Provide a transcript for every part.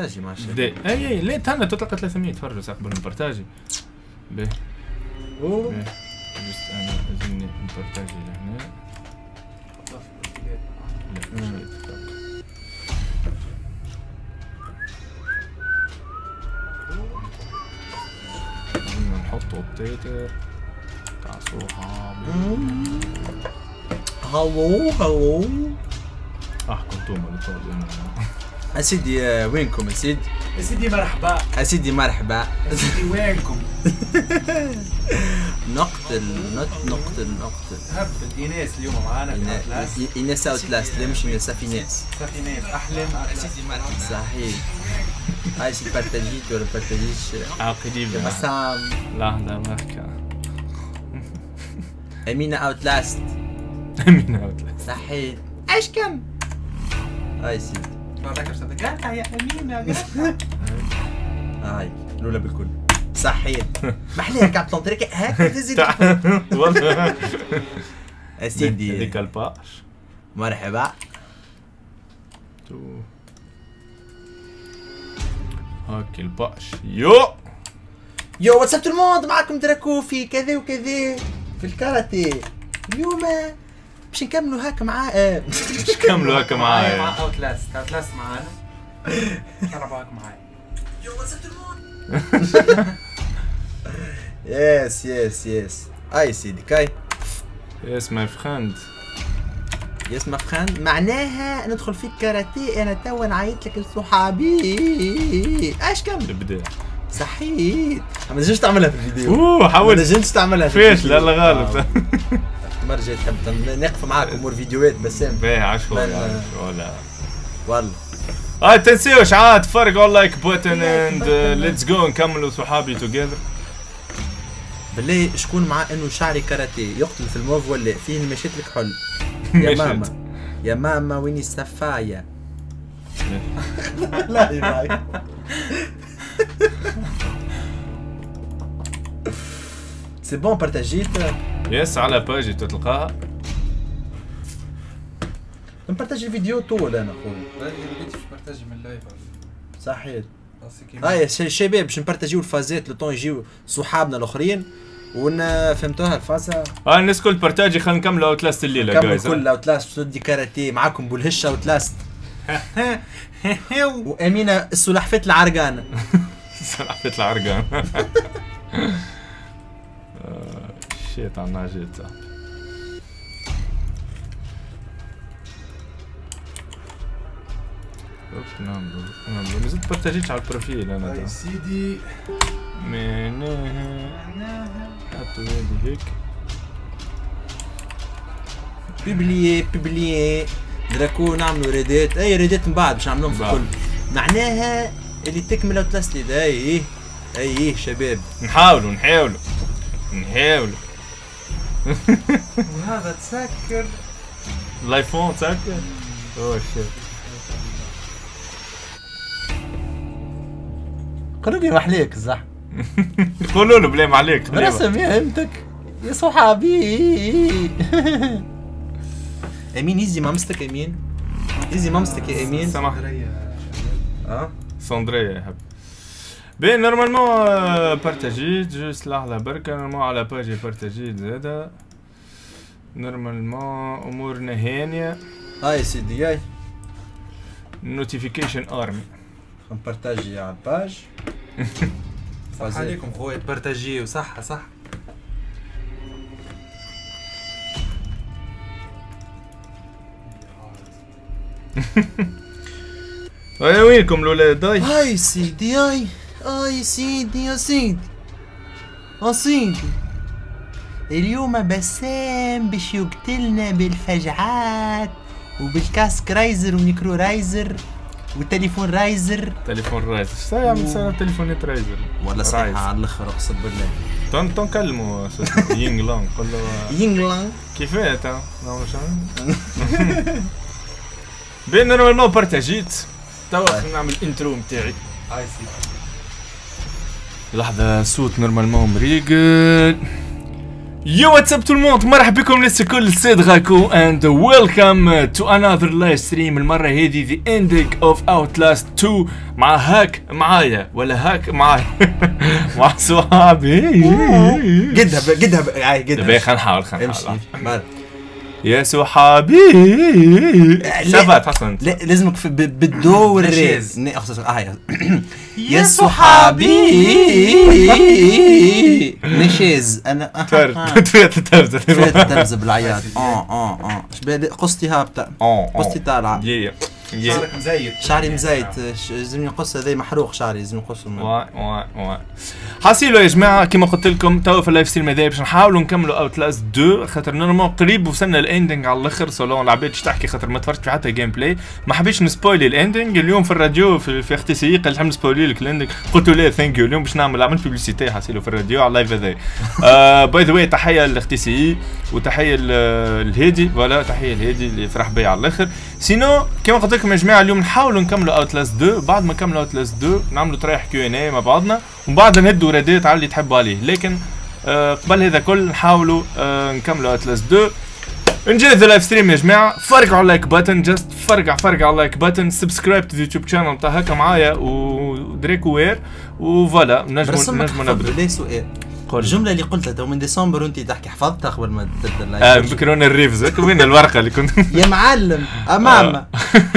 بارتاجي مع الشيء بدي أي أي ليه؟ تهنى تطلق 300 تفرجوا صاحب البارتاجي به. أوه. به. جست أنا اجيني البارتاجي لهنا. لا مش هيك. بدنا نحط التيتر تاع صحابي هالو هالو احكوا أنتم اللي طالعين أسيدي آه، وينكم أسيدي يا سيدي مرحبا. أسيدي مرحبا. يا سيدي وينكم؟ نقتل نقتل نقتل. هبت ايناس اليوم معانا في أطلس. ايناس اوت لاست لا مش ايناس في ناس صافي ايناس احلام أطلس. صحيح. هاي شي بارتاجيت ولا بارتاجيش عاقلين بسام لحظة بحكي أمينة اوت لاست مين هاد صحيح. إيش كم؟ هاي سيدي. صدق قالها يا امينه قالها هاي الاولى بالكل. صحيح. محليك عم تنطريك. هيك تزيد والله. اسيدي هذيك الباش. مرحبا. تو. هاك الباش. يو! Yo what's up tout le monde معكم دراكو في كذا وكذا. في الكاراتيه. اليوم باش نكملوا هاك مع آه، مش كملوا هكا مع معايا Outlast Outlast معانا. مرحبا معاي yes yes yes اي سيدي كاي yes my friend yes my friend معناها ندخل في الكاراتيه. أنا توا نعيط لك لصحابي. إيش كم؟ البداية صحيت. ما نجمش تعملها في الفيديو. أوه ما حاول نجمش تعملها في. لا لا غالب آه. مرجع تحب نقف معاكم أمور فيديوهات بسام باهي يعني ولا والله. آه تنسيوش عاد فرقوا لايك بوتن اند ليتس جو نكملوا صحابي توجذر بالله شكون مع إنه شعري كاراتيه؟ يقتل في الموف ولا فيه مشيت لك حل يا. ماما. يا ماما وين السفاية؟ لا يا c'est bon بارتاجيت يس على page ي تلقاها نبارتاجي الفيديو طول أنا خويا بديت بارتاجي من ال live صحيح ش- شباب باش نبارتاجيو الفازات لو طون يجيو صحابنا الاخرين ون فهمتوها الفازة آه الناس كل بارتاجي خلينا نكملوا Outlast الليلة كمل جايز كل اوتلاست تودي كاراتيه معاكم بولهشة اوتلاست وامينه السلحفات العرقانه حطيت العرقان شيت على الناجيت صاحبي اوف نعملوا نعملوا مازلت بارتاجيتش على البروفيل أنا يا ده. سيدي معناها حطوا يدي هيك بيبليي بيبليي دراكو نعملوا ريدات اي ريدات من بعد باش نعملهم في. الكل معناها اللي تكمل اوتلاست اي إيه اي إيه شباب نحاولوا نحاولوا نحاولوا وهذا تسكر. الآيفون تسكر؟ أوه شيت. قولوا لي محليك صح؟ قولوا له بلام عليك. رسم يا امتك يا صحابي. أمين يزي مامستك أمين. يزي مامستك يا أمين. سمح آه. ساندريا يحب بين نورمالمون بارتاجيت جوست لحظة بركة نورمالمون على باجي بارتاجيت زادا نورمالمون امورنا هانية هاي سيدي هاي notification army نبارتاجي على ال page صح عليكم خويا تبارتاجيو صح صح وينكم الاولاد هاي هاي سيدي هاي هاي سيدي يا سيدي يا سيدي اليوم بسام باش يقتلنا بالفجعات وبالكاسك رايزر وميكرو رايزر والتليفون رايزر. تليفون رايز إيش ساعة عم تسال تليفونات رايزر. ولا. صحيحة على الآخر اقسم بالله. تون تون كلموا يينغ لونغ قول له ينجلان كيفاه تا بين نورمالمون بارتاجيت توا نعمل الانترو نتاعي. لحظة صوت نورمالمون مريقل. What's up tout le monde مرحبا بكم لسه كل سيد دراكو and welcome to another live stream. المرة هذه the ending of Outlast 2 مع هاك معايا. ولا هاك معايا مع صحابي. قدها قدها قدها. خلينا نحاول خلينا نحاول. يا صحابي ça va حسنت لا لازمك في ب- بالدو والري نشيز. ن- أخصص- آه، هاي. يا صحابي نشيز أنا تفيت الترزة فات الترز بالعياط. آه آه آه. قصتي هابطة. قصتي طالعة. صارك مزيت شعري مزيت ش- لازمني نقص هذا محروق شعري لازمني نقص الم- وا وا وا. حاسيلو يا جماعة كما قلت لكم توا في اللايف ستريم هذايا باش نحاولوا نكملوا أوت لاست 2 خاطر نورمال قريب وصلنا الاندنج على الأخر. سولون العباد تحكي خاطر ما تفرجت في حتى جيم بلاي ما حبيتش نسبويلي الاندنج اليوم في الراديو في, في أختي سي قال نحب نسبويلي لك الاندنج قلت له لا thank you اليوم باش نعمل عملت publicité حاسيلو في الراديو على ال live هذايا. by the way تحية لاختي سي وتحية ل- للهادي voilà تحية للهادي اللي فرح بيا على الأخر. sinon كما قلت لكم يا جماعة اليوم نحاولوا نكملوا Outlast 2 بعد ما نكملوا Outlast 2 نعملوا تريح Q&A مع بعضنا ومن بعد نهدوا رادات على اللي تحبوا عليه لكن آه قبل هذا كل نحاولوا آه نكملوا Outlast 2 enjoy ال live stream يا جماعة فرقعوا على ال like button just فرقع فرقع على ال like button subscribe to ال YouTube channel تاع هكا معايا ودريكو وير وفوالا نجموا نجموا ليه سؤال قول. الجمله اللي قلتها تو من ديسمبر وانت تحكي حفظتها قبل ما تبدأ آه بكرون الريفز. وين الورقة اللي كنت يا معلم آه، ماما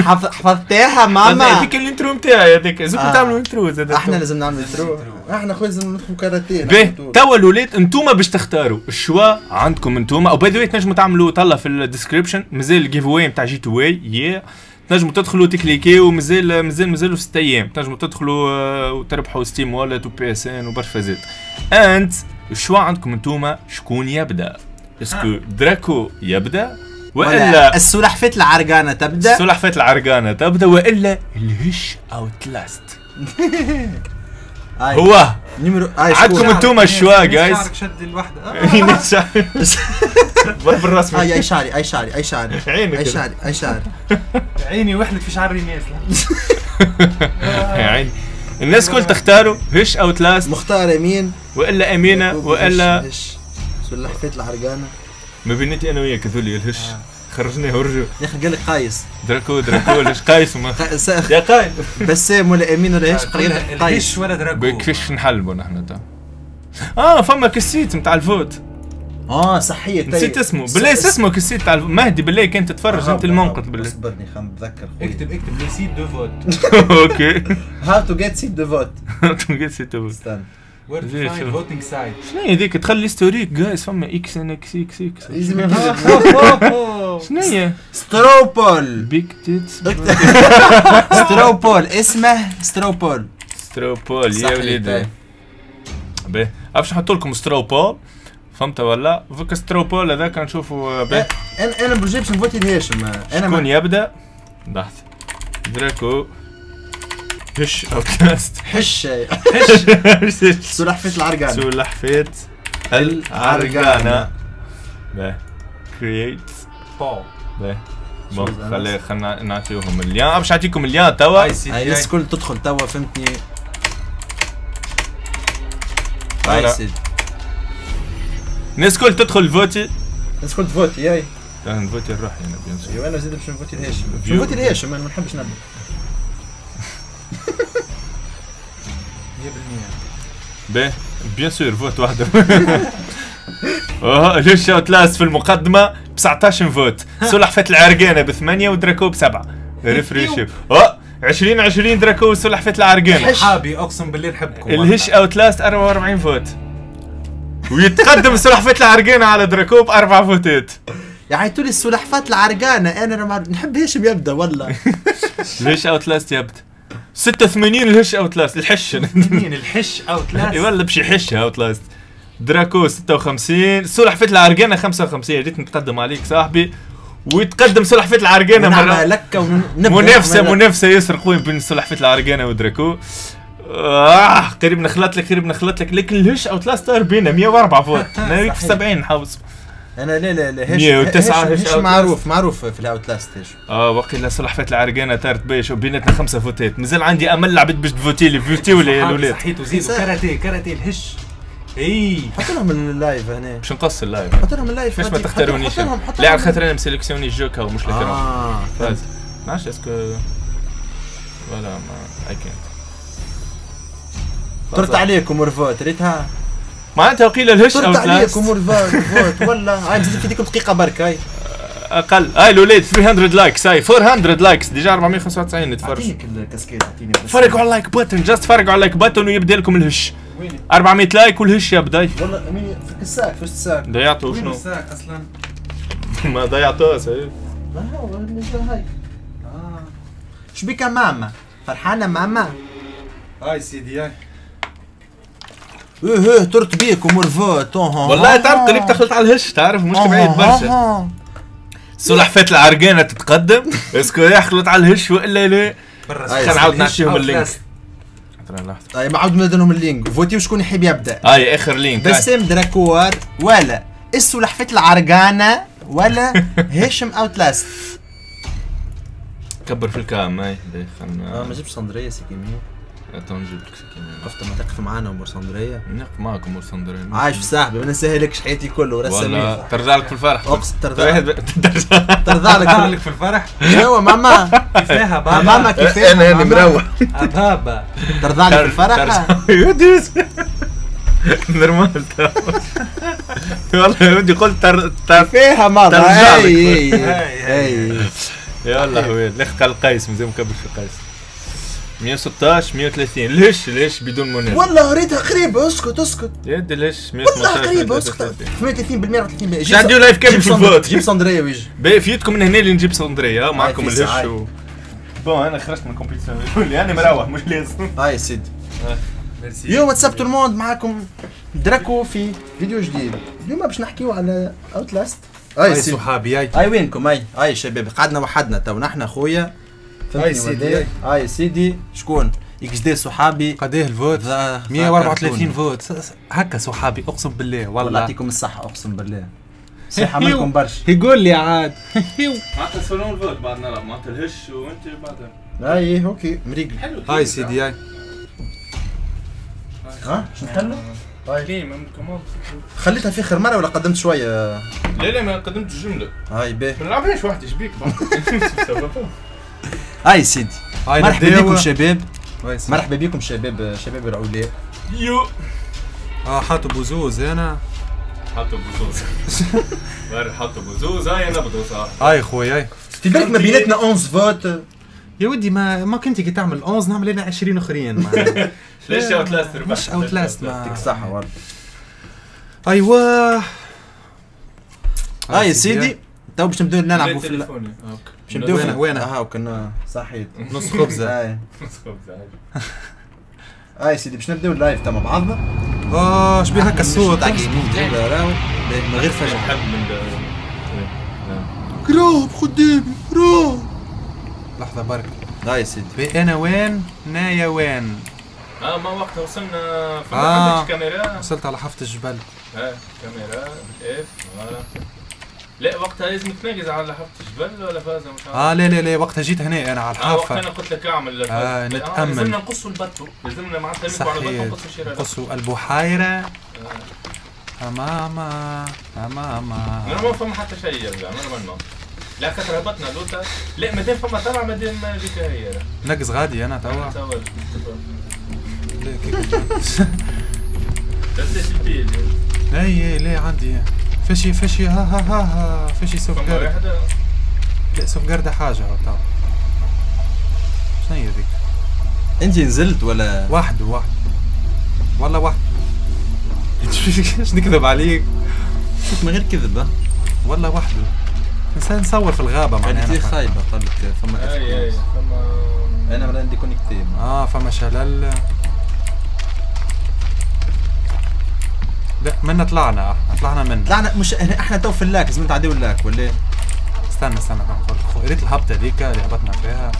حف- حفظتها ماما. هذيك الانترو نتاعي هذيك. زوكم آه. تعملوا انترو إحنا لازم نعمل ترو إحنا خويا لازم ندخل كاراتيه. باهي. توا الولاد انتوما باش تختاروا. الشوا عندكم انتوما. أو باي ذا تنجموا تعملوا طلع في الديسكربشن مازال الجيف اواي نتاع جي تو واي يا تنجموا تدخلوا تكليكيو مازال مازال مازالوا ست أيام. تنجموا تدخلوا آه، وتربحوا ستيم والت وبي إس إن وبرشا فازات أنت الشوا عندكم انتوما؟ شكون يبدأ؟ اسكو دراكو يبدأ؟ ولا والا السلحفات العرقانة تبدأ؟ سلحفاة العرقانة تبدأ؟ وإلا الهش أوت لاست. هو. هاي عندكم شكون؟ انتوما الشوا جايز شعرك شد الوحدة. بالرسمي أي أي شعري أي شعري أي شعري. عينك أي. شعري أي شعري. عيني وحدك في شعر الناس يا عيني. الناس كل تختاروا هش اوت لاست مختار يمين وإلا أمينة وإلا هش- هش. سلحفات العرقانه ما بيناتي أنا وياك ذولي الهش. خرجناه ورجو يا أخي قال لك قايس. دراكو دراكو ليش قايس؟ وما يا قايس. بسام ولا أمين ولا قال لك قايس. ولا دراكو؟ كيفاش نحلبوا نحن تا. آه فما كسيت نتاع الفوت. آه صحيه طيب. نسيت اسمه. بالله اسمه كسيت تاع الفوت. مهدي بالله كنت تتفرج أنت المنقذ بالله أصبرني خلينا نتذكر خويا اكتب اكتب. لي سيت دو فوت أوكي. هاو تو جيت سيت دو فوت كسيت فوت. استنى. وير تو فايند شو. فوتينج سايت شنو هي ذيك؟ تخلي ستوريك جايز فما إكس ان إكس إكس إكس لازم شنو هي؟ ستروبول بيك تيتس ستروبول اسمه ستروبول ستروبول يا وليدي. طيب. باهي عرفش نحط لكم ستروبول فهمت ولا؟ فك ستروبول هذاك نشوفوا باهي أنا أنا برجع باش نفوتي الهاشم أنا شكون يبدأ؟ ضحت دراكو هش اوتلاست حش. العرقانة. سلحفات العرقانة. باهي كرييت باو باهي شو بون. زعما؟ خلي خلينا نعطيوهم اليان باش نعطيكم اليان توا. اي سي هاي تي الناس الكل تدخل توا فهمتني. أنا- هاي سيدي الناس كل تدخل فوتي. الناس الكل تفوتي هاي لا نفوتي الروح هنا بيان sûr أيوه أنا زيد باش نفوتي الهاشم. نفوتي الهاشم أنا ما نحبش نبدا 100% باهي bien sûr vote واحدة آه ليش Outlast في المقدمة ب 19 vote سلحفاة العرقانة بثمانية ودراكو بسبعة ريفريشيو آه 20 20 دراكو وسلحفاة العرقانة حابي اقسم بالله نحبكم الهش اوت لاست 44 فوت ويتقدم سلحفاة العرقانة على دراكو بأربع فوتات يعني تقولي السلحفات العرقانة أنا لما نحب هاشم يبدأ والله. الهش أوت لاست يبدأ؟ 86 الهش اوت لاست الحش. مين الحش اوت لاست والله بشي حش اوت لاست دراكو 56 سلحفاة العرقانة 55 جيت نتقدم عليك صاحبي. ويتقدم سلحفاة العرقانة مرة. لك منافسة. منافسة ياسر قوية بين سلحفاة العرقانة ودراكو. آه قريب نخلط لك قريب نخلط لك لكن الهش اوت لاست 40 104 فوت. ناريك في صحيح. 70 نحوس أنا لا لا لا هاشم 109 هاشم- هاش هاشم أوت معروف معروف في الاوت لاست هاشم آه وقيلا سلحفاة العرقانة تارت بيش وبيناتنا خمسة فوتات. مازال عندي أمل العباد باش تفوتي لي فوتي ولا يا صحابي الولاد؟ صحيتوا زيدوا صح. كاراتيه كاراتيه الهش. إي. حط لهم اللايف هنا. باش نقص اللايف. حط لهم اللايف ليش ما. تختارونيش. لا على. خاطر أنا مسيليكسيوني الجوكا ومش لكرا آه فاز. ما عرفتش اسكو ولا ما اي كانت طرت عليكم ورفوت ريتها معناتها قيل الهش أو عليكم فوت. ولا هاي نزيد في دقيقه برك هاي أقل. هاي الاولاد 300 لايكس هاي 400 لايكس ديجا 495 نتفرج. اعطينيك الكاسكيت أعطيني. فرقوا على اللايك بutton جاست فرقوا على اللايك بutton ويبدأ لكم الهش. ويني؟ 400 لايك والهش يبدا والله مين فك الساك؟ فوش الساك. وين شنو؟ الساك أصلا؟ ما ضيعتوه سي ما هو هاي. شبيك يا ماما؟ فرحانة ماما؟ هاي سيدي هاي. إيه إيه طرت بيكم ورفوت والله تعرف قريب دخلت على الهش تعرف مش بعيد برشا سلحفاة العرقانة تتقدم اسكو يخلط على الهش والا لا خلينا نعاود نعطيهم اللينك طيب ما عاود لهم اللينك فوتي وشكون يحب يبدا هاي اخر لينك هاي. بسم دراكور ولا السلحفاة العرقانة ولا هشم اوتلاست كبر في الكام باهي، خلنا جبتش صندرية سكيمي تو نجيب لك سكينة. عرفت ما تقف معانا امور صندرية نقف معكم امور صندرين عايش في. صاحبي ما نسهلكش حياتي كله ولا رسامين ترجع لك في الفرح. ب- ترجع. قال لك لك في الفرح. ايوا ماما كيفاها بابا ماما كيف أنا هاني ماما؟ مروح. بابا ترضى لك في الفرح؟ يوديس. نورمال والله يا ودي قلت تر تر فيها ماما ترجع لك. أي هاي، أي أي. يلا هو لخ القيس مزيان مكبر في القيس. 116 130 ليش؟ ليش بدون منازع؟ والله قريتها قريبة اسكت اسكت. يد ليش والله 118 قريبة اسكت. 133 38% 30% مش عندي لايف كامل في الفوت. جيب صندرية ويجي. باهي فيتكم من هنا اللي نجيب صندرية. معكم الهش. و بون أنا خرجت من الكومبيتيشن اللي أنا مروح مش لازم هاي سيدي ميرسي. يو واتساب تو الموند معكم. دراكو في فيديو جديد. اليوم باش نحكيو على اوتلاست هاي هاي سيدي صحابي هاي. هاي وينكم؟ هاي هاي شباب. قعدنا وحدنا تو. نحن خويا هاي سيدي، إيه؟ هاي. هاي سيدي شكون؟ إكس دي صحابي. قديه الفوت؟ ذا- ذا 134 كرتون. فوت. هكا صحابي أقسم بالله والله. يعطيكم الصحة أقسم بالله. صحة منكم برشا. يقول لي عاد. معناتها selon ال vote بعد نلعب معناتها الهش وأنت بعدها. هاي ok مريقل حلو هاي سيدي هاي. ها؟ نحلو؟ من كمان؟ خليتها في آخر مرة ولا قدمت شوية؟ لا لا ما قدمتش جملة. هاي باهي ما نلعبهاش وحدي شبيك هاي سيدي. هاي مرحبا. بكم شباب. سيدي. مرحبا بكم شباب شباب العولية يو. آه حاطوا بوزوز أنا حطوا بوزوز. غير حطوا بوزوز هاي نبضوا صح هاي خويا هاي. في بالك ما بيناتنا 11 فوت يا ودي ما ما كنت كي تعمل 11 نعمل أنا 20 أخرين. معناها. ليش اوت لاست مش اوت لاست يعطيك ما الصحة والله. أيوه. هاي يا سيدي. تو باش نبداو نلعبوا في ال- تليفوني. باش نبداو وينه- في وينه؟ آه وكنا صحيت. نص خبزة. هاي هاي سيدي باش نبداو اللايف تاع مع بعضنا. آه شبيه هكا الصوت. راهو. من غير فجأة. نحب من كراب قدامي كراب. لحظة برك هاي يا سيدي. بي أنا وين؟ نايا وين؟ آه ما وقتها وصلنا في آه. عندك كاميرا وصلت على حافة الجبل. آه كاميرا بالاف فوالا لا وقتها لازم تنقز على حافة الجبل ولا فازة؟ مش عارف. آه لا لا لا وقتها جيت هنا أنا على آه وقتها أنا الحافة قلت لك أعمل آه، نتأمل. لازمنا نقصوا البتو لازمنا معناتها نلقوا على البتو نقصوا الشارع قصوا البحيرة. آه. أماما أماما أنا ما فما حتى شيء يرجع نورمالمون لا خاطر هبطنا لوتا لا مادام فما طلع مادام هذيك هي. نقص غادي أنا توا. توا. لا، كي- بس البيل اي اي لا عندي. فشي فشي ها ها ها ها. فشي سوف فما جارد واحدة لا سوف جارد حاجة هو توا شنو هي ذيك؟ أنت نزلت ولا؟ واحد واحد. والله واحد. إيش نكذب عليك؟ شوف من غير كذب ها. والله وحده إنسان نصور في الغابة يعني معناها خايبة قال لك فما أي أي فما أنا مرة عندي كونيكتي آه فما شلل. لا منا طلعنا. إحنا طلعنا من طلعنا مش إحنا تو في ال lac لازم نتعديو ال lac ولا إيه؟ استنى استنى نقول خو ريت الهبطة ذيك اللي هبطنا فيها.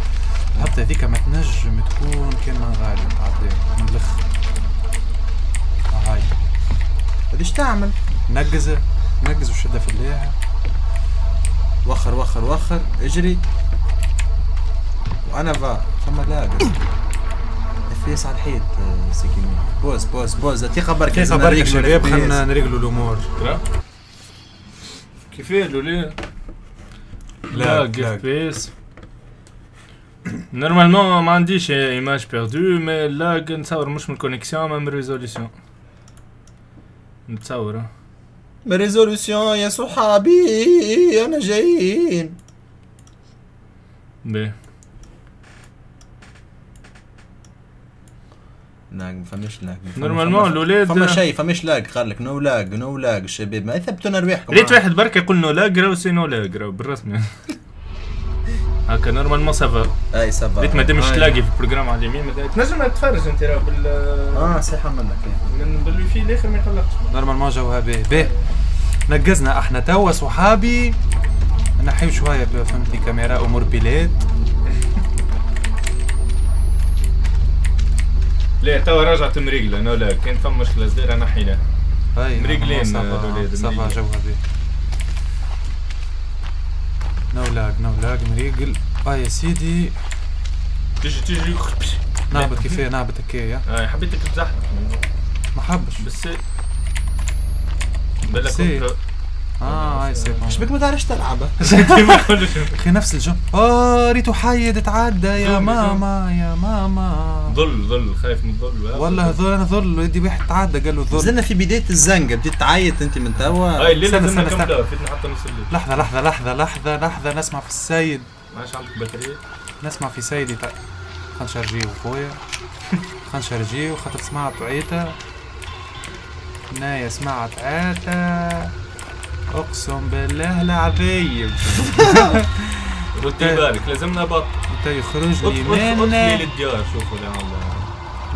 الهبطة ذيك ما تنجم تكون كيما غادي نتعدي من الاخ آه هاي. إيش تعمل؟ نقز نقز وشدها في الليها وخر وخر وخر. اجري. وأنا فا فما لاقص فيس على الحيط آه، سيكيمي بوز بوز بوز. كيف خبرك كيف خبرك شباب خلينا نرجلوا الأمور. كيفاه لولي؟ لا لا اف بي اس نورمالمون ما عنديش ايماج بيردو مي لاج نتصور مش من الكونيكسيون ما من الريزوليسيون نتصور آه. ريزولوسيون يا صحابي أنا جايين باهي lag ما فماش lag normalement الاولاد فما شيء فماش lag قال لك no lag no lag الشباب ما يثبتوا رواحكم ريت واحد برك يقول no lag راهو c'est no lag راهو بالرسمي. هكا normalement ça va أي ça va ريت ما دامش. تلاقي في ال programme على اليمين تنجم تتفرج أنت راه بال آه صحيح منك إيه. من بالويفي الآخر ما يقلقش normalement جوها باهي باهي نقزنا إحنا توا صحابي. نحيو شوية فهمتني كاميرا أمور بلاد. لا توا رجعت مريقله no lag كان فما مشكلة صغيره نحينا مريقلين ça va-. جوها باهي no lag no lag مريقل. آه يا سيدي. تجي تجي. نهبط كيفاه نهبط هكايا آه حبيتك تزحف ما حبش. بس. بالك سي. آه هاي سي ما تعرفش تلعب؟ أخي نفس الجو. آه ريتو حيد تعدى يا ماما يا ماما. ظل ظل خايف من الظل والله ظل. أنا ظل. يدي واحد تعدى قال له ظل. زلنا في بداية الزنقة. بديت تعيط أنت من توا. هاي الليلة استنى، نكملها فيتنا حتى نص الليل. لحظة لحظة لحظة لحظة لحظة. نسمع في السيد. ما عادش عندك بطارية؟ نسمع في سيدي. تع... خلنا نشرجيو خويا. خلنا نشرجيو خاطر سمعت عيطة نايا سمعت عيطة أقسم بالله العظيم. روتي بارك لازمنا بط. انت يخرج لي ادخل من للديار شوفوا يا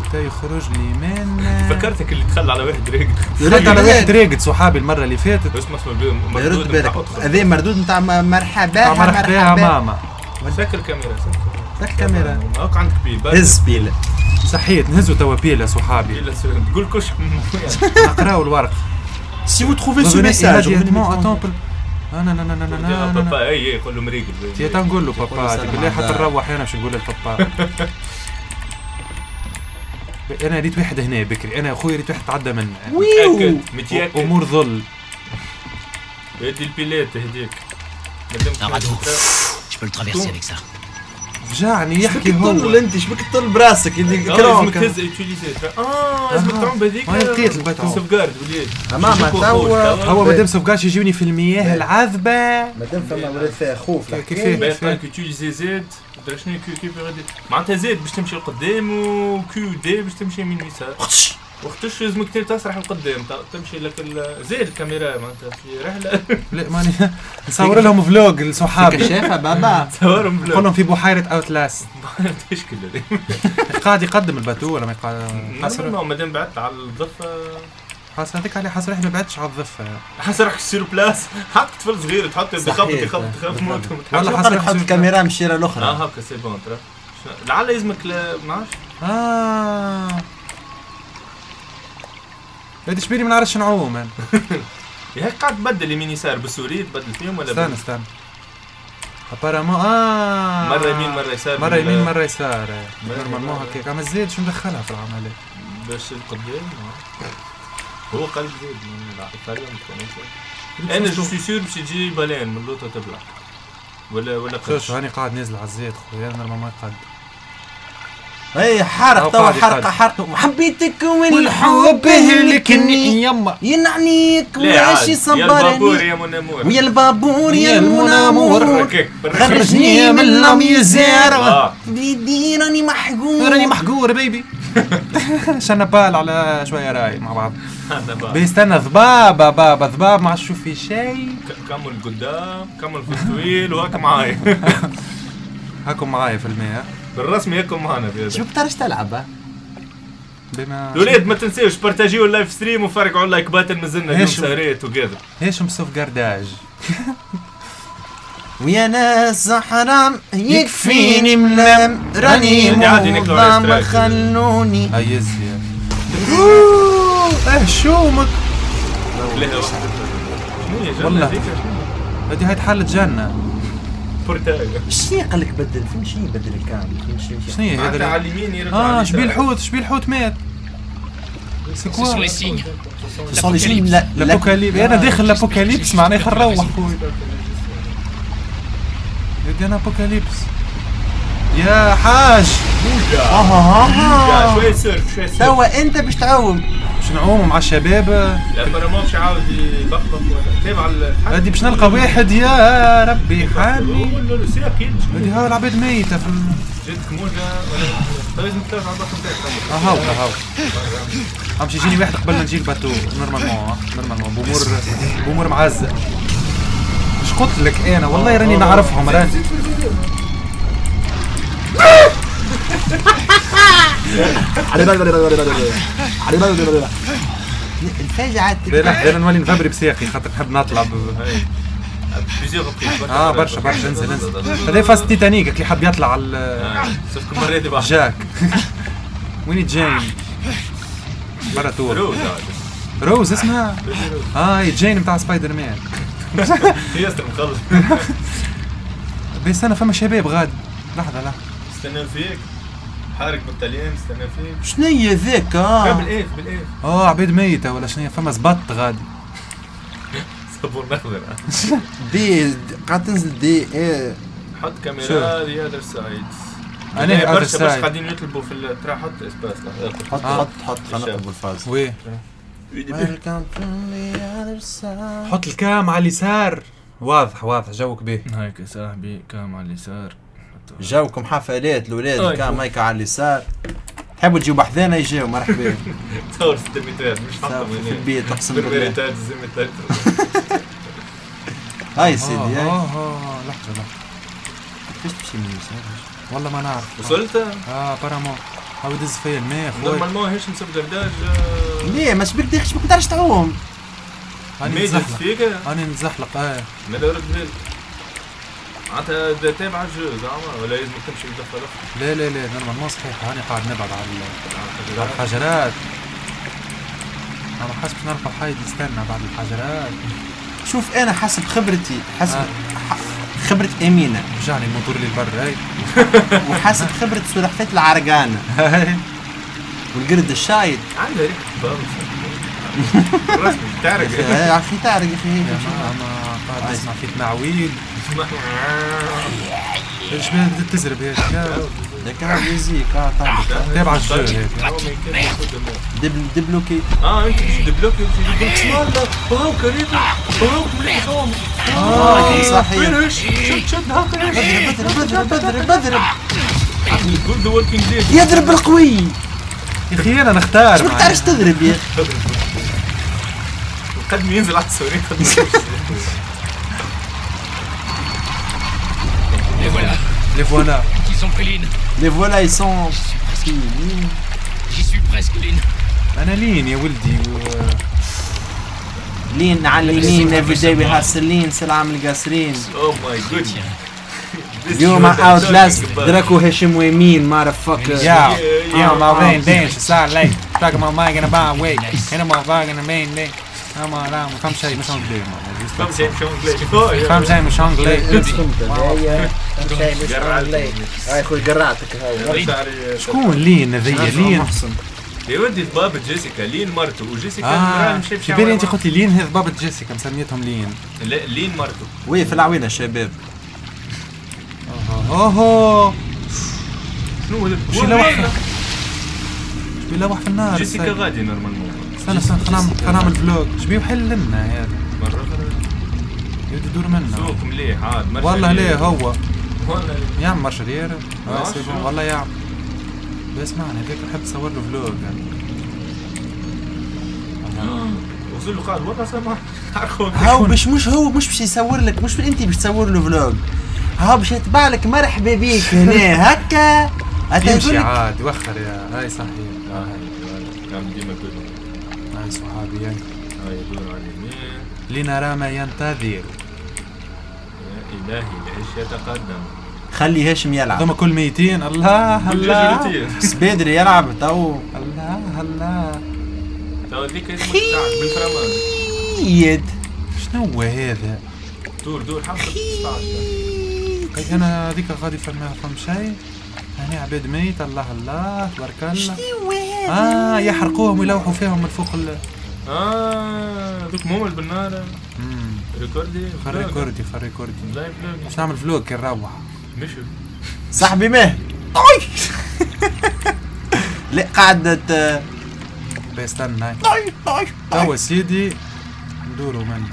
انت يخرج لي من فكرتك اللي دخل على واحد ريق دخلت على واحد راقد صحابي المرة اللي فاتت. البيوم يرد مردود بالك. هذا مردود نتاع مرحبا مرحبا يا ماما. سكر كاميرا سكر. سكر كاميرا. هاك عندك بيل. هز بيلا صحيت نهزوا توا بيلا صحابي. بيل سوري. تقول كشك. نقراو الورق. سي vous trouvez ce message immédiatement. à temple. Non non non non non non non. بابا اي يقول له مريقل تي تنقول له تقول له بابا حتى على- نروح أنا باش نقول للبابا أنا ريت واحد هنا بكري. أنا أخوي ريت واحد تعدى من ويو! متياكد أمور ظل. يدي البيلات هديك. Je peux le traverser avec ça. فجعني شبك يحكي تطل هو. أنت؟ شبك تطل براسك؟ اللي آه كرونك لازمك آه لازمك آه. تعمل بهذيك ما لقيت. سوفجارد وليد أمام يجيبوا توا- خوف، هو. مادام سوفكاش يجوني في المياه العذبة. مادام فما ولاد فيها خوف. كيف-. كيف- درا شنو كيف غادي معناتها زد باش تمشي لقدام وكيو دي باش تمشي من اليسار. خش. وقتاش لازمك تي- تسرح لقدام تمشي لك ال- زيد الكاميرا معناتها في رحلة. لا ماني. نصور لهم vlog لصحابي. شايفها بابا. نقول بلا لهم في بحيرة Outlast تشكل هذه قاعد يقدم ال bateau ولا ما قاعد حصر normalement مادام بعدت على الضفة. حصر هذيك عليه حصر إحنا ما بعدش على الضفة. حاسس روحك سير بلاس حط طفل صغير تحط يخبط. يخبط. تخاف موت والله تحط حسب- الكاميرا. من الشيره الاخرى آه هكا c'est bon ترى لعل لا ما آه. هادي شبيري ما نعرفش نعوم أنا هيك قاعد تبدل يمين يسار بالسوري تبدل فيهم ولا استنى استنى. ابارامون آه. مرة يمين مرة يسار مرة يمين مرة يسار. نورمالمون هكاك اما الزيد شو مدخلها في العملية باش القدام هو قلب زيد لا يفرق أنا جو سي سور باش يجي بالين من لوطة تبلع. ولا ولا شو قرش شو هاني قاعد نازل على الزيت خويا نورمالمون يقد اي حرق توا حرقه يقعد. حرقه حبيتك والحب هلكني يما. ينعنيك عاد. واش يا يا منامور. ويا البابور يا يا المنامور. خرجني من آه. الميزار بيدي راني محقور راني محقور بيبي. شنا بال على شوية رأي مع بعض. بيستنى ضبابة بابا ضباب ما عادش شوف في شيء. كمل قدام كمل في الطويل وهاك معاي. هاكم معايا في المية بالرسمي هيكم معنا في شو هذا بتعرفش تلعب؟ بما الولاد ما تنساوش بارتاجيو اللايف ستريم وفرقعوا اللايكات مازلنا اليوم؟ سهرات وكذا إيش مسوف قرداج؟ ويا ناس حرام يكفيني ملام. راني الاستراك. خلوني. هاي يزي آه شو مك يا والله. هذه هاي تحل جنة. بورتاي شنو قال لك بدل فين شنو بدل فين شنو شنو هي هذا على اليمين يرد آه اليسار. الحوت شبيه الحوت مات سي كوا les signes. Ce sont les signes لا الابوكاليبس أنا داخل الابوكاليبس معناه خلينا نروح خويا يدي أنا ابوكاليبس يا حاج. موجة أها موجة أها شوية سيرف شوية سيرف. توا أنت باش تعوم. باش نعوم مع الشباب. لا ما مش عاود يبقبق ولا. تابع الحاج هادي باش نلقى واحد. يا ربي حامي. هادي ها العباد ميتة. في جدك موجة ولا؟ طيب لازم تلاقي على البطن تاعك آه هاو. هاو امشي يجيني واحد قبل ما نجي الباتو نورمالمون آه نورمالمون. بامور بامور معزة. مش قلت لك أنا. والله راني نعرفهم راني. الفاجعة لا لا أنا نولي نفبري بساقي خاطر نحب نطلع آه برشا برشا انزل انزل. هذا فاز تيتانيك اللي حب يطلع على مرة جاك. وين جين مرة تور. روز اسمها آه جين بتاع سبايدر مان هي مخلص. بس أنا فما شباب غاد. لحظة لحظة. استنى فيك. حارق بالطليان استنى فيك. شنو هي ذاك آه. بالاف بالاف آه عبيد ميتة ولا شنو فما زبط غادي. صبور نخضر دي قاعد تنزل دي إيه. حط. كاميرا ذا اذر سايد أنا other برشا برشا. قاعدين يطلبوا في ال- ترى حط اسباس. حط آه. حط حط خلينا الفاز. وي. حط الكام على اليسار. واضح واضح جوك به هيك صاحبي كام على اليسار. جاوكم حفلات الاولاد آه، كان. مايكا على اليسار. تحبوا تجيبوا بحذانا يجيو مرحبا. تصور ست مترات مش حطهم في البيت اقسم بالله. هاي سيدي آه هاي. آه لحظة لحظة. كيفاش تمشي من اليسار؟ والله ما نعرف. وصلت؟ آه بارامون هاو يدز فيا الماء خويا. نورمالمون هيش نسب درداج ليه ما شبيك داخل شبيك تعرفش تعوم. نتزحلق فيك هاني نتزحلق آه ما لا رد بالك معناتها دا تابع الجو زعما؟ ولا لازم تمشي تدخل لا لا لا نورمالمون صحيح. هاني قاعد نبعد على على الحجرات حاسس باش نلقى حايد يستنى بعد الحجرات شوف أنا حسب خبرتي حسب آه. خبرة أمينة. رجعني الموتور اللي لبرا هاي. وحسب خبرة سلحفاة العرقانة. والقرد الشايد. عندها ريحة رسمي تعرق. يا أخي تعرق يا يا ما قاعد اسمع فيك معويل. إيش بدها تزرب هيك يا ذاك راه يزيك آه طابق تابع الجو هيك دبل دبلوكي آه انت مش دبلوكي مش دبلوكي والله هاو كريم هاو مليح آه صحيح شد شد هاو كريم بذرب بذرب بذرب جود وركينج ديد يضرب بالقوي يا أخي أنا نختار شو ما معناها. تعرفش تضرب يا أخي قد ما ينزل على السوري قد ما Les voilà, لي فوالا ils sont pris Lynn. لي فوالا يسون J'y suis presque Lynn. أنا لين يا ولدي و... لين على اليمين افري داي وي هاسلين سلام القاسرين اوه ماي جود اليوم اوت لاست دراكو هشام ويمين مار فاكر يا yeah, يا ما yeah. بين دين شو صار لي طاق ما ما أنا با وي أنا ما باغي بين دين اما لا ما فهم شيء مش انجلي فهم شيء مش انجليزي فهم شيء مش انجلي هاي خوي قرعتك هاي شكون لين ذي لين يا ودي ضباب جيسيكا لين مرته وجيسيكا مش في بالي انت قلت لي لين هذا بابا جيسيكا مسميتهم لين لا لين مرته وي في العوينه شباب اوهو شنو هذا؟ يلوح يلوح في النار جيسيكا غادي normalement استنى خلينا نعمل خلينا نعمل vlog شبيه حل لنا هذا مرة أخرى يبدو يدور منا. سوق مليح عاد والله ليه. هو؟ والله ليه. يعمل مارشالير والله يعمل بس معنى هذاك نحب تصور له vlog يعني. وصل له قال والله سامح هاو باش مش هو مش باش يصور لك مش أنت باش تصور له vlog هاو باش يتبع لك مرحبا بيك هنا هكا. يمشي لك عادي وخر يا هاي صحيح. آه، كان ديما يقولوا هاي صحابي هاي هاي يقولوا على اليمين لنرى ما ينتظر. يا إلهي العيش يتقدم؟ خلي هاشم يلعب. هذوما كل ميتين. الله الله. سبيدري يلعب تو. الله الله. تو ذيك اسمك تاعك بالفرمان. يد شنو هذا دور دور حمزه 16 هي أنا هذيك غادي فما فهم شيء هني عباد ميت. الله الله تبارك الله. شنو هذا؟ آه يحرقوهم ويلوحوا فيهم من فوق ال آه دوك مومل بالنار. ريكوردي؟ خري كردي خري كردي باش نعمل فلوق كي نروح مشوا صاحبي ماه طوي لا قاعدة باهي استنى. هاي. طوي طوي توا سيدي ندوروا من.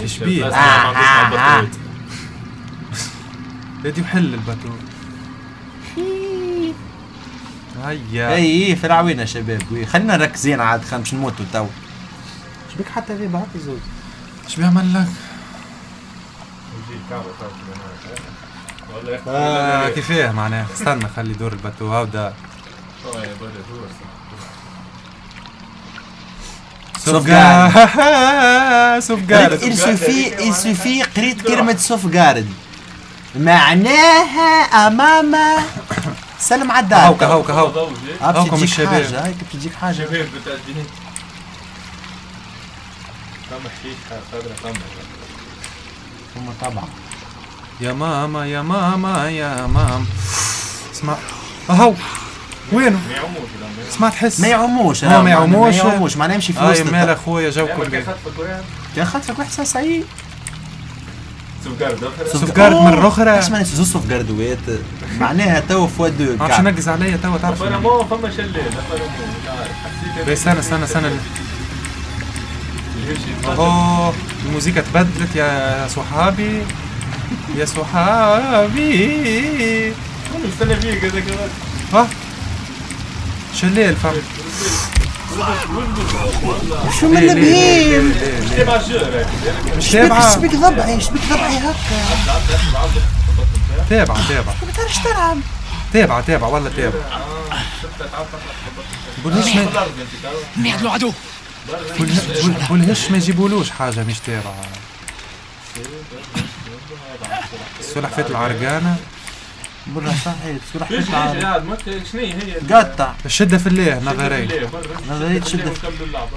إيش بيه؟ ما عندوش هيا. إي في العوينة يا شباب. oui، خلينا نركزين عاد خل مش نموتوا تو. شبيك حتى غيبة هاك زوز إيش بيعمل لك؟ آه. ولا كيفاه معناها؟ استنى خلي يدور ال bateau. هاودا. دور sauvegarde sauvegarde il suffit il suffit قريت كلمة sauvegarde معناها أمام سلم على الدار هاوكا هاوكا. هاوكا. آه، هاوكم تجيك الشباب. حاجة هايك باش تجيك حاجة. شباب بتأديني فما حشيشة خضرا فما ثم طبعا. يا ماما يا ماما يا ماما اسمع. أهو. وينه؟ ما يعوموش سمعت حس ما يعوموش ما يعوموش. ما يعوموش معناها يمشي في وسط مال أخويا جاوكم لما كان خطفك وين كان خاطرك واحد سعيد سوفجارد أخرى. سوفجارد مرة أخرى. اش معناها زوز سوفجاردوات معناها تو فوا دو ما عرفش نقز عليا توا تعرف. مو فما شلال مش عارف بيه استنى استنى استنى اهو الموسيقى تبدلت يا صحابي. يا صحابي. كنت مستنى فيك هذا كمان. ها؟ شلال فهم. شو من البهيم؟ تابعة. شبيك ضبعي؟ شبيك ضبعي هكا؟ تابعة تابعة. ما تعرفش تلعب؟ تابعة تابعة والله تابعة. بولهش ما radeau بولهش- بول- بولهش ما يجيبولوش حاجة مش تابعة؟ سلحفاة العرقانة. برا ليش تلعب قاعد ما شنو هي؟ قطع الشدة في الله نظري. نكمل اللعبة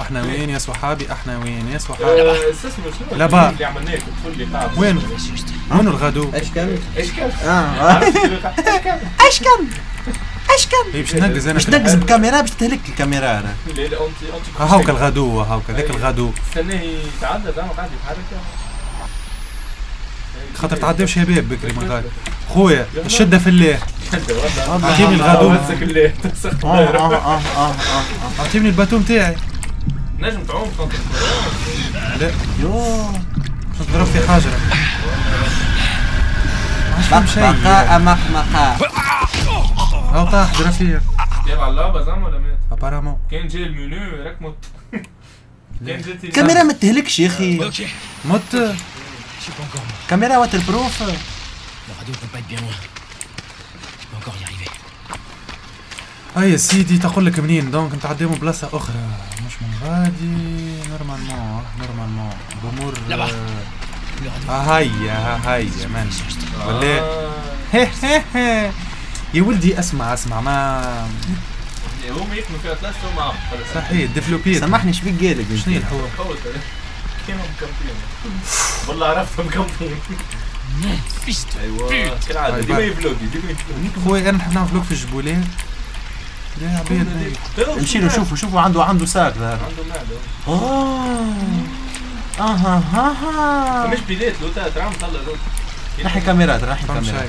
إحنا وين يا صحابي؟ إحنا وين يا صحابي؟ آه، لا بقى. اللي عملناه قاعد وين؟ وين الغدو؟ إيش كان؟ إيش كان؟ آه. كان؟ إيش كان؟ هي باش ننقز أنا باش تنقز بكاميرا باش تهلك الكاميرا. أنا هاوك الغدو هاوك ذاك الغدو. استناه يتعدى زعما قاعد يتحرك. خاطر تعدي شباب بكري من غادي خويا الشدة في الله. أعطيني الغدو آه آه آه أعطيني ال bateau نتاعي نجم تعوم خاطر. لا. يو باش نضرب في ما شيء. بقاء مخمقة هاو طاح درافير تابع اللعبة زعما ولا مات؟ apparemment كان جاي المنيو راك مت. كان جاتي. الكاميرا ما تهلكش يا أخي. مت. Suis pas encore mort. كاميرا waterproof Le radeau peut pas être bien loin. Je peux encore y arriver. هيا سيدي تقول لك منين donc انت عديمو بلاصة أخرى مش من غادي normalement normalement radeau. ها هيا ها هيا من ولا يا ولدي اسمع اسمع ما هم يكملوا فيها ثلاث شهور معاهم صحيح ديفلوبيت سامحني شبيك قالك شنو هي الحوار كانوا مكمبين والله عرفتهم مكمبين pute. كالعادة ديما بقى. يفلوقي ديما يفلوقي. خويا أنا نحب نعمل فلوق في الجبولات يا عبيد. امشي له شوفوا شوفوا عنده عنده ساق ظهر عنده معده آه. أها ها ها مش بيدات لو ترى مطلع لو نحي كاميرات نحي كاميرات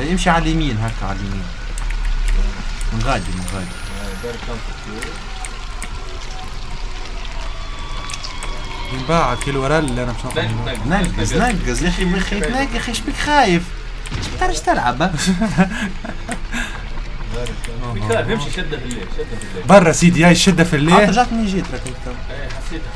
يمشي على اليمين هكا على اليمين. من غادي من غادي. ينباع كيلو ورا اللي أنا مش نقز نقز يا أخي يا أخي تنقز يا أخي شبيك خايف؟ شبيك تعرفش تلعب؟ بكار شدة في الليل شدة في الليل. برا سيدي هاي الشدة في عاد الليل رجعتني جيت راك أنت. إيه حسيتها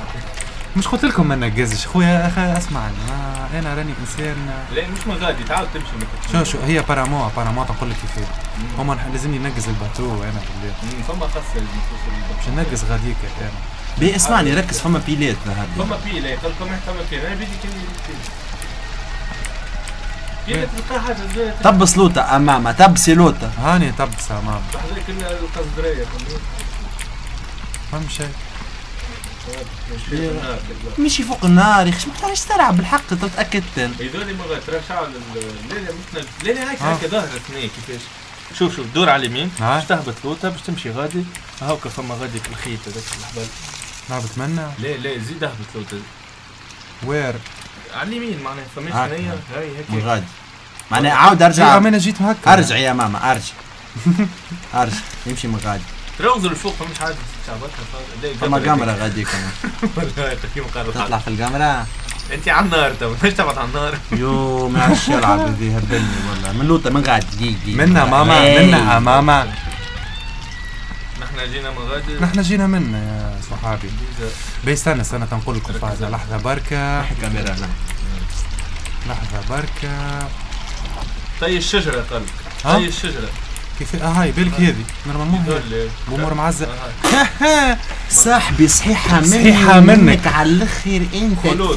مش قلت لكم ما نقزش خويا أخي اسمعني ما أنا راني إنسان. لا مش من غادي. تعاود تمشي. شو شو هي بارامو بارامو تقول لك كيفاه هما لازمني نقز الباتو أنا بالليل مم، فما خاصة. باش نقز غاديك أنا. بي اسمعني ركز فما بيلات هذا فما بي لا قال لكم فما كان أنا بدي كان كان تلقى حاجة زي تب سلوطة امامها تب سلوطة هاني تبس امام لحظه كنا القصدرية فهم شيء؟ مشي فوق النار يا أخي ما تعرفش تلعب بالحق؟ انت متاكد هذول ما الليلة هيك آه. هيك ظاهرة اثنين كيفاش؟ شوف شوف دور على اليمين آه. باش تهبط لوطا باش تمشي غادي هاوكا فما غادي الخيط هذاك الحبل لا بتمنى. لا لا زيد اهبط لوطا وير على اليمين معناها فماش. هي هاي من هيك غادي. معناها عاود أرجع. أنا جيت هكا. أرجع يا ماما أرجع. أرجع. يمشي من غادي. تروزوا لفوق فمش عارف شعبتها. فما كاميرا غادي كمان والله تحكي مقارنة. تطلع في الكاميرا أنت على النار تو ليش تبعد على النار. يو ما عادش يلعب ذي هبلني والله. من لوطا من غادي. منا ماما. إيه. منا ماما. نحن جينا من غادي. نحن جينا منا يا صحابي. بي استنى استنى تنقول لكم ركز فايدة على- لحظة بركة. كاميرا لا لحظة بركة. طي الشجرة قال؟ طي الشجرة. كيف؟ آه هاي بالك هذه normalement بأمور معزة. آه. صاحبي صحيحة مني صحيحة منك. على الآخر أنت خلود،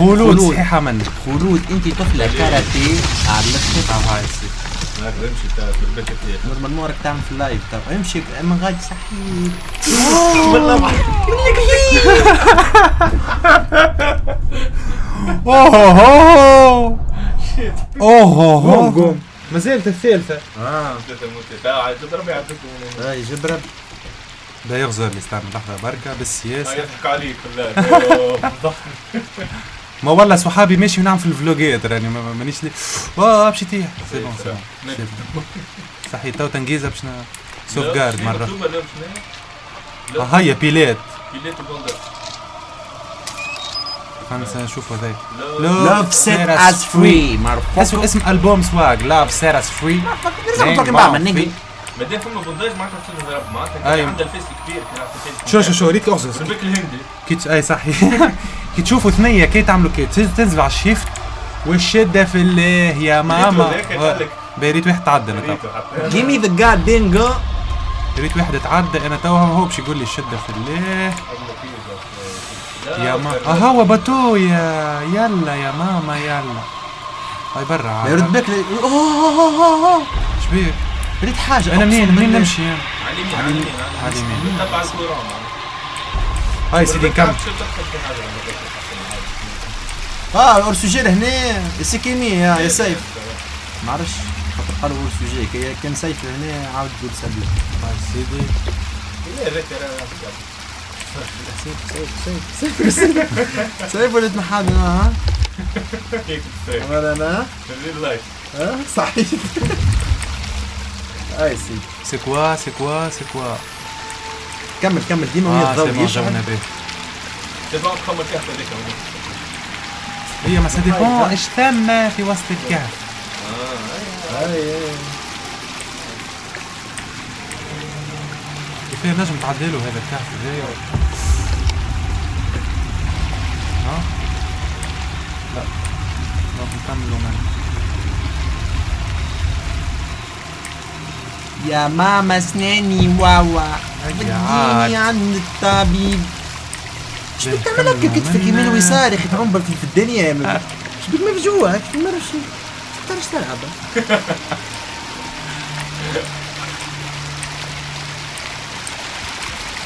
خلود. صحيحة منك. خلود. أنت طفلة كاراتيه. على الآخر آه هاي ما امشي تا في البيت كثير. نورمال مورك تعمل في اللايف تو امشي من غادي صحيح. اوه اوه. قوم ما زالت الثالثة. آه تعال تضرب يعطيك هاي جبرب ده يغزر لي استنى لحظة بركة بالسياسة. يضحك عليك بالله. ما والله صحابي ماشي ونعمل في الفلوجات راني ما- ما- مانيش لي آه مشي تيح سي بون سي بون. صحيح تو تنجيزة باش سوف جارد مرة. آه هيا بيلات خلينا نشوف هذاك. Love set us free. اسمه مرفوع اسم ألبوم سواق لاف سيت اس فري تفكر بعمل نجي بعدين فما بنداج معناتها تصير نضرب معناتها أيوة. عندها الفيس الكبير الفيس شو شو شو ريت البيك الهندي. كي ت- أي صحيح. كي تشوفوا ثنية كي تعملوا كي تنزل على الشيفت والشدة في الله يا ماما. بريت واحد تعدى أنا تو ريتو حتى. Give me the goddamn gun ريت واحد تعدى أنا تو هو باش يقول لي الشدة في الله يا ما أكثر. أه هو باتو يا يلا يا ماما يلا هاي برا عاد. يرد بك لي- أوه. شبيك ريت حاجة أنا منين منين. نمشي أنا؟ على اليمين على اليمين على اليمين. تبع هاي سيدي لما آه اورسوجي هنا السكيني يا يا سيف. ما عرفش خاطر قالوا اورسوجي كي كان سيف هنا عاود تقول سبي هاي سيدي. لا ذاك سيف سيف سيف سيف سيف ولا تنحاد أنا ها؟ هيك تصير ولا أنا الريل لايف ها؟ صحيح. اي سي سي كوا سي كوا سي كوا كمل كمل. ديما آه وهي سي الضوء يشعل هي ما سي ديبون إيش ثم في وسط الكهف اي اي كيف نجم تعدلوا هذا الكهف جاي ها لا نكملوا يا ماما اسناني واوا. وديني عند الطبيب. بدك تعمل هكا كتفك. يمين ويسار يا أخي تعمبر في الدنيا يا مان. إيش بدك مفجوع هيك مرة شو. تعرفش تلعب؟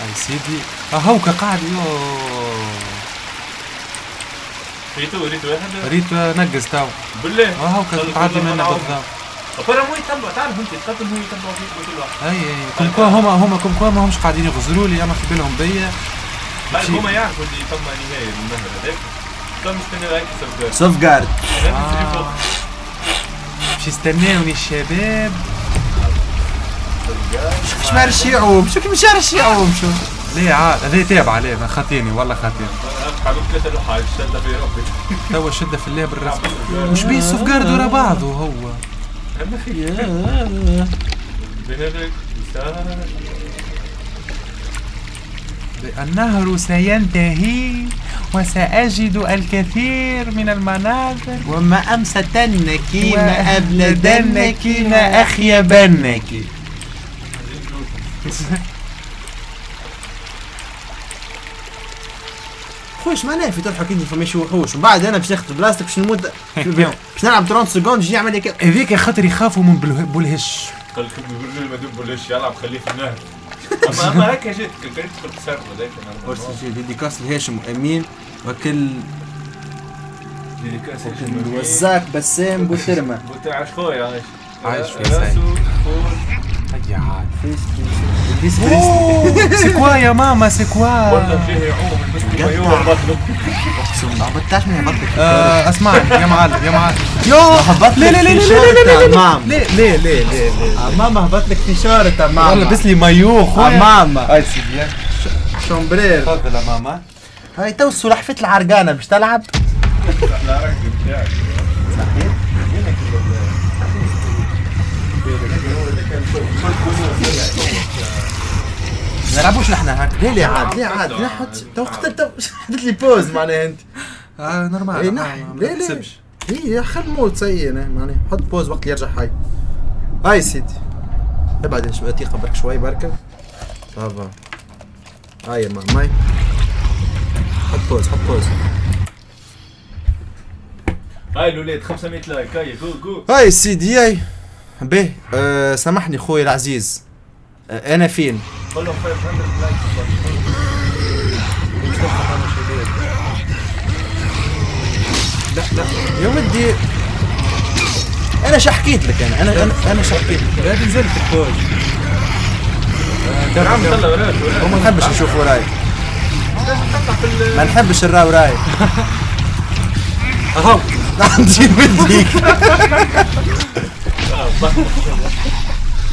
أي سيدي. آه هوكا قاعد يو ريتو ريتو واحد. ريت نقز تو بالله. آه هوكا تعدي منه بالضبط. فرا مو يتبع تعرف انت تقدم هو يتبع فيك كل واحد. أي أي. كم كوا هما هما كم كوا ما همش قاعدين يغزروا لي اما في بالهم بيا. بعد هما يعرفوا اللي تم نهايه النهر هذاك كم مستني هيك سوف جارد آه. باش يستناوني الشباب. مش مارش يعوم شو كي مش مارش يعوم شو؟ ليه عاد؟ هذا تابع ليه؟ ما خاطيني والله خاطيني حلو ثلاثة لوحات شدة في ربي. توا شدة في الله بالرسم مش بيه سوف جارد ورا بعضه هو. النهر سينتهي وسأجد الكثير من المناظر وما أمستنك ما وأبلدنك ما أخيبنك. خوش معناها في تضحك انت فما شي وحوش. ومن بعد أنا باش ناخذ بلاستيك باش نموت. باش نلعب 30 سكوند يجي يعمل هيك. هذيك خاطر يخافوا من بولهش قال ما دوب ولاش يلعب خليه في النهر. اما أما هيك جيت كنت بتصرف هذاك أرسل شي ديديكاس لهاشم وأمين وكل ديديكاس وزاك بسام بوترما. عاش خويا عايش عايش في سعيد. فول يا يا ماما سي كوا والله فيه يعوم بالله عبطتاش من هبطلك آه، اسمعني يا معلم يا معلم يو هبط لا لا لا لا لا لا لا ماما ليه ليه ليه ليه ليه ماما هبط لك تيشيرت يا ماما والله لبس لي مايو آه، خويا ماما هاي سيدي شومبرير تفضل يا ماما هاي تو سلحفة العرقانة مش تلعب لا ركز بتاعك ما نلعبوش نحن هاك. ليه ليه عاد؟ ليه عاد؟ حط تو قتلت تو حطيت لي pause معناها أنت. آه normal اي آه، نحن. ما ليه ليه. هي خل موت سيء معناها. حط pause وقت اللي يرجع حي. هاي سيدي. ابعد شوي دقيقة برك شوي بركة. ça va هاي يا ماما هاي. حط pause حط pause هاي الولاد 500 like. هاي جو جو هاي سيدي هاي. به أه سامحني خوي العزيز. أه أنا فين؟ قول لهم 500 لايك لا لا يا ودي أنا شو حكيت لك أنا؟ أنا أنا, أنا شو حكيت لك؟ لا نزلت الفوج. يا عم طلع وراك وما نحبش نشوف وراي في ما نحبش نرا وراي أهو. عندي وديك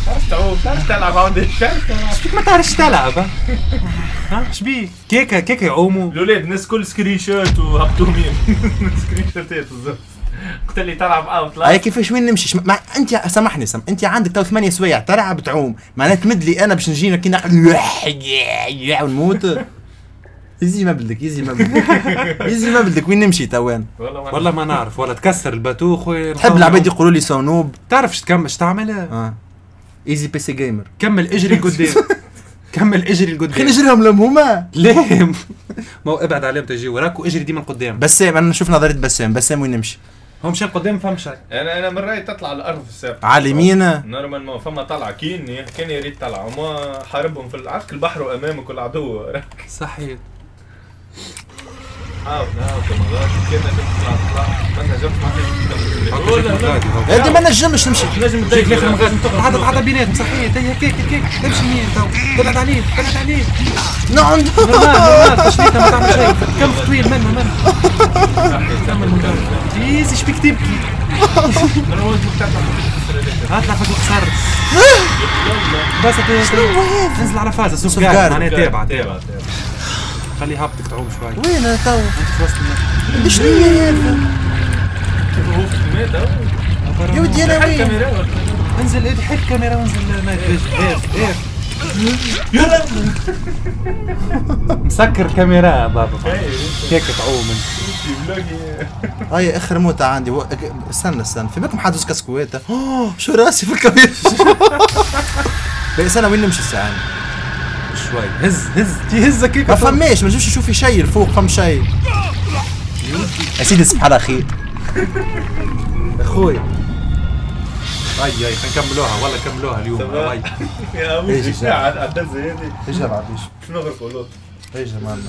تعرف تعوم تعرف تلعب عندي تلعب ما تعرفش تلعب ها؟ ها؟ إيش بيك كيكه كيكة يعوموا. الولاد الناس كل سكرين شوت وهبطوا مين سكرين شوتات بالضبط؟ قلت لي تلعب اوت هاي لا كيفاش وين نمشي. مع... أنت سامحني سم أنت عندك تو ثمانية سوايع تلعب تعوم. معناها تمد لي أنا باش كي نعمل ونموت. يزي ما بدك يزي ما بدك. يزي ما بدك وين نمشي توان والله والله ما نعرف ولا تكسر الباتو خويا تحب العباد يقولوا لي صنوب. تعرف شو تكمل شو تعمل آه. ايزي بي سي جيمر كمل اجري لقدام كمل اجري خلينا لقدام نجريهم لهم هما. ليه؟ ما هو ابعد عليهم تجي. وراك واجري ديما لقدام بسام أنا نشوف نظرية بسام. بسام وين نمشي؟ هو مشى لقدام فهم شيء أنا أنا من رأيي تطلع على الأرض في السابق. على اليمين نورمال ما فما طلعه كين كان يريد طلعه وما حاربهم في عارف البحر امامك والعدو. وراك صحيح. تطلع ما نجمش نمشي. نجم جيك الآخر مغاد تعدى تعدى بيناتهم صحيح. هي كيك كيك امشي يمين تو تبعد عليه تبعد عليه نعم. تشليته ما تعمل شيء كم طويل منه منه كمل ايزي شبيك تبكي اطلع فوق القصر بس تنزل على فازة جارد. معناها تابع تابع تابع خليه هابطك تعوم شوي. وين تو أنت في وسط الماء شنو هي هذا كيف هو في الميت يا ودي أنا وين؟ الكاميرا انزل ادي حل الكاميرا وانزل نايت فيجن ايف ايف مسكر كاميرا بابا. كيك تعوم أنت؟ هاي آخر موتة عندي. و... استنى استنى. في بالكم حد كسكويتة؟ شو راسي في الكاميرا؟ بس أنا وين نمشي الساعة؟ شوي. هز هز يهزك كيك ما فماش ما نجمش نشوف في شيء الفوق فم شيء يا سيدي سبحان الله خير. أخوي. أي أي خلينا نكملوها. والله كملوها اليوم. يا ابو إيش شو قاعد؟ عدزه هذه اجا بعديش شنو نغرق ولوط اجا معنا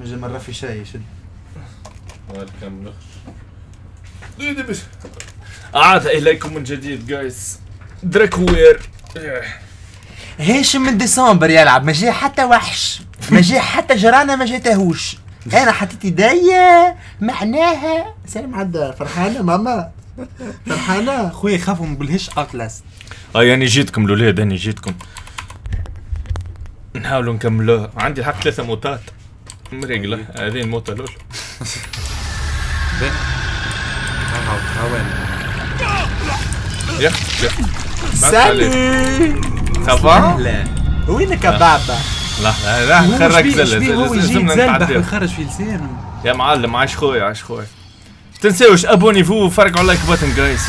نجي مرة في شيء شد. كم نخش عاد إليكم من جديد جايز دراكوير هاشم من ديسمبر يلعب ما جاي حتى وحش. ما جاي حتى جرانا ما جاتهوش. أنا حطيت ايديا معناها. سلام عدا فرحانة ماما. فرحانة. خويا يخافوا من بالهش اوتلاست آه يعني جيتكم الاولاد اني جيتكم نحاولوا نكملوها عندي الحق ثلاثة موتات. مريقلة هذه الموتة الأولى. هاوين يا يا. أختي وينك يا بابا لا. لا لا نخرج زلة هو يجي لازمنا يتزلبح نتعداو ويخرج في لسانه. يا معلم عاش خويا عاش خويا تنساوش أبوني فو وفرقعوا لايك بutton جايز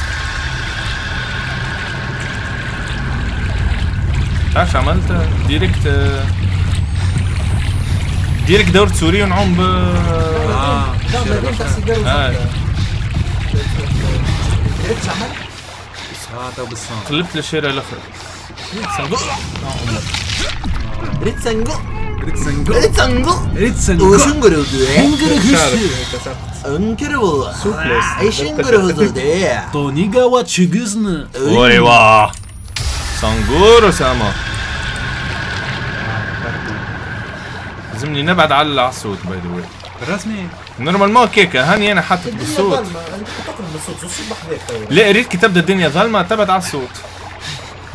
تعرف عملت؟ ديريكت ديريكت دورة سوري ونعوم ب آه. آه. آه. تو بالصوم قلبت للشارع الآخر ريتسانجو ريتسنجو ريتسانجو ريتسنجو وشنجرو شعرك انكربل اي شنجرو ده طونيغا واتشيغزن ايوا سانجورو ساما لازمني نبعد على الصوت باي ذا واي بالرسمي نورمالمون كيكه هاني أنا حاطط بالصوت لا قريت كتاب الدنيا ظلمه تبعد على الصوت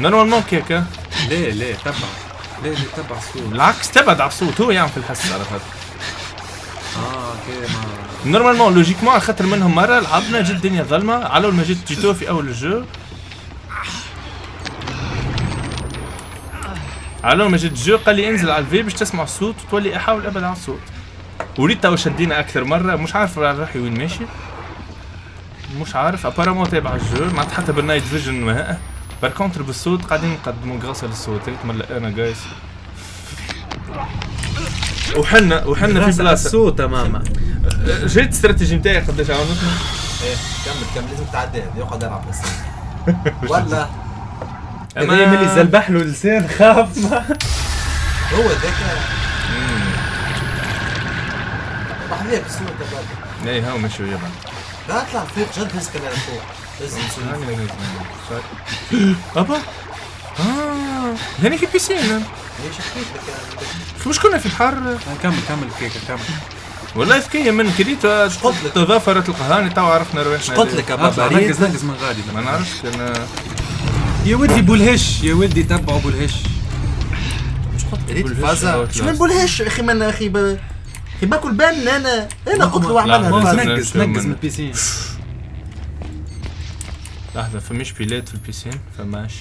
normalement كيكه ليه ليه تبع ليه ليه تبع الصوت بالعكس تبعد على الصوت هو يعمل في الحس على فكره آه okay ما normalement logiquement على خاطر منهم مرة لعبنا جد الدنيا ظلمة. على ما جيت جيتو في أول الجو. على ما جيت الجو قال لي انزل على الفي باش تسمع الصوت وتولي أحاول أبعد على الصوت. وريت تو شدينا أكثر مرة مش عارف راح وين ماشي. مش عارف ابارامون تابع الجو. معناتها حتى بالنايت فيجن ما بار كونتر بالصوت قاعدين نقدموا غسل الصوت هيك ملقانا جايز وحنا وحنا في بلاصة. الصوت تماما جيت استراتيجي نتاعي قداش عاونتنا إيه كمل كمل لازم تعدي يقعد يلعب بس. ولا هذا ملي زلبح له لسان خاف. ما هو ذاك. بحذيك الصوت تبعك إيه هاو ماشي ويا بعض لا اطلع فوق جد هز كمان فوق أبا؟ آه. هنيك بيسين. ليش حكيت لك مش كنا في الحر. كمل كمل كيكة كمل. والله ذكية من كريت قلت لك. تضافرت القهاني تو عرفنا رواحنا قلت لك بابا؟ اطلع ريت. نقز نقز من غادي. ما نعرفش أنا يا ولدي بولهش يا ولدي تبعوا بولهش. ريت بولهش فازا أو شو. من بولهش؟ يا أخي من أخي ب... أخي باكل بن أنا. أنا قلت له أعملها نقز نقز من- من البيسين. لحظة فماش بيلات في البيسين فماش.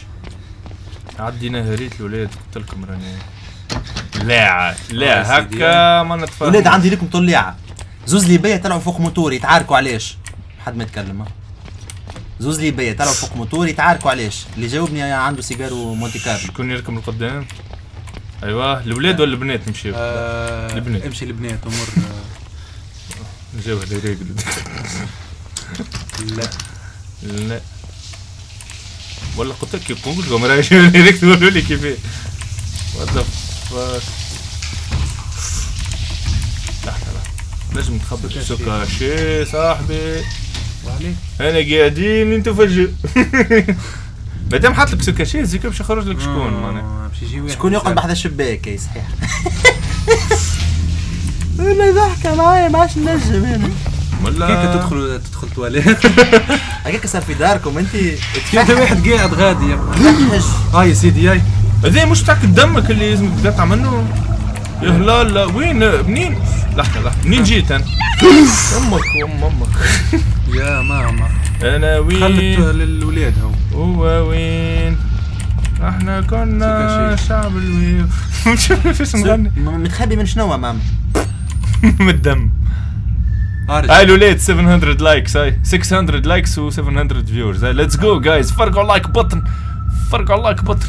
عدينا هريت الولاد قلت لكم راني. لا عاد. آه، لا. هكا ما نتفاهم ولاد عندي لكم طليعه زوز ليبيه طلعوا فوق موتوري يتعاركوا علاش حد ما يتكلم زوز ليبيه طلعوا فوق موتوري يتعاركوا علاش اللي جاوبني عنده سيجار ومونتي كارلو. شكون يركب من القدام؟ أيوه الولاد ولا البنات نمشيو؟ آه، البنات. امشي البنات أمور. جاو هذا راقل لا. لا. ولا قلت لك يكون قلت لكم رايح هيك تقولوا لي كيفاه وات ذا فاك لحظة لحظة نجم تخبط في سكاشي صاحبي. وعليه أنا قاعدين انتو فجأة مادام حاط لك سكاشي زيك باش يخرج لك شكون؟ معناها. آه، واحد شكون يقعد. بحذا الشباك اي صحيح. أنا ضحكة معايا ما عادش نجم. أنا ولا؟ كيف تدخل تدخل تواليت هكاك صار في داركم انت انت واحد قاعد غادي يا هاي يا سيدي هاي. هذا مش تاك دمك اللي لازم تقطع منه؟ يا هلال لا. وين؟ منين؟ لحظة لحظة. منين جيت أنا؟ أمك وام أمك. يا ماما. أنا خلت وين للولاد هو هو وين؟ إحنا كنا. شعب الويل. مش عارف إيش نغني متخبي من شنو ماما؟ من الدم. هاي الولاد 700 لايكس هاي 600 لايكس و 700 فيورز هاي ليتس جو جايز فرقوا اللايك بutton فرقوا اللايك بutton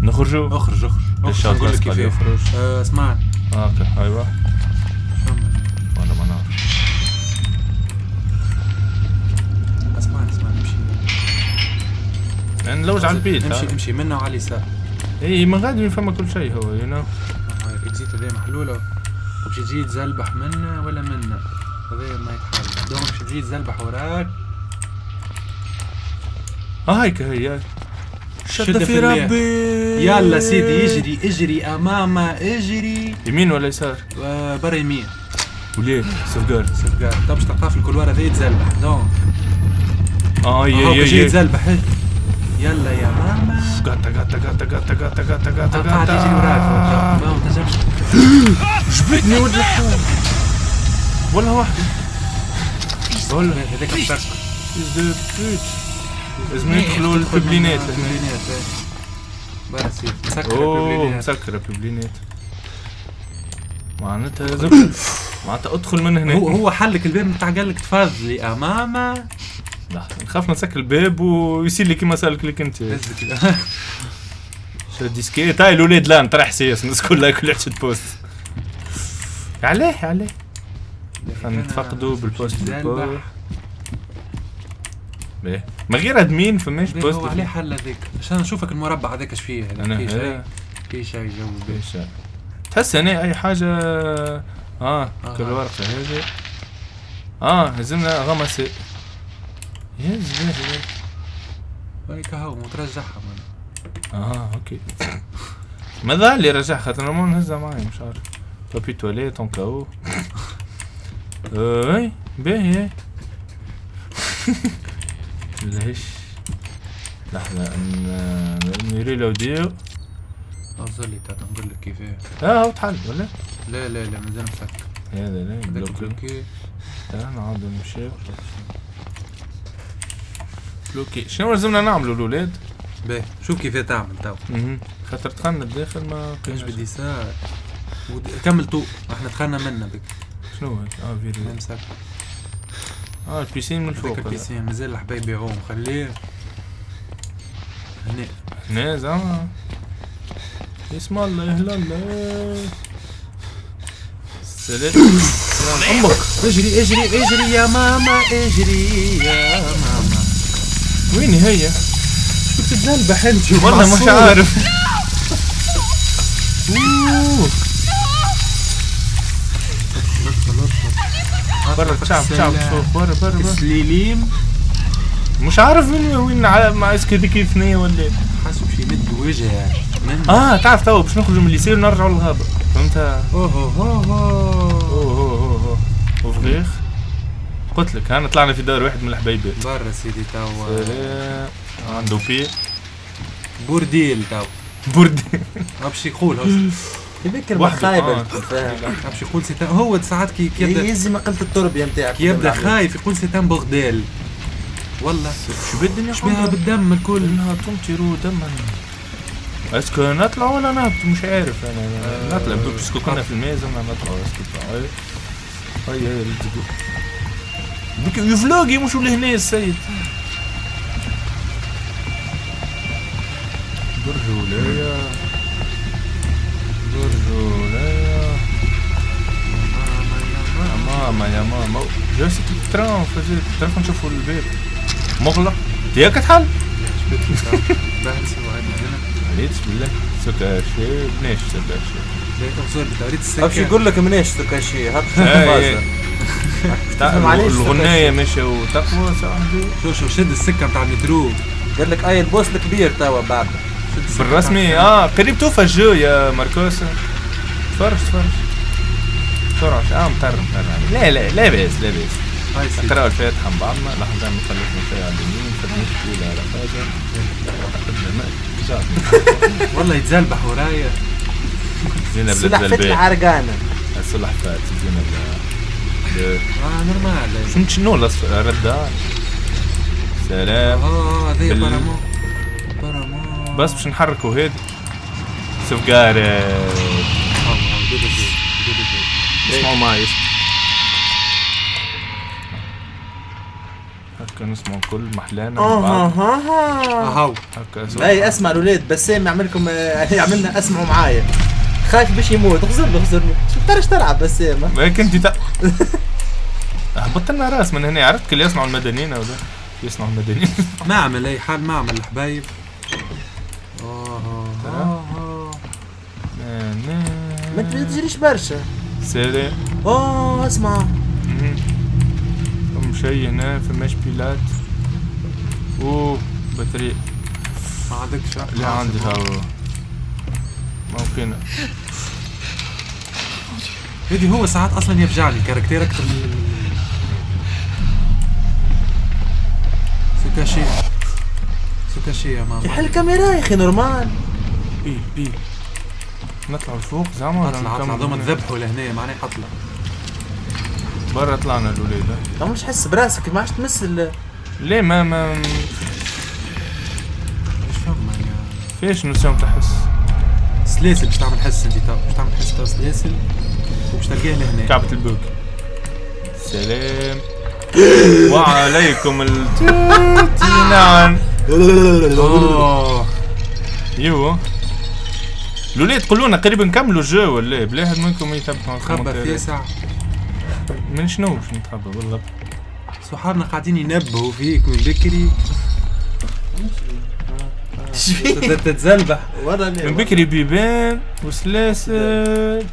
نخرجوا اخرج اخرج إيش اخرج نقول لك كيف يخرج آه، اسمع okay أيوه ولا ما نعرف اسمع اسمع نمشي يعني نلوج على البيت نمشي ها. نمشي منا وعلى اليسار اي من غادي يفهم كل شيء هو you know هاي ال exit هذا محلوله باش تجي تزلبح منا ولا منا. هذا ما يتحل دوم باش تجي تزلبح وراك. آه هيك هي. شد في. ربي. يلا سيدي اجري اجري امامه اجري. يمين ولا يسار؟ آه، برا يمين. وليه؟ سفقار سفقار طب باش تلقاه في الكولوار هذا يتزلبح دون آه يا يا يا. يتزلبح إيه. يلا يا ماما. قاتا قاتا قاتا قاتا قاتا قاتا قاعد يجري وراك. ما تنجمش جبتني ولد الحوم. ولا واحدة. ولا هذاك الشرق لازم يدخلوا الببلينات لهنا الببلينات إيه. برا سيدي مسكر مسكرة ببلينات معناتها زب معناتها أدخل من هنا هو هو حلك الباب بتاع قال لك تفضلي أمامة. لحظة نخاف نسكر الباب ويصير لي كيما سألك لك أنت. هزك شو الديسكيت هاي الاولاد لا نطرح سياس الناس كلها كل عشت بوست. عليه عليه. نتفقدوا بالبوست بالبوست. ما غير ادمين فماش هو بوست عليه حل هذيك. عشان نشوفك المربع هذاك إيش فيه أنا في شيء في شيء جو. ليش تحس هنا أي حاجة آه آه. كل ورقة هذه. آه لازمنا غمسة يز هيك هو مترجعها آه أوكي. ماذا اللي رجع خاطر أنا نهزها معي مش عارف. بابي تواليت اون كاو أي باهي ليش؟ لحظة ن reload يو اظل لي تاتا نقول لك كيفاه آه هو تحل ولا؟ لا لا لا مازال مسكر هذا لا bloqué. آه نعاودو نمشيو bloqué. شنو لازمنا نعملوا الأولاد؟ باهي. شوف كيفاه تعمل تو. خاطر دخلنا الداخل ما إيش كاينش بدي ود- كمل طوق إحنا دخلنا منا بك. شنو هيك؟ آه فيديو ما مسكر آه البيسين من فوق البيسين مازال الحبايب يعوم. خليه. هنا. هنا زعما اسم الله يهلا الله. سلام. أمك. اجري اجري اجري يا ماما اجري يا ماما. وين هي؟ تذلبح انت والله مش عارف. برا تشعب تشعب فوق برا برا برا. سليليم مش عارف وين وين على مع اسكي ذيك اثنين ولا. حاسب شي مد وجه من آه تعرف تو باش نخرجوا من الليسي ونرجعوا للغابه فهمتها؟ أوه أوه أوه. أوه أوه أوه قلت لك أنا طلعنا في دار واحد من الحبايبات. برا سيدي توا. سلام. عنده بي بورديل توا بردي ما باش يقول هو يذكر واحد- خايبة آه. فاهم؟ ما باش يقول سيتان هو ساعات كي كي يبدا يزي ما قلت التربية نتاعك كي يبدا خايف يقول سيتان بغدال والله. شو بدنا شبيها بالدم الكل؟ إنها تمطر دما أسكو نطلع ولا نهبط؟ مش عارف أنا. نطلع باسكو كنا في الميزه ما نطلع اسكو هاي هاي هاي ريتزو بك يفلوقي مش اللي هنا السيد برجولية برجولية يا ماما يا ماما جالسة تعرف نشوفوا البيت. مغلق. ياك تحل عليك بالله سكاشي بنيش سكاشي السكة يقول لك منيش سكاشي هات الغناية مشى وتقوى صاحبي شوف شوف شد السكة بتاع المترو. قال لك أي ال boss الكبير توا بعد. بالرسمي آه قريب توفى الجو يا ماركوس. تفرج تفرج. بسرعة آه مطر مطر. لا لا لا بأس لا بأس. نقراو الفاتحة مع بعضنا لحظة نخلصنا شوية على اليمين فتنش طويلة على حاجة. والله يتزلبح ورايا. زينة سلاح بلاد فتح البيت عرقانة السلح فات زينة بلاد آه normal. شنو شنو ردان سلام. آه بارامون بارامون. بس باش نحركوا هيد سفقار اسمعوا معي هكا نسمعوا كل محلانا أها هكا. باي أسمع الاولاد بسام يعمل لكم يعملنا أسمعوا معايا. خايف باش يموت. اخزرني اخزرني شو بتعرفش تلعب بسام ها؟ هيك انت. هبط لنا راس من هنا عرفت كل يسمعوا المدنيين ولا يسمعوا المدنيين. ما عمل أي حال ما عمل الحبايب ما تجريش برشا. سلام أوه اسمع. فم شي هنا فماش بيلات. أوه بطريق. ما عندكش اللي عندي هاو ممكن هذي هو ساعات أصلا يفجعني. ال caractère أكثر من سوكاشي. سوكاشي يا ماما. يحل الكاميرا يا أخي normal. بي بي. نطلعوا لفوق زعما ولا دوما هنا؟ تذبحوا لهنا معناه اطلع برا طلعنا الولاد ما مش حس براسك ما عادش تمس ال- ليه ما ما إيش فما يا فيش نسيهم تحس سلاسل باش تعمل حس أنت تو باش تعمل حس تو سلاسل وباش تلقاه لهنا كعبة البوك. سلام. وعليكم التنان أوه. يو الولاد قولوا لنا قريب نكملوا الجو ولا إيه؟ بلا واحد منكم يثبت مع خبى الكومنتات. فيسع من شنو باش نتخبى؟ بالضبط صحابنا قاعدين ينبهوا فيك من بكري. تتزلبح. من بكري بيبان وسلاسل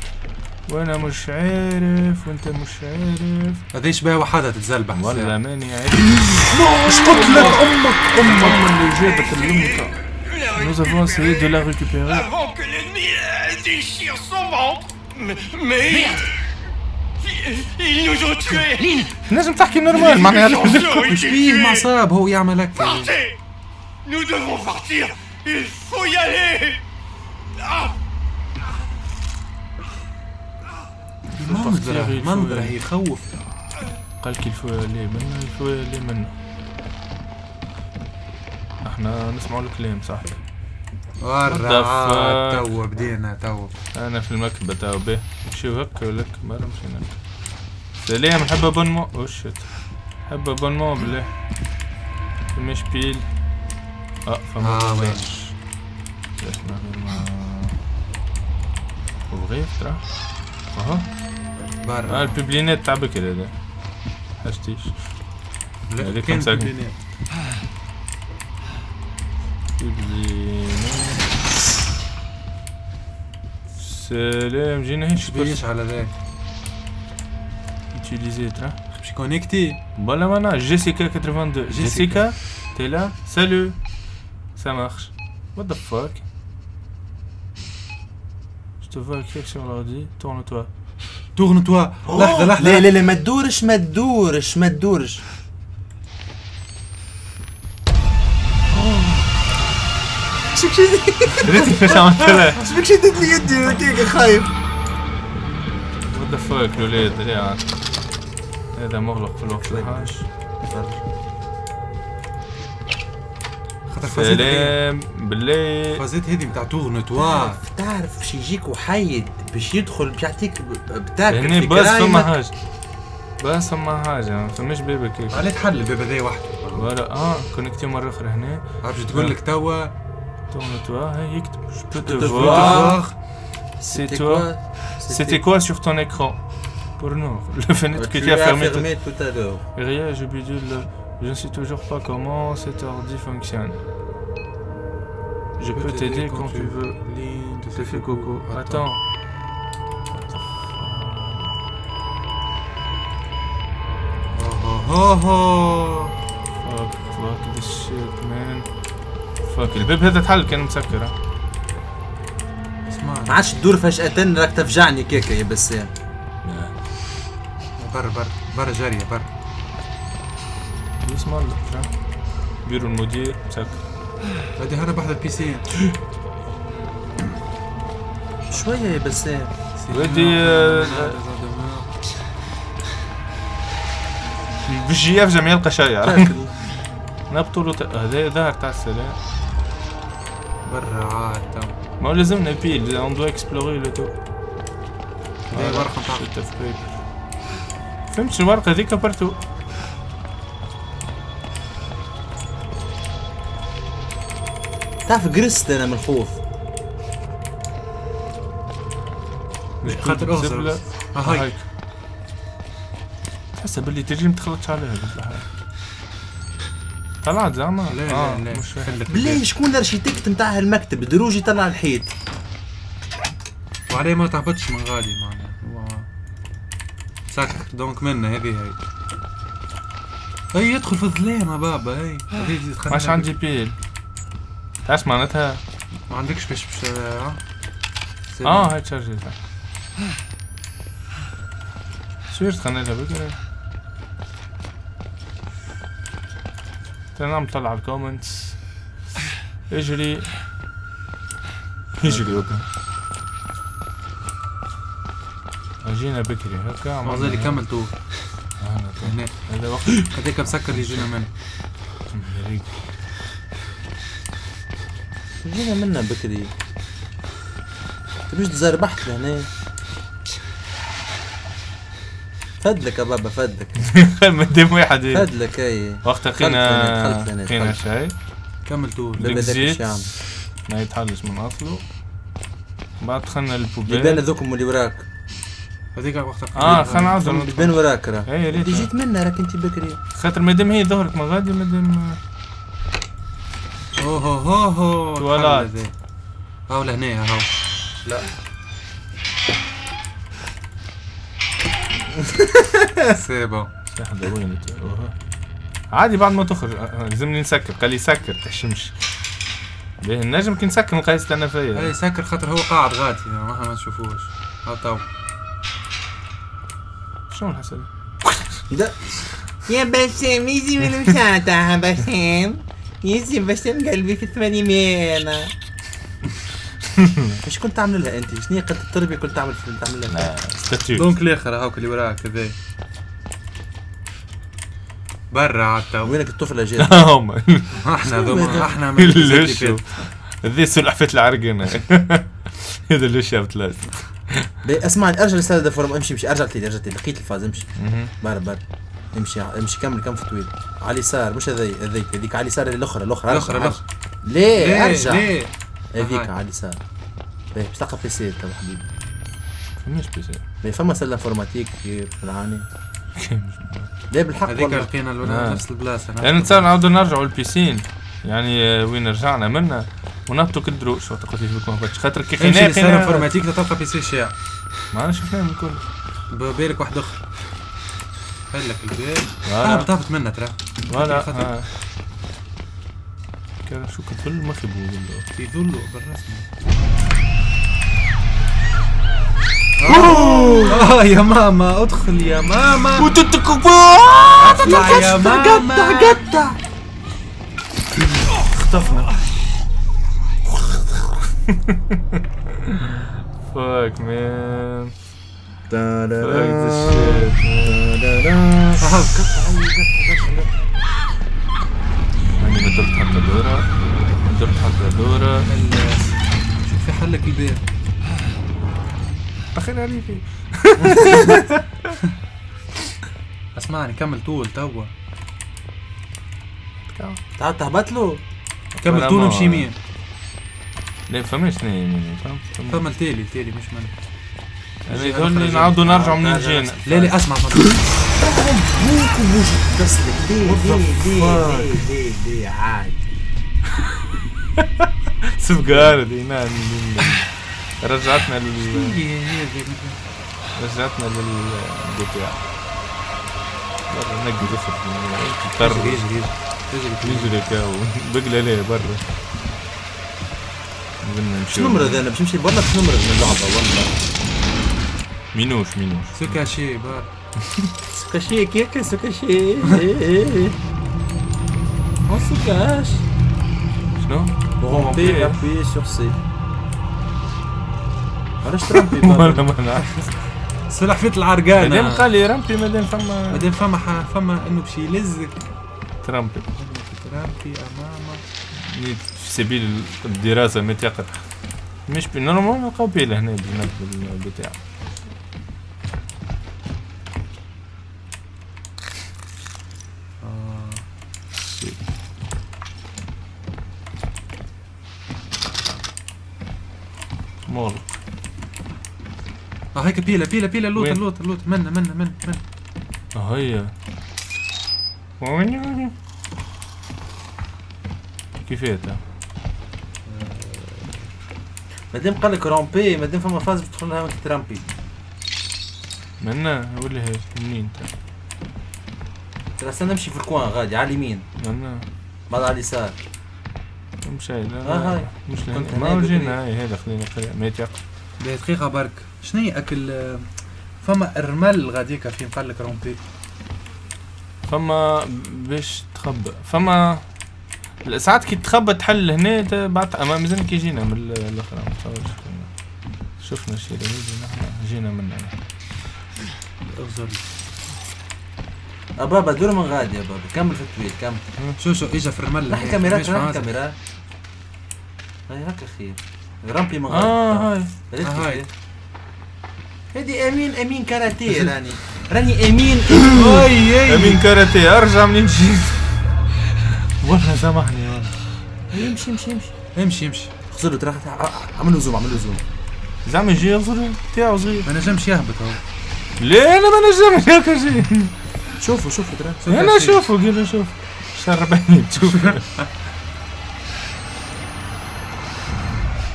وأنا مش عارف وانت مش عارف. هذا يشبه وحدها تتزلبح. ولا ماني عارف. مش قتلت أمك أمك. اللي جابت اللمطه Nous avons essayé de la récupérer. Déchire son ventre Mais... mais... Ils, ils nous ont tués Lynn لازم تحكي نورمال معناها tués. معصاب هو يعمل هكا Partez Nous devons partir Il faut y aller Ah منظره يخوف قال كي الفو اللي منا الفو اللي منا إحنا نسمعوا الكلام صح ورا توا بدينا توا أنا في المكتبة تاو به. نمشيو هكا ولك؟ مرة مشينا سلام نحب ابونمون أو شيت نحب ابونمون بالله فماش بيل. آه فما آه، ما وغير ترى. أها آه برا الببلينات تاع بكري هذا حاجتيش لا، هذيك. ببلينات سلام جينا هيك بيش على ذاك utiliser ترى باش كونيكتي Voilà maintenant, Jessica 82. Jessica. Jessica, t'es là Salut Ça marche. What the fuck Je te vois écrire sur l'ordi, tourne-toi. تورن توا لحظه لحظه لا لا لا ما تدورش ما تدورش ما تدورش ريتك فاش عملت لها شبيك شدت لي يدي هكاك خايف. What the fuck الولاد ريعة هذا مغلق في الوقت الحاج خاطر سلام بالله فازيت هذي بتاع تورن توا تعرف باش يجيك وحيد باش يدخل باش يعطيك بتاعك هني بس فما حاجة. بس فما حاجة ما فماش بابك هيك عليه تحل الباب هذا وحده. ولا آه كونكتي مرة أخرى هنا. عرفت تقول لك توا؟ Tourne-toi, Rick, je peux te, voir. C'est toi. C'était quoi sur ton écran Porno, la fenêtre que tu as fermée tout à l'heure. Rien, j'ai oublié de Je ne sais toujours pas comment cet ordi fonctionne. Je peux t'aider quand, tu veux. Tu te fais coco. Attends. Oh, oh oh oh! Fuck, fuck this shit, man. Fuck, الباب هذا تحل كان مسكر. ما عادش تدور فجأة راك تفجعني كيكا يا بسام. برا برا برا جارية برا. بسم الله؟ بيرو المدير مسكر. هذه هرب واحدة ال PC شوية يا بسام. ودي آه، بالجياف جميع يلقى له ت- هذا ظهر تاع السلام. برا عاد. تو ما هو لازمنا بيل اون دو اكسبلوري لو تو. هذه ورقة في بيبر فهمتش الورقة هذيك بارتو تعرف قرست أنا من الخوف. خاطر. آه، هاي. هايك تحسها باللي تجي متخلطش عليها طلعت زعما لا لا آه، لا مش فاهم. خلك بالله شكون الارشيتكت نتاع هالمكتب دروج يطلع الحيط. وعليه ما تهبطش من غالي معناها. هو سكر دونك منا هذه هاي. هي يدخل في الظلام يا بابا تخلينا ماش عندي بيل. تعرف معناتها؟ ما عندكش باش باش آه. آه هاي تشارجيتها شو خلينا لها تنام طلع الكومنتس. اجري. اجري أوكي. اجينا بكري هكا ما زال يكمل. هنا. هذا وقت. هذاك مسكر يجينا منه. مريق. جينا منا بكري. أنت مش تزربحت لهنا؟ فدلك يا بابا فدلك مدام واحد. فدلك هي وقتها لقينا خلف. شاي. كمل طول الشام. ما يتحلش من أصله. بعد دخلنا يبان البوبيل ذوكم اللي وراك. هذيك وقت آه خلينا نعاودوا بتبان وراك راه اي انت ليش جيت منا راك أنت بكري. خاطر مادام هي ظهرت من غادي مادام أوه هو هو ذي. هاو لهنا هاو. لا. سي بون. عادي بعد ما تخرج آه، لازمني نسكر. قال لي سكر تحشمش. باهي النجم كي نسكر نلقاه يستنى اي فيا. سكر خاطر هو قاعد غادي ما إحنا ما نشوفوش. تو. شنو الحسد؟ يا بسام يجي من مساعدة بسام يجي بسام قلبي في ثمانية إيش كنت تعمل لها أنت؟ شنو هي قد التربيه كنت تعمل تعمل لها؟ ستاتيو. دونك الآخر هاوك اللي وراك هذا برا تو. وينك الطفل جات؟ هما إحنا ذوما إحنا من اللي شو؟ ذي سلحفة العرقنة هذا اللي شافت لازم بي- اسمعني ارجع للسادة فورم امشي امشي ارجع تلي ارجع تلي لقيت الفاز امشي. بار بار. امشي امشي كمل كم في طويل على اليسار مش هذي هذيك هذيك على اليسار الأخرى الأخرى الأخرى. الأخرى. ليه؟ ليه؟ ارجع. ليه؟ هذيك. على اليسار بي باش تلقى بي سي تو حبيبي. بس بي فما سله انفورماتيك في العاني ليه بالحق هذيك لقينا آه. الولاد نفس البلاصة يعني نتصور نعاودوا نرجعوا للبيسين يعني آه، وين رجعنا؟ منا. ونهبطوا كدروش وقت قلت لك ما قلتش خاطر كي امشي لسان خناقنا انفورماتيك تلقى بي سي شاع ما أنا شفناهم الكل ببالك واحد آخر. حل لك فوالا. آه بطافت منها ترى. ولا كان شو كنت كل مخي بقول في ذلو بالرسمي آه يا ماما ادخل يا ماما. اطلع يا ماما. قطع اختفنا. fuck man fuck. the shit تارارا. آه قطع يعني ما درت حتى دورة. ما درت حتى دورة. شوف في حلك البيت أخيرا علي فيه اسمعني كمل طول توا تعال تهبط له كمل طول ومشي يمين. لا فماش يمين فهمت فهمت. فما التالي التالي مش من أنا يقول لي نعاودوا نرجعوا منين جينا لا لا اسمع ما بوك وبوش تصلك ليه ليه ليه ليه ليه ليه عادي سفقار دي نعم رجعتنا لل رجعتنا لل GTA برا نقي دخل برا يجري يجري يجري يجري كاو بقلة ليه برا قلنا شو نمر نمشي هذا أنا باش نمشي برا باش نمر من اللعبه والله مينوش مينوش سكاشي بار سكاشي كيكا سكاشي On se cache. شنو؟ Ramper, appuyer sur C. علاش ترامبي ولا بابا؟ ما نعرف سلحفة مادام العرقانة قال لي رامبي مادام فما بعدين فما فما انه باش يلزك ترامبي ترامبي امامك في سبيل الدراسة يقرا مش نورمال نلقاو بيه هنا بجنب البتاع مول. آه هيك بيلا بيلا بيلا اللوت وين؟ اللوت اللوت منا منا منا منا. آه هي. كيف هي مادام قال لك رامبي مادام فما فاز باش تدخل لها وانت ترامبي. منا؟ ولا هي منين انت؟ ترى استنى نمشي في الكوان غادي على اليمين. منا. بعد على اليسار؟ مش هاي لا آه، لا هاي. مش كنت هنا ما بكري. جينا هاي هذا خلينا قرية ميت يقرا دقيقة برك. شنو هي أكل؟ فما الرمل غاديكا في قال لك رومبي فما باش تخبى. فما لا، ساعات كي تخبى تحل هنا بعد أما مازال كي جينا من ال- الآخر ما تصورش شفنا الشيء اللي يجي نحن جينا منه أفضل. آه بابا دور من غادي يا بابا. كمل في الطويل كمل. شو شو إجا في الرمل نحي هيك، كاميرات مش نحي معازف. كاميرات هاي هكا خير رامبي من غادي آه هاي. عرفت آه، هاي. كيف؟ هادي امين أمين كاراتيه راني. راني امين أمين. كاراتيه. أرجع منين جيت والله سامحني والله يمشي يمشي يمشي. امشي امشي. خسر له ترى عمل له زوم عمل له زوم. زعما يجي يغزر تاعو صغير. ما نجمش يهبط هو. ليه أنا ما نجمش هكا شوفوا شوفوا ترى أنا اشوفه قول أشوف شربين تشوف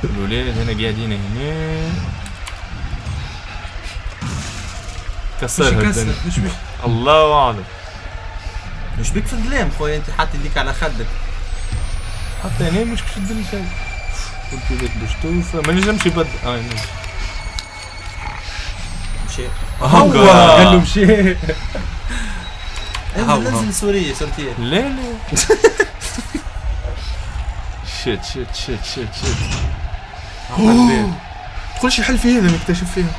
الولاد هنا قاعدين هنا. كسرها الدنيا. الله أعلم. مش بيك في الظلام خويا أنت حاطط ليك على خدك. حتى هنا مش بشد لي شيء قلت لك باش توفى ما نجمش يبدل آه نجم. مشي. هو قال له هو. ننزل سوريا صرتي لا لا. شيت شيت شيت شيت شيت كل شيء حل في هذا نكتشف فيها.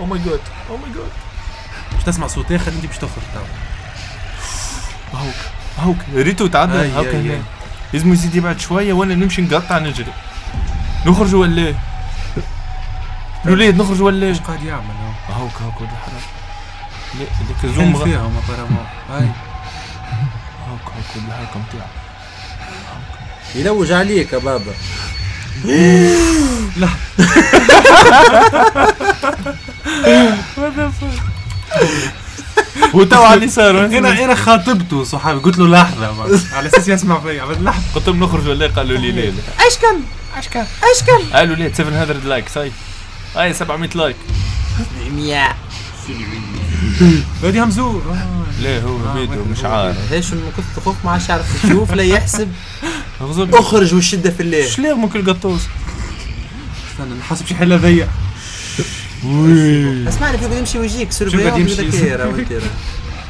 oh my god oh my god باش تسمع صوت آخر أنت باش تخرج تو هاوك. هاوك. ريتو تعدى. أي هاوك هنا. لازم يزيد يبعد شوية وأنا نمشي نقطع نجري. نخرج ولا؟ إيه؟ الولاد نخرج ولا؟ إيه؟ إيش قاعد يعمل هو؟ هاوك هاوك ولد الحرام لا هذيك zoom حل غ- فيهم apparemment هاي. هاوك هاوك ولد الحرام تاعو يلوج عليك يا بابا. لا. وتوا اليسار أنا أنا خاطبته صحابي قلت له لحظة على أساس يسمع فيا لحظة. قلت لهم نخرج ولا إيه؟ قالوا لي لا إيش كان؟ إيش كان؟ إيش كان؟ قالوا لي 700 like هاي. هاي 700 like 700 يودي همزور ليه هو آه، بيده مش عارف. ليش من كثر خوف ما عادش يعرف يشوف لا يحسب. أخرج والشدة في الليل. شو ليه ممكن القطوس استنى نحاسب شي حله ضيق. اسمعني في يمشي ويجيك. سيرفيو ذكيره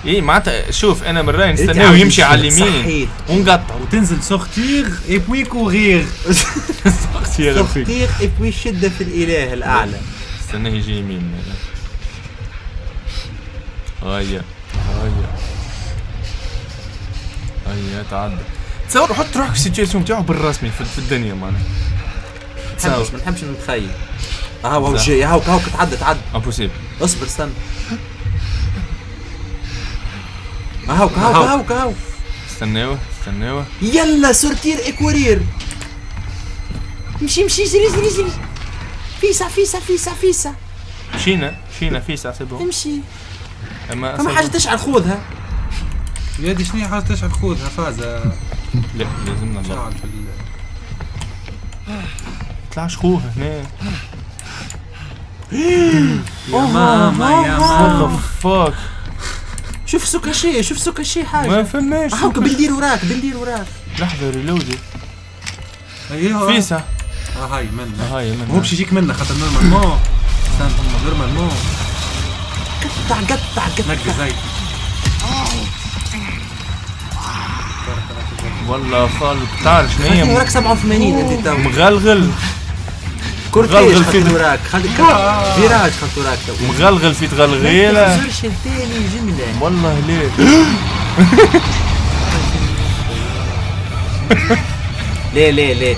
إي معناتها شوف أنا مرة إيه، نستناه يمشي على اليمين. ونقطع. وتنزل سوختيغ إي بوي كوغيغ. سوختيغ إي بوي شدة في الإله الأعلى. استناه يجي يمين. هيا هيا هيا تعدى تصور حط روحك في ال situation بتاعه بالرسمي في, الدنيا معناها. ما نحبش نتخيل. ها هو جاي. هاوك هاوك تعدى تعدى. impossible اصبر استنى. هاوك هاوك. هاوك. هاوك استناوه استناوه يلا sortir et courir. مشي مشي جري جري جري. فيسا فيسا فيسا فيسا. مشينا مشينا في ساعة سبعة امشي. أما فما حاجة تشعل خذها يا دي شنو حاجة تشعل خذها فازه لا لازمنا نضل شعل في ال- طلعش خوه هنا يا ماما يا ماما. فاك شوف سوكاشي شوف سوكاشي حاجة. ما فماش هاوك بندير وراك بندير وراك. لحظة ريلودي أيوه. فيسا. آه هاي منا هاي من هو باش يجيك منا خاطر نورمالمون استنى نورمالمون قطع قطع نقي زيت والله خالد تعرف شنو هي؟ وراك 87 أنت تو. مغلغل. كورتيج غلغل خلي في- وراك خلي فيراج خلي وراك مغلغل في ما تغلغيلة تزرش ثاني جملة. والله ليه؟ ليه ليه ليه؟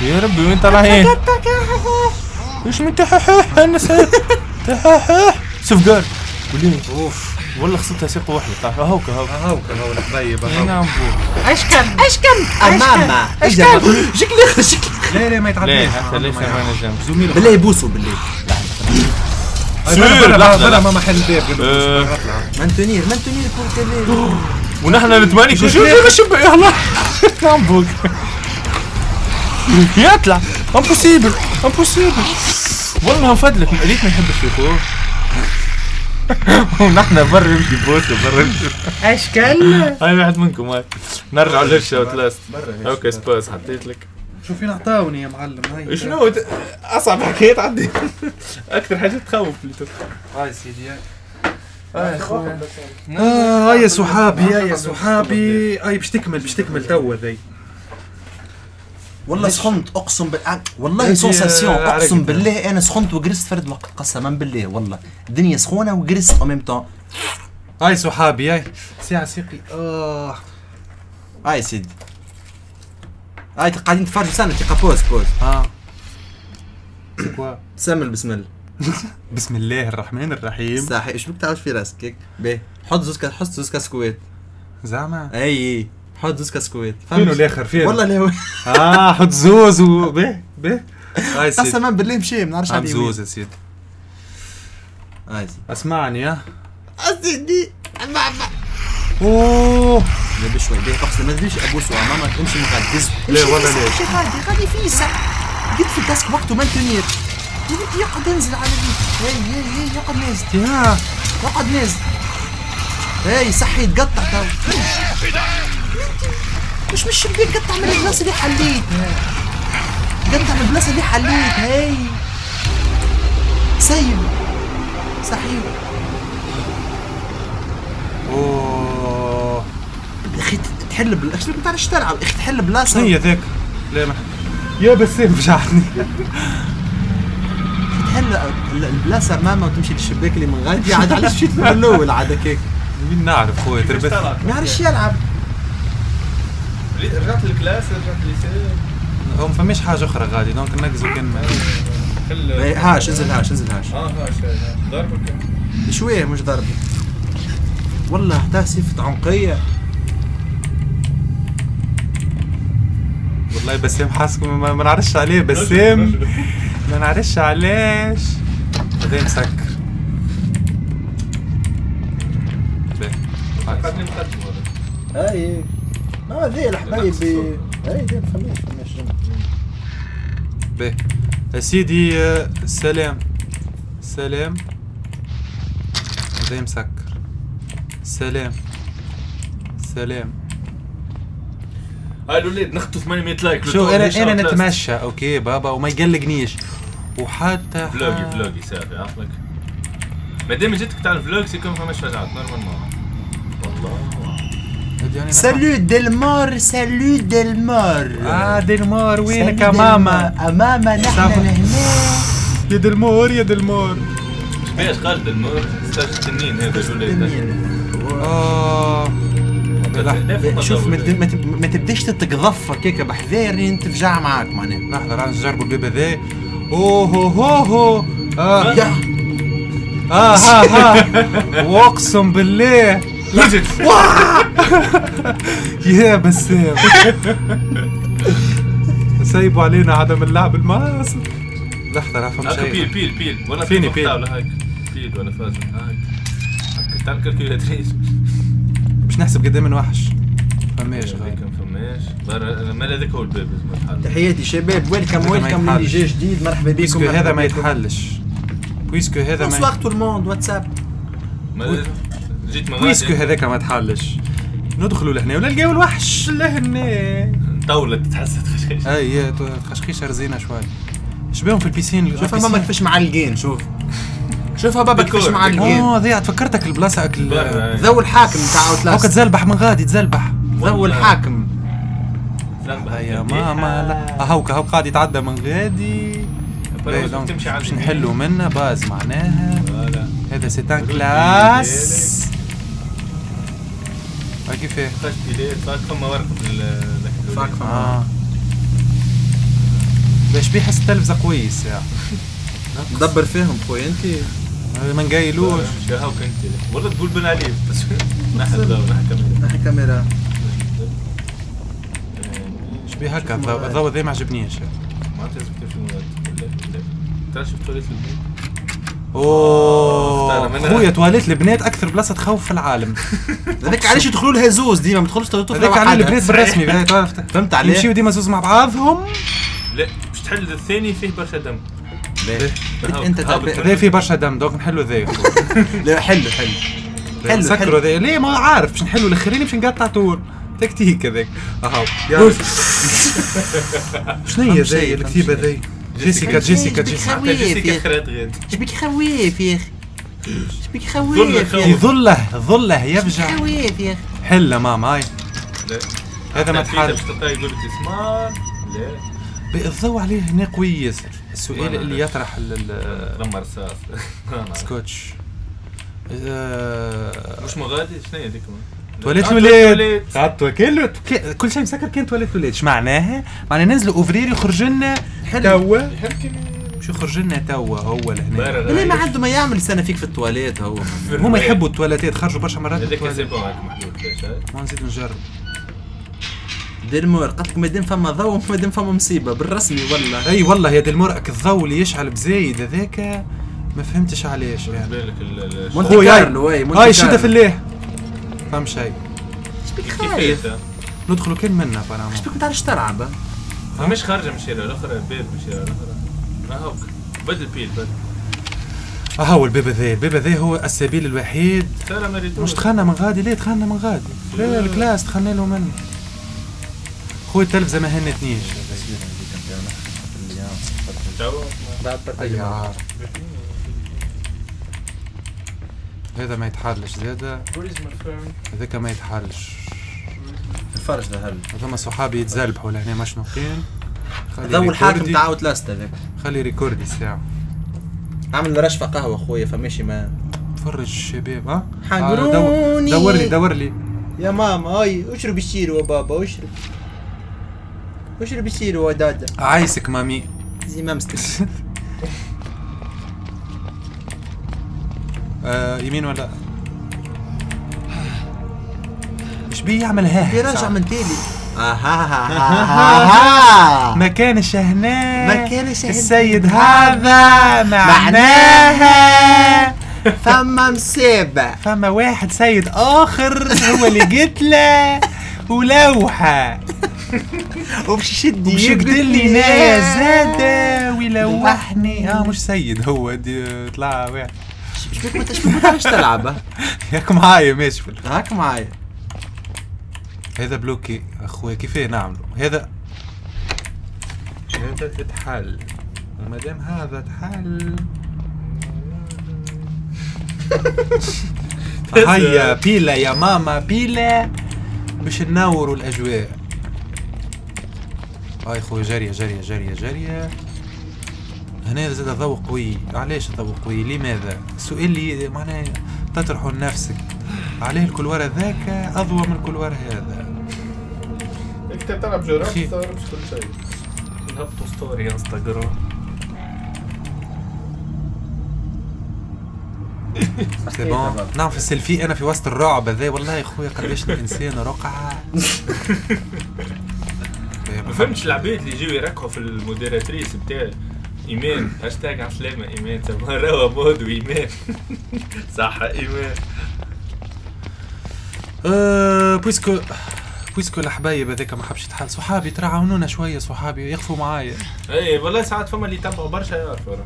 يا ربي وين طلع هين إيش من تححح؟ أنا سيف تححح. سفقار وليه أوف. والله خصتها سيق واحدة. تعرف هوك هوك هاوك هاو الحبايب نعم. بو إيش كان؟ إيش كان؟ اماما إيش كان؟ جيك لي جيك لا لا ما يتعداش حتى ليه ما نجم زميل بالله يبوسوا بالله سير، لحظة، بلا لحظة. ما محل باب قبل آه. مانتونير مانتونير بورتالير ونحن شو شو شو شو يلا. نعم بوك يطلع. امبوسيبل امبوسيبل والله مفدلك ريت ما يحبش يخوف ونحن برا نمشي بوسه برا نمشي. إيش كان؟ هاي واحد منكم هاي. نرجع للشوت لاست أوكي سباس حطيت لك. شوف فين أعطاوني يا معلم؟ هاي. شنو؟ أصعب حكايات عندي أكثر حاجة تخوف هاي سيدي هاي. يا صحابي هاي يا صحابي. هاي باش تكمل باش تكمل توا ذي والله سخنت أقسم بالله والله sensation. أقسم بالله أنا سخنت وجرست فرد وقت قسما بالله والله. الدنيا سخونة وجرست au même temps هاي صحابي هاي. ساعة سيقي آه. هاي سيدي. هاي قاعدين تفرجوا سنة تيقا بوز بوز. آه. سمل بسم الله. بسم الله الرحمن الرحيم. صحيح. إيش بك تعرف في راسك؟ هيك؟ باهي حط زوز حط زوز كاسكويت زعما. أي. حط زوز كاسكويت فينو الآخر؟ فين والله لا هو آه حط زوز و به به. هاي سيدي. قسما بالله مشي ما نعرفش عم عليه زوز يا سيدي. سيدي. اسمعني ها. اسيدي أوه. لا بشوي بيه اقسم ما تدريش ابوسه ماما امشي مغدز لا والله ليش ماشي غادي غادي فيسع قلت في الداسك وقته ما تنير يا بنتي يقعد انزل على البيت هاي هاي هاي يقعد نازل. يا. يقعد نازل. هاي صحي يتقطع تو. مش من الشباك قطع من البلاصة اللي حليتها قطع من البلاصة اللي حليتها هاي. سيب صحيح. أوه. أخي تحل بل... أخي ما تعرفش تلعب أخي تحل بلاصة. شنو هي ذاك لا ما يا بسام فجعتني. تحل ال- البلاصة ماما وتمشي للشباك اللي من غادي عاد علاش مشيت من الأول عاد هكاك مين نعرف خويا؟ تربت. ما يعرفش يلعب. رجعت للكلاس رجعت لليسير. هو ما فماش حاجة أخرى غادي donc نركزوا كان خل إيه، هاش انزل هاش انزل هاش. آه هاش ضربك. شوية مش ضربي والله حتى صفة عنقية. والله بسام حاسكم ما, ما نعرفش عليه بسام ما نعرفش علاش هذا مسكر. باهي. هاي. ما ذي الحبايب اي ذي فماش فماش باهي يا سيدي سلام. سلام. هذا مسكر. سلام. سلام. هاي الاولاد نخطوا 800 لايك شو أنا أنا نتمشى أوكي بابا وما يقلقنيش. وحتى فلوجي فلوجي سافي عقلك ما دام جيتك تاع الفلوج سيكون فماش فجعات نورمالمون والله. سالو دلمار سالو دلمار آه دلمار وينك يا سالو ماما دلمار. ماما نحن. لهنا يا دلمار يا دلمار باش خالد النور ستاج التنين هذا آه شوف ما تبداش تتقذف هكاك بحذاري تفجع معاك معناها لحظة راح نجربوا البيبي ذا اوه هو هو هو آه يا آه ها ها واقسم بالله يا بسام سيبوا علينا عدم اللعب المعاصر لحظة راح أفهم هاكا بيل شيء. بيل بيل ولا فيني في بيل. ولا هاك بيل ولا فاز هاك هاك تاع الكالكولاتريس باش نحسب قد من وحش. فماش غير هيك ما فماش ما هذاك هو الباب تحياتي شباب ويلكم ويلكم. اللي جاي جديد. مرحبا بكم بويسكو مرحبا هذا ما. يتحلش. بويسكو هذا بونسوار ما تو الموند واتساب جيت من بويسكو هذاك ما تحلش. ندخلوا لهنا ولا نلقاو الوحش لهنا. طولت تتحسد خشخش أي خشخيشه رزينة شوي شبيهم في ال piscine شوفها ماما كيفاش معلقين شوف. شوفها بابا كيفاش معلقين. آه ضيعت تفكرتك البلاصة أكل. ذو الحاكم تاع هاكا Outlast تزلبح من غادي تزلبح. ذو الحاكم. ذنبها يا ماما لا. هاوكا هاو قاعد يتعدى من غادي. باش. نحلوا منه باز معناها. هذا سيتان كلاس. فاش بيلات فاك فما ورقه في ال- فاك فما. آه باش بيحس التلفزه كويس يا. دبر فيهم خويا انت؟ ما نقايلوش. شو هاو كنت؟ والله تقول بن علي. بس نحن كمان نحي كاميرا. شبيه هكا الضوء ذي ما عجبنيش. ما تعرف كيف شو لا لا ترى شفت وليت البيت؟ أوه. خويا تواليت البنات أكثر بلاصة تخوف في العالم. هذاك علاش يدخلوا لها زوز ديما ما تدخلش طفله هذاك على وحدها. البنات بالرسمي. فهمت عليه؟ يمشيو ديما زوز مع بعضهم. لا باش تحل الثاني فيه برشا دم. باهي. أنت هذا فيه برشا دم؟ دوك نحلوا ذا لا حلو حلو حلو ذا ليه؟ ما عارف. باش نحلوا الأخرين باش نقطع طول. تكتيك هذاك. أهو. شنو هي فهم الكتيبة شيء. جيسيكا جيسيكا جيسيكا. جيسيكا. خرات غير شبيك خويف يا أخي شبيك خويف ظل يا ظله ظله يفجع خويف يا أخي حله ماما هاي لا هذا ما تلقاه يقول لك سمار لا الضوء عليه هنا كويس السؤال اللي؟ يطرح ال- ال- رمى رصاص السكوتش آه، مش مغادي شنو هي هذيك تواليت كله ك- كل شيء مسكر كان تواليت إيش معناها؟ معناها ننزلوا ouvrir يخرج لنا توا مش يخرج لنا توا هو لهنا. ليه ما عنده ما يعمل سنة فيك في التواليت هو. هما يحبوا التواليتات. خرجوا برشا مرات هذاك. c'est bon. ما نزيد نجرب. ديرمور قالت لك مادام فما ضوء مادام فما مصيبة. بالرسمي والله. أي والله يا دي المرأك الضوء اللي يشعل بزايد هذاك ما فهمتش علاش يعني. خويا كارلو أي كارلو. في الله فهم شيء كيفية ندخلوا كان منا فرامو إيش بك ما تعرفش تلعب فمش خارجة من الشارع الأخرى باب من الشارع الأخرى. ما هوك؟ بدل بيل بدل هو الباب ذا الباب ذا هو السبيل الوحيد. مش تخنا من غادي؟ ليه تخنا من غادي؟ لا الكلاس تخنا له منه. خويا التلفزه ما هنتنيش أيوة. هذا ما يتحلش زاده هذاك ما يتحلش. الفرج ده هل؟ ثم صحابي يتزلبحوا لهنا مشنوقين خلي ضو الحاكم ريكوردي- تاع اوت لاست هذاك. خلي ريكوردي الساعة عامل رشفة قهوة خويا فماشي ما تفرج الشباب ها؟ حقروني. دور لي دور لي. يا ماما هاي اشرب الشيرو يا بابا اشرب. اشرب الشيرو يا دادا عايسك مامي. زي ما مستك آه يمين ولا إيش بيه يعمل ها راجع من تيلي أها. ما كانش هنا ما كانش هنا. السيد هذا معناها فما مصيبه فما واحد سيد آخر هو اللي قلت له. يشد وباش يقتل لي نايا زادة. ويلوحني آه مش سيد هو. دي طلع واحد. بك ما تش- ما تعرفش تلعب ياك معايا ماشي. هاك معايا هذا بلوكي أخويا كيفاه نعمله هذا هذا اتحل وما دام هذا اتحل هيا بيلا يا ماما بيلا. باش ننوروا الأجواء. هاي خويا جارية جارية جارية جارية. هنا زاد ضوء قوي علاش ضوء قوي؟ لماذا؟ السؤال اللي معناه تطرحه لنفسك. عليه ال couloir ذاك أضوى من ال couloir هذا. انت تلعب جراب. تستغربش كل شيء نهبطوا story Instagram سي بون نعم في السيلفي أنا في وسط الرعب ذا والله يا خويا قداش الإنسان رقعة. ما فهمتش العباد اللي يجيو يركحوا في الموديراتريس بتاعي. ايمان هاشتاج على سلامة ايمان سموها روا مود وايمان صح ايمان أه بويسكو بويسكو الحبايب هذاك ما حبش يتحل. صحابي ترى عاونونا شوية صحابي يقفوا معايا. اي والله ساعات فما اللي يتبعوا برشا يعرفوا.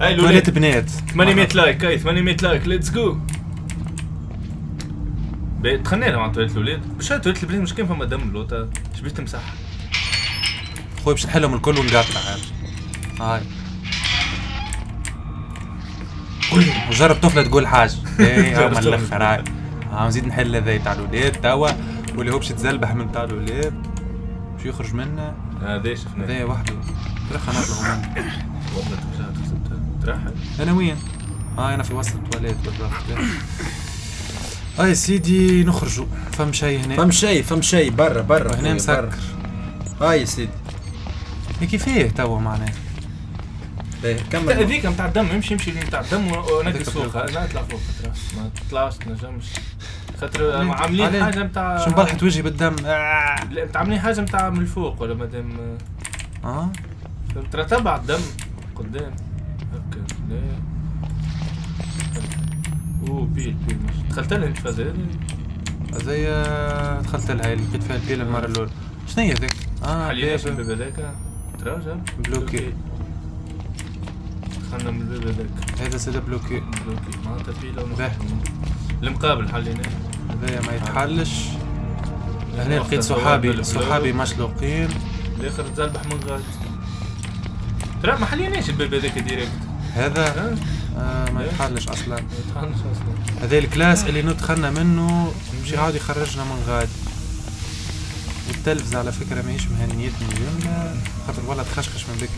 ولاد الولاد بنات. 800 like هاي 800 like. let's go لهم على تواليت الاولاد باش تواليت البنات مش كان فما دم لوطا إيش بيش خويا باش نحلهم الكل ونقطع هاي هاي. وجرب طفلة تقول حاجة. اي جرب هاو. الآخر هاي ها نزيد نحل هذا تاع الاولاد توا. واللي هو باش يتزلبح من تاع الاولاد باش يخرج منه؟ هذا شفنا هذايا وحده. ترى خلينا نطلعوا منه تراحل أنا وين؟ آه أنا في وسط التواليت بالضبط. يا سيدي نخرجوا. فم شيء هنا؟ فم شيء فم شيء برا برا. هنا خويا، مسكر. هاي سيدي. إيه كيفاه توا معناه باهي، لا، كمل هذيك نتاع الدم امشي امشي نتاع الدم ونقص هذيك فوق لا اطلع فوق ما تطلعش تنجمش خاطر عليه. عاملين. حاجة نتاع شو مبلحت وجهي بالدم آه. لا انت عاملين حاجة نتاع من الفوق ولا مادام آه فهمت؟ ترى تبع الدم قدام هكا لا اوه بيل بيل مش دخلت لها انت فاز زي آه، دخلت لها اللي لقيت فيها البيل المرة الأولى شنو هي ذيك؟ آه حليناش باب. الباب هذاك تراجع بلوكي. دخلنا من هذاك. هذا سيدا بلوكي. بلوكي. معناتها بيلا باهي. المقابل حليناه هذايا ما يتحلش. هنا وقت لقيت صحابي. صحابي مشلوقين. الآخر تزلبح من غاد ترى ما حليناش الباب هذاك direct هذا؟ آه ما يتحلش أصلا. ما يتحنش أصلا. هذا ال classe اللي ندخلنا منه. مش يعاود يخرجنا من غادي والتلفز على فكرة ماهيش مهنيتني اليوم خاطر والله تخشخش من بك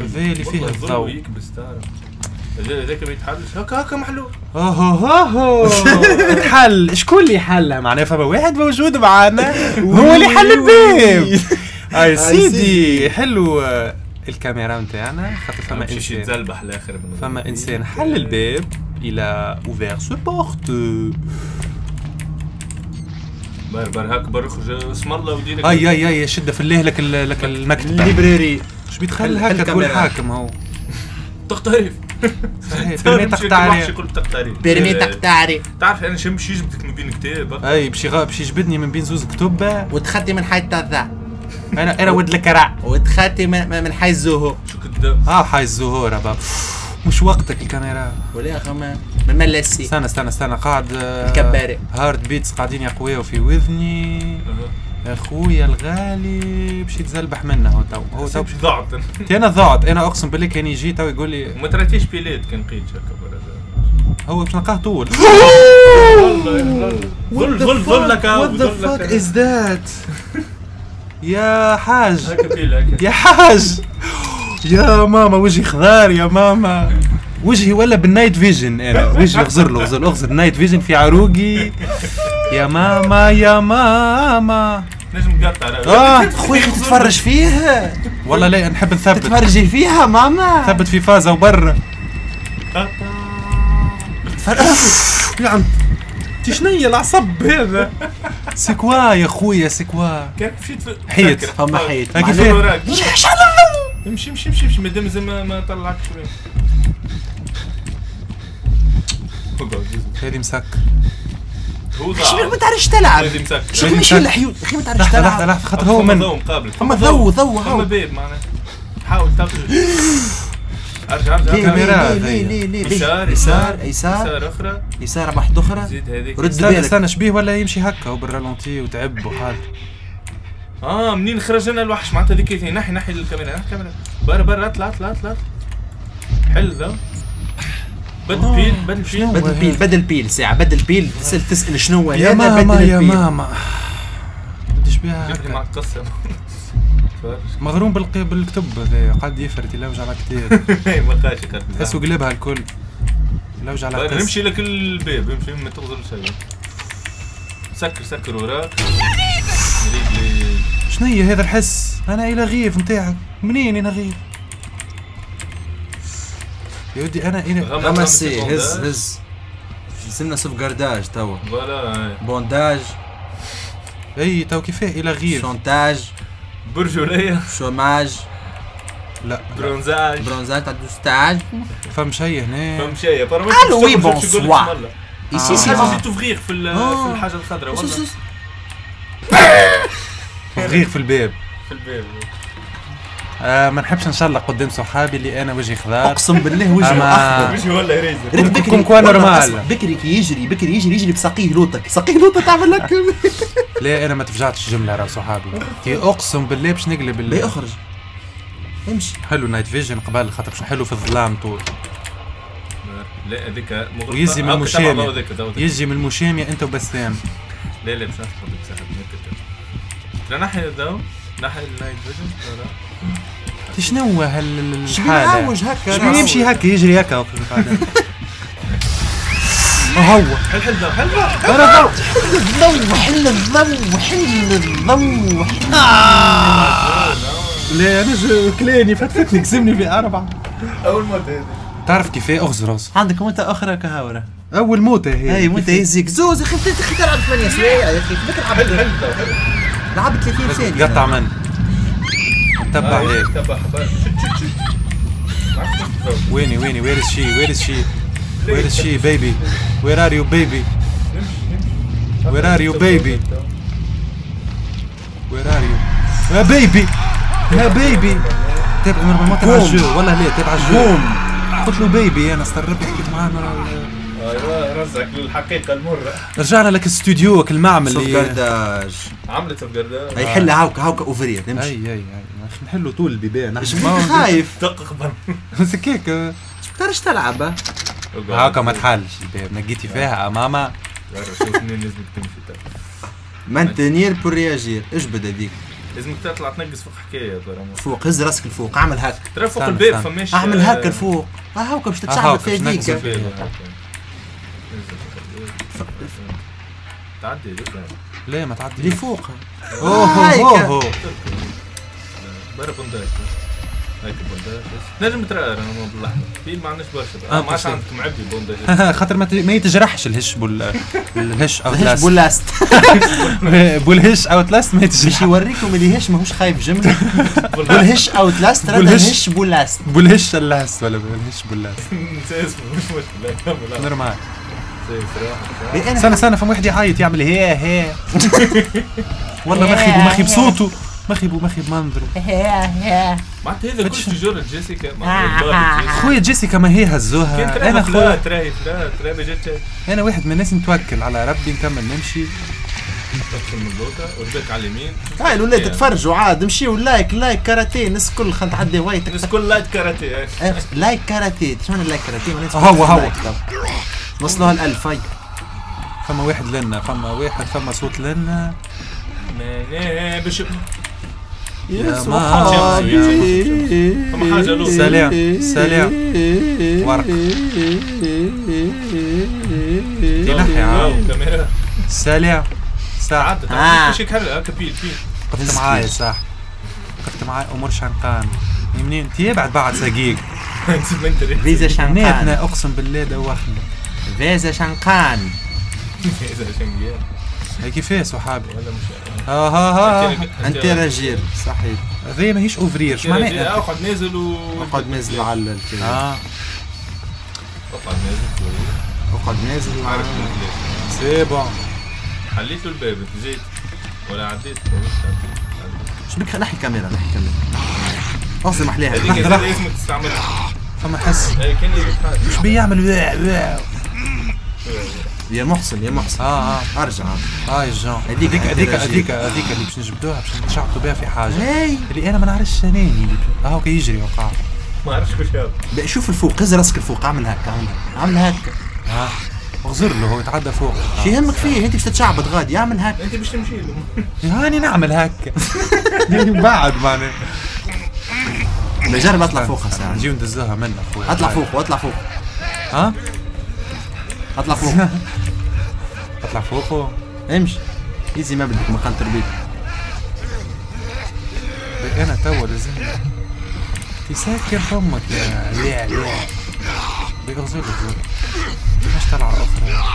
هذا اللي فيه الضوء. يكبس تعرف. هذا- هذاك ما يتحلش. هكا هكا محلول. اوه اوه اتحل. شكون اللي حلها معناها فما واحد موجود معانا. هو اللي حل الباب. أي سيدي. حلو. الكاميرا نتاعنا خاطر فما إنسان. يتزلبح الآخر فما إنسان حل الباب إلى اوفير سو بورت بار بار هاك بار اخرج اسم الله وديرك اي اي اي شدة في الليه لك ال- لك المكتب الليبراري. إيش بيتخلى هكا تقول. حاكم هو؟ تقترف. صحيح في تقطع كل تقترف بيرمي تقطعري. تعرف أنا شم شي جبتك من بين كتاب؟ أي باش باش يجبدني من بين زوز كتب. وتخطي من حي الضع أنا أنا ود الكرع وتخطي من, من حي الزهو. شو كده آه حاي الزهور مش وقتك الكاميرا. ولا يا خما من ملسي استنى استنى استنى. قاعد آه، الكباري. هارد بيتس قاعدين يقويو في وذني. أخويا الغالي باش يتزلبح منه هو تو. هو تو ضعت أنا ضاعت. أنا أقسم بالله كان يجي تو يقول لي وما تراتيش بيليت كان قيد هكا هو باش نلقاه طول. ظل ظل ظل لك وات ذا فاك از ذات يا حاج. يا حاج. يا ماما وجهي خضار يا ماما. وجهي ولا بالنايت فيجن أنا. وجهي اغزر له اغزر له اغزر نايت فيجن في عروقي. يا ماما يا ماما. نجم تقطع آه خويا تتفرج فيه والله لا نحب نثبت. تتفرجي فيها ماما. ثبت في فازة وبرا يا عم. انت شنيا العصب هذا؟ سكوا يا خويا سكوا. فكر. فما فيه. وراك. امشي امشي امشي امشي. مادام زي ما ما طلعك شوية اقعد، هذه مسك هو شبيك ما تعرفش تلعب؟ مسكر. شو ماشي الحيوت أخي ما تعرفش تلعب. لحظة لحظة خاطر هو من أما ضو ضو فما باب معناها. حاول تخرج أرجع أرجع. ليه كاميرا ليه ليه هذه. ليه ليه؟ ليه يسار يسار. يسار. أخرى. يسار واحدة أخرى. زيد هذيك. رد استنى بالك. استنى شبيه ولا يمشي هكا وبالرالونتي وتعب وحال؟ آه منين خرج لنا الوحش معناتها هذيك. نحي نحي الكاميرا نحي الكاميرا. برا برا أطلع أطلع أطلع. حل ذا. بدل بيل بدل بيل. شنو؟ بدل بيل بدل بيل ساعة بدل بيل تسأل تسأل شنو يا هذا ماما يا. ماما. بديش بيها جبت لي هكا. معك قصة. تفرج. مغروم بالكتب هذا قاعد يفرت يلوج على كتير. هي ما خاش قد تحسوا قلبها الكل. يلوج على طيب، قص. نمشي لك الباب امشي ما تغزر شيء. سكر سكر وراك. رجلي. شنيا هذا الحس؟ أنا إلى غيف نتاعك. منين أنا غيف؟ يا ودي أنا غمس غمسي غمس هز. هز سمنا سوفغارداج توا فوالا بونداج اي تو كيفاه إلى غيف شونتاج برجولية شوماج لا برونزاج برونزاج تاع دوستاج فهم شيء هنا فهم شيء Allô, oui, bonsoir. ايسي Ah. سي تفغيغ في ال- آه. في الحاجة الخضراء والله صغير في الباب في الباب آه ما نحبش نشلق قدام صحابي اللي أنا وجهي خضار أقسم بالله وجهه أما- أخضر. مش ولا ريزر بكري كوا نورمال. بكري كي يجري بكري يجري يجري بساقيه لوطك. ساقيه لوطه تعمل لك. لا أنا ما تفجعتش جملة راه صحابي. كي أقسم بالله باش نقلب ليه ال- أخرج. امشي. حلو نايت فيجن قبل خاطر باش نحلو في الظلام طول لا هذيك ويزي من المشامي. يجي من المشامية أنت وبسام لا لا مش ساحب هيك ترى ناحية ذا ناحية النايت فيجن شنو هال- شبيه الحالة؟ معوج هكا؟ شنو يمشي هكا يجري هكا. هو. حل حل ذا حل الضو حل الضو حل الضو لا أنا كلاني فتفتني كسبني في أربعة. أول مرة هذه تعرف كيفاه اغزرز عندك موتة أخرى كهاورة أول موتة هي. أي موتة يهزك زوز يا أخي تلعب 8 سوايع يا أخي. تلعب حل ذا حل لعبت 30 ثانية. قطع من تبع عليك تبع. كيف تفوت. ويني ويني؟ where is she where is she where is she baby where are you baby Where are you, baby? where are you يا baby يا بيبي تابع ما تابع. الجو. والله لا تابع الجو. قلت له بيبي أنا استغربت حكيت معاه مرة- أيوه رزعك للحقيقة المرة. رجعنا لك استوديوك المعمل اللي سوفغارداج عملت بقردان اي حل هاوكا هاوكا اوفريا أي تمشي أي. اي نحلوا طول البيبان. خايف. دقق بر سكيك تقدرش تلعب؟ ها؟ هاكا ما تحلش الباب نقيتي فيها ماما. شوف منين لازمك تمشي. مانتينير بور رياجير اجبد هذيك لازمك تطلع تنقص فوق حكاية ترى فوق هز راسك لفوق. اعمل هاك. ترى فوق الباب. فماش اعمل هاك لفوق. ها هاوكا باش آه، تتشعبط هاوكا في باش هذيك. تعدي لا ما تعدي اللي فوق أوه. أوه. برا بنداش هيك بونداج نجم ترى أنا ما بالاحمر في ما عندناش برشا ما عادش بس- عندك معبي بونداج خاطر ما يتجرحش الهش بول الهش أو هش تلاست بولاست بولهش أو تلاست ما باش يتجرحش يوريكم اللي هش ماهوش خايف جمله بولهش أو تلاست راه بولهش. هش بولاست بولهش اللاست ولا بولهش بولاست نسى اسمه مش مشكله نورمال استنى استنى فما واحد يعيط يعمل هي هي والله مخي بمخي بصوته مخي بمخي بمنظره معناتها هذا كل جرة جيسيكا. معناتها ضربة جيسيكا. خويا جيسيكا ما هي هزوها. أنا خويا تراهي تراهي أنا واحد من الناس نتوكل على ربي نكمل نمشي. تدخل من اللوطة على اليمين. هاي الولاد تتفرجوا عاد مشيو لايك لايك كاراتيه الناس الكل خلينا نتعدي هوايتك الناس كل لايت كاراتيه. لايك كاراتيه. شنو لايك كاراتيه؟ هو- هو. لايك. وصلوها الألف هاي. فما واحد لنا فما واحد فما صوت لنا. باش يا صحابي. فما حاجة لو. سلام سلام ورق. ينحي واو، عاد كاميرا سلام ساعة عدت آه. عدت مش هكا بيل بيل وقفت معايا صح وقفت معايا أمور شنقان منين انت بعد بعد سقيق. فيزا شنقان نيتنا أقسم بالله دوخني. فيزا شنقان إذا شنقيان. هي كيفاش صحابي. مش ها ها ها. انت رجال صحيح. هذه ماهيش أوفرير شو معناها معناها أقعد نازل و أقعد نازل على الكلام. آه. أقعد نازل. أقعد نازل. سي بون. حليت له الباب جيت ولا عديت. شو بك نحي كاميرا نحي كاميرا أصلا محليها هذيك. اسمك تستعملها. فما حس. شو بيعمل؟ واع واع يا محسن يا محسن. آه آه أرجع. آه يا جون. هذيك- هذيك هذيك هذيك اللي باش نجبدوها باش نشعطوا بها في حاجة. هاي اللي أنا ما نعرفش اللي آه كي يجري وقع ما كل شيء بقى شوف الفوق هز راسك الفوق اعمل هكا اعمل هكا اعمل هكا. آه اغزر له هو يتعدى فوق. شو يهمك فيه أنت باش تتشعبط غادي اعمل هكا. أنت باش تمشي له. هاني نعمل هكا. بعد معناه بجرب اطلع فوقها ساعه نجيو ندزوها منا أخويا. اطلع فوق واطلع فوق. ها؟ اطلع فوق. اطلع فوق امشي. ايزي ما بدك مكان تربيت. أنا توا لازم. تسكر فمك يا يا يا بيغزر لك مش طلعة أخرى.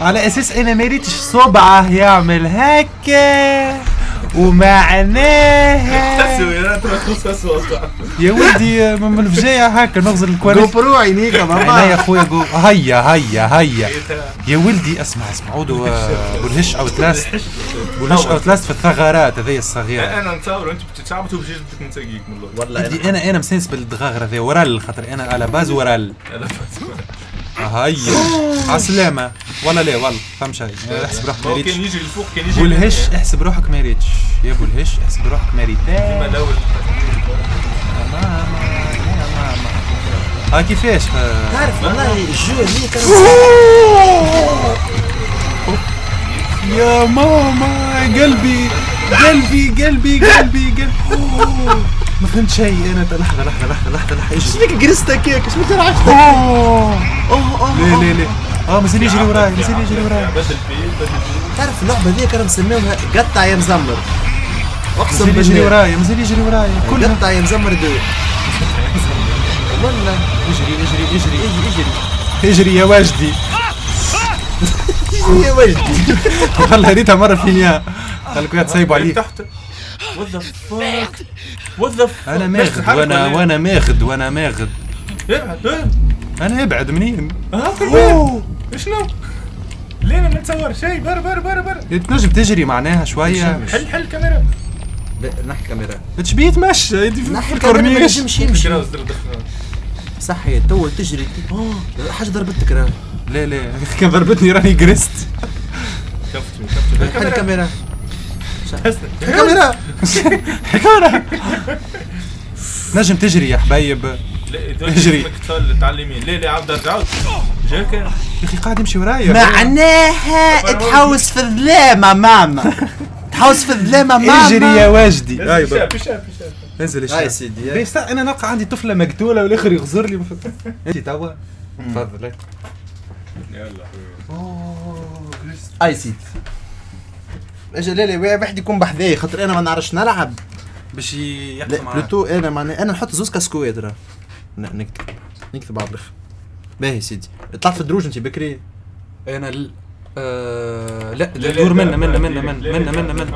على أساس أنا ما ريتش صبعه يعمل هكا. ومعناها يا ولدي من الفجاية هكا نغزر جو الكوانيس برو عينيك يا أنا يا ماما. أخويا جو هيا هيا هيا. يا ولدي اسمع اسمع. عودوا آه، بولهش أو تلاست بولهش أو تلاست في الثغرات هذه الصغيرة. أنا نتصور بدك نسقيك من اللوطة والله. أنا أنا مسنس بالدغاغر هذا ورال خاطر أنا على باز ورال. أنا بس هيا على السلامه ولا لا والله فهم شيء. احسب روحك ما هو كان يجي لفوق كان يجي بولهش احسب روحك ما ريتش يا بولهش احسب روحك ما ريتش ما الأول. ماما يا ماما ها كيفاش تعرف والله الجو هذيك يا ماما قلبي قلبي قلبي قلبي. قلبي. ما فهمت شيء أنا لحظة لحظة لحظة لحظة لحظة. إيش فيك جرستك هيك إيش بتلعب أوه أوه أوه. ليه ليه ليه؟ آه مازال يجري وراي مازال يجري وراي. بدل تعرف اللعبة هذيك أنا مسميوها قطع يا مزمر. أقسم مازال يجري بالله. وراي مازال يجري وراي. كلها. قطع يا مزمر دو والله. اجري اجري اجري اجري اجري اجري يا واجدي يا وجدي. والله ريتها مرة فينيا خليك ويا تسيبوا عليك. تحت. وات ذا فاك وات ذا أنا ماخذ وأنا وأنا ماخذ وأنا ماخذ. ابعد آه أنا أبعد منين ها في شنو؟ ليه ما نتصور شيء؟ برا برا برا برا. تنجم تجري معناها شوية. حل حل الكاميرا. نحي كاميرا تشبيه تمشى يدي في نحي الكاميرا ما الكورنيش. نجمش يمشي. صحي تو تجري. اوه حاجة ضربتك راه لا لا كان ضربتني راني جرست كفتني كفتني حل الكاميرا. كاميرا كاميرا نجم تجري يا حبايب. لا اجري. تعال اليمين ليه ليه عاود ارجع جاك يا أخي قاعد يمشي ورايا. معناها تحوس في الظلامه ماما تحوس في الظلامه ماما اجري يا واجدي. انزل هاي الشارع سيدي بس أنا نلقى عندي طفلة مقتولة والآخر يغزر لي. انت توا. تفضل يلا. هاي سيدي. أجل لا لا واحد يكون بحذاي خاطر أنا ما نعرفش نلعب. باش معاه بلوتو أنا معناها أنا نحط زوز casque وات راه نكتب. نكتب على الآخر. باهي سيدي. طلعت في الدروج أنت بكري. أنا ال... آه... لا دور منا منا منا منا منا منا. منا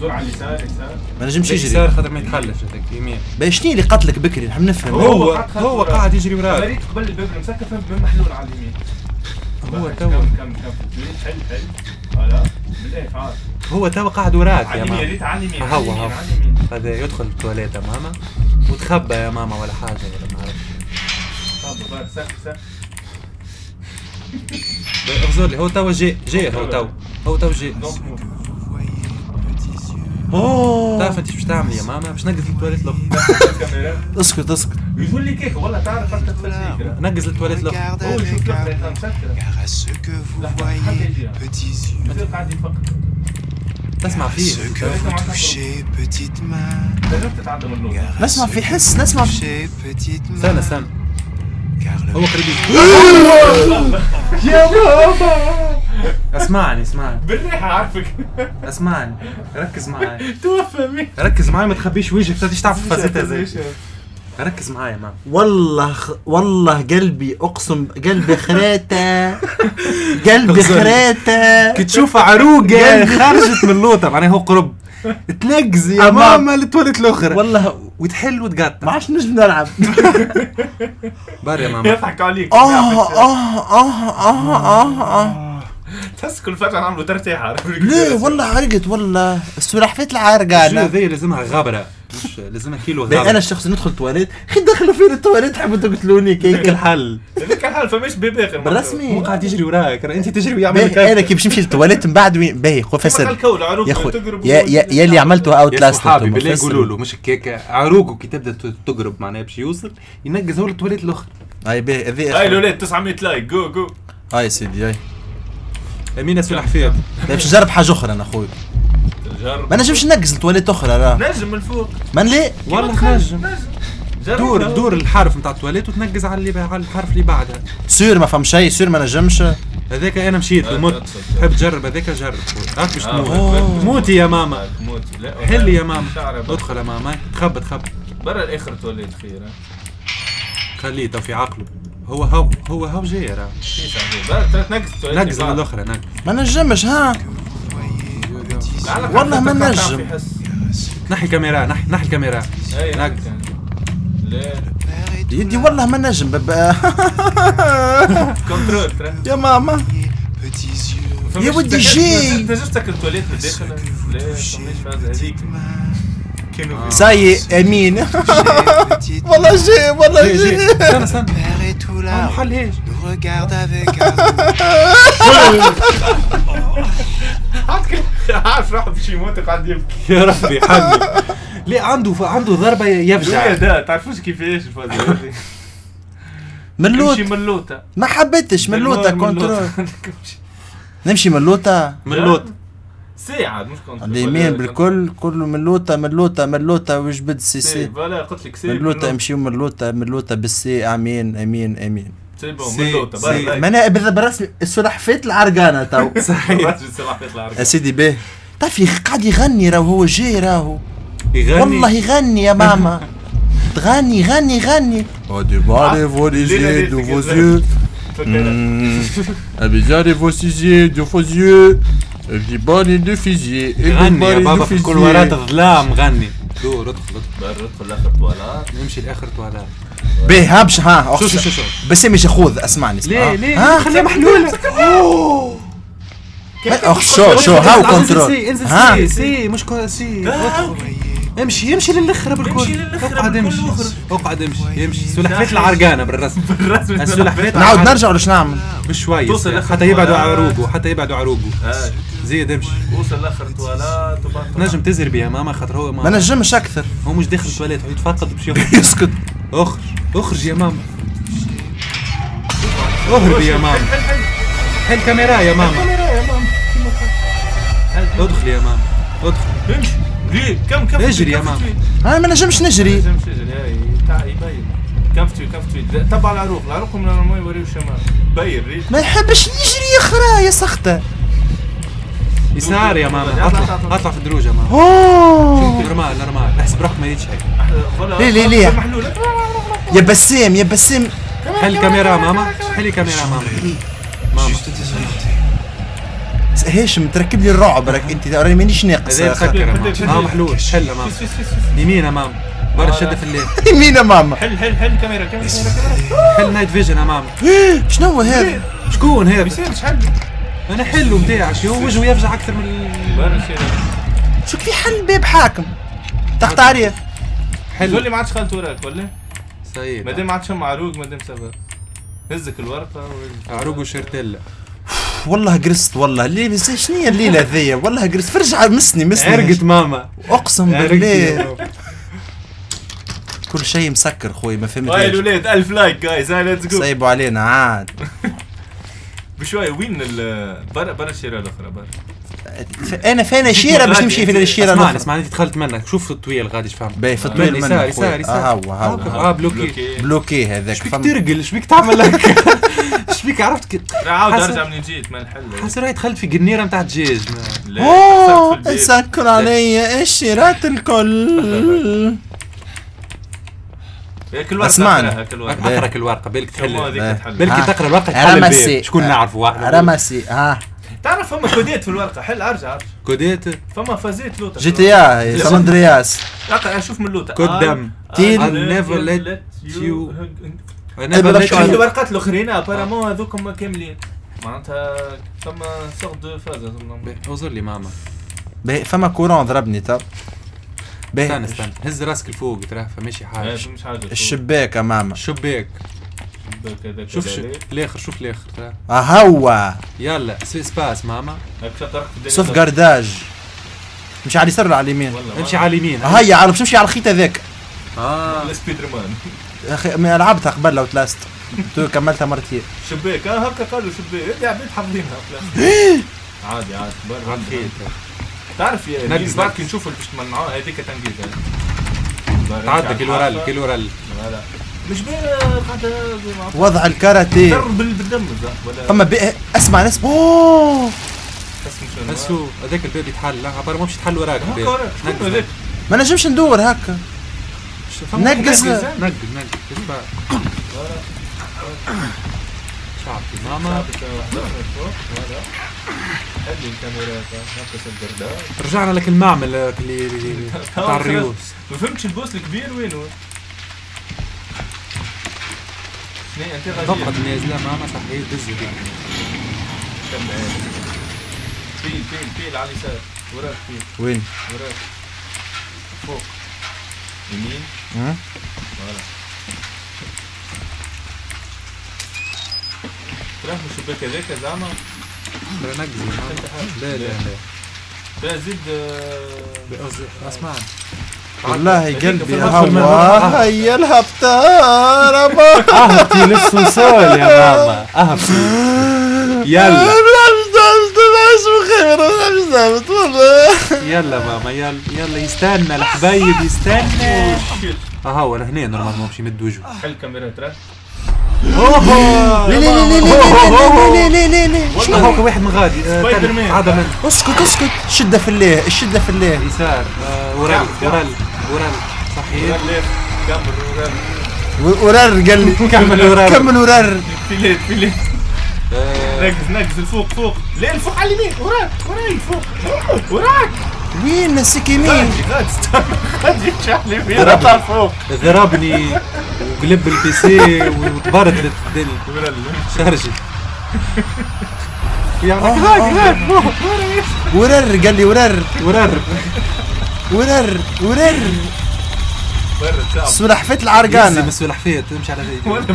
دور على اليسار يسار ما نجمش يجري. يجري خاطر ما يتخلش هذاك يمين. باهي شنو اللي قتلك بكري؟ نحب نفهم. هو هو. قاعد يجري وراك. مريت قبل الباب مسكر بمحلول على اليمين. هو كم توا كم كم حل حل. هو توا قاعد وراك يا ماما. هو هو. هذا يدخل التواليت يا ماما. وتخبى يا ماما ولا حاجة ولا ما أعرفش اغزر لي هو توا جاي جاي هو توا. هو توا جاي أوه. تعرف أنت باش تعمل يا ماما؟ باش نقز التواليت الآخر اسكت اسكت. يقول لي كيك والله تعرف أنت تفسيك نقز التواليت الآخر هو يشوف مسكره petits yeux, يصير قاعد يفكر تسمع car فيه. نسمع في حس نسمع. استنى استنى. هو قريب يا بابا اسمعني اسمعني. بالريحة عارفك. اسمعني. ركز معاي. توفى مين؟ ركز معاي ما تخبيش وجهك. تديش تعرف فازتها زي ركز معايا ماما والله خ... والله قلبي أقسم قلبي خريته قلبي. خريته كي تشوفها عروقة. خرجت من اللوطه معناها هو قرب. تنقز يا. ماما للتواليت الأخرى. والله وتحل وتقطع. ما عادش نجم نلعب. بار يا ماما. يضحك عليك. آه آه آه آه آه آه. تحس كل فتره نعملوا ترتيحه عارف ليه؟ والله عرقت والله. السلحفات العرقة شنو أنا. هذه لازمها غبره مش لازمها كيلو بقى أنا الشخص ندخل تواليت. خي دخلوا فين التواليت؟ حبوا تقتلوني كيك الحل. هذيك الحال فماش بيبي اخر بالرسمي. هو قاعد يجري وراك. أنت تجري ويعمل أنا كي باش نمشي للتواليت من بعد وين؟ باهي خو فسر يا خويا تقرب يا يا يا اللي عملته Outlast صحابي بالله يقولوا له مش هكاك عروقه كي تبدأ ت- تقرب معناها باش يوصل ينقز هو التواليت الأخر. هاي باهي هاي الاولاد 900 like. جو جو. هاي سيدي هاي. أمينة سلحفاه باش نجرب حاجة أخرى أنا أخوي جرب. ما نجمش نقز التواليت أخرى راه نجم من الفوق ما ليه والله نجم. دور. دور الحرف نتاع التواليت وتنقز على اللي على الحرف اللي بعدها سير ما فهم شيء سير ما نجمش. هذاك أنا مشيت ومت. تحب تجرب هذاك جرب. هاك باش آه، تموت. موتي يا ماما. حلي يا ماما. ادخل يا ماما. تخبى تخبى برا الآخر توليت خير ها. خليه تو في عقله. هو هو هو هو جاي راه. نقز من. الأخرى نقز. ما نجمش ها؟ والله ما نجم. نحي الكاميرا نحي نحي الكاميرا. اي نقز. يدي والله ما نجم بابا. كنترول يا ماما. يا ودي جي. انت جبت تاكل التواليت من الداخل؟ لا فماش فاز هذيك. ساي أمين. والله جي والله جي استنى استنى. Nous regarde avec كل- عارف روحه باش يموت وقاعد يبكي. يا ربي حمي لا عنده عنده ضربة يفجع. هذا تعرفوش كيفاش الفاز هذه ملوت. تمشي ملوتة. ما حبيتش ملوتة كنترول. نمشي ملوتة. من اللوط ساعة مش كنترول اليمين بالكل كله ملوتة ملوتة ملوتة وجبد سي؟ سي فوالا قلت لك سي ملوتة امشيو ملوتة ملوتة بالسي آمين آمين آمين. سي بون. ما أنا بالذ- بالرسمي السلحفات العرقانة تو. صحيح. يا سيدي تعرف يا أخي قاعد يغني راهو هو جاي راهو. يغني؟ والله يغني يا ماما. تغني يغني يغني Adibare vos yeux de vos yeux. Avisare vos yeux de vos yeux. Everybody de fusier. غني يا بابا في الكولوارات. الظلام غني دور ادخل ادخل ادخل لاخر طوالات نمشي لآخر توالات باهي ها باش ها شو شو شو شو؟ بس مش اخوذ اسمعني. ليه. ليه؟ ها؟ خليها محلولة. اخ شو شو هاو كنترول. ها؟ سي سي مش سي. امشي امشي للاخر بالكل. امشي. اقعد امشي. اقعد امشي. يمشي سلحفات العرقانة بالرسم. بالرسم. السلحفات نعاود نرجع ولا نعمل؟ بشوي حتى يبعدوا توالات. عروقه حتى يبعدوا عروقه. آه. زيد امشي. وصل لأخر طوالات وبعد نجم تزرب يا ماما خاطر هو ما نجمش أكثر. هو مش داخل التواليت هو يتفقد باش يسكت. أخرج أخرج يا ماما. اهربي يا ماما. حل كاميرا يا ماما. ادخل يا ماما. ادخل. امشي. ليه كم كم اجري يا ماما. أنا ما نجمش نجري تجري هاي تاع يبين كم فتوي كم فتوي تبع العروق العروق من الماء يوريو الشمال بين ريت ما يحبش يجري يا خرا يا سخته يسار يا ماما اطلع اطلع، في الدروج يا ماما اوه نورمال نورمال احسب روحك ما يجيش هيك ليه ليه ليه يا بسام يا بسام حل كاميرا ماما حلي كاميرا ماما ماما هاشم تركب لي الرعب راك أنت راني مانيش ناقص. ما محلول حل امام يمين امام برا شد في الليل يمين امام حل حل حل كاميرا كاميرا حل نايت فيجن امام شنو هذا؟ شكون هذا؟ ما حل. أنا حلو نتاع شو وجهه يفزع أكثر من شو كيف حل باب حاكم؟ تقطع عليه حلو. تقول لي ما عادش خالته وراك ولا؟ صحيح مادام ما عادش معروق مادام سبب. هزك الورقة عروق وشرتله والله قرست والله اللي شنو هي الليلة ذي والله قرست. فرجع مسني مسني. عرقت ماما. أقسم بالله. كل شيء مسكر خوي ما هاي فهمت الولاد 1000 لايك جايز هاي ليتس جو صيبوا علينا عاد. بشوي وين برا برا الشارع الأخرى برا. أنا فين شيرة باش نمشي في الشيرة اسمعني الاخرى اسمعني انت دخلت منك. شوف الطويل غادي تفهم. باهي في يسار الطويل يسار يسار. يسار. آه هو آه bloqué. bloqué. bloqué هذاك. شبيك فهم ترقل شبيك تعمل لك. شبيك عرفت عاود أرجع منين جيت ما نحل حاسس روحي دخلت في قنيرة نتاع دجاج أوه. سكر علي الشيرات الكل. يا كل ورقة اسمعني. أقرأ الورقه بالك تحل. بالك. تقرأ الورقة تحل شكون نعرف واحد رمسي. ها. تعرف فما كوديت في الورقة حل أرجع أرجع. كوديت؟ فما فازيت لوطة جي تي اي سان أندرياس. اقرا أشوف من لوطة قدام. تيل. أنا شو شوف عندك؟ الورقات الأخرين ابارامون هذوكم كاملين. معناتها فما سوغ دو فاز اوزر لي ماما. باهي فما كورون ضربني تو باهي استنى استنى. هز راسك لفوق ترى فماشي حاجة. مش حاجة الشباك أمامك. شباك شوف شوف شوف الآخر شوف الآخر ترى هوا يلا سي سباس ماما. صف قرداج. مش على اليسار ولا على اليمين؟ أمشي على اليمين. هيا عارف نمشي على الخيط هذاك؟ آه. السبيدر مان يا أخي ما لعبتها قبل لو تلاست. تو كملتها مرتين شباك آه هكا قالوا شباك يا عبيد حافظينها. عادي عادي. برا على الخيط تعرف يا باك نقص. نشوف باش تمنعوها هذيك تنقيز تعدى كيلو رل كيلو لا. مش وضع الكاراتيه. ضرب بالدم ولا أما أسمع ناس أوه! بس هو هذاك الباب يتحل. عبارة ما مش يتحل وراك ما نجمش ندور هكا. نقص نقص نقص شعبتي ماما. رجعنا لك المعمل اللي تاع الريوس ما فهمتش البوس الكبير وينه؟ ضبعت نازله ماما صحيح دز يديك فين آه، فين فين على اليسار وراك فين وين؟ وراك. فوق. يمين. ها؟ فوالا. راح الشباك هذاك زعما. نقزي. لا لا لا. زيد آه، أسمعني. والله قلبي هوا هيا اهبطي اهبتي للصلصول يا ماما. اهبتي يلا. يلا ماما يلا يلا يستنى الحبايب يستنى. آه هو لهنا نورمال ما يمد وجهه. حل الكاميرا ترى. لا لا لا لا لا لا لا شنو هوك واحد من سبايدر آه، مان أسكت أسكت. شدة في الله الشده في الله يسار. آه، ورا ورا ورل صحيح. كمل ورر قال لي. كمل ورل كمل ورر فيليت فيليت آه، نقز نقز. الفوق فوق. لا الفوق على اليمين. وراك وراي فوق. وراك وين نسيك يمين؟ غادي غادي يشعل يمين أطلع فوق. ضربني وقلب البي سي الدنيا شارجي. يعني آه، آه. فوق. ورر قال لي ورر ورر ورر ورر. سلحفاة العرقانة. يزي بسلحفاة تمشي على ذيك وأنا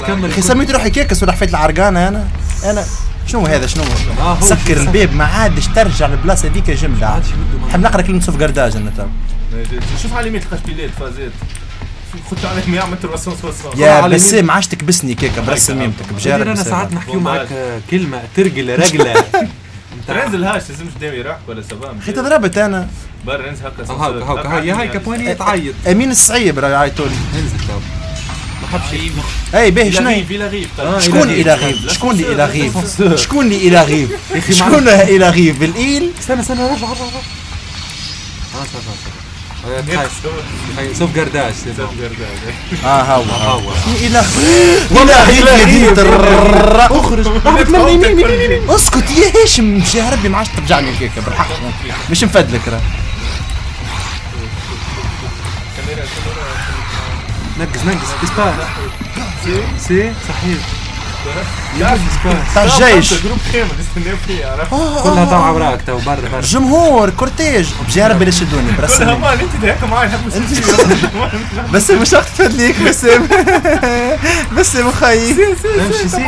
العرقانة. سميت روحي كيكة سلحفاة العرقانة أنا؟ أنا. شنو هذا شنو آه سكر الباب ما عادش ترجع للبلاصه هذيك جملة. نحب نقرأ كلمة سوف قرداج أنا تو. شوف على ميت لقيت بلاد فازيت. خدت على 100 متر يا بس ما عادش تكبسني كيكه برسم ميمتك أنا ساعات نحكيو معك كلمة ترقلة رجله رقلة تنزل هاش لازمش داوي يروح ولا سبام أخي تضربت أنا. برا انزل هكا هاك هاك هاي هاي كابوني تعيط. أمين الصعيب راه يعيطوا لي انزل تو حبش أي باهي شنو؟ هي؟ إلى غيب شكون إلى غيب؟ شكون اللي إلى غيب؟ شكون اللي إلى غيب؟ شكون إلى غيب؟ الإيل؟ استنى استنى رجع رجع رجع. آه صافي صافي سوف جارداج آه هاو هاو إلى والله إلى غيب أخرج. أسكت. يا هاشم. مش يا ربي ما عادش ترجع لي هيك بالحق. مش مفدلك راه. نقز نقز. سي؟ سي؟ صحيح. تاع الجيش جروب كامل نستناو فيه عرفت كلها طالعه وراك تو برا برا. جمهور كورتيج بجي ربي اللي شدوني كلها برسم مان انت معي نحب بس مش وقت تفدليك بسم بسم خي امشي سي.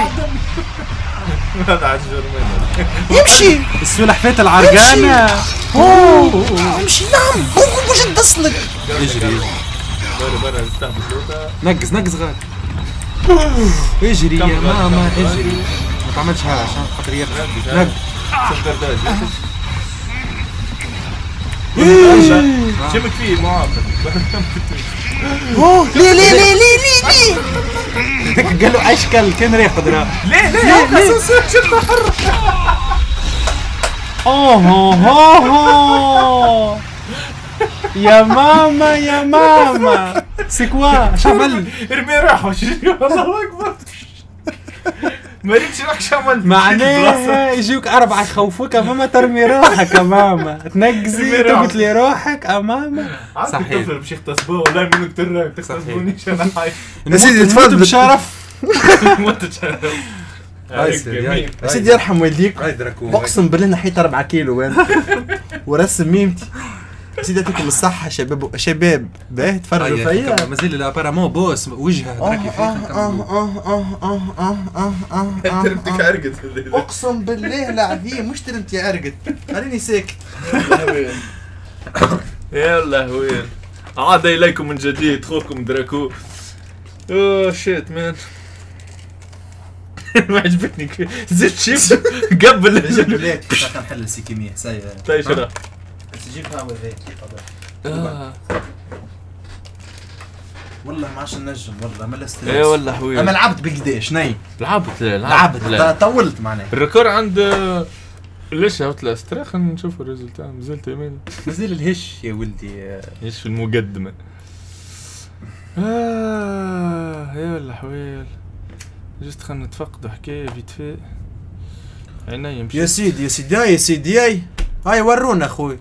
يمشي. السلحفات العرقانة. أوه. امشي نعم. ممكن باش اجري. برا برا لوطا نقز نقز غاد اجري يا ماما اجري. ما تعملش ها، خاطر يرجع سكر شمك فيه معاقد ليه ليه ليه ليه ليه ليه؟ قال له أشكال كان ريح قدرة ليه ليه؟ أوه أوه أوه. يا ماما يا ماما. c'est quoi؟ شعمل ارمي روحه. والله أكبر. ما ريتش روحك شو عملت. معناها يجيوك أربعة يخوفوك. ماما ترمي روحك يا ماما. تنقزي تقتل لي روحك يا ماما. صحيح. الطفل باش يغتصبوه والله منك تراك تغتصبونيش أنا حي يا سيدي تفضل بشرف. موت سيدي،. يا سيدي يرحم والديك. اقسم بالله نحيت 4 كيلو وين؟ ورسم ميمتي. سيدي يعطيكم الصحة شباب شباب. باهي تفرجوا فيا. مازال الابارامون بوس وجهة دراكي فيها ترمتك عرقت. أقسم بالله العظيم مش ترمتي عرقت. خليني ساكت. يا لهوين عاد إليكم من جديد اخوكم دراكو. أوه شيت مان ما عجبتني. زدت شيف قبل. نحل السيكيمية ساي طيب شنو ذاك آه. والله ما عادش نجم والله ما لست إيه والله حويل أما لعبت بقديش ناي. لعبت لا لعبت لا. ط- طولت معناها الريكور عند ليش هاوت لاست ترى خلينا نشوف الريزلت. مازلت يمين. مازال الهش يا ولدي. إيش في المقدمة. آه يا ولا حويل. جست خلنا نتفقدوا حكاية فيت في عيني يا سيدي يا سيدي يا سيدي هاي ورونا أخوي.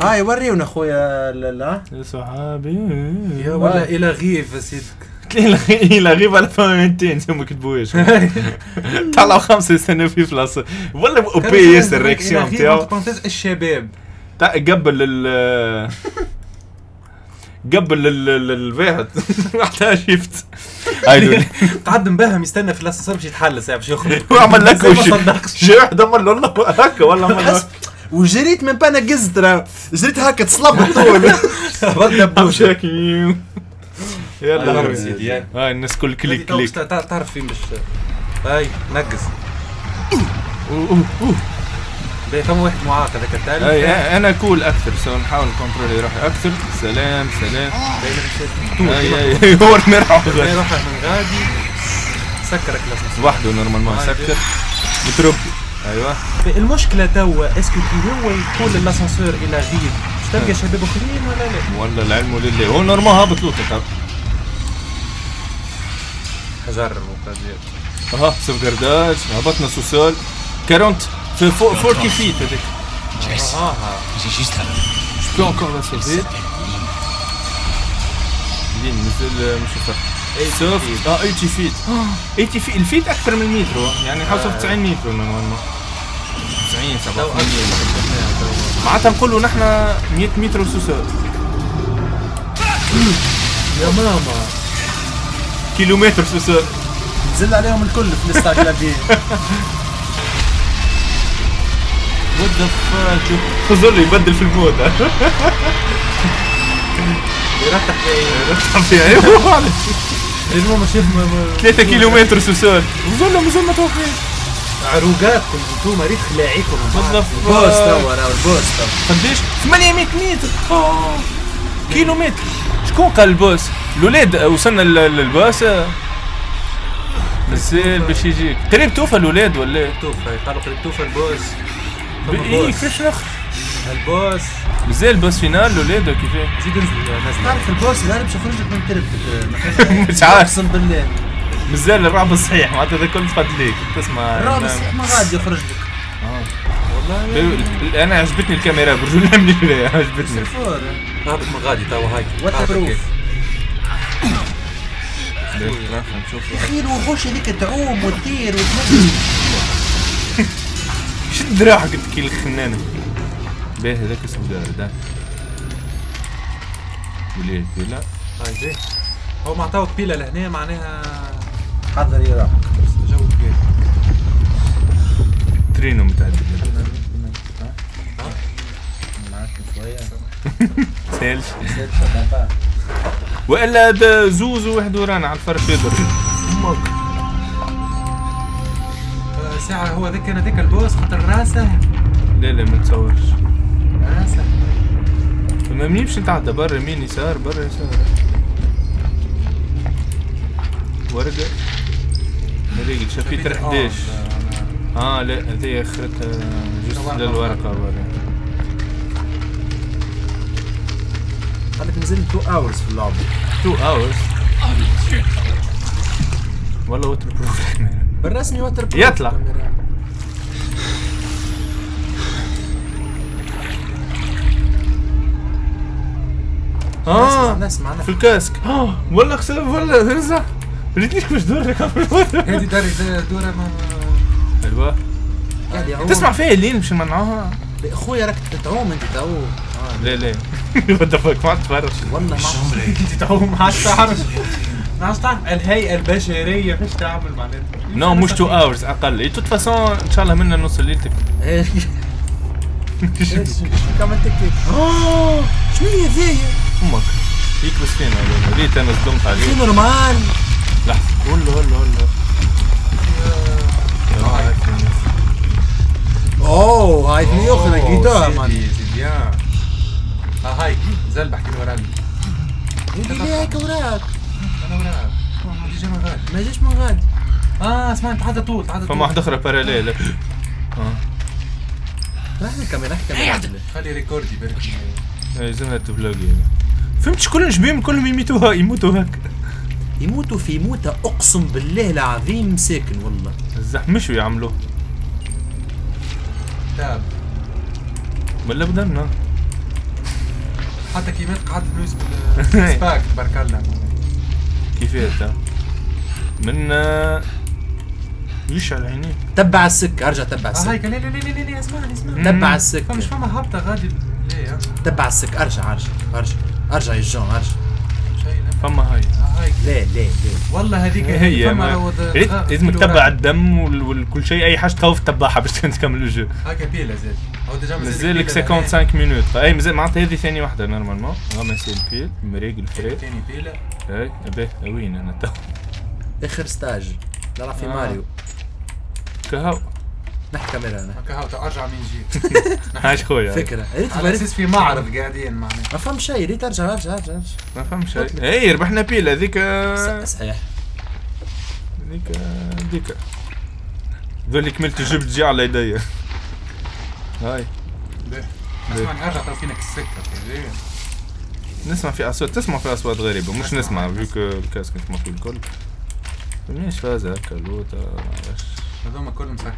هاي وريونا اخويا لا لا. يا صحابي. يا ولا إلى غيف سيدك إلى غيب على فما 200 زي ما كتبوش طلعوا خمسة يستنوا فيه فلاس ولا أو بي ياسر الرياكسيون تاعو الشباب. قبل ال قبل ال- ال- الواحد حتى شفت. هاي تقدم بهم يستنى في الاسانسير باش يتحل ساعه باش يخرج. وعمل لك. شي واحد عمل له والله هكا والله عمل له. وجريت من بانا قزت جريت هكا تصلب الطول. برد شاكي يلا هاي سيدي، هاي. الناس كل كليك كليك. تعرف فين باش هاي نقز. فما واحد معاق هذاك التالي. أي أنا cool أكثر so نحاول نكونترولي روحي أكثر. سلام سلام. أي أي أي. هو باهي روحك من غادي. سكرك الاسانسير وحده normalement سكر. متربي أيوه. المشكلة توا est-ce que كي هو يقول ال ascenseur il arrive باش تلقى شباب أخرين ولا لا؟ ولا العلم لله هو normal هابط لوطة ترى حجرب وقضية أها سوف جارداج هبطنا سوسول. 40 فوق 40 فيت هذيك آه J'ai juste à جو انكور لا سوفيت لين نزل مش فرق سوف آه 80 فيت 80 فيت الفيت أكثر من المترو يعني حوصل 90 مترو نورمالمون 90 87 معناتها نقولوا نحن 100 متر وسوسول يا ماما كيلومتر سوسول نزل عليهم الكل في الانستغرام وات ذا فاك خزر يبدل في المود يرتح فيها أيوه المهم شوف 3 كيلومتر سوسول وزلنا مازال ما توفيش عروقاتكم أنتم ريت خلاعيكم وات بوس توا راه البوس توا قديش 800 متر آه. كيلومتر شكون قال البوس الولاد وصلنا لل- للباص مازال باش يجيك قريب توفى الولاد ولا؟ توفى قالوا قريب توفى البوس إيه البوس. كيفاش نخرج البوس مازال الباص فينال ولا كيفاش زيد انزل نزل تعرف البوس هذا باش يخرج لك من تربتك مش عارف. اقسم بالله مازال الرعب الصحيح معناتها هذا كل تفضل ليك تسمع الرعب الصحيح ما غادي يخرج لك والله أنا عجبتني الكاميرا برجول مني عجبتني هابط من غادي توا هاي وات بروف كيف. يا أخي الوحوش هذيك تعوم وتطير وتنزل شد راحك انت كي الخنانة؟ باهي هذاك اسمه دار ده وليد لا. هاي زين هو ما عطاوك بيلا لهنا معناها حضر يا روحك جو كبير ترينو متعدد. معاك شوية سالش وإلا ده زوز وواحد ورانا على الفرش يضرب. أمك ساعة هو ذاك أنا ذاك البوس خاطر راسه لا لا ما تصورش. راسة. ما منيبش نتعدى برا يمين يسار؟ برا يسار. ورقة. مريقل شابيتر 11 آه لا هذه أخرتها جزء الورقة. للورقة برا. قال لك نزلت 2 اورز في اللعبة. 2 اورز والله وتر بروف بالرسمي وتر يطلع. آه. نسمع في الكاسك. آه. والله خسر والله رزع ريتني كيفاش دورك هذه داري دورة ما أيوه. قاعد يعوم تسمع فيها اللين باش نمنعوها أخويا راك تعوم أنت تو لا لا وات ذا فاك ما تفرج. والله ما انت تعوم ما عادش تعرف الهيئة البشرية فاش تعمل معناتها. نو مش 2 اورز أقل. اي توت فاسون إن شاء الله منا نوصل ليلتك إيش؟ كمان تكتب آه شنو هي ذي؟ أمك. يكبس فينا. هذول. ريت أنا صدمت في عليه نورمال؟ لحظة. ولا ولا ولا يا أوه هاي اثنين أخرى جيتار مان سيدي ها هاي زل بحكي له وراني يدي لي هيك وراك أنا ما تيجي من غادي ما جيش من غادي آه اسمع أنت حدا طول حدا فما طول. واحدة أخرى باراليل آه إحنا كمان إحنا كمان خلي ريكوردي بركي إيه، زلمة فلوجي فهمتش كلهم شبيهم كلهم يموتوا يموتوا هكا يموتوا في موتة أقسم بالله العظيم مساكن والله. الزح مشوا يعملوا. تاب. ولا بدنا. حتى كيمات قعدت فلوس بالسباك تبارك الله. كيف انت من آه، يشعل عينيك تبع السك أرجع تبع آه السك هاي لا لا لا لا لا اسمعني اسمعني. تبع السك فمش فما هبطة غادي ليه ها؟ تبع السك أرجع أرجع أرجع. أرجع يا جون أرجع. فما هاي. هاي ليه ليه ليه والله هذيك هي فما ما روض- ريت غا- لازم كيلو تتبع راد. الدم وال- وكل شيء أي حاجة تخوف تتبعها باش تكمل الجو. هاكا بيلا ديجا مازال لك 55 مينوت أي مازال معناتها هذه ثاني واحدة نورمالمون غمسي البيل مريق الفريق ثاني بيلا اي باهي وين أنا تو. آخر ستاج لا في آه. ماريو. كهو. نحكي كاميرا أنا هكا هاو أرجع من جيت هاش خويا فكرة. ريت على أساس في معرض قاعدين معناها. ما فهم شيء ريت أرجع أرجع أرجع أرجع. ما فهمت شيء. اي ربحنا بيل هذيك صحيح. هذيك هذيك. ذولي كملت جبت جي على يدي. هاي. أسمعني أرجع تو فينك السكة زين نسمع في أصوات تسمع في أصوات غريبة مش نسمع. فيك الكاسك نسمع فيه الكل. مش فازة هكا معرفش هذوما كلهم مسكر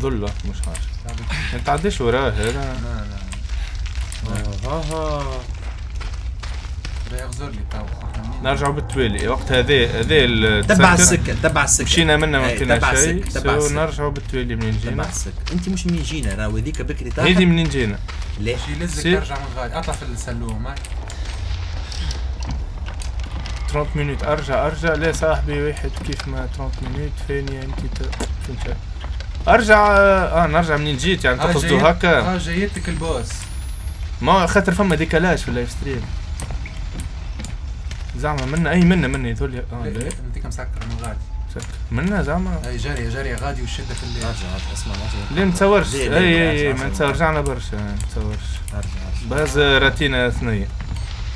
ظلة مش حاجة ما تعديش وراه هذا لا لا. ها يغزر لي تو منين؟ نرجعوا بالتوالي. وقت هذا هذا تبع. السكة تبع السكة. مشينا منا ما إيه، لقينا تبع شيء. تبع. نرجعوا بالتوالي منين تبع جينا؟ السكة. انت مش من يجينا راهو هذيك بكري هذه منين جينا؟ لا شي يلزك سي- ترجع من غادي أطلع في السلوم هاي. 30 مينوت أرجع أرجع. لا صاحبي واحد كيف ما 30 مينوت؟ ثانية انت فهمت أرجع. آه نرجع منين جيت؟ يعني آه، تقصدوا هكا؟ آه جايتك البوس. ما خاطر فما ديكالاج في اللايف ستريم؟ زعما منا أي منا منا يذول آه لا انت مسكر من غادي. منا زعما؟ أي جاريه جاريه غادي والشدة في الليل. أرجع أرجع اسمع أرجع. ليه نتصورش أي؟ أي ما عشان- نتصور رجعنا برشا ما نتصورش أرجع أرجع. باز راتينا ثنية.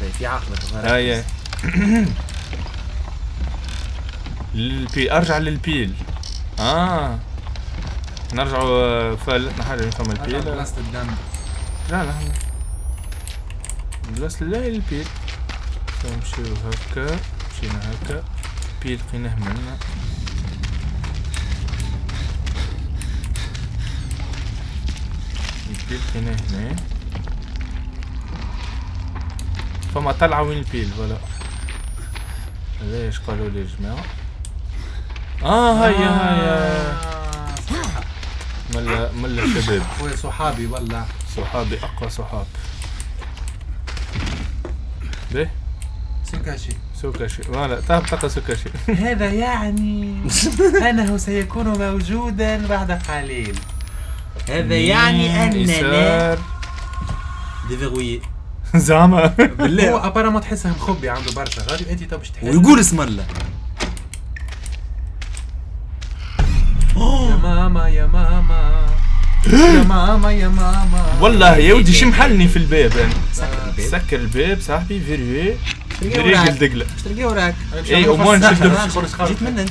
طيب، في عقلك اي اي للبي أرجع للبيل. آه. نرجعوا فالتنا حاجة فما البيل. الدم. لا لا بلاصة لا ال pile. نمشيو هكا مشينا هكا. pile لقيناه منا. ال pile لقيناه هنا. فما طلعة وين ال pile؟ voilà إيش قالوا لي الجماعة آه هيا هيا ملا ملا الشباب خويا صحابي والله صحابي أقوى صحاب. به سكاشي سوكاشي. ولا تقى سوكاشي. هذا يعني أنه سيكون موجودا بعد قليل. هذا يعني أننا يسار. زعما. هو بالله ابارامون تحسه مخبي عنده برشا. غادي أنت تو باش تحل ويقول اسم الله. يا ماما يا ماما. يا ماما يا ماما. والله يا ودي شي محلني في الباب. أنا سكر الباب. سكر الباب صاحبي بريق وراك. الدقلة باش تلقاه وراك. اي وما نشدو جيت منا أنت.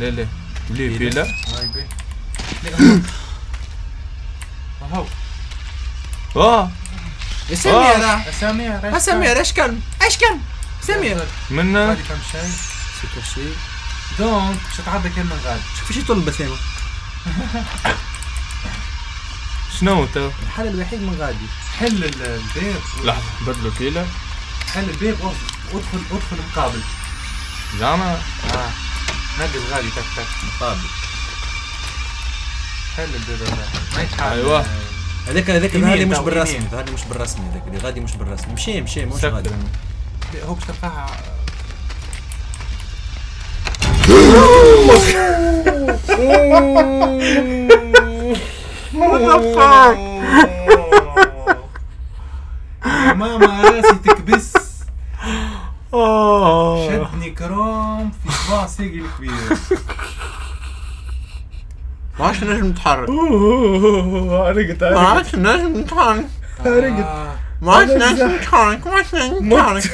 لا لا. ليه؟ بيلا هاي بيه. أهو. آه. يا سميرة سمير يا سميرة اش كان؟ اش كان؟ سميرة منا غادي كم شيء؟ سكاشي دونك باش تتعدى كان من غادي شوف إيش يطول البسامة شنو تو؟ الحل الوحيد من غادي. حل ال- الباب لحظة بدلو بيلا حل الباب وأدخل- أدخل مقابل. زعما؟ آه. نقل غادي تك تك. مقابل. حل الباب هذا ما يتحل أيوة. هذاك هذاك هذا مش بالرسمي. هذا مش بالرسمي هذاك اللي غادي مش بالرسمي. مشي مشي مش غادي. هو باش تلقاها ماما راسي تكبس. آه. شدني كروم في صباع ساقي الكبير. ما عادش نجم نتحرك عرقت ما عادش نجم نتحرك آه. ما عادش نجم نتحرك ما عادش نجم نتحرك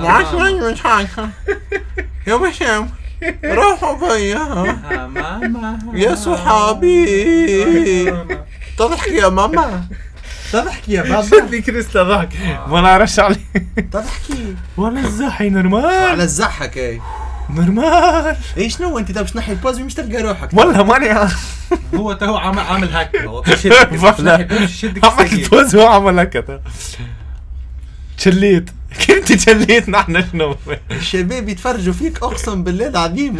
ما عادش نجم نتحرك يا بشام روحوا بيا آه، يا صحابي. تضحك يا ماما. تضحك يا بابا شدني كريستا ضحك؟ ما نعرفش عليه تضحكي ولا الزحك normal. على الزحك اي normal اي شنو أنت تبغى تنحي ال pause مش تلقى روحك. والله ماني عارف. هو تو عامل عامل هكا هو باش فوالا. باش يشدك عملت الساقين. بوز هو عمل هكا. تو. تشليت. كنت تشليت. نحن شنو؟ الشباب يتفرجوا فيك أقسم بالله العظيم.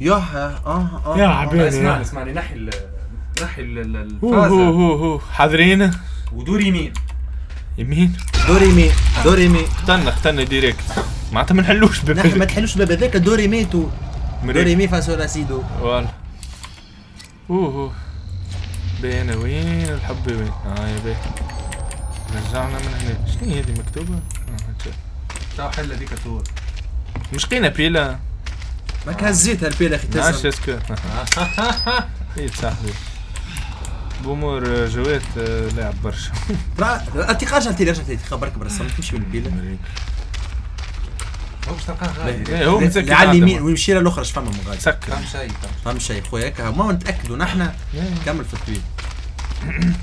يا آه آه يا آه، حبيبي اسمعني اسمعني. نحي ال نحي ال- ال- هو هو هو حاضرين؟ ودور يمين يمين. دوري مي دوري مي. اختنا اختنا ديريكت معناتها ما نحلوش نحن ما باب تحلوش الباب هذاك دوري مي تو. دوري مي فاسو لا سيدو فوالا هو بينا وين الحب وين؟ آه يا بيه. رجعنا من هنا شنو هي هذه مكتوبة؟ آه. تو حل هذيك الدور مش قينا بيلا. ما هزيتها البيل أخي نعرفش تهزم اسكو إيه صاحبي. بومور جوات آه، لاعب برشا. أنت ارجع تي ارجع تي خبرك برسم تمشي بالبيل هو إيه، متسكر اللي على. اليمين ويمشي للاخرى فما من سكر. فهم شيء فهم شيء. خويا هكا ما نتأكدوا نحن كمل في الطويل.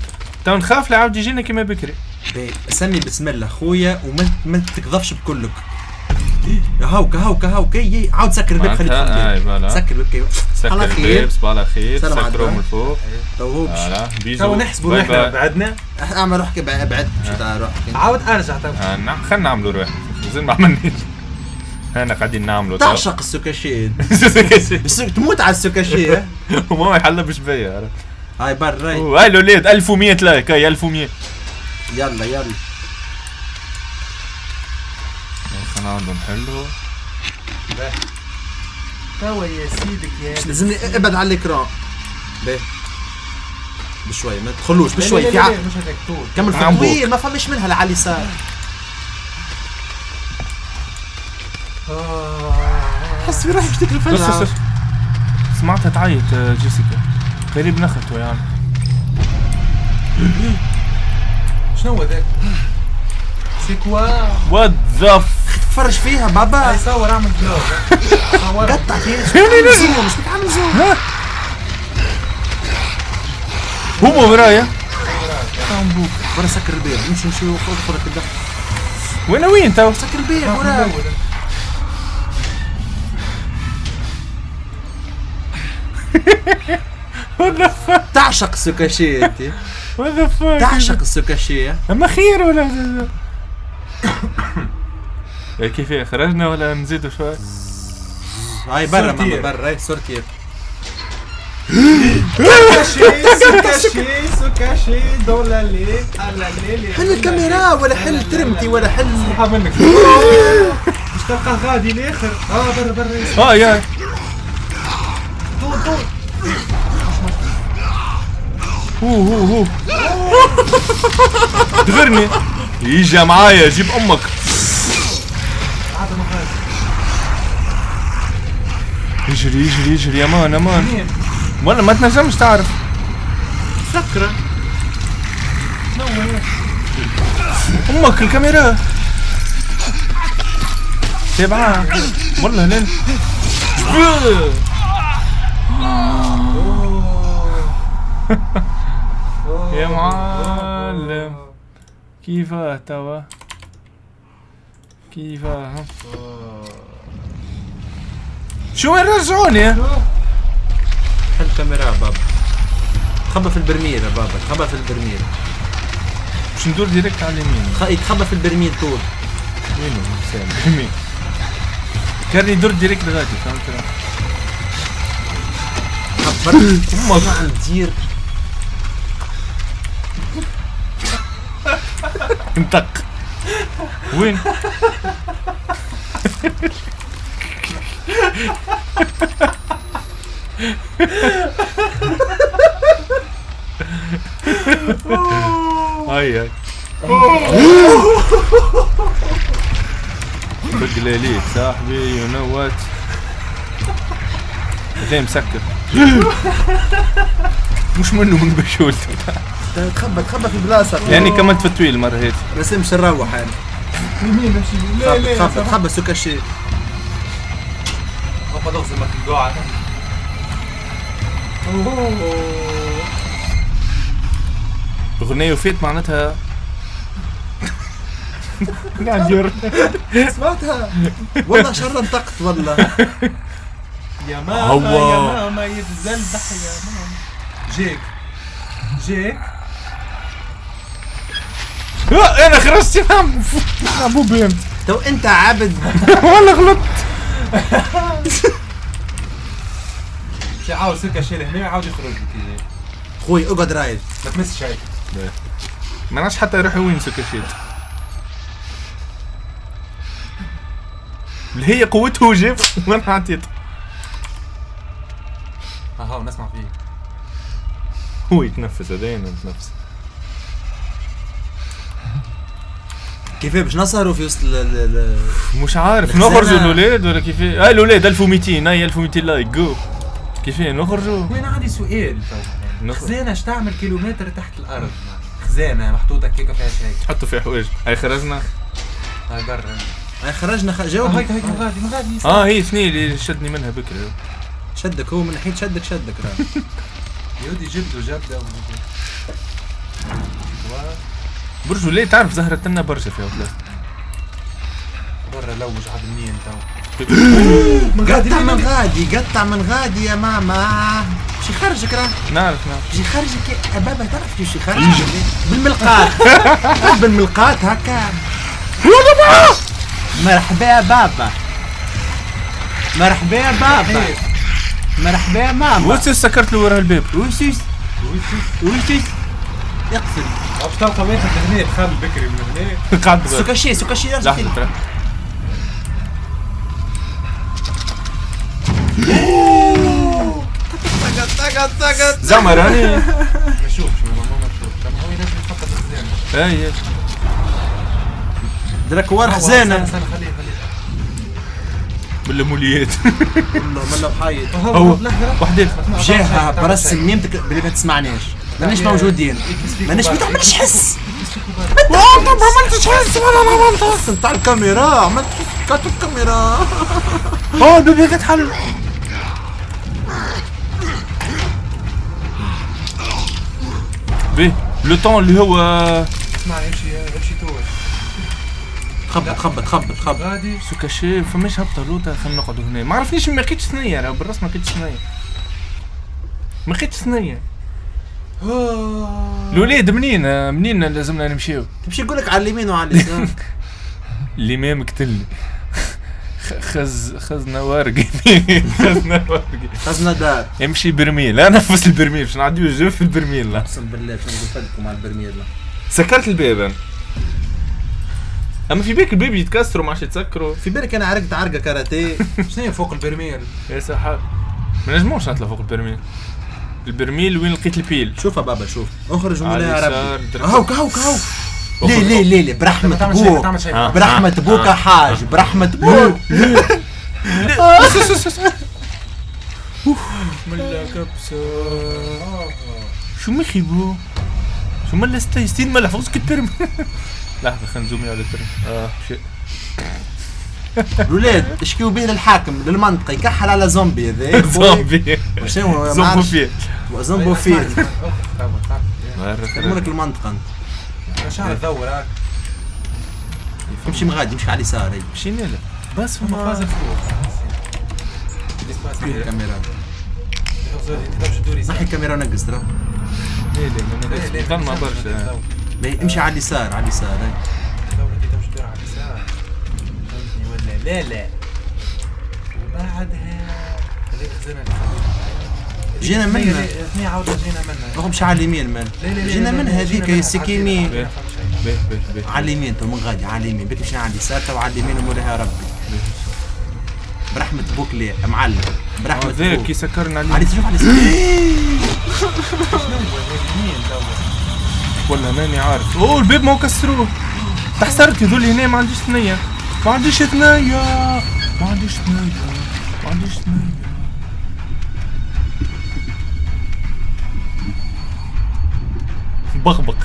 تو نخاف لعاود يجينا كيما بكري. سمي بسم الله خويا وما ما تكذفش بكلك. هاوكا هاوكا هاوكا يي عاود سكر الباب خليك سكر الباب كي سكر. الباب صباح على خير سلام عليكم. سكروا من الفوق تو هو باش voilà تو بيزو نحسبوا باي. بعدنا. اعمل روحك بعد مشيت على روحك؟ عاود ارجع تو خلينا نعملوا روح. زين ما عملناش. أنا قاعدين نعملوا. تعشق السوكاشي السوك- تموت على السوكاشي؟ وما يحل بش بيا. هاي برا. هاي الاولاد 1100 لايك. هاي 1100 يلا يلا. خلينا نعاودوا نحلوا توا يا سيدك يا مش لازمني أبعد على الاكران باهي بشوي ما تدخلوش بشوي لا، في لا، ع... لا، مش هذاك طول كمل في عم الطويل ما فماش منها اللي على اليسار حس في باش تاكل بس. سمعتها تعيط آه، جيسيكا. قريب نخته يعني شنو هو ذاك؟ سي كوا؟ وات ذا تفرج فيها بابا. صور اعمل فلوج صور قطع فيها مش بتعمل زوم مش بتعمل زوم هو ورايا طنبوك برا سكر البيت نمشي نمشي خذ خذ كده وين وين تو سكر البيت ورا what the fuck تعشق ال se cacher انت what the fuck تعشق ال se cacher اما خير ولا كيف هي خرجنا ولا نزيدوا شوي؟ هاي برا ماما. برا. هاي sortir. حل الكاميرا ولا حل ترمتي ولا حل؟ صحى منك. مش تلقى غادي الآخر آه برا برا. آه يا. طول طول. هو هو هو. دغرني. يجي معايا جيب أمك. يجري يجري يجري أمان أمان. مين؟ ولا ما تنجمش تعرف. سكرة. أمك الكاميرا. تابعها والله لين يا معلم. كيفاه توا كيفاه شو وين رجعوني حل الكاميرا بابا تخبى في البرميل يا بابا تخبى في البرميل باش ندور direct على اليمين خ- يتخبى في البرميل طول وينو سام يمين كان يدور direct لغادي فهمت خبر أمك عم انطق وين؟ هاي هاي. بقلي ليك صاحبي يو نو وات مسكر. مش منه من بشولته تخبى تخبى في بلاصة يعني كمان تفتوي المرة هيك. بس مش نروح يعني. يمين لا لا تخبى تخبى هوبا دغزي ما أغنية وفيت معناتها. قاعد ير سمعتها. والله شر انطقت والله. يا ماما. يا ماما يتزلزح يا ماما. جيك. جيك. أنا خرجت ابو بيمت تو أنت عبد. والله غلطت. شي عاود سكة شيل هنا عاود يخرج. لك. خوي أقعد رايد. ما تمسش هيك ما نعرفش حتى يروح وين سكشيت اللي هي قوته وجيب وأنا عطيت ها ها نسمع فيه. هو يتنفس هذين يتنفس كيف باش نسهروا في وسط ال- ال- ال- مش عارف. نخرجوا الاولاد ولا كيف هاي الاولاد 1200 هاي 1200 لايك جو. كيف نخرجوا. وين عندي سؤال؟ نخرج. خزانة اش تعمل كيلومتر تحت الأرض؟ خزانة محطوطة كيكة فيها شيء حطوا فيها حوايج. هاي خرجنا. هاي برا. هاي خرجنا خ... آه، جاوب هيك هيك مغادي مغادي آه هي اثنين اللي شدني منها بكرة. شدك هو من ناحية شدك شدك. راه يودي جد وجدة برجو ليه تعرف زهرت لنا برشا فيها بلاس برا لوج عاد منين تو قطع من غادي قطع من غادي يا ماما. شي خرجك راه. نعرف نعرف. شي خرجك يا بابا تعرف كيف شي خرجك؟ بالملقاط. بالملقاط هكا. مرحبا يا بابا. مرحبا يا بابا. مرحبا. يا ماما. وش سكرت له ورا الباب وشيش وشيش اقفل باش تلقى واحد هنا دخل بكري من هنا قاعد بغير سكاشي سكاشي يرجع لحظة زعما راني ما يشوفش ما ما يشوفش اما هو يفكر في الخزانة أي استنى خليه خليه. بالموليات والله ملا بحيط هو وحدة. جهة برسم ميمتك باللي ما تسمعناش. مانيش موجودين. مانيش ما تعملش حس. ما عملتش حس. ولا ما عملت تاع الكاميرا. عملت كات الكاميرا. آه البيبي هيك تحل بيه لو طون اللي هو اسمع امشي امشي تو خبط خبط خبط خبط غادي. سو كاشي فماش هبطة لوطا خلينا نقعدوا هنا. ما عرفنيش ما لقيتش ثنية راه بالراس ما لقيتش ثنية. ما لقيتش ثنية. الولاد منين؟ منين لازمنا نمشيو؟ تمشي يقول لك على اليمين وعلى اليسار. الامام قتلني خز خزنا ورقي خزنا ورقي خزنا دار. يمشي برميل. أنا نفس البرميل. باش نعديو الجو في البرميل؟ لا. أقسم بالله شنو نقول لكم على البرميل؟ سكرت الباب أنا. أما في بالك الباب يتكسروا ما عادش يتسكروا. في بالك أنا عرقت عرقة كاراتيه. شنو فوق البرميل؟ يا سحاب ما نجموش نطلع فوق البرميل. البرميل وين لقيت البيل؟ شوف يا بابا شوف. أخرج ولا يا ربي. درك. هاو هاو هاو. ليه ليه ليه ليه؟ برحمة آه. برحمة أبوك يا حاج برحمة أبوك. ملا كبسة شو مخيبو شو ملا ستين ملا فوق الترم لحظة خلينا نزومي على الترم آه شيء. الولاد اشكيوا به للحاكم للمنطقة يكحل على زومبي هذا. زومبي. زومبو فيه. زومبو فيه. مرة يسمونك المنطقة انت شعر ثور هاك. امشي مغادي امشي على اليسار مشينا له بس ما فما فازك فوق فيه الكاميرا صحي الكاميرا ونقص ترى ما ضل ما برشا. ليه، امشي على اليسار على اليسار لا لا. وبعدها هذيك جينا منها. اثنين عاودة جينا منها. روح امشي على اليمين لا، جينا منها هذيك جينا السك منها. يمين. بيه بيه بيه بيه. على اليمين تو من غادي على اليمين. بك مشينا على اليسار تو على اليمين ومولاها ربي. برحمة أبوك ليه معلم. برحمة ذاك أبوك يسكرنا علي عليه تشوف على اليسار ولا ماني عارف. أوه الباب ما كسروه. تحسرت هذول هنا ما عنديش ثنية. ما عنديش ثنية ما عنديش ثنية ما عنديش ثنية بقبق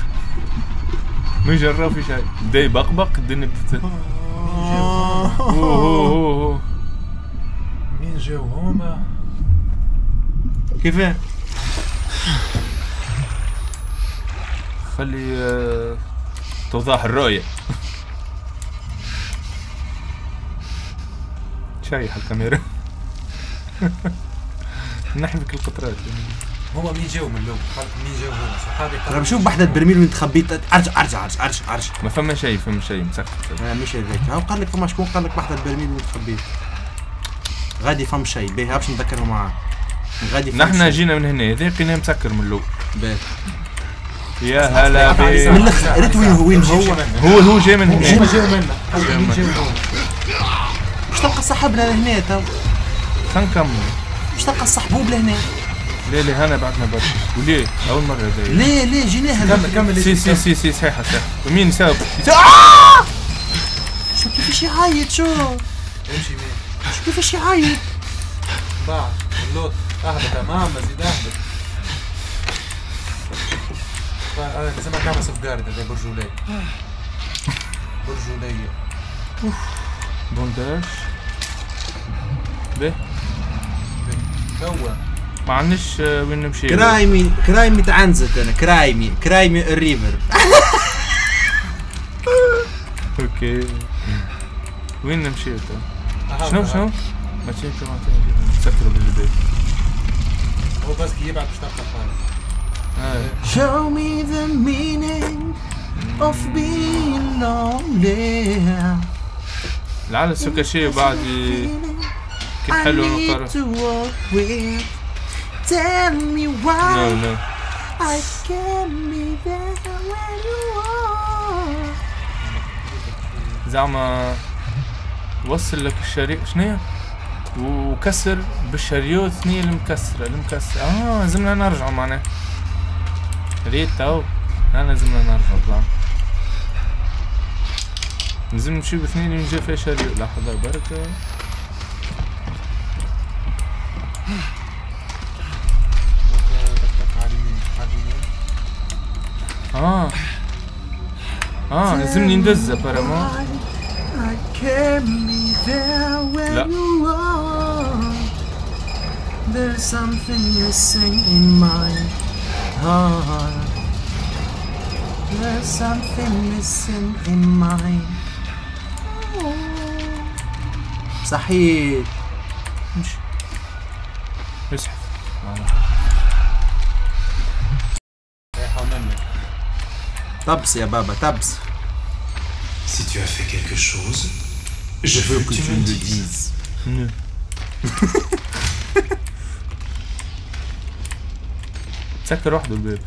ما جرب في شيء بدا يبقبق الدنيا أوه. مين جاو هما كيفاه خلي توضح الرؤية شايح الكاميرا. نحبك القطرات. هما مين جاو من الأول مين جاو هما صحابي راه بشوف بحث البرميل وين تخبيت أرجع أرجع أرجع أرجع أرجع. ما فما شيء فما شيء مسكت آه مش هذاك هاو قال لك فما شكون؟ قال لك بحث البرميل وين تخبيت غادي فهم شيء. باهي باش نذكره معاه. غادي شيء. جينا من هنا. ذاك هنا مسكر من الأول باهي. يا هلا من بيه الآخر قلت وين هو وين هو هو هو جاي من هنا. جاو منا مين جاو مش تلقى صاحبنا لهنا تو. خلينا نكمل. مش تلقى الصحبوب لهنا. ليه ليه هنا بعدنا برشا. وليه؟ أول مرة ذي ليه ليه جيناها كمل كمل. سي سي سي سي صحيحة صحيحة. ومين يساوي شو كيفاش يعيط شو؟ امشي مين شو كيفاش يعيط؟ بعد اللوط أهبط يا ماما زيد أهبط. أنا لازم اعمل سوف جارد هذا برجولية. برجولية. بونداش به هو ما عندناش آه، وين نمشي؟ كرايمي كرايمي تعنزت أنا كرايمي كرايمي الريفر. أوكي. وين نمشي؟ أهبط. شنو شنو؟ ما تشيك ما تشيك سكروا بالبيت. هو بس كي يبعت مش آه. Show me the meaning of being lonely. لعل السوكاشي بعد كيف حلو نقرا to walk with Tell me نو why نو I can't be there when you are. زعما وصل لك الشريك شنو وكسر بالشريوط ثنية المكسرة؟ المكسرة. آه لازمنا نرجعوا معناه ريت تو انا لازمنا نرجعوا طلع لازم نمشي باثنين اللي جا فيها شريوط لحظة بركة آه. آه لازمني ندز ابارامون لا. There's something missing in my heart. There's something missing in my صحيت. اسحب. طبس يا بابا طبس. Si tu as fait quelque chose, je veux que tu me le dises. سكر وحده الباب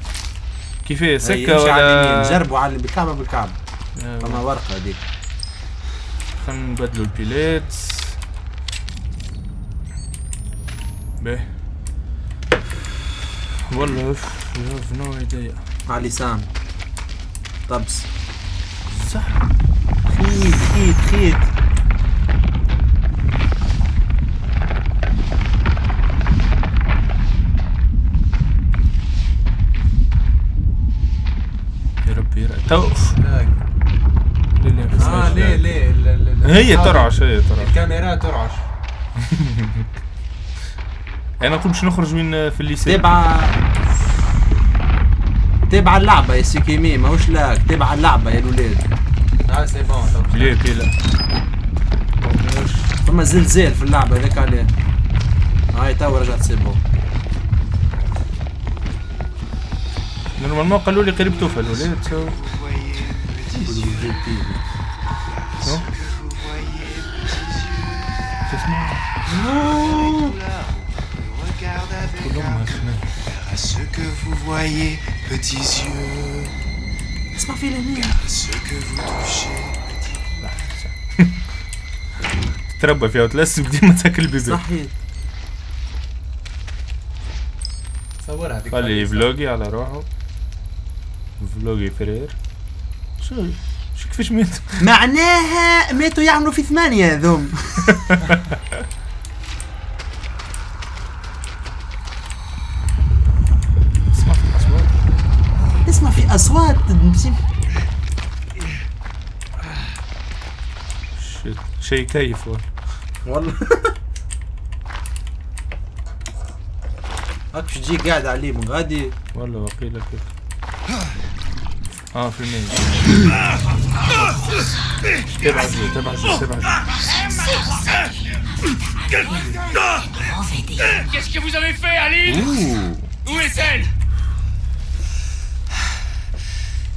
كيف هي هي سكة يمشي على اليمين ولا جربوا على بالكعبة آه، فما ورقة هذيك. خلينا نبدلوا البيلات باهي والله في نو ايديا على لسان. طبس. صح. خيط خيط خيط. يا ربي توقف لا. ليه ليه آه ليه ليه هي ترعش هي ترعش. الكاميرا ترعش. أنا قلت باش نخرج من في الليسي تبع تبع اللعبة يا سيكيمي ماهوش لاك. تبع اللعبة يا الولاد. آه سي بون كي لا. فما زلزال في اللعبة هذاك عليه. هاي توا رجعت سيبو نورمالمون قالوا لي قريب توفى الولاد تو à ce que vous voyez, petits yeux. À ce que vous touchez, petits تربى فيها وتلسم ديما تاكل بيبي صحيت صورها هذيك. خلي فلوجي على روحه. فلوجي فرير. شو؟ شو كيفاش ميت معناها ماتوا يعملوا في ثمانية هذوم. اسمع في اصوات شيت شي كيف والله والله هاك باش تجي قاعد عليه من غادي والله وقيلة كيف آه في المية تبع زي تبع زي تبع زي Qu'est-ce que vous avez fait, Aline Où est-elle?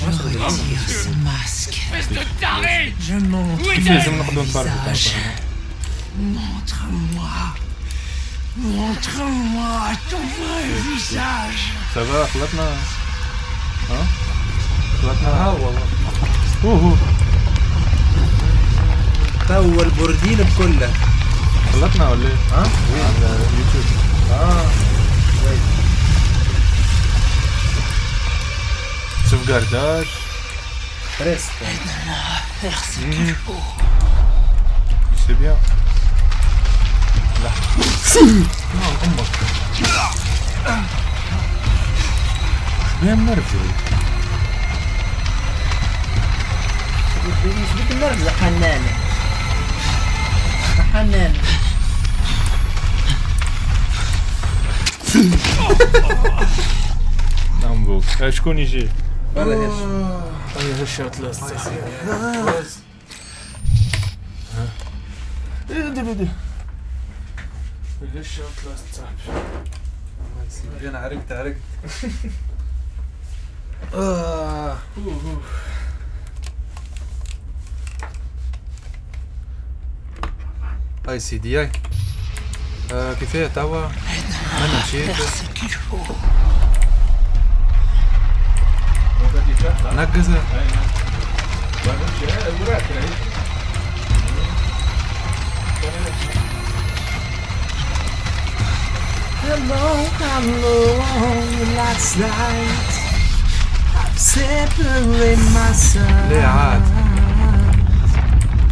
Je ce masque. Espèce de taré Je montre mon visage. Montre-moi. Montre-moi ton vrai visage. سافا خلطنا ها خلطنا ها والله اوه توا البوردين بكله خلطنا ولا إيه؟ ها اليوتيوب آه شوف قرداش Verse سي بيان. لا. نعم أمك بيان مرجل مش بك النرجة حنانة حنانة نعم بوك شكون يجي؟ ولا إيش؟ اي هالشات لا استحي الشات لا استحي أنا عرقت عرقت. أي سي دي أي. آه كيفاه توا؟ أنا مشيت. ce qu'il faut. نقز Hello, hello, last night I've separated myself ليه عاد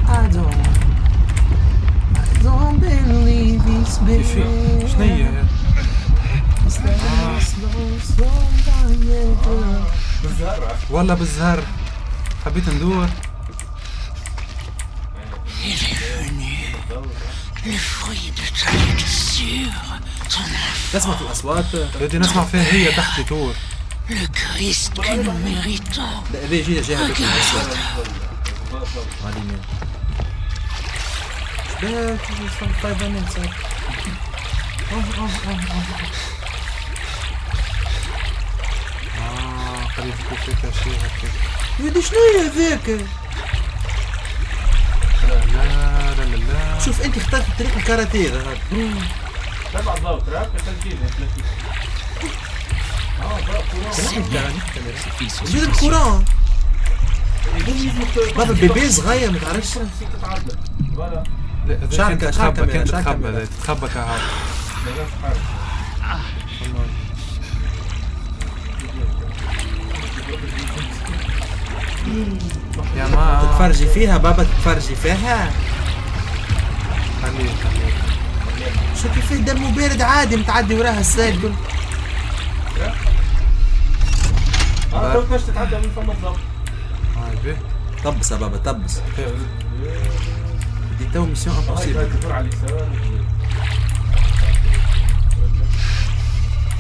I don't I don't believe it's been كيفي شنيا Slow, slow, slow down, yeah, girl. والله بالزهر حبيت ندور. تسمع الأصوات بدي نسمع فيها هي تحكي تور Le Christ que nous méritons. Regarde اليمين شباك five minutes آه قريب هكا ودي شنو هي هذاك لا لا لا لا شوف انت اخترت طريق الكاراتيه هذا. تبع ضوء تراك. جد الكوران بابا بيبي صغير ما تعرفش؟ فوالا لا هذاك شعرك- كنت يا ما تتفرجي فيها بابا تتفرجي فيها. خليه خليه شو كيف دمه بارد عادي متعدي وراها السيد. قول آه تو باش تتعدى من فم الضغط هاي به طبس يا بابا طبس. كيف دي تو ميسيون امبوسيبل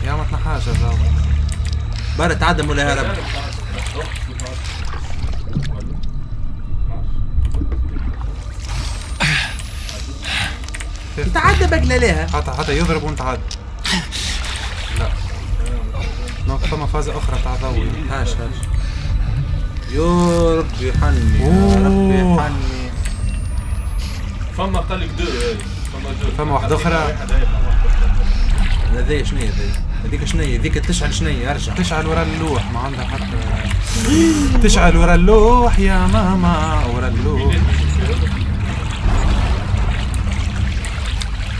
يا ما تنحاش الضوء برا تعدى مولاها رب؟ تعدى بقلة حتى حتى يضرب وانت عاد. لا. نوقف فما فازة أخرى تاع ضوء هاش هاش. يا ربي حني يا ربي. حني فما قال لك دو هاي فما دو فما واحدة أخرى. هذي شنو هي هذي هذيك شنو هي؟ هذيك تشعل شنو هي؟ ارجع. تشعل ورا اللوح ما عندها حتى تشعل ورا اللوح يا ماما ورا اللوح.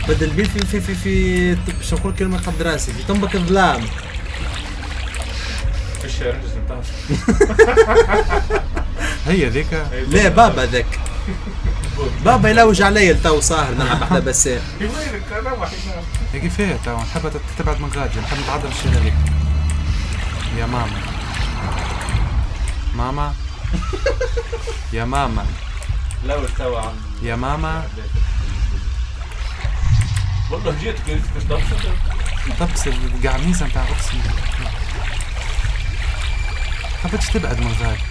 بدل بي في في في في باش نقول كلمة قد راسي في تنبك الظلام. في الشارع. هي ذيك لا بابا ذاك. بابا يلوج علي التو ساهر نلعب إحنا بس. في وينك روح. هي كيفاه تو نحب تبعد من غادي نحب نتعدى من الشارع هذيك يا ماما. ماما. يا ماما. لو عم. يا ماما. والله جيت كيف باش تبسط طبس القعميزة نتاع اقسم حبيتش تبعد من غادي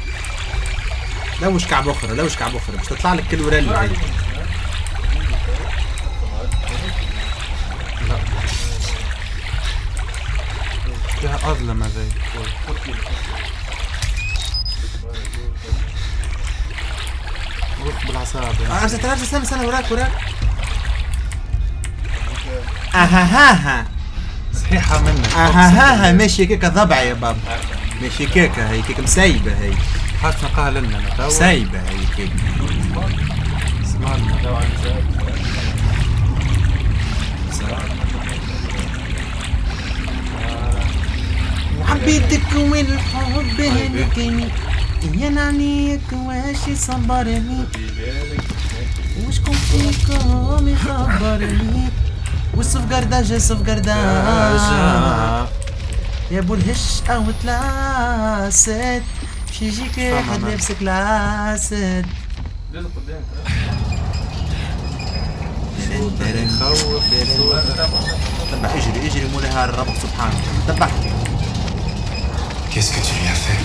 لوش كعب أخرى لوش كعب أخرى باش تطلع لك كل ورالي هاي فيها أظلم هذي روح بالعصابة آه ارجع ارجع استنى استنى وراك وراك. أها ها ها صحيحة منك. أها ها ها ماشي كيكه ضبع يا بابا. ماشي كيكه هي كيكه مسيبه هي حاط نقاها لنا أنا توا مسيبه هي كيكة. اسمع لنا. حبيتك والحب هلكني ينعنيك واش صبرني. وشكون فيكم يخبرني؟ والصفقر داجة صفقر داجة يا ابو الهش أو تلاسد باش يجيك واحد لابس كلاسد لازم قدام خوف تبع اجري اجري مولاها الرب سبحانه. تبع. Qu'est-ce que tu lui as fait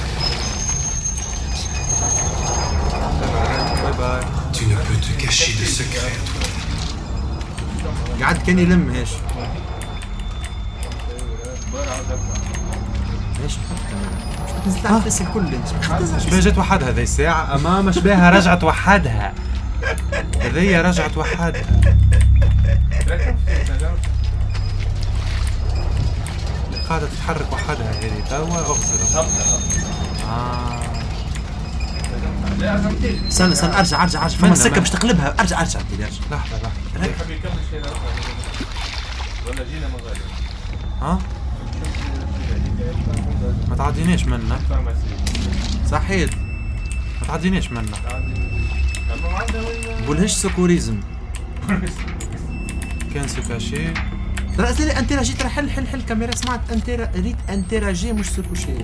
Tu ne peux te cacher de secrets à toi. قعد كان يلم هاش ليش مش بتنزل آه. الكل. جات وحدها هذه الساعة. أما مش بها رجعت وحدها. هذه رجعت وحدها. قاعدة تتحرك وحدها هذه توا طيب، أغسل آه. استنى استنى أرجع أرجع أرجع. فما سكه باش تقلبها. أرجع أرجع. أرجع لحظة لحظة. ولا جينا من غادي ها؟ ما تعدينيش منك. صحيت. ما تعدينيش منك. بولهش سكوريزم. كان سوكاشي ترى أسألي انتراجي ترى حل حل حل كاميرا سمعت انترا ريت انتراجي مش سوكوشي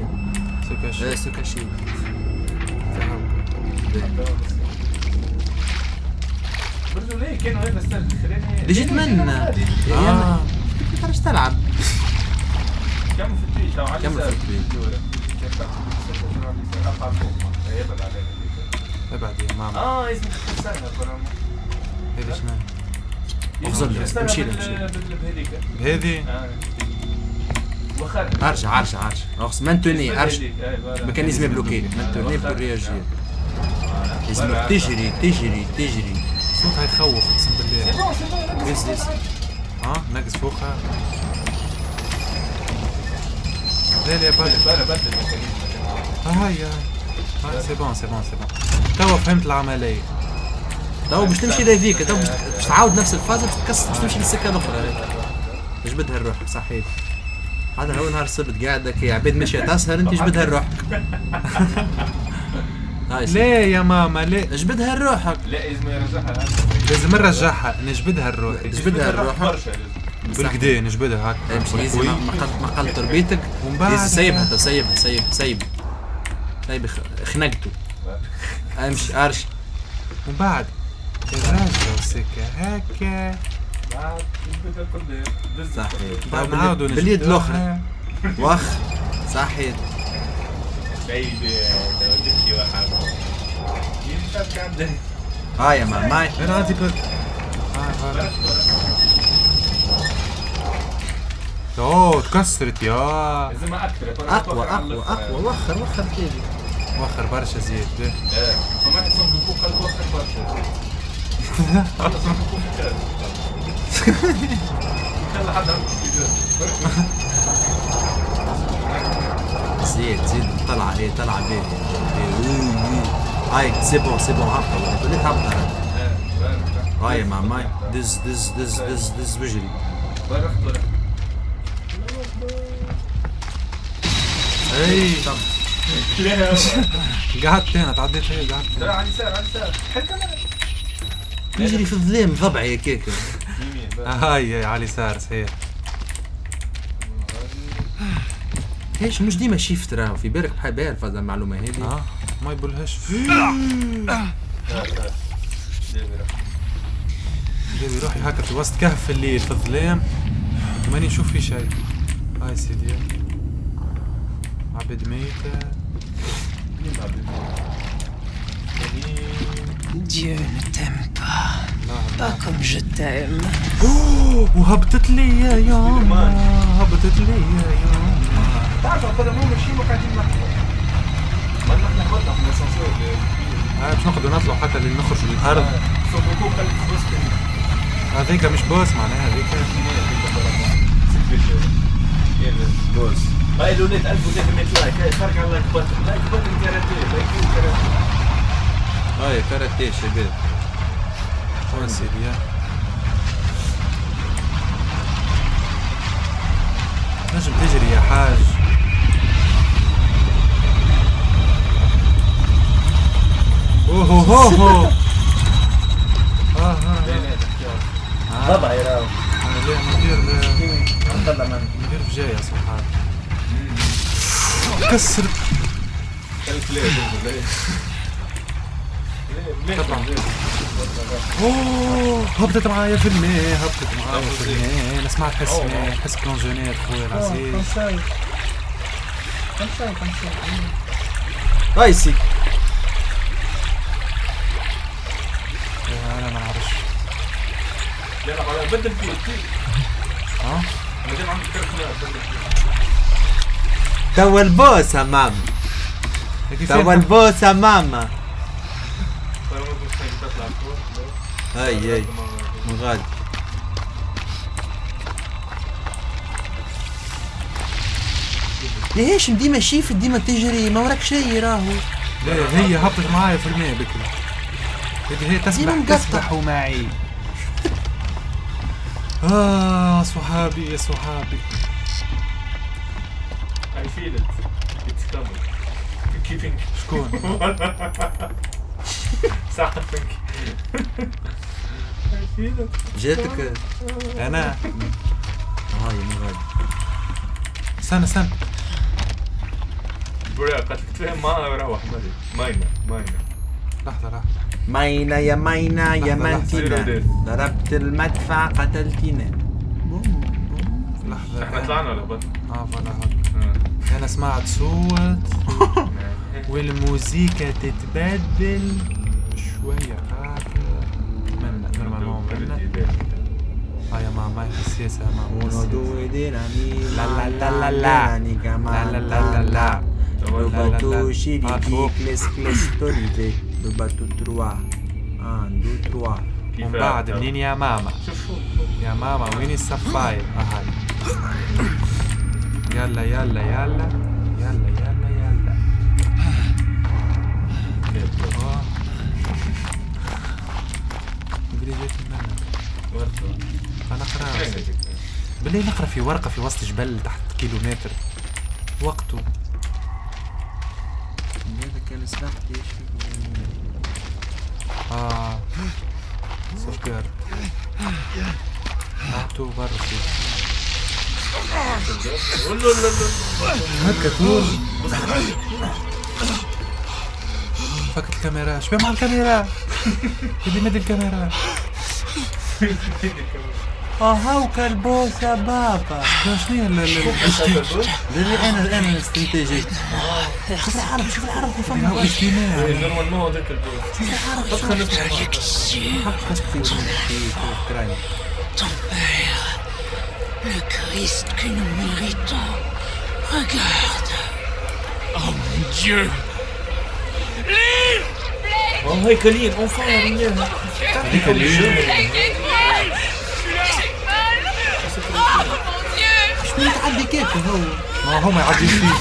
سوكاشي إيه سوكاشي برضو ليه؟ كانوا هذا السنة اللي جيت منا آه. خرج تلعب؟ كمل في التويت لو على كمل في التويت. ابعد يا ماما؟ آه اسمه استنى هذه شنو اغزر لي، امشي لي، امشي. بهذيك. آه وخرج. ارجع ارجع ارجع اغس maintenez ارجع mécanisme bloqué maintenez pour réagir لازمك تجري تجري تجري. صوتها يخوف أقسم بالله. yes yes ها؟ ناقص فوقها. لا لا بدل ها هاي هاي c'est bon c'est bon c'est bon توا فهمت العملية. تو باش تمشي لهذيك. تو باش تعاود نفس الفازة باش تكسر باش تمشي للسكة الأخرى جبدها الروح صحيح. هذا هو نهار السبت قاعد هكا عباد ماشية تسهر انت جبدها لروحك. لا يا ماما لا. جبدها لروحك لا لازم يرجعها لازم نرجعها نجبدها الروح. جبدها لروحك برشا بالكدا نجبدها هكا امشي easy قوي. ما ما قل- ما قل تربيتك. ومن بعد إيزي سيبها سيبها سيبها سيبها خ- خنقته. أمشي ارشي ومن بعد الراجل والسكة هكا. صحيح. بعد نعاودوا باليد. الاخرى وخ. صحيح. بيبي لو تبكي واحد يمشي عندنا ها يا مان ماي أنا عندي بك آه، أوه تكسرت يا. لازم أكثر أقوى أقوى أقوى وخر وخر كيفي وخر برشا زياد به. فما واحد صون بوكو قال وخر برشا. زيد زيد طلع إيه طلع بيه هاي c'est bon c'est bon هبطة وليت هبطة هاي يا مان ماي دز دز دز دز دز بجري اي قعدت أنا تعديت هي قعدت لا على اليسار على اليسار حل كمان يجري في الظلام ضبعي هكاك هاي على اليسار صحيح إيش مش ديما شيفت راهو في بالك بحال بيعرف هذا المعلومة هذه آه ما يبلهاش جاي روحي هكا في وسط كهف الليل في الظلام ماني نشوف في شيء هاي سيدي عبد ميتة Dieu ne t'aime pas. Pas comme je t'aime. وهبطت لي يا يوما هبطت لي يا يوما تعرف أنا مو ماشيين وقاعدين نحكوا ما نحن هبطنا في الاسانسير هاي باش نقعدوا نطلعوا حتى لنخرج للارض صون بوكو قال في وسط هذيك مش بوس معناها هذيك بوس. هاي لونيت 1200 لايك هاي فرق على لايك بutton لايك بutton كاراتيه لايك كاراتيه هاي كاراتيه شباب هاي سيدي نجم تجري يا حاج اوه هو هو آه آه يا راو أنا ليه من غير طلع من من غير طبعا أوه هبطت معايا في الماء هبطت معايا في الماء. أنا سمعت حس ماء حس بلونجونات خويا العزيز. هاي سي. أنا ما نعرفش. لا لا بدل فيه. ها؟ مادام عندك كرت بدل توا البوس يا ماما كيف توا البوس يا ماما تطلع فوق هاي هاي من غادي هاشم ديما شيف ديما تجري ما وراك شيء راهو لا هي هبطت معايا في الماء بكري هذه هي تسبح ديما مقطع. تسبح معي آه صحابي يا صحابي I feel it. It's coming. Keeping. شكون؟ think. I feel it. جاتك أنا هاي من غادي استنى استنى برا قد تفهم معاه وروح مري. ماينا ماينا. لحظة لحظة ماينا يا ماينا يا. منتنا ضربت المدفع قتلتنا لحظة إحنا طلعنا ولا بطل؟ آه voilà هاك. أنا سمعت صوت. والموزيكا تتبدل شوية. هكا منا نورمالمون منا السياسة la la la. La la la la. la. Lo La la battu la. scirichi, Ah, tu. cles cles torite, lo battu trois. Un, deux, trois. من بعد منين يا ماما يا ماما وين اهاي يلا يلا يلا يلا يلا يلا. آه. مدري جيت منها أنا أقرأ. بالله نقرأ في ورقة في وسط جبل تحت كيلومتر. وقته. هذا كان سلاح إيش؟ آه. سوفجار هاتو برا. فيه هكا طول فكت الكاميرا. شبيه مع الكاميرا. بدي مد الكاميرا. آه هاوكا البوسة بابا. شنو هي أنا أنا استنتاجي شوف العرب شوف العرب في ال- هاو فمك اجتماع نورمال ما هو ذاك البوت. خلينا نسمع le Christ que nous méritons. Regarde. Oh mon dieu. آه هاي كلين اونفا يا هذيك اللي شنو يتعدي كيف هو ما هو ما يعدي فيه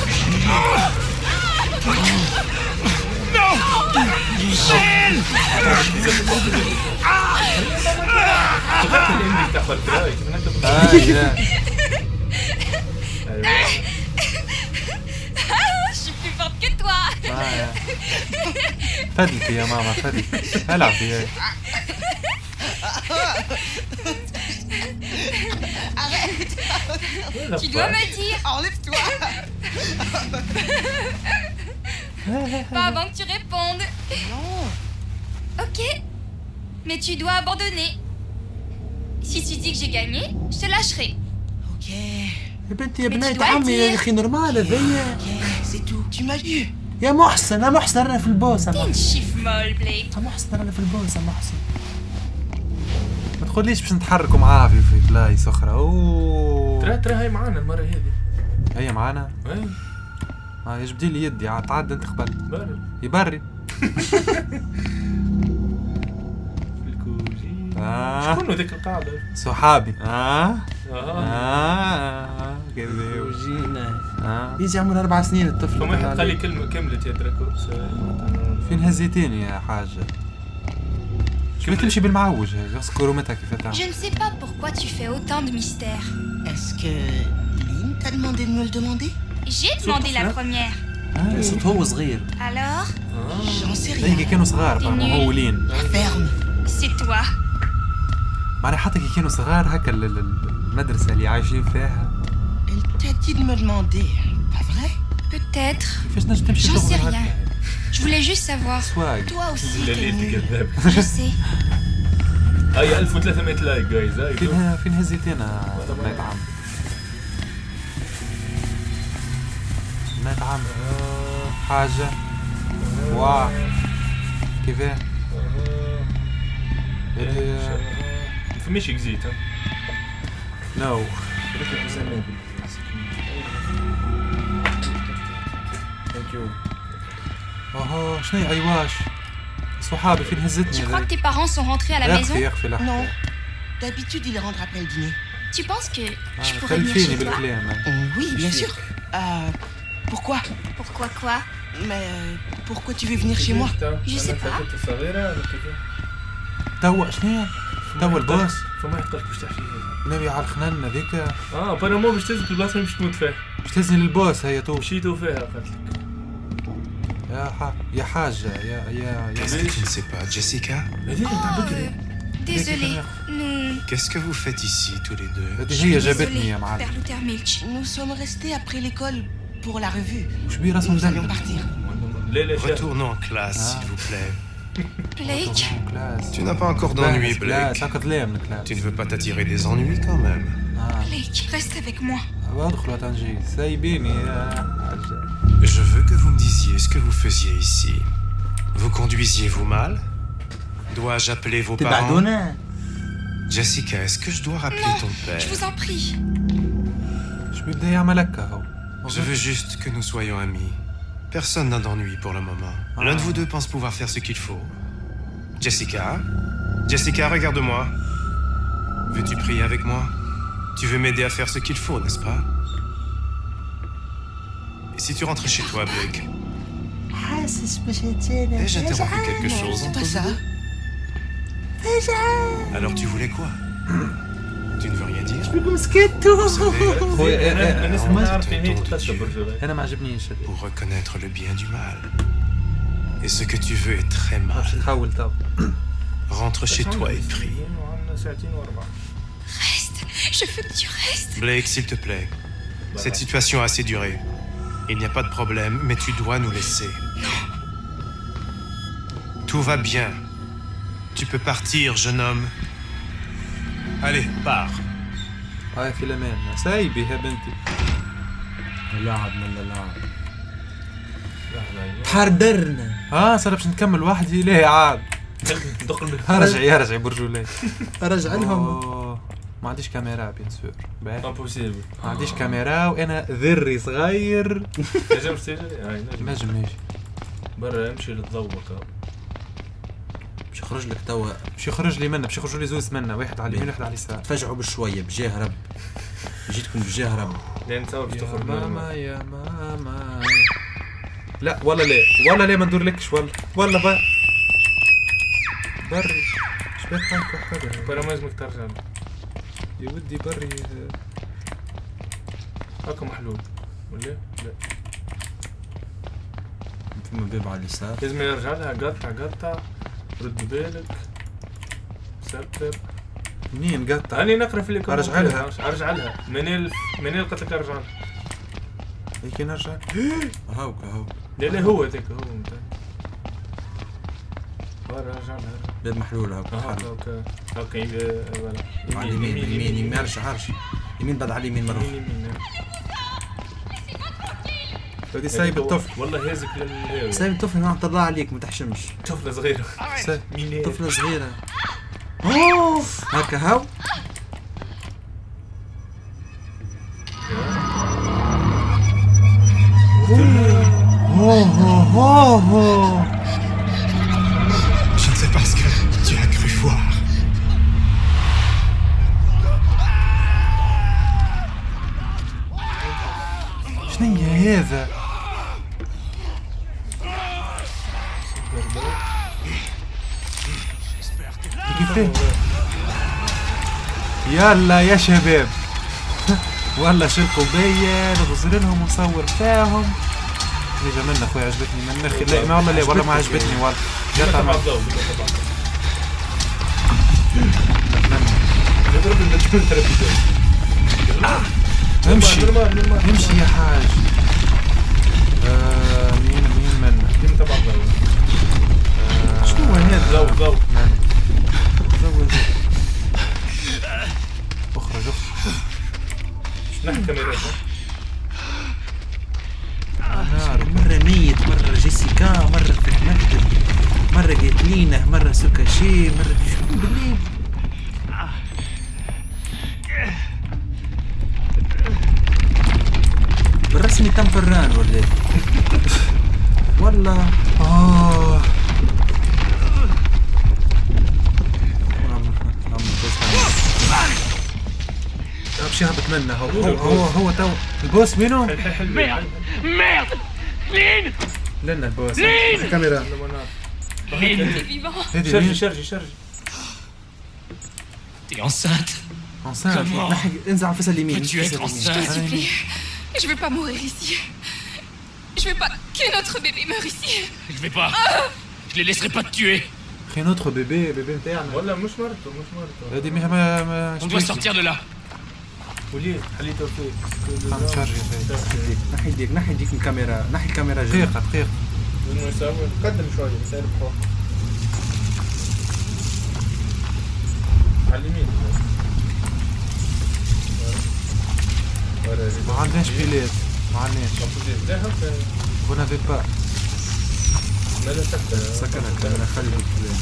تاخذ براي كيف نكتب آه يا. Je suis plus forte que toi. آه يا. فدلتي يا ماما فدلتي العبي يا Tu dois me dire. Enlève-toi. Pas avant que tu répondes. Non. Ok. Mais tu dois abandonner. Si tu dis que j'ai gagné, je te lâcherai. Ok. يا بنتي يا Mais tu بنات dois عمي يا dire. أخي نورمال هذيا Ok, c'est tout. Tu m'as vu. يا محسن يا محسن أنا في البوسه T'es une محسن chiffre molle, Blake. يا محسن أنا في البوسه محسن ما تقوليش باش نتحركوا معاه في في بلايص أخرى أوه ترى ترى هاي معانا المرة هذه هي معانا اي آه يجبدي لي يدي عاد تعدى أنت قبل يبري آه. شكون ذيك القاعدة؟ صحابي. آه. آه. آه. كذاب وجينا آه. يجي عمره أربع سنين الطفل. فما واحد قال لي كلمة كملت يا دراكو فين هزيتيني يا حاجة؟ شو تمشي بالمعوج هذا سكرومتها كيف Je تعمل ne sais pas pourquoi tu fais autant de mystères. Est-ce que Lynn t'a demandé de me le demander? J'ai demandé la première. صوت هو صغير Alors, J'en sais rien. هي كانوا صغار فهم مهولين Ferme. c'est toi. معناها حتى كي كانوا صغار هكا ال- ال- المدرسة اللي عايشين فيها Elle t'a dit de me demander. Pas vrai Peut-être. كيفاش نجم تمشي J'en تغني sais هكا rien. Je voulais juste savoir. سواق Toi aussi, لا t'es ليه nul. كذاب Je sais. هاي 1300 لايك جايز هاي فين ه- فين هزيتينا بنات عم بنات عم حاجة واه كيفاه هذه ما فماش اكزيت ها نو اوه شنو هي ايواش صحابي فين هزتني Tu crois que tes parents sont rentrés à la maison Non. D'habitude, il rentre après le dîner. Tu penses que je آه، pourrais venir chez toi Oh, oui, bien sûr. Euh, pourquoi Pourquoi quoi Mais euh, pourquoi tu veux venir chez moi Je sais pas. كنت صغيرة ولا كيف؟ توا شنو توا البوس فما يقلك باش تحكي نبي على الخنان هذيك اه بانامون باش تهزك البلاصة اللي باش تموت فيها باش تهزني للبوس هيا تو مشيتوا فيها قالت لك يا ح... يا حاجة يا يا Qu'est-ce يا que tu ne sais pas, Jessica هذه نتاع بكري Désolée, nous. Qu'est-ce que vous faites ici, tous les deux هذه هي جابتني Désolée, يا معلم Père Luther Milch. Nous sommes restés après l'école pour la revue. Nous allons partir. Retournons en classe, s'il vous plaît. Blake Tu n'as pas encore d'ennui, Blake. Tu ne veux pas t'attirer des ennuis quand même. Ah. Blake, reste avec moi. Ah, bah, euh, je veux que vous me disiez ce que vous faisiez ici. Vous conduisiez-vous mal? Dois-je appeler vos parents? Jessica, est-ce que je dois rappeler ton père? Je vous en prie. Je suis derrière Malakao. Oh. Je veux juste que nous soyons amis. Personne n'a d'ennui pour le moment. Ah. L'un de vous deux pense pouvoir faire ce qu'il faut. Jessica? Jessica, regarde-moi. Veux-tu prier avec moi? Tu veux m'aider à faire ce qu'il faut, n'est-ce pas? Et si tu rentres chez toi, Blake? Ah, c'est ce que j'ai dit. Ai-je interrompu quelque chose C'est pas ça. Alors tu voulais quoi? Tu ne veux rien dire بكم سكتوا Vous savez, خويا انا الناس on ما m'a تعرف dit هي ton تتلاشى Dieu برجولات انا ما عجبنيش هذا pour reconnaître le bien du mal. Et ce que tu veux est très باش mal. تحاول تو Rentre chez toi et prie. وعندنا ساعتين واربعة Reste. Je veux que tu restes. Blake, s'il te plaît. Cette situation a assez duré. Il n'y a pas de problème, mais tu dois nous laisser. Tout va bien. Tu peux partir, jeune homme. Allez, pars. هاي في الأمان. سايبي يا بنتي. لاعب من لاعب حردرنا آه صار باش نكمل وحدي ليه عاد؟ دخل ارجع ارجع برجولي رجع لهم. ما عنديش كاميرا بيان سور. باهي. امبوسيبل ما عنديش كاميرا وأنا ذري صغير. نجم نجم نجم. نجي برا امشي للضوء بكا باش يخرج لك توا. باش يخرج لي منه باش يخرجوا لي زوز منه واحد على اليمين واحد على اليسار. تفجعوا بشوية بجاه رب. جيتكم بجاه رب. لأن تصور باش تخرج ماما يا ماما. لا ولا لا ولا لا ما ندورلكش؟ ولا ولا بقى بري. شبيك هاك وحدة برا ما لازمك ترجع يا ودي بري. هاكا محلول. ولا؟ لا. فما باب على اليسار. لازم يرجع لها قطع قطع. رد بالك. سكر منين؟ قطع. هاني نقرأ في اللي أرجع لها. ارجع لها. منين منين قلت لك ارجع لها؟ هيك نرجع هاوك هاو لا لا هو ذاك هو أرجع لها. باب محلول هاوك. هاكا محل. هاكا هاكا يم- voilà. على اليمين يمين يمين أرجع أرجع. يمين بعد على اليمين مره يمين يمين. هذه سايب الطفل. والله هازك للهاوي سايب الطفل نعم طلع عليك ما تحشمش. طفلة صغيرة. سايب مين هي؟ طفلة صغيرة. اوه هكا هاو. Je ne sais pas ce que tu as cru voir. شنو هي هذا؟ كيفاه يلا يا شباب. والله شلقوا بيا نغزر لهم ونصور فيهم هيجا منا خويا عجبتني من أخي لا ما والله لا والله ما عجبتني والله. جات مع امشي. امشي يا حاج. آه مين مين تبع الضوء؟ شنو هذا؟ ضوء ضوء نار مرة ميت مرة جيسيكا مرة في المكتب مرة جاتلينا مرة سوكاشي مرة شكون بالليل بالرسمي تم فران ولا؟ والله. آه. باش يهبط منا هو هو هو, هو تو البوس وينو؟ Merde Merde Lynn لنا البوس لين! الكاميرا T'es vivant هذه شرجي لين شرجي شرجي T'es enceinte انسان Comment نحي انزل على الفصل اليمين peux-tu الفصل être اليمين. Je te enceinte supplie. Je veux pas mourir ici. Je veux pas que notre bébé meure ici. Je vais pas Je les laisserai pas te tuer أخي نوتخ بيبي بيبي نتاعنا ولا مش مرته مش مرته هذه مش ما ما On doit sortir de là وليد خمس شرجي نحي يديك نحي يديك من الكاميرا نحي الكاميرا جاي دقيقة دقيقة. قدم شوية يسير بحوح على اليمين. ما عندناش بيلات ما عندناش. بونا في با. سكرها الكاميرا خلي الكلام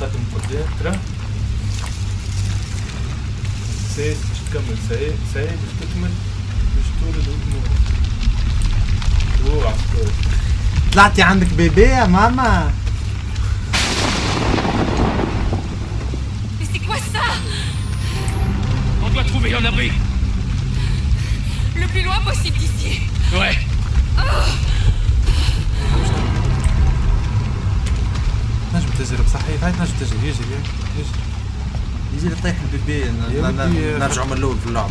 قدم قدام. ترى سيد باش تكمل سيد سيد باش تكمل باش تولد وتموت اوه عسكري طلعتي عندك بيبي يا ماما Mais c'est quoi ça? On doit trouver un abri. Le plus loin possible d'ici. Ouais. نجم تجري بصحي هاي نجم تجري يجري يجري يجي لي طيح البيبي ن- يا ن- ودي- نرجعوا من الأول في اللعبه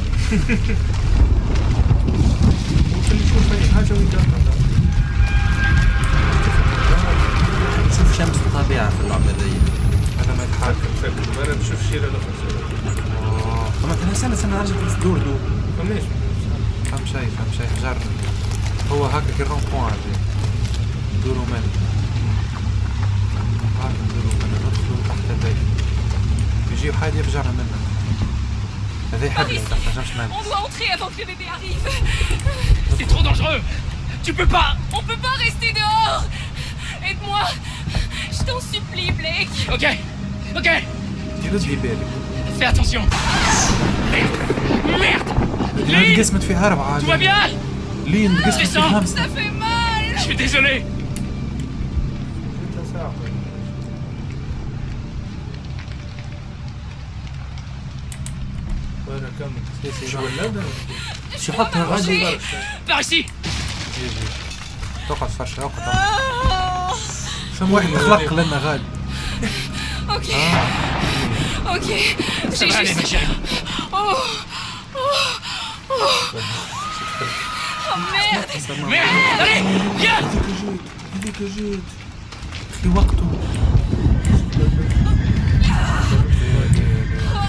ممكن يشوف اي حاجة ويقطع نشوف شمس وطبيعه في اللعبه ذي هذا ما يتحرك فاكر أنا بشوف شيره الآخر مثلا استنى استنى نرجع في دور دور فماش فهم شيء فهم شيء جرب هو هكا كي الرون بوان ندورو من هكا ندورو من ندخلو تحت البيت. يجيو حد يفجرنا منا هذا يحب Par ici. تحت ما نجمش On نلبس doit entrer avant que le bébé arrive. C'est trop dangereux Tu peux pas On peut pas rester dehors. Aide-moi. Je t'en supplie, Blake. Ok Ok يرد في بالك Fais attention Merde Merde لين Lynn قسمت فيها أربعة Tout va bien لين قسمت Descends. فيها خمسة Ça fait mal. Je suis désolé شو حطها غادي Par ici يجي تقعد فرشة اقعد اقعد. Oh. فما واحد تخلق لنا غادي Ok. Ok. Ça J'ai va aller ma juste. chérie Oh. Oh. Oh. Oh merde. Merde Allez Viens في وقته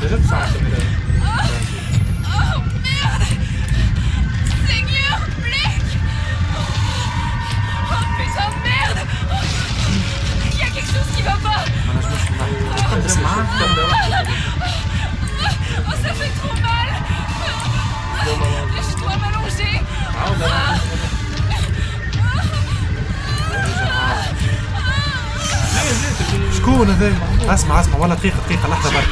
جربت ساعه chose qui va pas. Oh ça fait trop mal. Je dois m'allonger. شكون هذا اسمع اسمع ولا دقيقة دقيقة لحظة برك.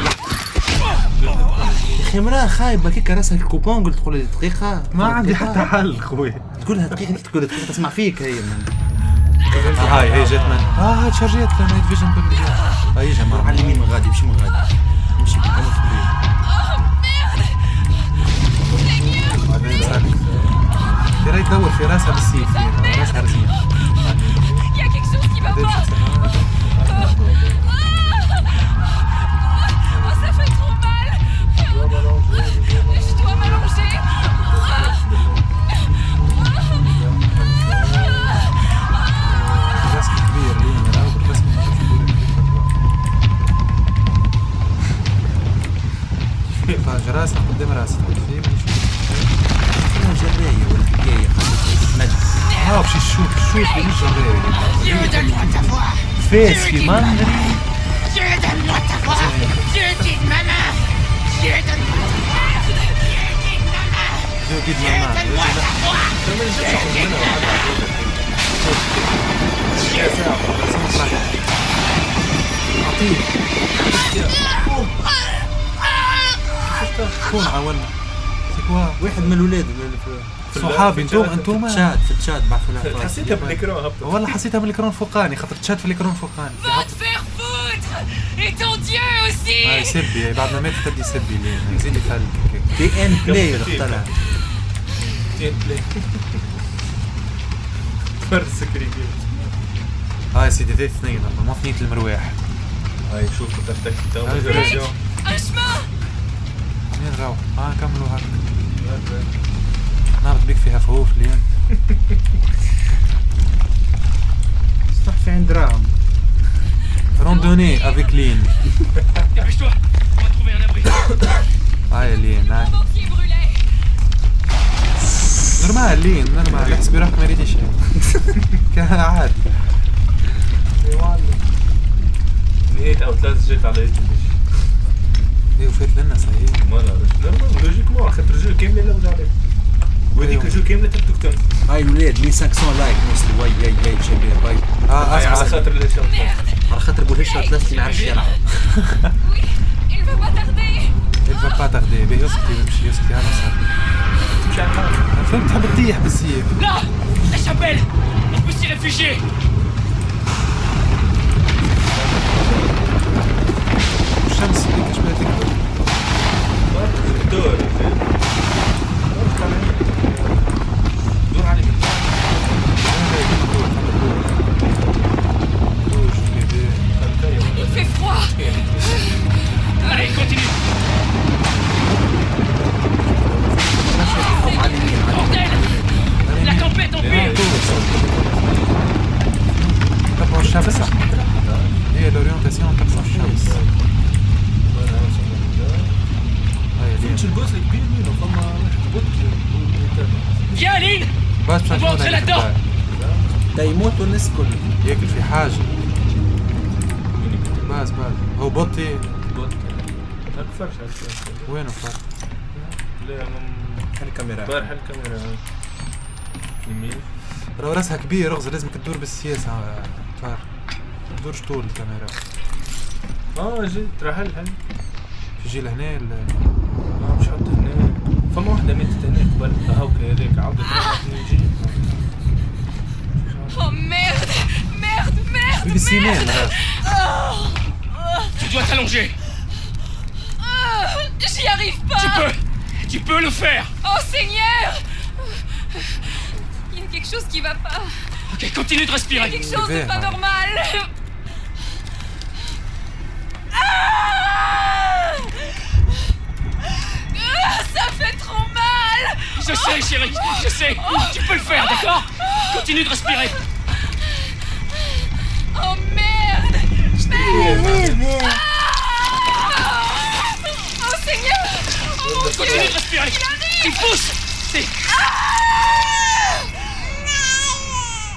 يا أخي خايبه كيك راسها الكوبون قلت تقول لي دقيقة ما عندي حتى حل خويا تقولها دقيقة تقول دقيقة تسمع فيك هي من. هاي هي جات من. آه هاي تشارجيت لنا نايت فيجن كل هاي جماعة على اليمين من غادي مشي من غادي. مشي كيما في البيت. بعدين ساكت في راسها بالسيف راسها رزين ندير فاج راسك قدام راسك فيه مانيش شنو جرايه ولا حكايه نجم آه باش يشوف شوف مش جراوي فاس في منغري جو قد ماما شكون عاونا سيكوا واحد من في صحابي أنتم أنتم تشاد في تشاد بعثوا لها حسيتها بالاكران هبطت. والله حسيتها من الكرون فوقاني خاطر تشات في الكرون فوقاني Et ton dieu aussi. يسبي بعد ما مات تبدي يسبي لين يزيد يفلك هيك. تي ان بلاير طلع تين بلاي. فرس كريكيت آه يا سيدي ذي اثنين ما ثنية المرواح هاي شوف طرتك تو منين نروح؟ آه كملوا هكا نهبط بيك فيها فوف Lynn صح في عين دراهم randonnée avec Lynn. هاي Lynn هاي. normal Lynn normal احسبي روحك ما ريتي شيء. كان عادي. نهاية أو ثلاث جيت على يد إيه وفات لنا صحيح. ما نعرفش نورمال لوجيكمون خاطر رجل كاملة لا وجع عليك وهذيك رجل كاملة تبدو تكتم هاي الولاد 1500 لايك وصلوا وي يي يي شباب باي. آه هاي على اسمع خاطر الاشياء على خاطر بوهيشة ثلاثة ما يعرفش يلعب il veut pas tarder. الفا با تاخدي به يسكتي ويمشي يسكتي أنا صار تمشي على الحال فهمت تحب تطيح بالسيف. Là La chapelle On peut s'y راهو راسها كبير رغز لازمك تدور بالسياسة فار تدورش طول الكاميرا آه جيت رحل حل تجي لهنا ال- آه مش حط هنا فما واحدة ماتت هنا قبل هاوكا هذاك عاودت نجي Oh merde Merde Merde راه. Tu dois t'allonger Ah, J'y arrive pas Tu peux Tu peux le faire Oh Seigneur quelque chose qui va pas. Ok, continue de Il y a respirer quelque chose de pas normal. Ah Ah, Ça fait trop mal. Je sais, chérie, je sais. Tu peux le faire, d'accord? Continue de respirer. Oh merde. Merde Oh Seigneur. Oh, Continue de respirer. Tu pousses. C'est...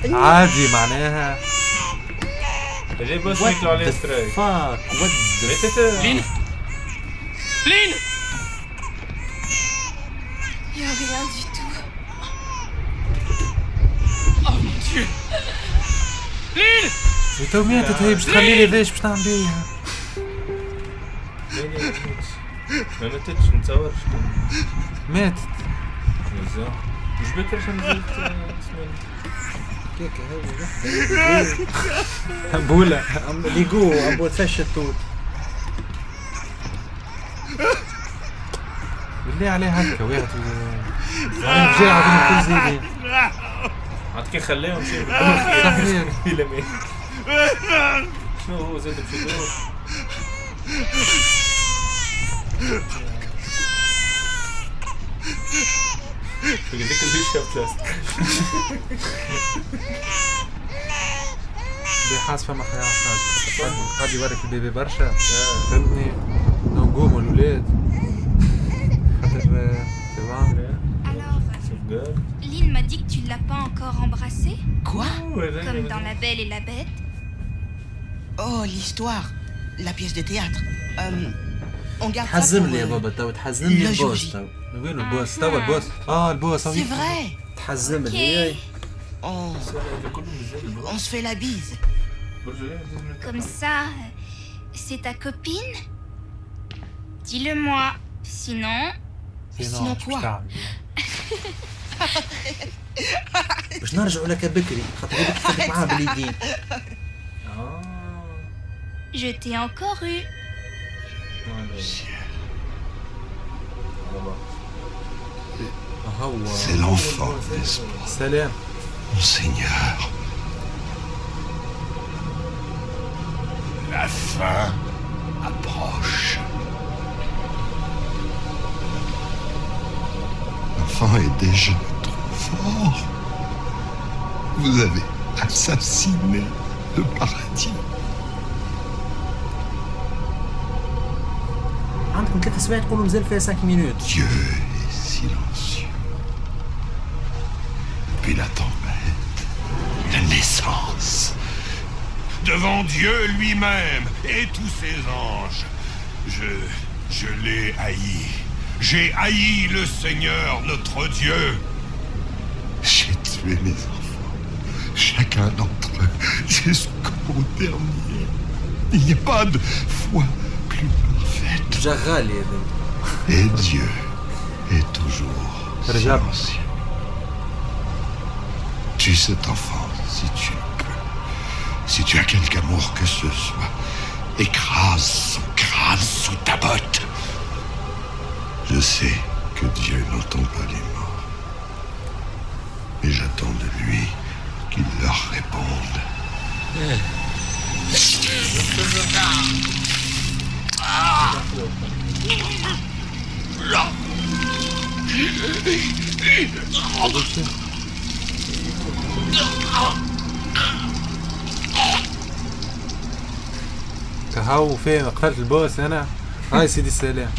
عادي معناها هذا بوس يطلع عليه سترايك فاك ود ماتت Lynn Lynn Il y a rien du tout. Oh mon dieu. Lynn تو ماتت هي باش تخلي لي ليش باش نعمل بيها لا لا ما ماتتش ما ماتتش متصورش ماتت مزيان مش نزلت اسمه بولا. ليجو أبو فش التوت. بالله عليه هكا واحد أنا جاي عاودين كل زيدين عاد كي خلاه ومشي صحيح شنو هو زاد مشي دور في ديك اللي شاف بلاستيك اللي حاسفه ما خيار حاجه قاعد يوريك البيبي برشا فهمتني نقوموا الولاد خاطر سي بون Alors, سوف Lynn m'a dit que tu l'as pas encore embrassé, Quoi comme dans La Belle et la Bête. Oh, l'histoire. La pièce de théâtre. Euh, on garde ça تحزم pour, لي يا euh, بابا تو تحزم لي لا البوس جوجي. تو وين البوس توا البوس آه البوس C'est vrai. تحزم لي On, on se fait la bise. Comme ça, euh, c'est ta copine Dis-le-moi. Sinon, Sinon شو quoi تعمل باش نرجعوا لك بكري خاطر هذيك فاتك معاها باليدين Je t'ai encore eu. C'est l'enfant d'espoir. Mon Seigneur. La fin approche. L'enfant est déjà trop fort. Vous avez assassiné le paradis. عندكم ثلاث سوايع تقولوا مازال فيها 5 مينوت Dieu est silencieux. Puis la tempête, la naissance. Devant Dieu lui-même et tous ses anges, je, je l'ai haï. J'ai haï le Seigneur, notre Dieu. J'ai tué mes enfants, chacun d'entre eux, jusqu'au dernier. Il n'y a pas de foi plus parfaite. جغالي هذا Et Dieu est toujours Rajab. silencieux. Tue cet enfant si tu le peux. Si tu as quelque amour que ce soit, écrase son crâne sous ta botte. Je sais que Dieu n'entend pas les morts. Mais j'attends de lui qu'il leur réponde. كهو فين؟ قتلت البوس أنا هاي سيدي السلام.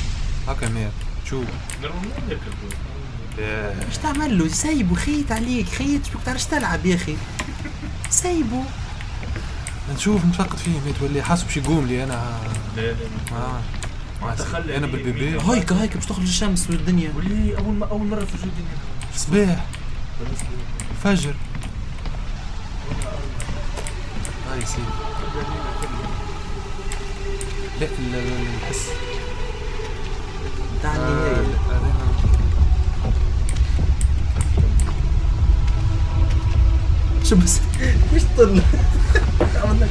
هاكا مير. شوف إيش تعمل له؟ سايبه خيط عليك خيط. شو تعرفش تلعب يا أخي؟ سايبه نشوف نتفقد فيه. ما تولي حاسب شي يقوم لي أنا. لا لا آه. أنا بالبيبي هايك هايك باش تخرج الشمس والدنيا. واللي أول ما أول مرة في وجود الدنيا. صباح. فجر. هاي سيدي. لا ال- ال- الحس تاع آه، النهايه شو بس؟ مش لك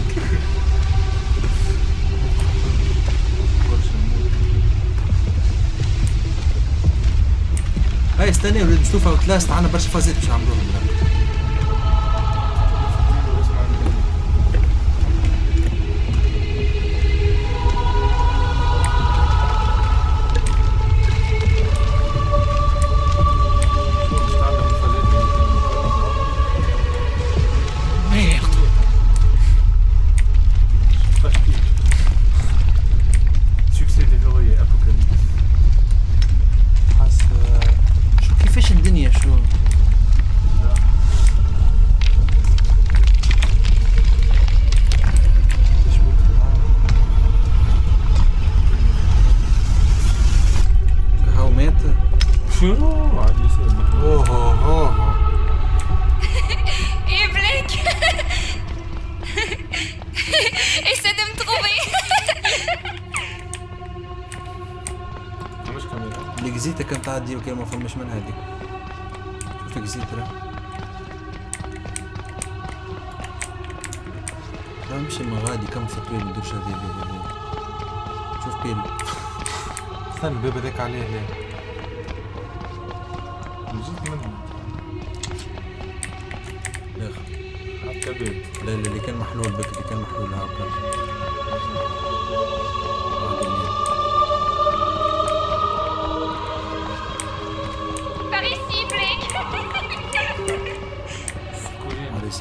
هاي ولاد نشوف أوتلاست عندنا برشا فازات باش نعملوهم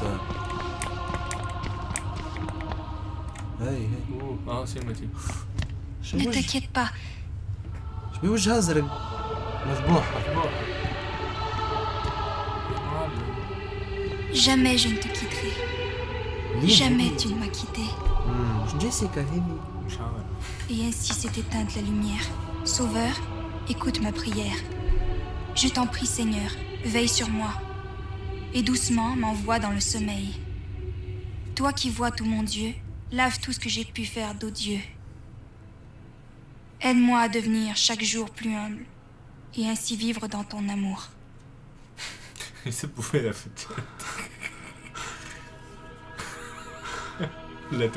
على اليسار هاي هاي اه سينماتيك شو Ne وجه t'inquiète pas, شو بوجه ازرق مذبوح jamais je ne te quitterai. Jamais tu ne m'as quitté. جيسيكا هذه مش عارف Et ainsi s'est éteinte la lumière. Sauveur, écoute ma prière. Je t'en prie, Seigneur, veille sur moi. et doucement m'envoie dans le sommeil. Toi qui vois tout mon Dieu, lave tout ce que j'ai pu faire d'odieux. Aide-moi à devenir chaque jour plus humble et ainsi vivre dans ton amour. Il s'est bouffé la fête. la.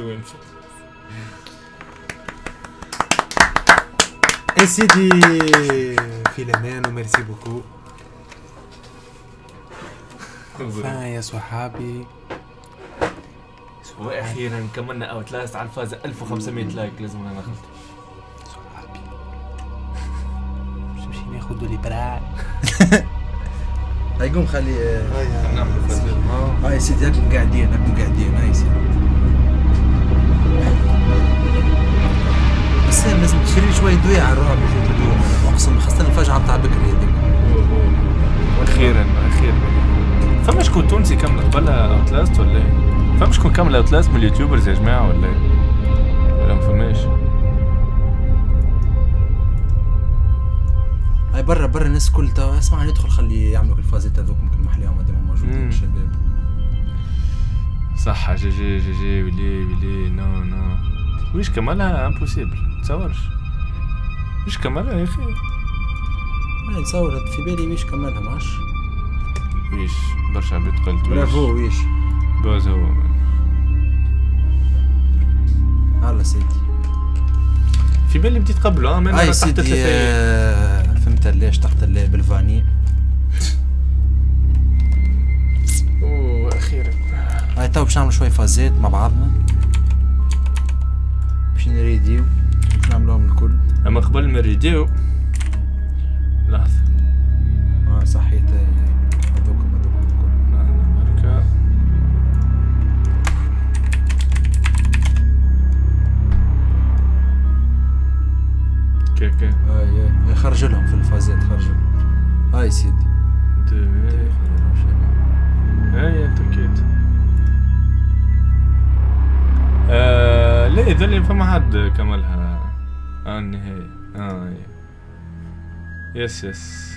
Et c'est dit, merci beaucoup. يا صحابي. وأخيرا كملنا Outlast على الفازه 1500 like لازم ناخذ. صحابي. مش نمشي ناخذ لي براع؟ هاي قوم خلي هاي. سيدي هاكم قاعدين هاكم قاعدين هاي سيدي. بس لازم تشري شوي دوية على الرعب في الهدوء أقسم خاصة الفجعة بتاع بكري هذيك. أخيرا أخيرا. فما شكون تونسي كمل قبلها Out last ولا إيه؟ فما شكون كمل Outlast من ال YouTubers يا جماعة ولا إيه؟ ولا ما فماش؟ هاي برا برا الناس كل توا اسمع ندخل خلي يعملوا الفازات هذوكم كل محليهم هذوما موجودين. الشباب صح GG GG ويلي ويلي no no ويش كملها impossible تصورش ويش كملها يا أخي هاي نتصور في بالي ويش كملها ماش ويش برشا عباد قلت ويش برافو ويش؟ باز هو هلا سيدي. في بالي بدي تقبلوا آه أنا تحت ثلاثة آه، فهمت ليش تحت بالفاني؟ أوه أخيرا. هاي تو باش نعملوا شوي فازات مع بعضنا. باش نريديو باش نعملوهم الكل. أما قبل ما نريديو لحظة. آه صحيت هاي هاي هاي خرج لهم في الفازات خرج لهم. هاي سيدي. دو هاي تأكيد آه لا ذل فما حد كملها. آه النهاية. آه. yes yes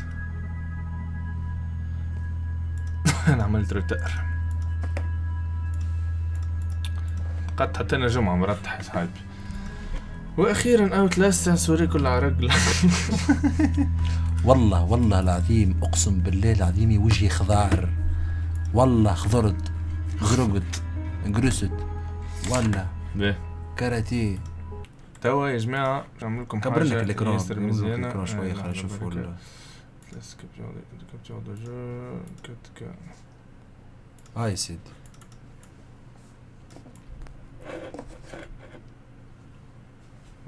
أنا عملت retard قد حتى أنا جمعة مرتح يا وأخيرا Outlast سوري كل عرق. والله والله العظيم أقسم بالله العظيم وجهي خضار. والله خضرت غرقت قرست والله. به كاراتيه توا يا جماعة نعمل لكم كبر لك الإكران شوية، آه، خلينا نشوفوا jeu. Cut, cut. هاي سيدي.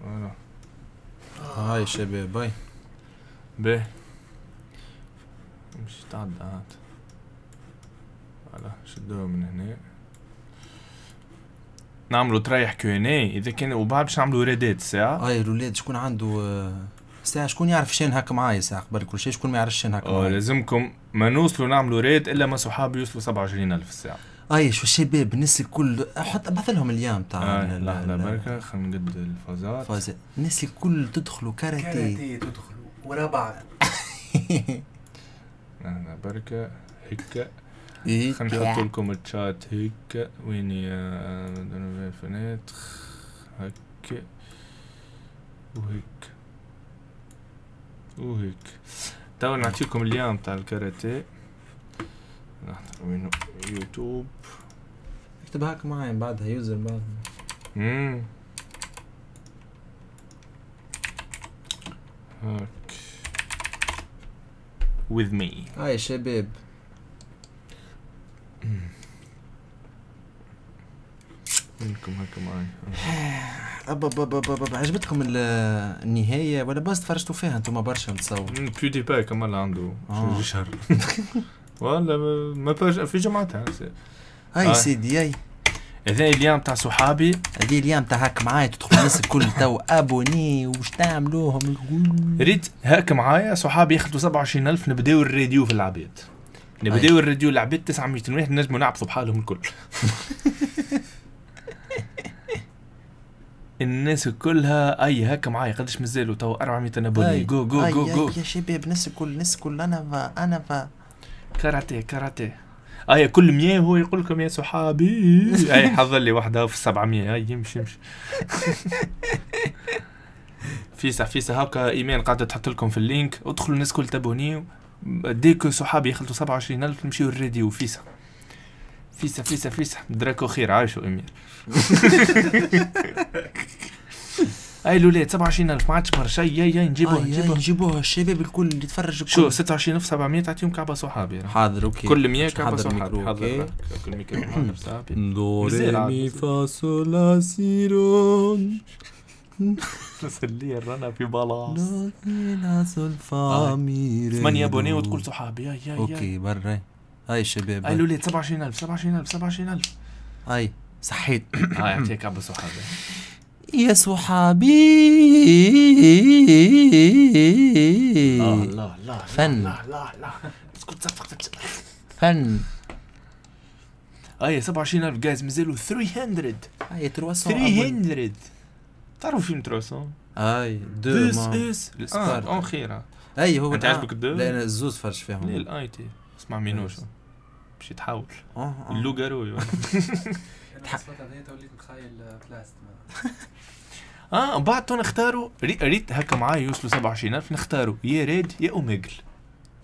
فوالا هاي شباب هاي به مش تعدى عاد voilà شدوها من هنا؟ نعملوا تريح Q and A إذا كان وبعد باش نعملوا raid ات الساعة هاي الولاد شكون عنده آه، ساعة؟ شكون يعرف chaîne هاك معايا ساعة؟ قبل كل شيء شكون ما يعرفش chaîne آه معايا؟ لازمكم ما نوصلوا نعملوا raid إلا ما صحابي يوصلوا 27000 الساعة هاي شو الشباب الناس الكل حط ابعث لهم الأيام تاع آه ال- بركة خلينا نقد الفازات فاز الناس الكل تدخلوا كاراتيه. تدخلوا ورا بعض. لحظة بركة هيك إيه، خلينا نحط لكم الشات هيك وين يا فنات هيك وهيك وهيك تو نعطيكم اليوم تاع الكاراتيه. وينو يوتيوب. اكتب هاك معايا بعدها user بعد امم هاك. With me. هاي شباب. منكم هكا معي أب أب أب أب أب عجبتكم ال- النهاية ولا بس تفرجتوا فيها؟ أنتم برشا متصور بيودي باي كمان عنده شهر ولا ما في جمعتها هاي آه. سيدي هاي هذا اليوم تاع صحابي هذه اليوم تاع هاك معايا تدخل الناس الكل تو ابوني وش تعملوهم ريت هاك معايا صحابي ياخذوا 27000 نبداو الراديو في العباد نبداو الراديو العباد 900 واحد نجموا نعبثوا بحالهم الكل الناس كلها اي هاك معايا قداش مازالوا تو 400 ابوني. جو جو جو جو يا شباب الناس الكل الناس الكل أنا فا أنا فا كاراتيه كاراتيه. اي كل 100 هو يقول لكم يا صحابي. أي حضر لي واحدة في 700 هاي يمشي يمشي. فيسا فيسا هاكا ايمان قاعدة تحط لكم في اللينك. ادخلوا الناس كل تابونيو ديك صحابي يخلطوا 27000 نمشيو الراديو فيسا. فيسا فيسا فيسا. دراكو خير عايشوا امير أي الاولاد 27000 ما عادش برشا. يا يا نجيبوها آه، يا نجيبوها. نجيبوها. الشباب الكل اللي يتفرج شو الكل. 26700 تعطيهم كعبة صحابي. حاضر أوكي. كل 100 باش كعبة صحابي. راك. كل ميكرو حاضر صاحبي دو ري مي. فا صول لا سي رون سلي رانا في بلاص دو ري لا صول فا مي ري 8 ابوني دو. وتقول صحابي. يا يا أوكي برا. هاي الشباب. أي الاولاد 27000 27000 27000 هاي صحيت. آه يعطيك كعبة صحابي. يا صحابي الله الله الله فن. لا لا لا. اسكت صفقت فن. اي 27000 جايز مازالوا 300 هاي 300 300 تعرفوا فيلم 300 هاي دو This ما is الستار. اون خير أي هو أنت آه. عجبك الدو؟ لا أنا الزوز فرش فيهم ليه الاي تي اسمع مينوش باش يتحول. آه. اللوغارو وليت متخيل بلاست. آه بعد تو نختاروا ريت, ريت هكا معايا يوصلوا 27000 نختاروا يا ريد يا أوميجل.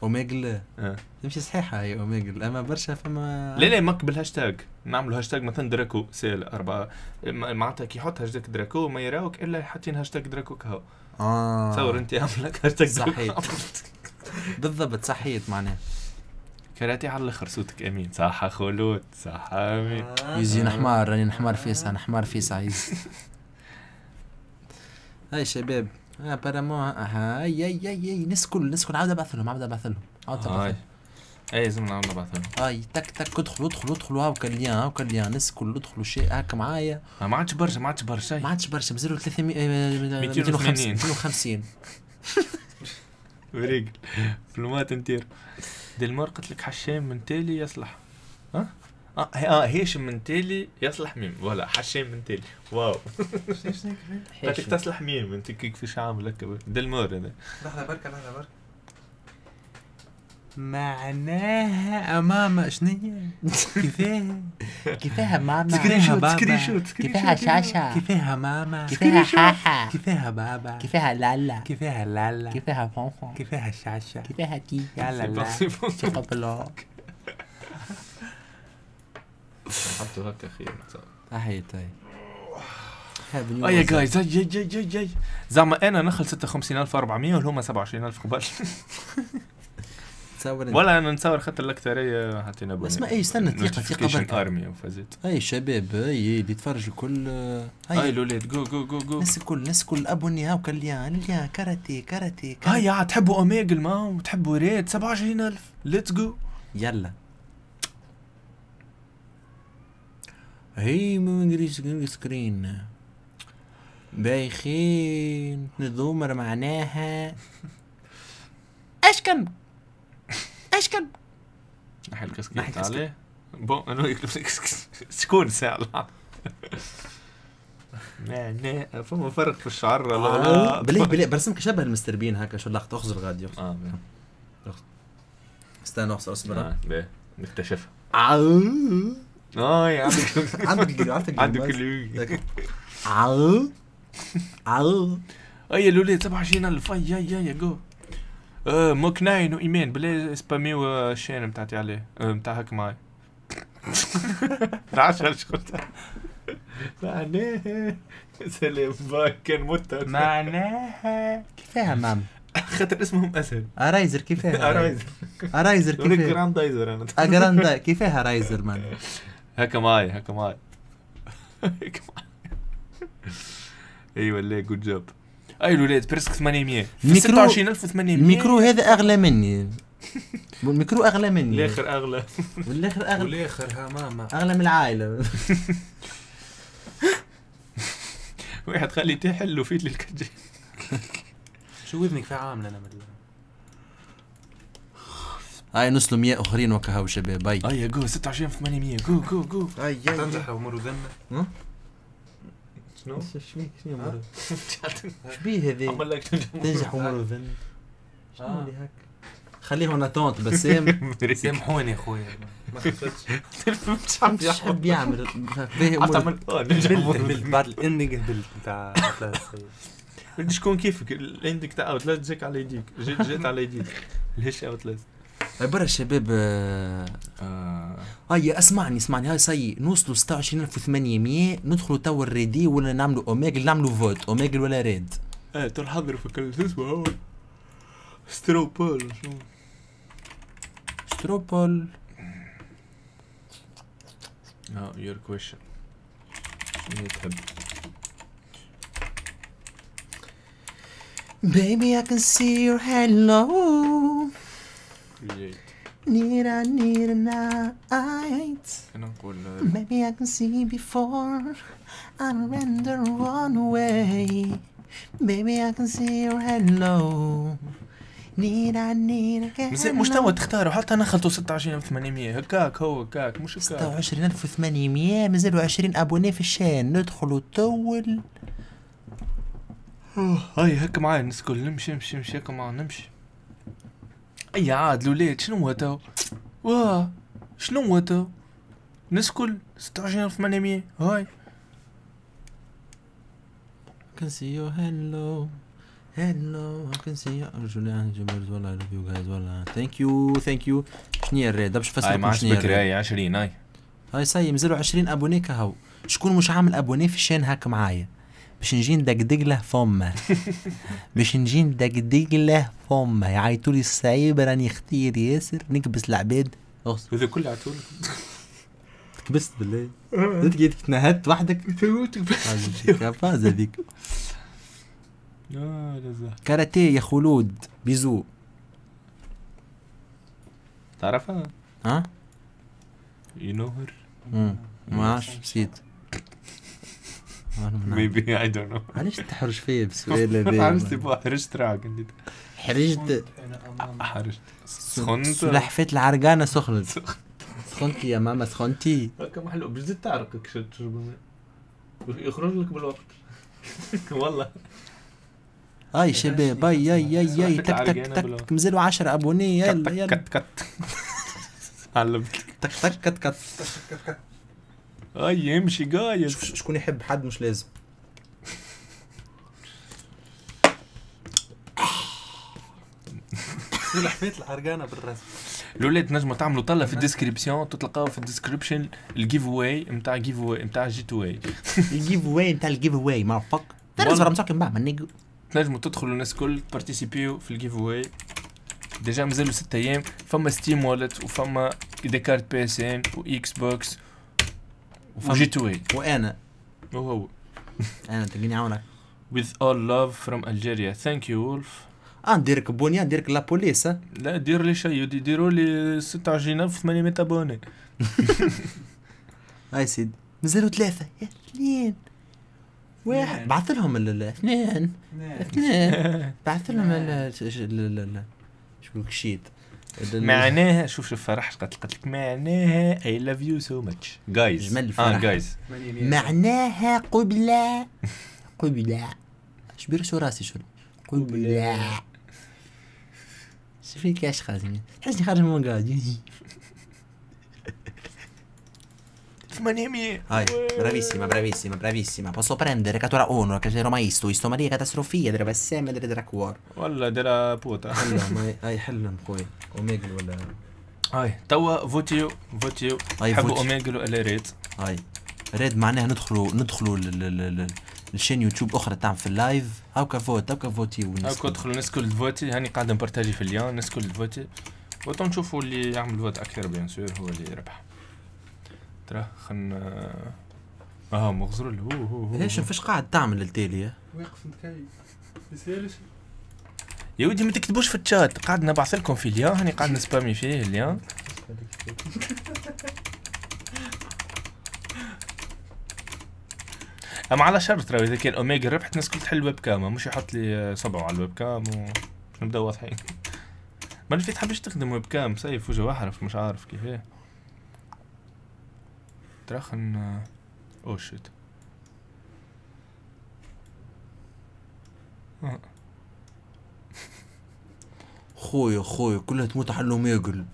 Omegle؟ آه. تمشي صحيحة هي Omegle أما برشا فما لا لا ماك بالهاشتاج نعملوا هاشتاج مثلا دراكو سال أربعة. معناتها كي يحط هاشتاج دراكو ما يراوك إلا حاطين هاشتاج دراكو كهو. آه. تصور أنت عامل لك هاشتاج صحيت دراكو بالضبط صحيت معناها. كراتي على الآخر صوتك أمين. صح خلود صح أمين. يزي نحمار راني نحمار فيسع نحمار فيسع يزي هاي شباب. آه بارامون هاي هاي هاي هاي ناس كل ناس كل عاود ابعث لهم عاود ابعث لهم. عاود ابعث لهم أي لازم نعمل بعث هاي تك تك ادخلوا ادخلوا ادخلوا. هاكا الليان هاكا الليان ناس كل ادخلوا. شيء. هاكا معايا. ما عادش برشا ما عادش برشا. ما عادش برشا. مازالوا 300 آه، 280. 250 وريق فلومات انتير ديلمار قلت لك حشام من تالي يصلح. ها؟ آه هي- آه هيشم من تالي يصلح ميم. ولا حشام من تالي. واو. لك تصلح ميم. انت كيف فيش عامل هكا ديلمار هذا. لحظة بركة لحظة بركة. معناها أمام شنو كيفاه كيفاها؟ ماما؟ شوت، بابا؟ كيفاها. شاشة؟ كيفاها ماما؟ كيفاها حاحة كيفاها بابا؟ كيفاها لالا؟ كيفاها لالا؟ كيفاها فونفون؟ كيفاها الشاشة كيفاها تي يلا لا تقبلوا حطوا هكا خير صحيت هاي آه يا جايز جاي جاي جاي جاي زعما أنا نخل 56400 وهما 27000 قبل. تصور. ولا أنا نتصور خاطر الأكثرية حطينا بني اسمع، إيه، استنى، دقيقة، دقيقة بركة. ارمي وفازت. هاي شباب هاي اللي يتفرج الكل هاي هاي الاولاد جو جو جو جو الناس الكل الناس الكل. ابوني هاوكا الليان الليان كاراتي كاراتي هاي تحبوا اوميجل ما وتحبوا ريد 27000 ليتس جو يلا. هي من جريس جريس سكرين بايخين نذومر معناها الكسكيت نحي الكسكيت. عليه بون أنا شكون ساعة معناها فما فرق في الشعر ولا آه، بلي بلي برسمك شبه المستر بين هكا شو لقطة اخزر غادي آه. استنى اخزر اصبر آه، بيه. نكتشفها آه يا عندك عندك عندك عندك عاو أي الاولاد 27000 اي اي اي جو. موك ناين وايمان بلا سباميو الشين بتاعتي عليه. آه بتاع هك معي. عشان إيش قلت معناها سلام. باي. كان متعب معناها كيفاها مام؟ خاطر اسمهم أسهل. أرايزر كيفاها؟ أرايزر. أرايزر كيفاها؟ جراندايزر أنا. اجراندا كيفاها رايزر مان هكا معي هكا معي. هكا معي. أيوه لا جود جوب اي الولاد برسك 800 في الميكرو- 26800 الميكرو هذا أغلى مني. والميكرو أغلى مني. الآخر أغلى. والآخر أغلى. والآخر ها ماما. أغلى من العائلة. واحد خلي تحل وفيت لي الكجي شو وذنك في عامل أنا مدلع هاي نصلوا 100 أخرين وكهو شباب هاي اي جو 26800 جو جو جو. هاي تنجح لو مروا ذنة. شنو؟ شبيك شنو مرة؟ شبيه لك تنجح ومرة ذن شنو اللي هك خليه هنا تونت بسام سامحوني يا خويا ما خفتش مش حب يعمل؟ باهي آه قبلت بعد الاندنج قبلت بتاع بدي شكون كيفك. الإندك تاع اوتلاست جاك على يديك جيت جيت على يديك ليش اوتلاست برا الشباب آه، آه. هيا اسمعني اسمعني. هاي سي نوصلوا 26800 ندخلوا تو الريدي ولا نعملوا اوميجل نعملوا فوت. اوميجل ولا ريد؟ إيه ترى حضر في كل شو اسمه؟ هو؟ ستروبول شو؟ ستروبول. آه يور كويشن شنو تحب؟ Baby I can see your hello. كرييت Need I need a night أنا نقول Maybe I can see before. I render run away Baby I can see your hello. Need I need a بس مستوى تختاروا؟ حتى أنا خلطوا 26800 هكاك هو هكاك مش هكاك. 26800 مازالوا 20 أبوني في الشان ندخلوا تول هاي هكا معايا الناس الكل نمشي نمشي نمشي هكا معايا نمشي. أي عاد الولاد شنو هو تو واه شنو هو تو الناس الكل 26800 هاي. Can see you. Hello. Hello. I can see you. رجل جبرت والله I love you guys. والله. Thank you. Thank you. شنو هي الريد باش نفسر عادش شنو هي بكري الريد هاي 20 هاي. هاي ساي مازالوا 20 ابوني كهو شكون مش عامل أبوني في الشان هاك معايا؟ باش نجي ندقدق له فمه باش نجي ندقدق له فمه يعيطوا لي الصعيب راني ختير ياسر. نكبس العباد. هذا كله عتول كبست بالله. أنت قاعد تنهدت وحدك. كفاز هذيك كاراتيه يا خلود. بيزو. تعرفها؟ ها؟ you know her. ما عادش نسيت. maybe I don't know علاش تحرج فيا بالسؤال هذا؟ حرجت راك أنت؟ حرجت. حرجت. سخنت. سلحفاة العرقانة سخنت. سخنتي يا ماما سخنتي. هكا محلو بزيد تعرقك شو تشرب. يخرج لك بالوقت. والله. هاي شباب هاي هاي هاي هاي تك تك تك. تك. مازالوا 10 ابوني يلا يلا. كت كت. علمت تك تك كت كت. اي يمشي قايد شكون يحب حد مش لازم. سلحفاة العرقانة بالرسم؟ الاولاد تنجموا تعملوا طلة في الديسكريبسيون تلقاو في الديسكريبشن الجيف واي نتاع جيف واي نتاع جيت واي الجيف واي نتاع الجيف واي ما فك تنجموا تدخلوا الناس الكل بارتيسيبيو في الجيف واي ديجا مازالوا ست أيام. فما ستيم والت وفما دي كارت بي اس ان واكس بوكس وجيت واي وأنا. وهو. أنا تلقيني عاونك with all love from Algeria. Thank you Wolf. آه نديرك بونيا نديرك لا بوليس ها لا دير لي شيء دي- ديروا لي 26800 ابوني هاي سيدي مازالوا ثلاثة. يا اثنين. واحد. بعث لهم اثنين. اثنين. بعث لهم شو بقولك شيت ال- ال- معناها شوف شوف فرح قالت قالت لك معناها I love you so much. Guys. جمال آه الفرح. جايز معناها قبلة. قبلة. شبير شو راسي شو؟ قبلة. شو فيك يا خازن. تحسني خارج من قاعد 800 Vai, bravissima, bravissima, bravissima. Posso prendere cattura 1, che c'ero mai sto, sto Maria catastrofia, deve sempre deve dare cuore. ولا ديرها بوتا حلم هاي هاي حلم خوي اوميجل ولا هاي توا فوتيو فوتيو هاي حبوا. اوميجل ولا ريت هاي ريد معناها ندخلوا ندخلوا للشين يوتيوب أخرى تعمل في اللايف هاكا فوت هاكا فوتي هاكا ادخلوا الناس كل تفوتي هاني قاعد نبارتاجي في اليوم الناس كل تفوتي وتو نشوفوا اللي يعمل فوت أكثر بيان سور هو اللي يربح ترى خلنا آه مغزرول هو هو هو ليش فاش قاعد تعمل التالي واقف متكيف يسالش يا ودي ما تكتبوش في الشات. قاعد نبعث لكم في اليوم هاني قاعد نسبامي فيه اليوم أما على شرط ترى إذا كان أوميجا ربحت الناس كل تحل ويب كام مش يحط لي صبعه على الويب كام و نبدأ واضحين. ما في تحبش تخدم ويب كام سيف وجه أحرف مش عارف كيف إيه ترى خن اوه شيت خويا خويا كلها تموت على اوميجل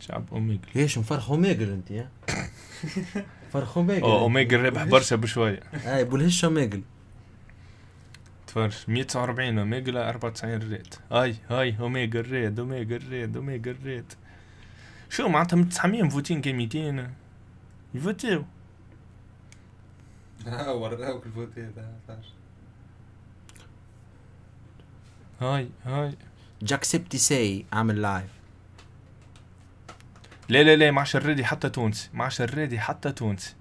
شعب أوميجا. ليش مفرخ اوميجل أنت يا فرخ اوميجل اوه أوميجا ربح برشا بشوية. أي ابو الهش اوميجل تفرج 149 أوميجا 94 ريت هاي هاي أوميجا الريد أوميجا الريد أوميجا الريد. شو معناتها من 900 مفوتين 200 يفوتيو وراوك هاي هاي جاكسبتي عامل لايف لا لا لا ما عادش الريدي حتى تونسي. ما عادش الريدي حتى تونسي.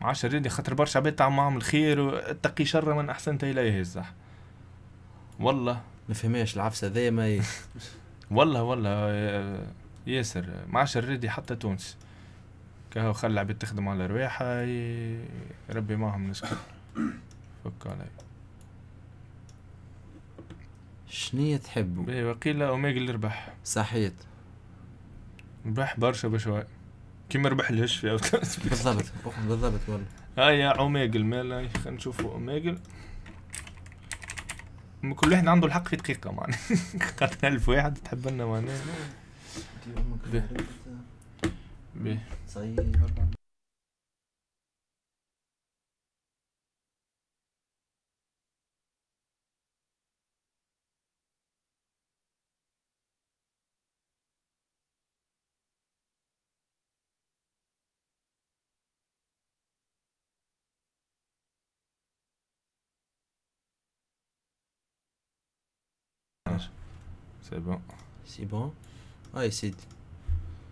ما عادش الريدي خاطر برشا عباد تعمل معاهم الخير واتقي شر من احسنت إليه الزح. والله. ما فهماش العفسة ذي ما. والله والله. ياسر ما عادش الريدي حتى تونسي كهو العباد تخدم على رواحها ي- ربي معهم نسكت فك علي. شنية تحبوا باهي وقيل اللي ربح. صحيت. ربح برشا بشوي. كيما ربح الهشفي أو بالضبط. بالضبط والله. هاي يا اوميجل مال خلينا نشوفوا اوميجل م- كل واحد عنده الحق في دقيقة معناها. خاطر ألف واحد تحب لنا معناها. به. به. c'est bon c'est bon هاي سيدي.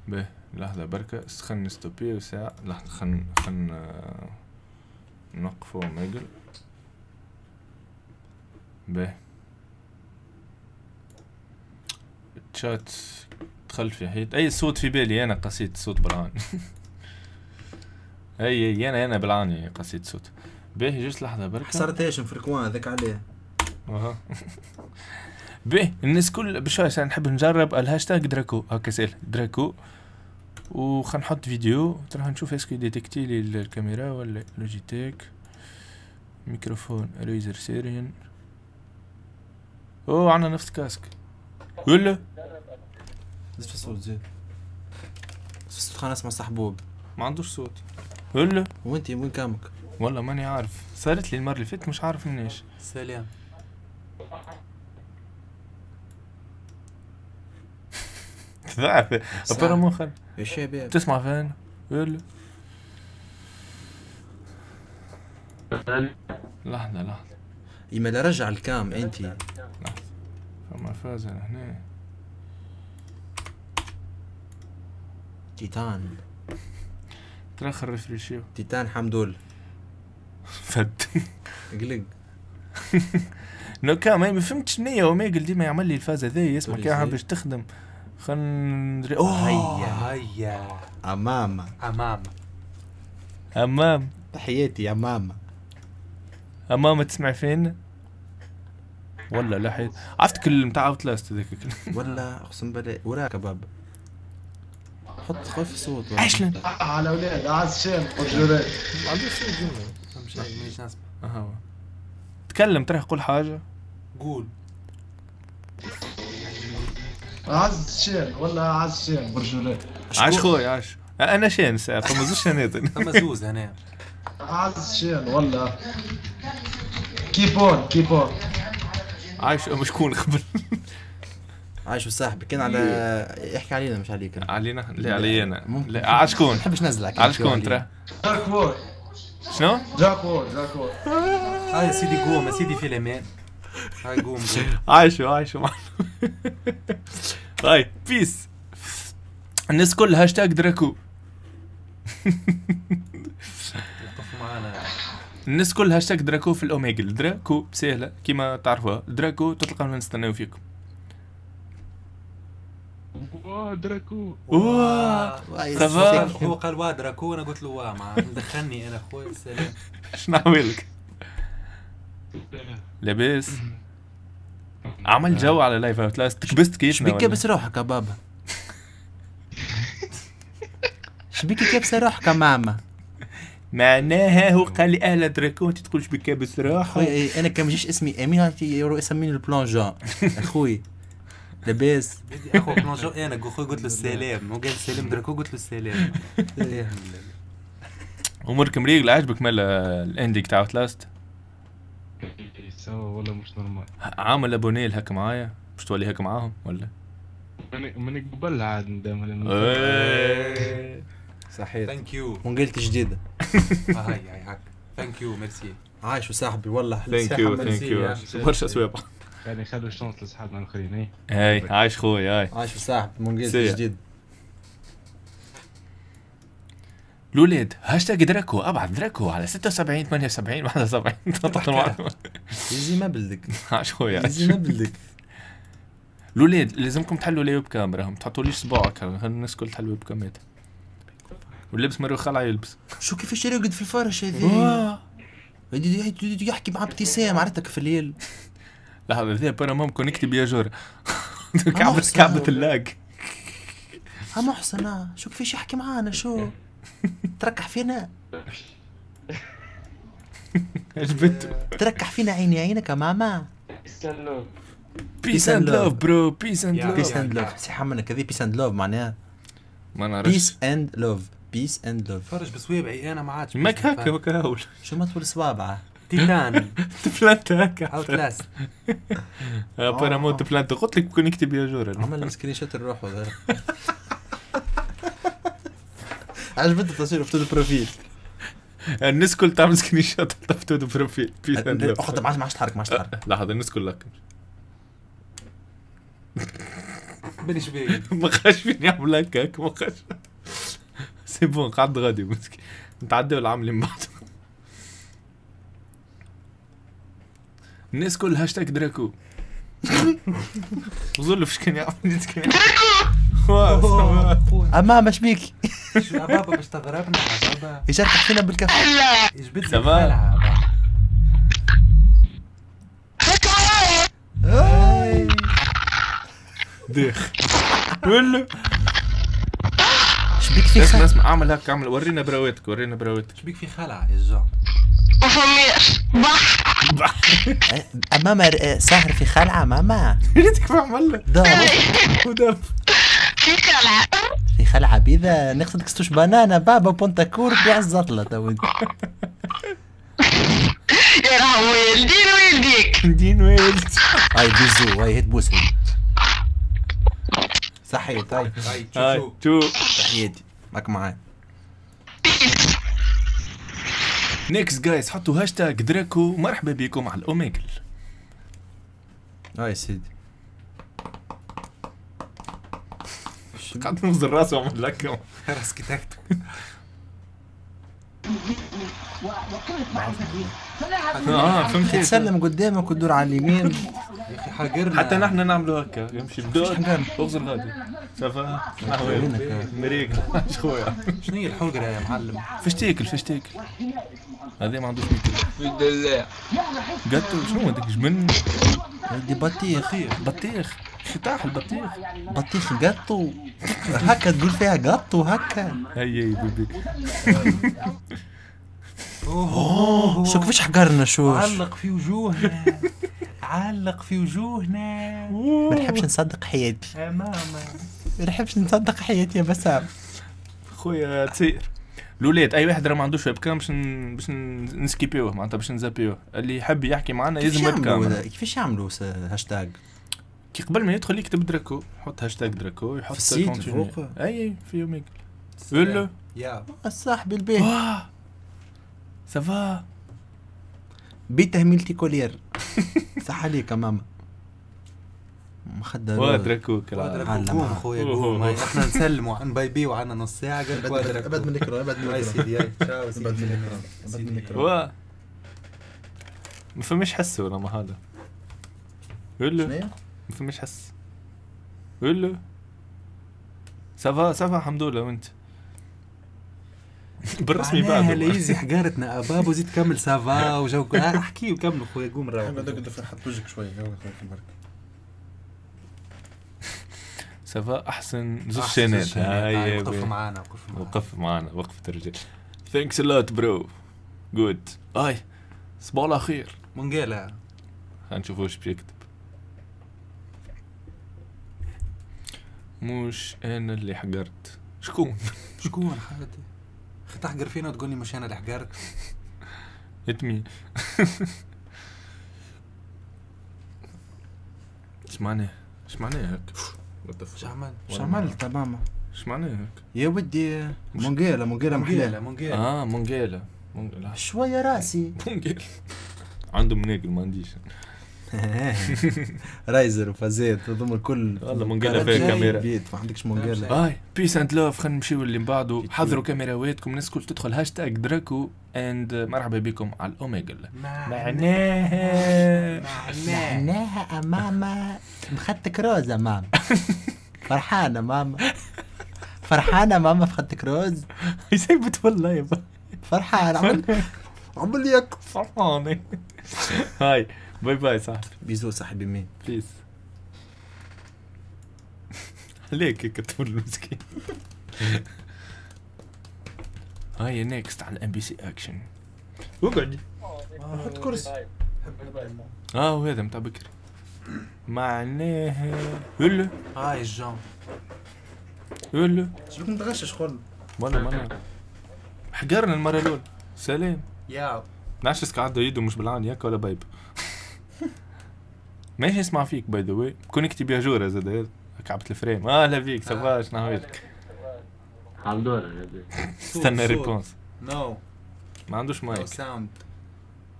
به لحظة بركة. خلنا نستوبي وساعة لحظة خلنا خلنا نوقفوا Omegle به تشات دخلت في حيط. أي صوت في بالي. أنا قصيت صوت بالعاني. أي أي أنا أنا بالعاني قصيت صوت. باهي juste لحظة بركة. حصرتهاش فركوان هذاك عليه. أها. باهي الناس كل بشوي نحب نجرب الهاشتاج دراكو. هكا سهل دراكو. وخا نحط فيديو. ترى نشوف est-ce que détecté لي الكاميرا ولا Logitech. microphone Razer Seiren أوه عنا نفس casque. ولا؟ زيد في الصوت زيد الصوت خلينا نسمع صحبوب ما عندوش صوت. ولا؟ وانت وين كامك؟ والله ماني عارف. صارت لي المرة اللي فاتت مش عارف منيش. سلام شباب. تسمع فين؟ ولا لحظة لحظة. يما لا رجع الكام انت. فما فاز هنا. تيتان. تراخر ريفريشيو تيتان حمدول فد. قلق. نو كان ما فهمتش نية اوميجل ديما يعمل لي الفاز هذا يسمع تقولي كي؟ باش تخدم. خل ندري. أوه هيا. هيا. امام أمام. أمام. تحياتي يا ماما. امام تسمع فين؟ ولا لا حيت عرفت كل متاع اوتلاست هذاك. ولا أقسم بالله وراك يا بابا حط خف صوت عشلن على أولاد عز شام رجولات ما عندوش صوت جملة. مش نسمع أها. تكلم ترى قول حاجة. قول. عز شام ولا عز شام رجولات عاش خويا عاش. أنا شان ساعة فما زوج شانات زوز هنا. عز شام ولا كيبون كيبون عايش أم شكون قبل. عايش وصاحبي كان على يحكي علينا مش عليك. علينا؟ لا علي أنا ممكن. لا على شكون ما نحبش نزلك. على شكون ترى. جاك وور شنو؟ جاك وور جاك وور هاي سيدي قوم يا سيدي في الامان هاي قوم قوم. عايشوا عايشوا معنا. هاي بيس الناس كل هاشتاج دراكو. الناس كل هاشتاج دراكو في ال Omegle دراكو سهلة كيما تعرفوها. دراكو تلقاونا نستناو فيكم. واه دراكو. ça va. هو قال وا دراكو أنا قلت له وا مع دخلني أنا خويا سلام. شنو نعملك لاباس. عمل جو على live Outlast تكبست كيفنا شبيك؟ كابس روحك يا بابا. شبيك كابس روحك يا ماما. معناها هو قال لي أهلا دراكو أنت تقولش بكابس روحه. خويا إيه، أنا كان مجيش اسمي أمين يروح يسميني البلونجون أخوي لاباس. بدي أخو بلونجو أنا خويا قلت له السلام. هو قال سلام دراكو قلت له السلام. سلام امورك مريقل عجبك مال الانديك تاع اوت لاست؟ سوا ولا مش نورمال عامل ابونيل هيك معايا. مش تولي هيك معاهم ولا؟ من من قبل عاد دائما إيه. صحيح. thank you ونقلت جديدة هاي هاي هاك thank you merci عايش وصاحبي والله. thank you thank you برشا سوابع يعني خلوا ال chance لأصحابنا الآخرين اي هاي عايش خوي هاي. عايش وصاحبي ونقلت سيء. جديد الولاد هاشتاج دراكو أبعث دراكو على 76 78 71 تنطط المعلومة يجي ما بلدك خويا يجي ما بلدك الولاد لازمكم تحلوا لي ويب كاميرا ما تحطوليش صباعك الناس الكل تحل ويب كاميرا؟ واللبس مرة خلع يلبس. شو كيفاش يرقد في الفرش. يدي- يحكي مع ابتسام عرفتك في الليل لحظة ذي برا يا جورة كعبة. كعبة اللاج ها محسن آه، شو كيفاش يحكي معانا شو؟ تركح فينا. عجبته تركح فينا عيني عينك يا ماما بيس اند لوف برو بيس اند بيس لوف اند لوف سي منك هذه بيس اند لوف معناها. ما نعرفش. بيس اند لوف بيس اند لوف فرج بصوابعي أنا ما عادش ماك هكا هكا هول. شو ما تقول صوابعة؟ تيتان. تفلانت هكا. اوت لاست برا موت تفلانت. قلت لك ممكن نكتب يا جورة عمل سكرين شوت وغير عجبتني التصوير في البروفيل الناس كل تعمل سكرين شوت بروفيل بيس اند لوف اخذ ما عادش تحرك ما عادش تحرك لحظة الناس كلها بني شبيه ما خاش فيني يعمل هكا هكا ما خاش سي بون قعد غادي مسكين نتعدى ولا عاملين بعض الناس كل هاشتاج دراكو وظل فيش كان يعمل كان يعمل اما مش بيك شو يا بابا باش تضربنا يا بابا يشارك فينا بالكف لي va الخلعة ديخ. ولا شبيك في اسمع خ... اسمع أعمل هكا أعمل. ورينا براوتك ورينا براوتك. شبيك في خلعة يا جون ماما ر- ساهر في خلعة ماما. ريتك بعمل لك دار ودب. في خلعة. بيضة نقصد كستوش بنانا بابا بونتاكور بيع الزطلة تو دين ويلد هاي بيزو هاي هيت بوسي صحيت هاي. هاي شوف تحياتي. معك معاي. نيكست جايز حطوا هاشتاج دراكو. مرحبا بكم على الاوميجل هاي سيدي. قعدت نفضل راسه وعمل لك رأس كتاكتو آه فهمت. تتسلم قدامك وتدور على اليمين. يا أخي حاقرنا حتى نحن نعملوا هكا. يمشي بدور. اغزر غادي سافا وينك؟ مريق. خويا شنو هي الحقرة يا معلم؟ فيش تاكل فيش تاكل هذا ما عندوش ميكل. قالتو شنو هذاك جبن دي بطيخ. بطيخ. ختاح البطيخ. بطيخ قطو. هكا تقول فيها قطو هكا. هي هي بيبي شو كيفاش حقرنا شوش علق في وجوهنا. علق في وجوهنا. ما نحبش نصدق حياتي. يا ما نحبش نصدق حياتي يا بسام. خويا تسير. الولاد أي واحد راه ما عندوش webcam باش باش نسكيبيوه معناتها باش نزابيوه. اللي يحب يحكي معنا لازم webcam كيفاش يعملوا هاشتاج كي قبل ما يدخل يكتب دراكو. يحط هاشتاج دراكو يحط في ال site. فوق؟ أي في يوميك. ولا يا. صاحبي البيت. ça va بيته ميلتي كولير صح عليك ماما. مخدة وا دراكو كلا علم. قوم خويا إحنا نسلموا عن باي بي وعنا نص ساعة قال كوادرا ابد من الكرة ابد من الكرة سيدي تشاو ابد من سيدي الكرة ابد من الكرة وا ما فماش حس ولا ما هذا؟ ولا شنو ما فماش حس؟ ولا سافا سافا الحمد لله وانت. بالرسمي معناها بعد ليزي حقارتنا اباب وزيد كمل سافا وجو آه، أحكي وكمل خويا قوم روح. حط وجهك شوي سافا أحسن زوج شينات. هاي يا وقف. معانا وقف معانا. وقف معنا وقفة الرجال ثانكس لوت برو جود آي صباح الخير منقالة هنشوف وش بيكتب. مش أنا اللي حقرت. شكون؟ شكون حياتي؟ أخي تحقر فينا وتقول لي مش أنا اللي حقرت. اتمي إيش معناه إيش معناه هيك. إيش عملت؟ إيش عملت يا ماما؟ إيش معناه هيك؟ يا ودي مونجيلا مونجيلا محلى مونجيلا. آه مونجيلا. مونجيلا شوية راسي. مونجيلا. عنده مناقل ما عنديش. Razer وفازات وضم الكل. والله مونجيلا فيها كاميرا. بيت ما عندكش مونجيلا. هاي peace and love خلينا نمشيو اللي من بعده. حضروا كاميراواتكم الناس الكل تدخل هاشتاج دراكو and مرحبا بكم على ال Omegle معناها معناها ماما مخدتك روز يا ماما فرحانة ماما. فرحانة ماما في خدتك روز. يسيبت والله يابا فرحانة عمل عمل ياك. فرحانة. هاي. bye bye صاحبي. بيزو صاحبي مين؟ please. عليك هيك تقول المسكين. هاي next على MBC Action اقعدي حط كرسي آه وهذا متاع بكري. معناها هلا هاي الجون هلا شبيك متغشش خل والله ما حقرنا المرة الأولى. سلام. ياو. نعرفش اسك عدى يده مش بالعان ياك ولا بايب ماشي اسمع فيك باي ذا واي كونكتي بيا جورا زاد كعبة الفريم. أهلا فيك. سافاش نهارك حمدور استنى ريبونس نو ما عندوش نو مايك ساوند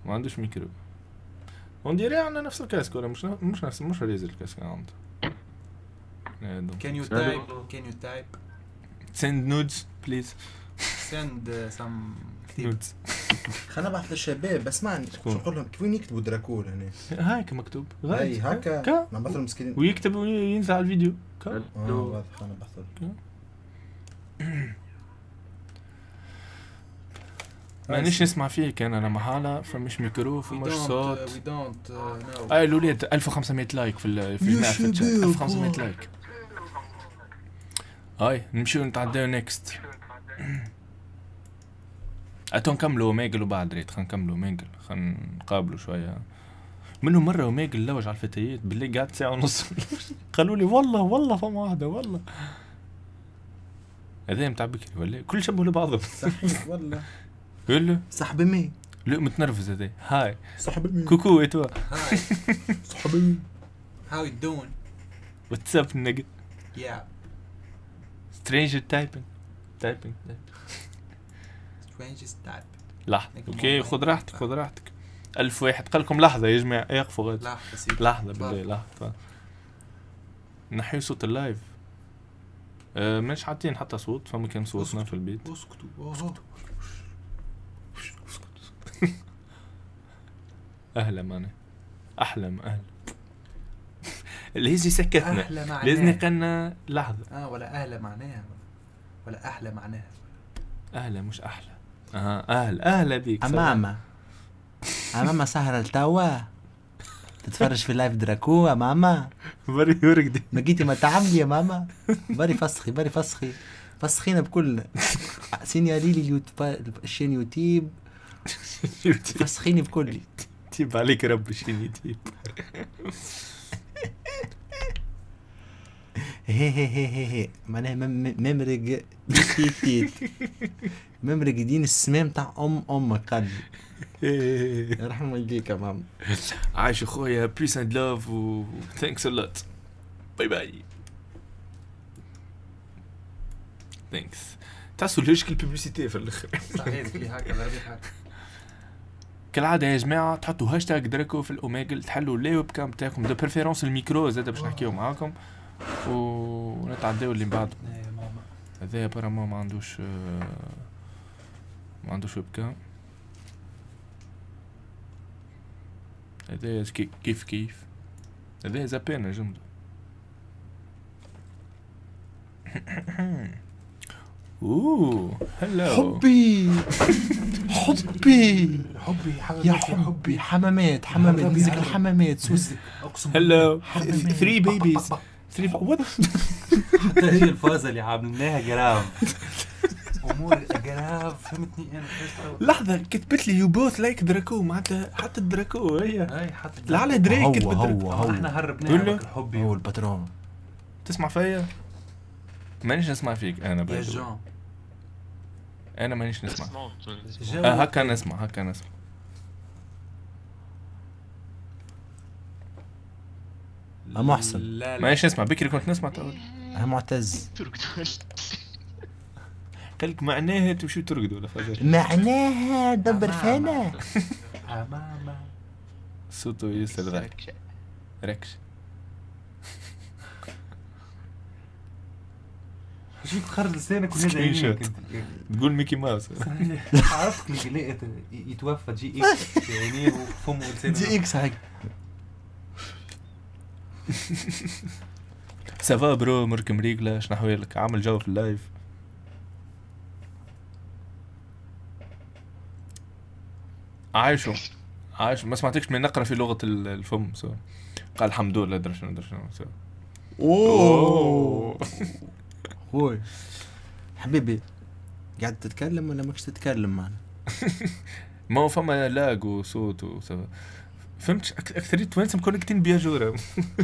ما عندوش ميكرو اون ديري عندنا نفس الكاسك ولا مش مش نفس مش ريزر الكاسك عنده can you type can you type send nudes please send some nudes خلينا نبعث للشباب بس ما شو نقول لهم؟ كيف وين يكتبوا دراكول هنا هيك مكتوب هاي غادي هكا كا. نبعث لهم مسكين ويكتب وينزل على الفيديو. كا. آه خلينا نبعث لهم. مانيش نسمع فيك أنا أنا محالة فمش ميكرو فمش صوت. we don't know أي الولاد 1500 like في ال- في الشات شباب. 1500 like. هاي نمشيو نتعداو next اتو نكملوا Omegle وبعد ريت خلينا نكملوا Omegle خلينا نقابلوا شوية. منهم مرة و Omegle لوج على الفتيات بالليل قعدت ساعة ونص. قالوا لي والله والله فما واحدة والله. هذا متاع بكري ولا؟ كل شبهوا لبعضهم. صحيح والله. يقول صاحبي مين لا متنرفز هذا هاي. صاحبي مين كوكو ايتوا هاي. صاحبي مين هاو يو دوين واتساب نجد يا سترينجر تايبنج تايبنج نجم أوكي. خذ راحتك خذ راحتك. ألف واحد. قالكم لحظة يا جماعة يقفوا غادي لحظة سيدي. لحظة بالله لحظة. نحيوا صوت اللايف. أه مش حاطين حتى صوت فما كان صوتنا في البيت. اسكتوا أوه. أهلا معنا احلم أهلا. ليزي سكتنا أهلا معناها. لازم قلنا لحظة. آه ولا أهلا معناها ولا أحلى معناها أهلا مش أحلى. أها. أهلا أهلا بيك أماما أماما سهرة التوا تتفرج في لايف دراكو يا ماما بري ورقدي ما جيتي ما تعملي يا ماما بري فسخي بري فسخي. فسخينا بكل. سينيالي لي اليوتيوب الشين يوتيوب. فسخيني بكل. تيب عليك رب شيني تيب هي هي هي هي هي. معناها مم- ممرق تيت تيت ممرق دين السمام تاع ام أمك قلبي رحمة والديك يا ماما عايش اخويا peace and love و thanks a lot bye bye thanks تحسوا ليش كل publicité في الآخر صحيح في هكا كالعادة يا جماعة تحطوا هاشتاج دراكو في ال Omegle تحلوا les webcams بتاعكم de préférence الميكرو زاد باش نحكيو معاكم. ونتعداو اللي يا ماما. هذايا apparemment ما عندوش آه، ما عندوش ويب كام هذايا كي- كيف كيف؟ هذايا زابينا جملة أوه هلو حبي. حبي. حبي يا حبي. حمامات حمامات. مزيك الحمامات سوسي أقسم هلو 3 بيبيز 3 وات حتى هي الفازة اللي عملناها جراف أمور جراف فهمتني أنا. لحظة كتبت لي يو بوث لايك دراكو معناتها حتى الدراكو هي. هاي حتى لعل دريك هو كتبت هو هو. إحنا هربناها الحبي. هو الباترون. تسمع فيا؟ مانيش نسمع فيك أنا. جون. أنا مانيش نسمع. آه هكا نسمع هكا نسمع. محسن مانيش نسمع. بكري كنت نسمع تو ها معتز. قال لك معناها تمشيو ترقدوا ولا فاجر معناها دبر فانا صوته ياسر ضحك ركش جيت تخرج لسانك وهذا شوت. تقول ميكي ماوس. عرفت اللي لقيت يتوفى جي إكس. عينيه وفمه ولسانه جي إكس هيك ça va bro مرك مريقلة شنو حوالك؟ عامل جو في ال live عايشو. عايشو. ما سمعتكش من نقرا في لغة ال- الفم سو قال الحمد لله شنو سو أوه. خوي. حبيبي قاعد تتكلم ولا ماكش تتكلم معنا؟ ما هو فما lag وصوت و saut فهمت أك- أكثرية التوانسة مكونكتين بياجورة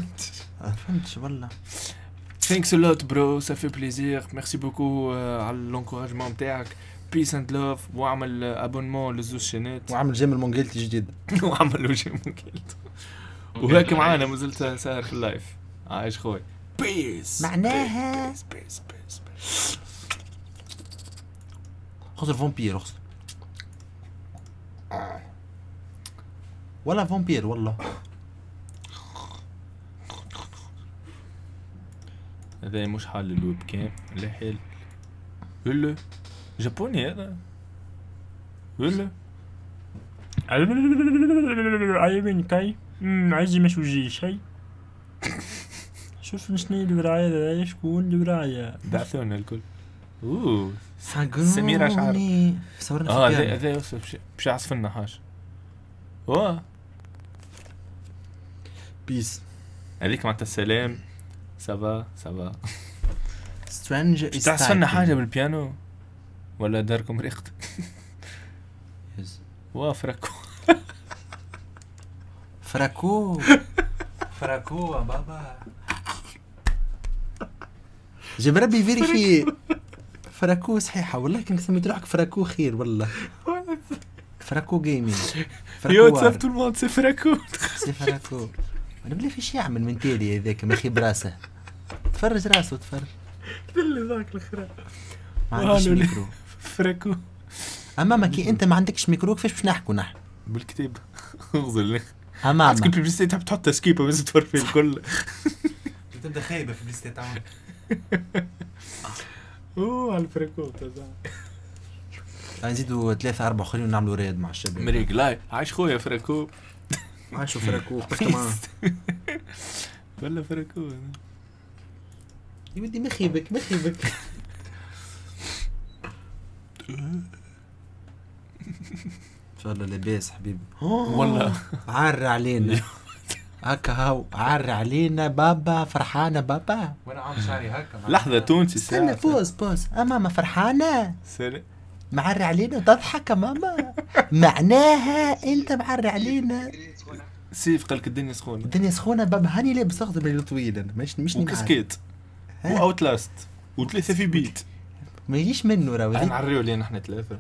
فهمتش والله. thanks a lot bro ça fait plaisir merci beaucoup على ال encouragement نتاعك peace and love واعمل abonnement للزوز شينات وعمل j'aime المونجيلتي جديد. وعمل وجه مونجيلت وهيك معانا مازلت ساهر في ال live عايش خوي. peace معناها. peace peace peace, peace. خذ ال vampire اخذ ولا فامبير والله. هذا مش حال الويب كام لا حل ولا جابوني هذا. ولا عيبين كاي. عايز ما وجهي شي. شوف شنو الوراية هذا شكون الوراية؟ بعثونا الكل. أوه. سمير اشعر صورنا آه هذا. هذا يوسف يعصف لنا حاجة واه بيس هذيك معناتها السلام سافا سافا سترينج باش تعصف لنا حاجة بالبيانو؟ ولا داركم ريخت؟ يس. واه فركو. فراكو فراكو بابا. جاب ربي فيريفي. فراكو صحيحة والله كان سميت روحك فراكو خير والله. فراكو جيمنج يا واتساب تو الموند سي فركو. سي فراكو أنا بلي فيش يعمل من تالي هذاك مخي براسه تفرج راسه تفرج اللي ذاك الخرا. ما عنديش وهالو ميكرو. فركو أما ما كي أنت ما عندكش ميكرو كيفاش باش نحكوا نحن؟ بالكتاب اغزل لك أما. تكون بيبليستي تحب تحط سكيبه بس تفرفي الكل. تبدا خايبه في بليستي تعمل أوه على الفركو تزعل نزيدوا ثلاثة أربعة آخرين ونعملوا ريد مع الشباب. مريق لاي عايش خويا فركو عايشوا فراكو قلت معاه ولا فركو يا ودي مخيبك مخيبك إن شاء الله لاباس حبيبي. والله. عار علينا. هكا هاو عار علينا بابا فرحانة بابا. وأنا عامل شعري هكا. لحظة تونسي استنى بوز بوز. أه ماما فرحانة. سنة معري علينا وتضحك يا ماما. معناها أنت معري علينا. سيف قالك الدنيا سخونة. الدنيا سخونة بابا هاني لابس اخضر من طويل أنا مش مش وكسكيت. واوت لاست وثلاثة في بيت. ما يجيش منه أنا نعريو لينا إحنا ثلاثة.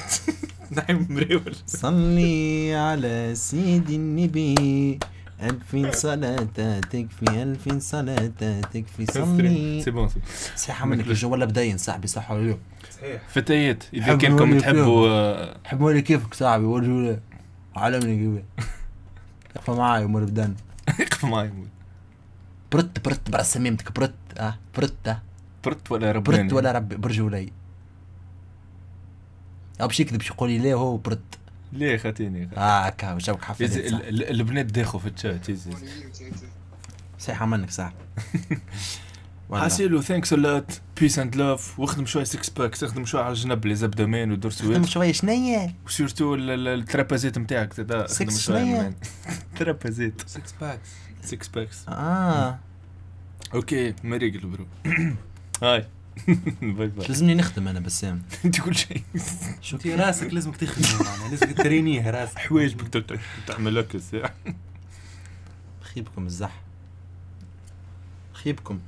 نعم مريول صلي على سيد النبي. ألف صلاة تكفي ألف صلاة تكفي. صلي. سي بون سي منك الجو ولا بدا صاحبي صح ولا لا؟ صحيح. فتيات إذا كانكم لي تحبوا كيفك. حبوا لي كيفك صاحبي ورجوا لي. علمني كيف اقفى معاي أمور بدن. اقف معي برت برت برا سميمتك برت آه برت. آه برت ولا رباني؟ برت ولا ربي برجولي أو باش يكذب باش يقول لي لا هو برت. ليه خاتيني؟ آه هكا يز- ال- ال- البنات داخوا في الشات. صحيحة منك صاحبي. حاسيلو ثانكس لوت بيس اند لاف واخدم شوية سكس باكس اخدم شوية على الجنب لي زبدمان خدم ودرسوات شوية شنية. وسيرتو ال- ال- الترابازيت نتاعك زادا خدم سكس شوية ترابازيت 6 باكس six packs آه. okay مريقل bro. هاي. bye bye. لازمني نخدم أنا بسام. أنت كل شيء. أنت راسك لازمك تخدم لازمك entraîner راسك. حوايج تعمل- تعمل لك الساعة خيبكم الزح. خيبكم.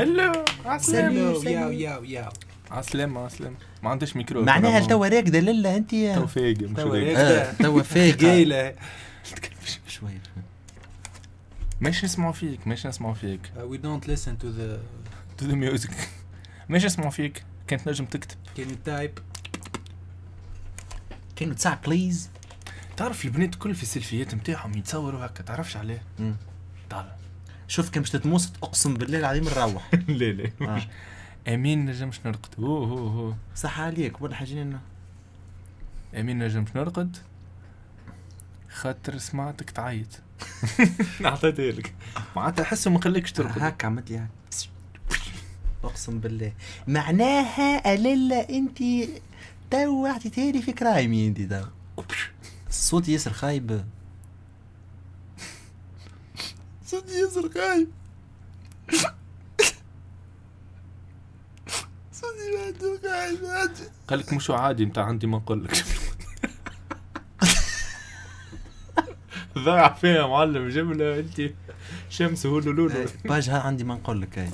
hello سلو yo yo yo عسلامة عسلامة ما عندش ميكرو معناها توا راكدة للا أنت تو فايقة مش توا. راكدة. توا فايقة قايلة شوية ماشي نسمعوا فيك ماشي نسمعوا فيك. We don't listen to the to the music ماشي نسمعوا فيك. كانت نجم تكتب. Can you type? كانوا تساع please تعرف البنات كل في السيلفيات نتاعهم يتصوروا هكا تعرفش عليه؟ مم. شوف كان باش تتموس اقسم بالله العظيم نروح. لا لا آه. أمين نجمش نرقد؟ اوه اوه اوه صح عليك ولا حاجين أمين نجمش نرقد؟ خاطر سمعتك تعيط. عطيتها لك. معناتها احسه ما خليكش ترقد. هاك عملت لي. أقسم بالله. معناها الالا أنت تو اعطيتيلي في كرايمي انت تو الصوت ياسر خايب. صوت ياسر خايب صوتي ما عنده خايب قال لك مش عادي انت عندي ما نقول لك. ضايع فيها معلم جمله انت شمس هو لولو. باج ها عندي ما نقول لك هاي.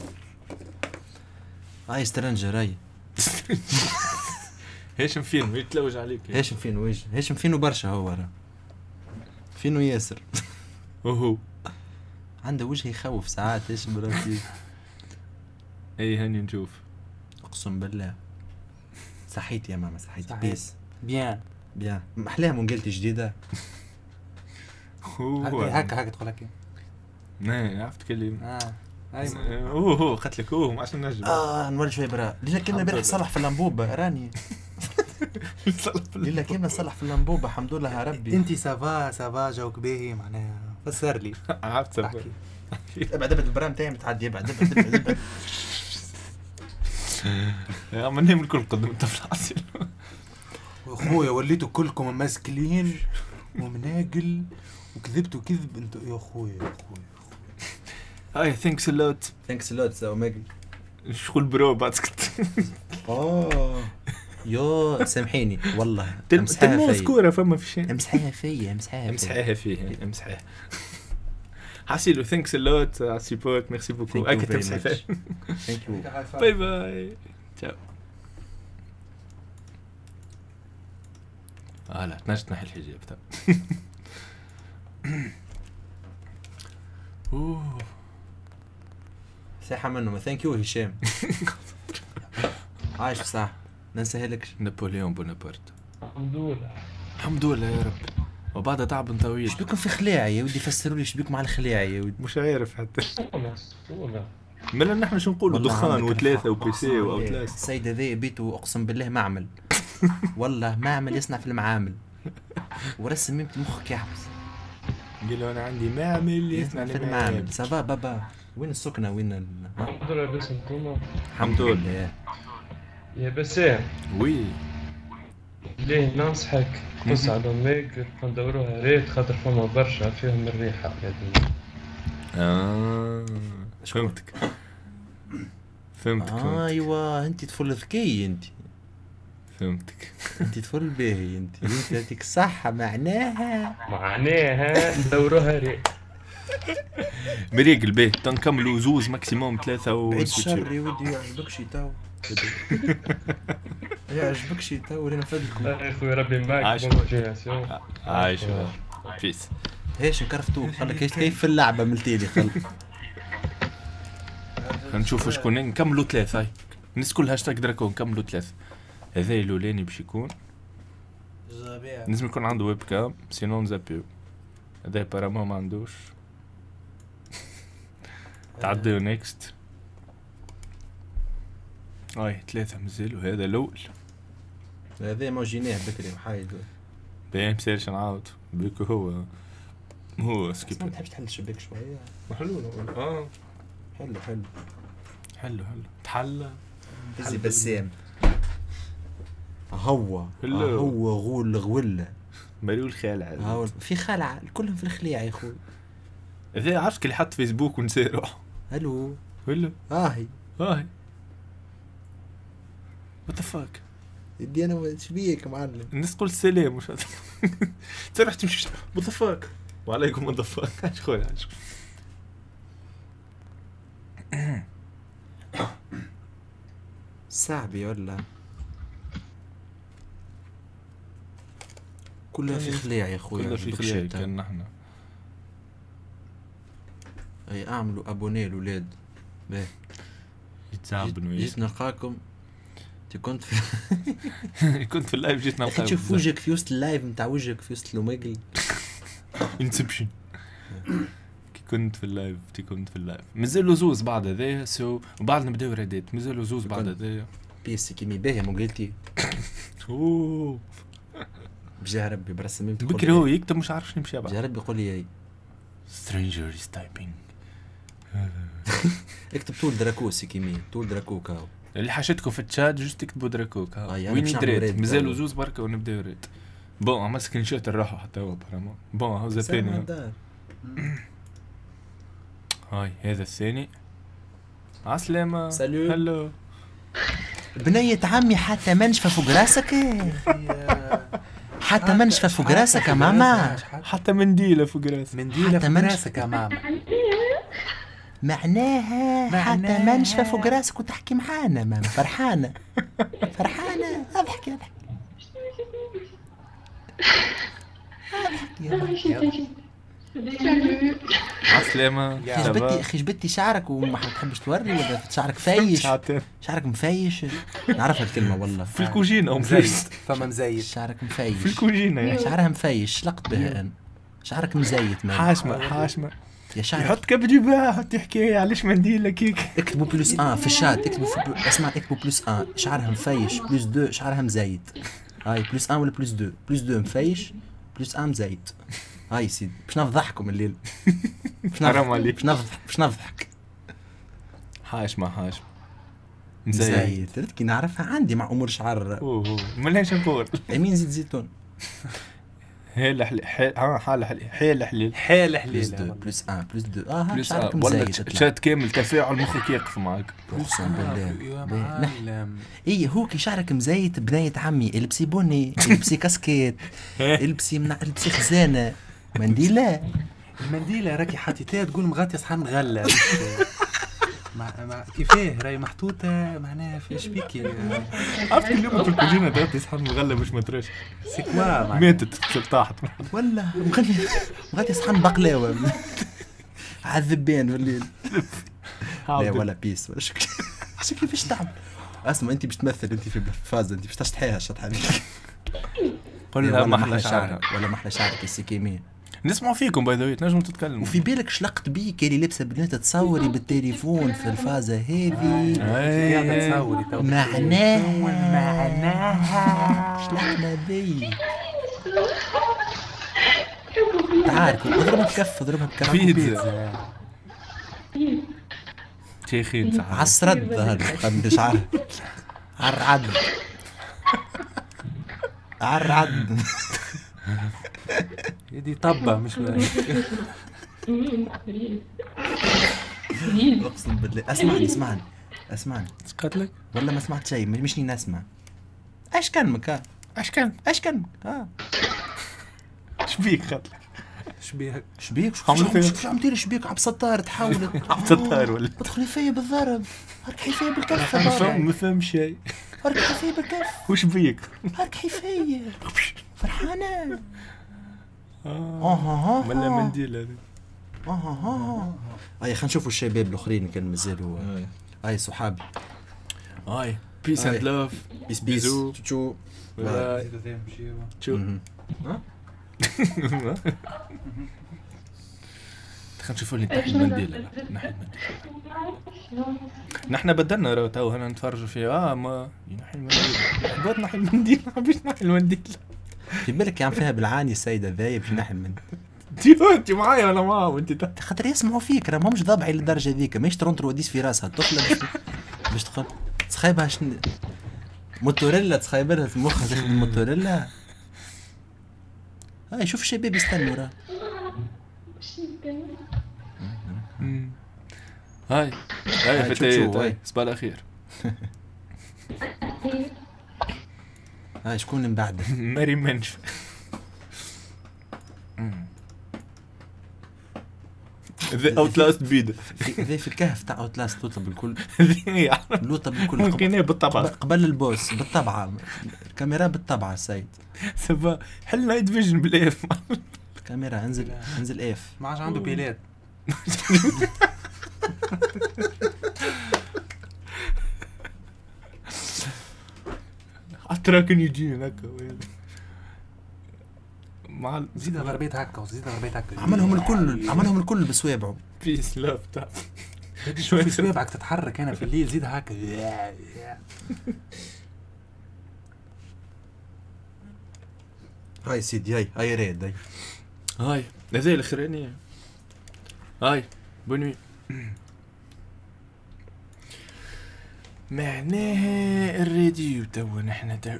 هاي سترنجر هاي. هاشم فين؟ يتلوج عليك؟ هاشم فين وجه هاشم فينو برشا هو راه. فينو ياسر وهو. عنده وجه يخوف ساعات راه فيه. اي هاني نشوف. أقسم بالله. صحيت يا ماما صحيت. بيس. بيان. بيان. محلاها منقلتي جديدة؟ هو. هكا هكا تقول هكا. إيه عرفت تكلم. آه. أي هو هو قلت لك هو ما عادش نجم. آه نولي شوي برا. لينا كنا امبارح صلح في اللمبوبه راني. لينا كنا صلح في اللمبوبه الحمد لله يا ربي. انت سافا سافا جوك باهي معناها. فسر لي. عرفت أحكي. ابعد ابعد البرام تاعي متعدي ابعد ابعد يا ما نعمل الكل قدم الطفل عسل أخويا وليتوا كلكم ماسكلين ومناقل وكذبتوا كذب أنتوا. يا أخويا يا أخويا. هاي ثانكس لوت ثانكس لوت سو ماجل شغل برو بعد سكت. آه. يو سامحيني. والله تلمو أمسحها فيا. مذكوره فما في شيء. أمسحها فيا أمسحها فيا. امسحيها فيه امسحيها حسيلو ثانكس لوت على السيبورت ميرسي بوكو أكيد much. فيه ثانك يو باي باي تشاو آه لا تنجم تنحي الحجاب تو أوه. صحة منه. thank you هشام. عايش صح. ما ننساهلكش نابليون بونابرت. الحمد لله الحمد لله يا رب. وبعدها تعب طويل. إيش بيكم في خلاعي يا ودي فسروا لي إيش بيكم مع الخلاعي يا ودي. مش عارف حتى. مالا نحن شو نقولوا؟ والله دخان الحق. و PC و Outlast السيد هذا بيته أقسم بالله معمل والله معمل يصنع في المعامل ورسم يمكن مخك يحبس. قال له أنا عندي معمل يصنع في المعامل سافا بابا. وين السكنة؟ وين ال... الحمد لله الحمد لله. يا بسام وي. ليه ننصحك؟ قص على أمك ندوروها ريت خاطر فما برشا فيهم الريحة هذه آه. فهمتك. فهمتك آه فهمتك. ايوا انت طفل ذكي انت. فهمتك. انت طفل باهي انت. انت يعطيك الصحة معناها. معناها ندوروها ريت مريق البيت تنكملوا زوز ماكسيموم ثلاثة بعيد وسويتشي الشر يا ودي يعجبك شي تو يعجبك شي تو رانا نفدكم يا أخوي ربي معك عايش. عايش. بيس هيش نكرفتوك قال لك إيش كيف في اللعبة ملتيلي خل. خلينا نشوفوا شكون. نكملوا ثلاثة هاي. الناس كلها هاشتاج دراكو نكملوا ثلاثة. هذا الأولاني باش يكون. لازم يكون عنده webcam sinon نزابيو هذا apparemment ما عندوش. تعديو next هاي ثلاثة مازالوا هذا الأول. هذا ما جيناه بكري وحايد باهي مسالش نعاود. بيكو هو هو ما skip. تحبش تحل الشباك شوية؟ حلو آه. حلو حلو. حلو حلو. تحلى. بزي بسام. هو hello. هو غول غولة مالو الخالع. هو في خلعة كلهم في الخليعة يا أخوي. هذا عرفت اللي حط فيسبوك ونسى روحه. ألو ولا هاهي hi what the fuck ادي أنا إيش بيك معلم. الناس تقول سلام مش تروح تمشي. وات ذا فاك وعليكم وات ذا فاك إيش خويا إيش صعبي ولا؟ كلها في خليع يا أخوي كلها في شتا. كان نحن. أي أعملوا ابوني الاولاد باهي يتزعبنوا جيت- جيت نلقاكم. انت كنت في كنت في اللايف جيت نلقاك تشوف وجهك في وسط اللايف نتاع وجهك في وسط لوميجل انسبشن كي كنت في اللايف كي كنت في اللايف. مازالوا زوز بعد هذايا سو وبعد نبداو ريدات مازالوا زوز بعد هذايا. بيس كيمي باهي مو قلتي. أوه. بجاه ربي برسم بكري هو يكتب مش عارف شنو يمشي بجاه ربي يقول لي. سترينجر از تايبينج اكتب طول دراكوسي كيمي طول دراكوك هاو. اللي حاشتكم في التشات جوست تكتبوا دراكوك ها. آه، يعني وين باش نعملوا ريت ريت مازالوا. زوز بركة ونبداو ريت بون عمل سكرين شوت الراحة حتى هو برامون بون هاو زابيني هاي هذا الثاني. عسلامة. سالو. هلو. بنية عمي حتى منشفة فوق راسك. حتى منشفة فوق راسك يا ماما. حتى منديلة فوق راسك. منديلة منش- راسك يا ماما. معناها حتى منشفة فوق راسك وتحكي معانا ماما. فرحانة. فرحانة. اضحكي اضحكي. اضحكي عسلامة. جبتي أخي جبتي شعرك وما تحبش توري ولا شعرك فايش؟ شعرك مفايش. نعرف الكلمة والله. في الكوجينة أو مزيت. فما مزيت. شعرك مفايش. في الكوجينة يا شعرها مفايش. لقط بها أنا. شعرك مزيت حاشمة حاشمة. يا شعرك يحط كبدي حط يحكي علاش منديلة كيك اكتبوا بلوس آن في الشات اكتبوا في بلو... اسمع اكتبوا بلوس آن. شعرها مفيش بلوس دو شعرها مزيت. هاي بلوس آن ولا بلوس دو؟ بلوس دو مفيش بلوس آن مزيت. هاي سيدي باش نفضحكم الليل. باش حرام عليك. باش نفضح باش نضحك حاشمة حاشمة. مزيت. مزيت. قلت كي نعرفها؟ عندي مع أمور شعر. أوه مليان شامبور يمين زيت زيتون. حيل ها حال حلي حيل حليل. حيل بلوس دو حليلة بلوس ان بلوس دو. آه بلوس شعرك آه، ولا مزيت أطلع. شات كامل تفاعل مخك يقف معاك اقسم بالله. نح- معلم. اي هو كي شعرك مزيت بنية عمي إلبسي بني إلبسي كاسكيت إلبسي من إلبسي خزانة. منديلة. المنديلة راكي حاطيتها تقول مغطية صحن مش- مع مع كيفاه؟ راهي محطوطة؟ معناها في شبيكي عرفت اليوم في الكوجينة تعطي صحن مغلى باش ما تراش. سيكوا معناها. ماتت طاحت. ولا مغني مغني صحن بقلاوة. على الذبان في الليل. لا ولا بيس ولا شكل شو كيفاش تعمل؟ أسمع انت باش تمثل انت في فاز انت باش تشطحيها شط حبيبي قل لها ما أحلى شعرها. ولا ما أحلى شعرك يا سيكيمين نسمعوا فيكم باي ذا واي تنجموا تتكلموا. وفي بالك شلقت بيك اللي لابسه بنات تصوري بالتليفون في الفازة هذه معناها معناها. شلقنا بي تعال اضربها بكف اضربها بكف. بيتزا. شيخين صح عالسرد هذا خد شعر. عالرعد عالرعد يدي طبة مش أقسم بالله. اسمعني اسمعني اسمعني. قتلك؟ والله ما سمعت شيء مش ني نسمع. إيش كلمك ها اش كان؟ إيش كلمك ها اش بيك قتلك؟ شبيها شبيك شو عم؟ شو عم دير شبيك عم ستار تحاول. ستار ولا؟ ادخلي فيا بالضرب. أركحي فيا بالكف. ما فهم. ما فهم شيء. أركحي فيا بالكف. وش بيك؟ أركحي فيا فرحانة. آه. آه آه ولا آه. منديل هذا آه آه هاي خلينا نشوفوا الشباب الآخرين كان مازالوا هاي صحابي. هاي peace. and love peace peace bisou. ciao bye شو مهم. خلينا نشوفوا اللي نحي المنديل نحي نحن بدلنا تو هنا نتفرجوا فيه. آه ما ينحي المنديل حبيت نحي المنديل ما حبيتش نحي المنديل في بالك عم فيها بالعاني السيدة ذايب باش نحي من انت انت معايا ولا معاه وانت تحت خاطر يسمعوا فيك راه ماهمش ضبعي للدرجة ذيك ماهيش ترونتر وديس في راسها الطفلة باش تدخل تسخيبها شن موتوريلا تسخيبها في مخها تاخذ الموتوريلا هاي شوف الشباب يستنوا راه. هاي هاي فتيات هاي. صباح الخير هاي شكون من بعد ماري منش. the Outlast بيدا في الكهف تاع Outlast تطلب الكل ذي لوطة بالكل. ممكن هي قبل, بالطبع. قبل ال boss بالطبعة الكاميرا بالطبعة السيد سبا حل night vision بال F. كاميرا انزل انزل F. ما عادش عنده بيلات. اتراكن يجين هكا وين. مع زيدها ضربيت هكا وزيدها ضربيت هكا. عملهم الكل عملهم الكل بسوابعه بيس لاف تاع شوي سوابعك تتحرك هنا في الليل زيدها هكا. هاي سيدي هاي هاي ريد هاي. هاي هذه الأخرانية. هاي بونوي معناها الراديو توا نحنا توا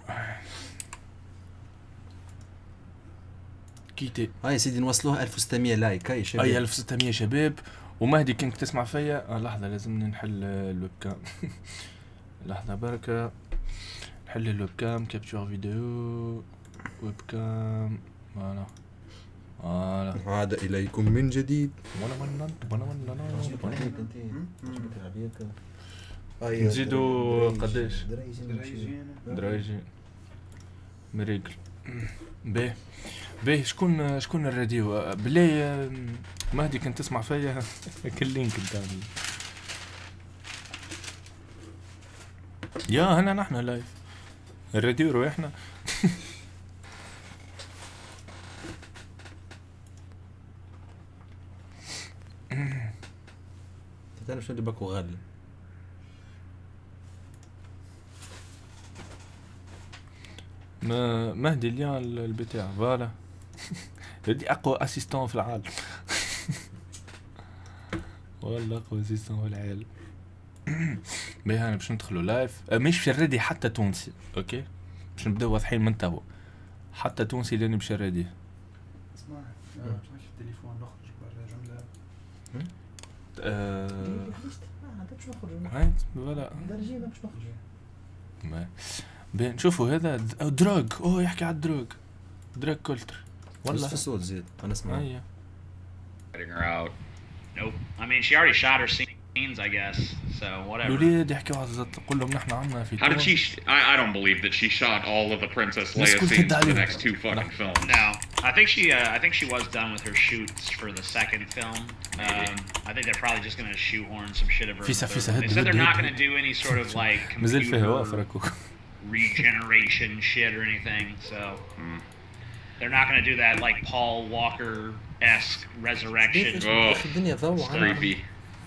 كيتي هاي سيدي نوصلوها 1600 like هاي شباب. أي 1600 شباب. ومهدي كنك تسمع فيا؟ آه لحظة لازم نحل ال webcam لحظة بركة. نحل ال webcam capture vidéo webcam voilà. voilà. عاد إليكم من جديد. نزيدو قداش درايجي مريقل باهي باهي شكون شكون الراديو؟ بلاي مهدي كنت تسمع فيا؟ كل لينك نتاع يا هنا نحن لايف الراديو روحنا تعرف شنو اللي باكو غالي؟ ما مهدي اليوم البتاع voilà. هدي أقوى assistant في العالم. والله أقوى assistant في العالم. باهي أنا باش ندخلوا live أه، مش في الرادي حتى تونسي. OK؟ باش نبداو واضحين من توا. حتى تونسي لاني باش الرادي اسمع نحكي في التليفون نخرج برا جملة أه... باش نخرج فوالا. درجينا باش نخرج باهي نشوفوا هذا د- أو دروج اوه يحكي على الدروج دروج كولتر والله في الصوت زيد أنا اسمع out. Nope. I mean, she already shot her scenes, I guess. So whatever. الولاد يحكوا على الزط قول لهم نحن عنا في How did she? Sh- I, I don't believe that she shot all of the Princess Leia scenes for the next two fucking films. No, I think she. Uh, I think she was done with her shoots for the second film. Um, I think they're probably just gonna shoehorn some shit of her. in فيسا- فيسا. هد- They said they're not gonna do any sort of like مازال فيها regeneration shit or anything. So they're not gonna do that like Paul Walker esque resurrection. Oh, الدنيا ضوء creepy.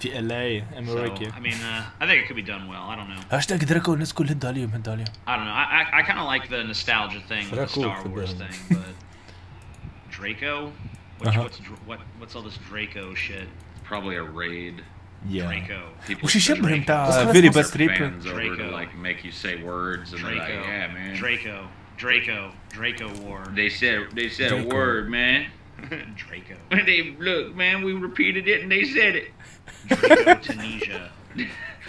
في الا So, امريكا I mean, uh, I think it could be done well. I don't know. هاشتاج دراكو الناس كل هد عليهم هد عليهم I don't know. I I, I kind of like the nostalgia thing with the Draco Star could Wars be. thing, but Draco, Which, Uh-huh. what's Dr- what what's all this Draco shit? Probably a raid. yeah. Draco. Well, she should bring uh, video bus trip. Fans Draco. to like make you say words and Draco. Like, yeah, man. Draco. Draco. Draco war. They said they said Draco. a word, man. Draco. They look, man, we repeated it and they said it. Tunisia.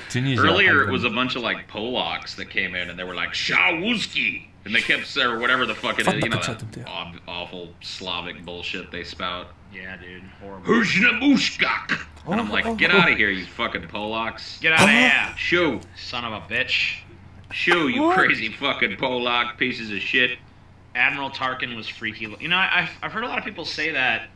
Tunisia. Earlier it was a bunch of like Polacks that came in and they were like Shawuski. And they kept saying whatever the fuck it is, you know, that awful Slavic bullshit they spout. Yeah, dude. Horrible. Huzhnabushkak. And I'm like, get out of here, you fucking Polacks. Get out of here. Shoo. Son of a bitch. Shoo, you What? crazy fucking Polak pieces of shit. Admiral Tarkin was freaky. You know, I, I've, I've heard a lot of people say that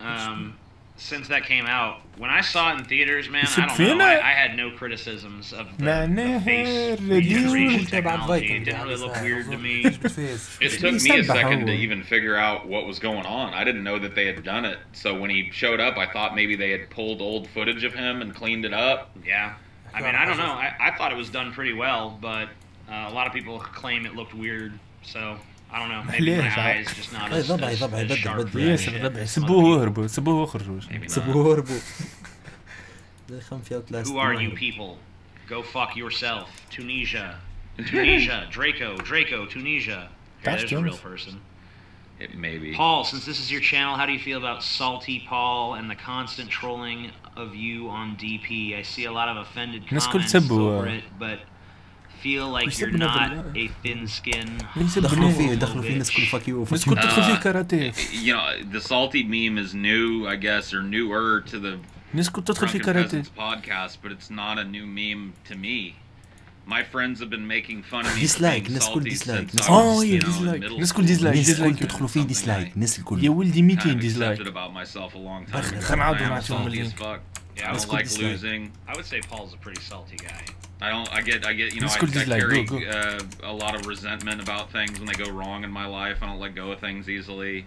um, since that came out, when I saw it in theaters, man, I don't know. I, I, had no criticisms of the, the face regeneration technology. It didn't really look weird to me. it took me a second to even figure out what was going on. I didn't know that they had done it. So when he showed up, I thought maybe they had pulled old footage of him and cleaned it up. Yeah. I mean, I don't know. I, I thought it was done pretty well, but uh, a lot of people claim it looked weird. So I don't know. Maybe my ليش eyes just not هاي as, ضبعي as, ضبعي as بدل sharp بدل for that ياسر shit. ذبح سبوه واهربوا سبوه واخرجوا سبوه هربوا زي خم فيها ثلاث Who are you people? Go fuck yourself. Tunisia. Tunisia. Draco. Draco. Tunisia. Here, That's there's a real Jones. person. It may be. Paul, since this is your channel, how do you feel about Salty Paul and the constant trolling of you on DP? I see a lot of offended الناس كل comments سبوا- over it, but feel like you're يسبوا not نفس a thin skin. دخلوا فيه دخلوا فيه ناس كل فاك يو الناس كل تدخل فيه كاراتيه You know, the salty meme is new, I guess, or newer to the الناس كل تدخل فيه Drunken كاراتيه Peasants podcast, but it's not a new meme to me. My friends have been making fun of me for ديسلايك being الناس الكل salty ديسلايك since I اه was, يا you know, in ديسلايك middle الناس الكل school. ديسلايك الناس الكل ديسلايك تدخلوا فيه ديسلايك الناس الكل يا ولدي 200 ديسلايك accepted about myself a long time بخ- ago. خلينا نعاودوا I am نعطيهم salty اللينك. as fuck. Yeah, I let's don't go like dislike. losing. I would say Paul's a pretty salty guy. I don't. I get. I get. You know, I, I like, carry go, go. Uh, a lot of resentment about things when they go wrong in my life. I don't let go of things easily.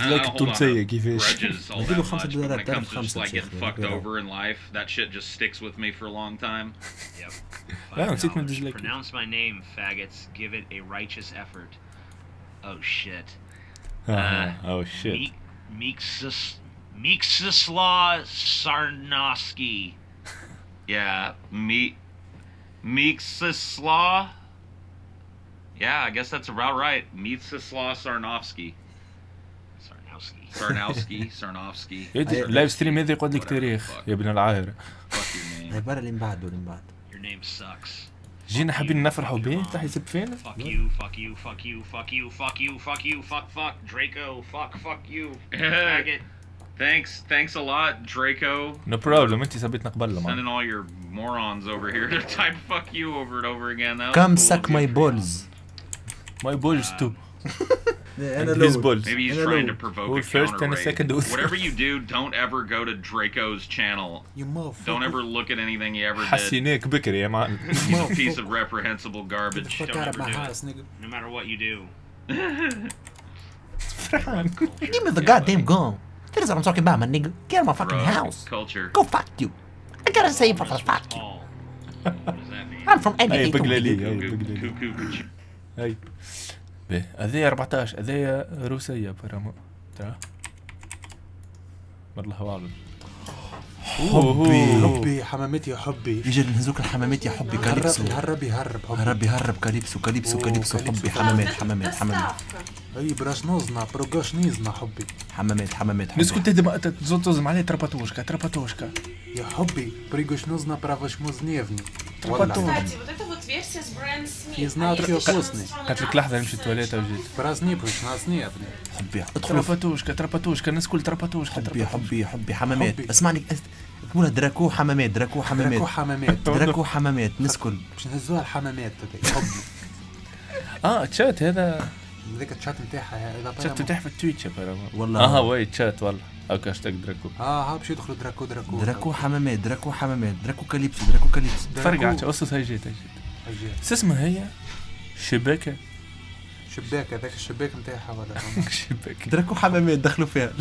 I don't, I don't hold on to grudges all that much. But when it comes to just like getting fucked over in life, that shit just sticks with me for a long time. Yep. $5. Pronounce my name, faggots. Give it a righteous effort. Oh shit. Uh, uh, oh shit. Meeksis Meeksislaw Sarnowski. Yeah, me Meeksislaw. Yeah, I guess that's about right. Meeksislaw Sarnovsky. Sarnowski. Sarnowski, Sarnovsky. اللايف ستريم هذا يقعد لك تاريخ يا ابن العاهرة عبارة اللي من بعد واللي من بعد Your name sucks. جينا حابين نفرحوا به تحت يسب فينا Fuck you, fuck you, fuck you, fuck you, fuck you, fuck you, fuck, fuck, Draco, fuck, fuck you, faggot. Thanks, thanks a lot, Draco. نو بروبلم انت سبيتنا قبل Sending ما all your morons over here to type "fuck you" over and over again. That was كم cool سك of you. ماي بولز ماي بولز تو انا his balls. Maybe he's أنا trying to لو. provoke Who a first counter and a raid. second who Whatever you do, don't ever go to Draco's channel. You motherfucker. Don't ever look at anything he ever did. حسيناك بكري يا معلم He's a piece of reprehensible garbage. Fuck Don't out of ever my do it. house, nigga. No matter what you do. Give me the goddamn gun. That is what I'm talking about, my nigga. Get out of my fucking Drug house. Culture. Go fuck you. I gotta say fucking fuck you. I'm from هاي NBA. هاي Cuckoo, بقلالي cuckoo, cuckoo. هاي به هذايا 14 هذايا روسية برامو ترى والله اعلم حبي حبي حمامتي يا حبي يجي نهزوك الحمامات يا حبي هرب كاليبسو هرب يهرب حبي هرب يهرب كاليبسو كاليبسو كاليبسو. حبي حمامات حمامات حمامات أي براشنوزنا بروغوشنيزنا حبي. حمامات حمامات بس كنت تزم عليه ترباتوشكا ترباتوشكا يا حبي بريغوشنوزنا برافوشموزنيفني ترباتوشكا يا زنا تركيو كوسني قالت لك لحظة نمشي التواليت وجيت براسني نيبوش نازنيفني حبي ادخل ترباتوشكا ترباتوشكا الناس كل ترباتوشكا حبي حبي حبي. حمامات. اسمعني تقولها دراكو حمامات دراكو حمامات. دراكو حمامات. دراكو حمامات. الناس باش نهزوها الحمامات حبي. آه تشات هذا ذيك الشات نتاعها الشات نتاعها في ال Twitch والله أها وي تشات والله. هاكا هاشتاج دراكو. آه ها باش يدخلوا دراكو دراكو. دراكو حمامات دراكو حمامات دراكو كاليبسو دراكو كاليبسو تفرقعت اسس هي جات هي جات شو اسمها هي؟ شباكة. شباكة ذاك الشباك نتاعها ولا شباكة. دراكو حمامات دخلوا فيها.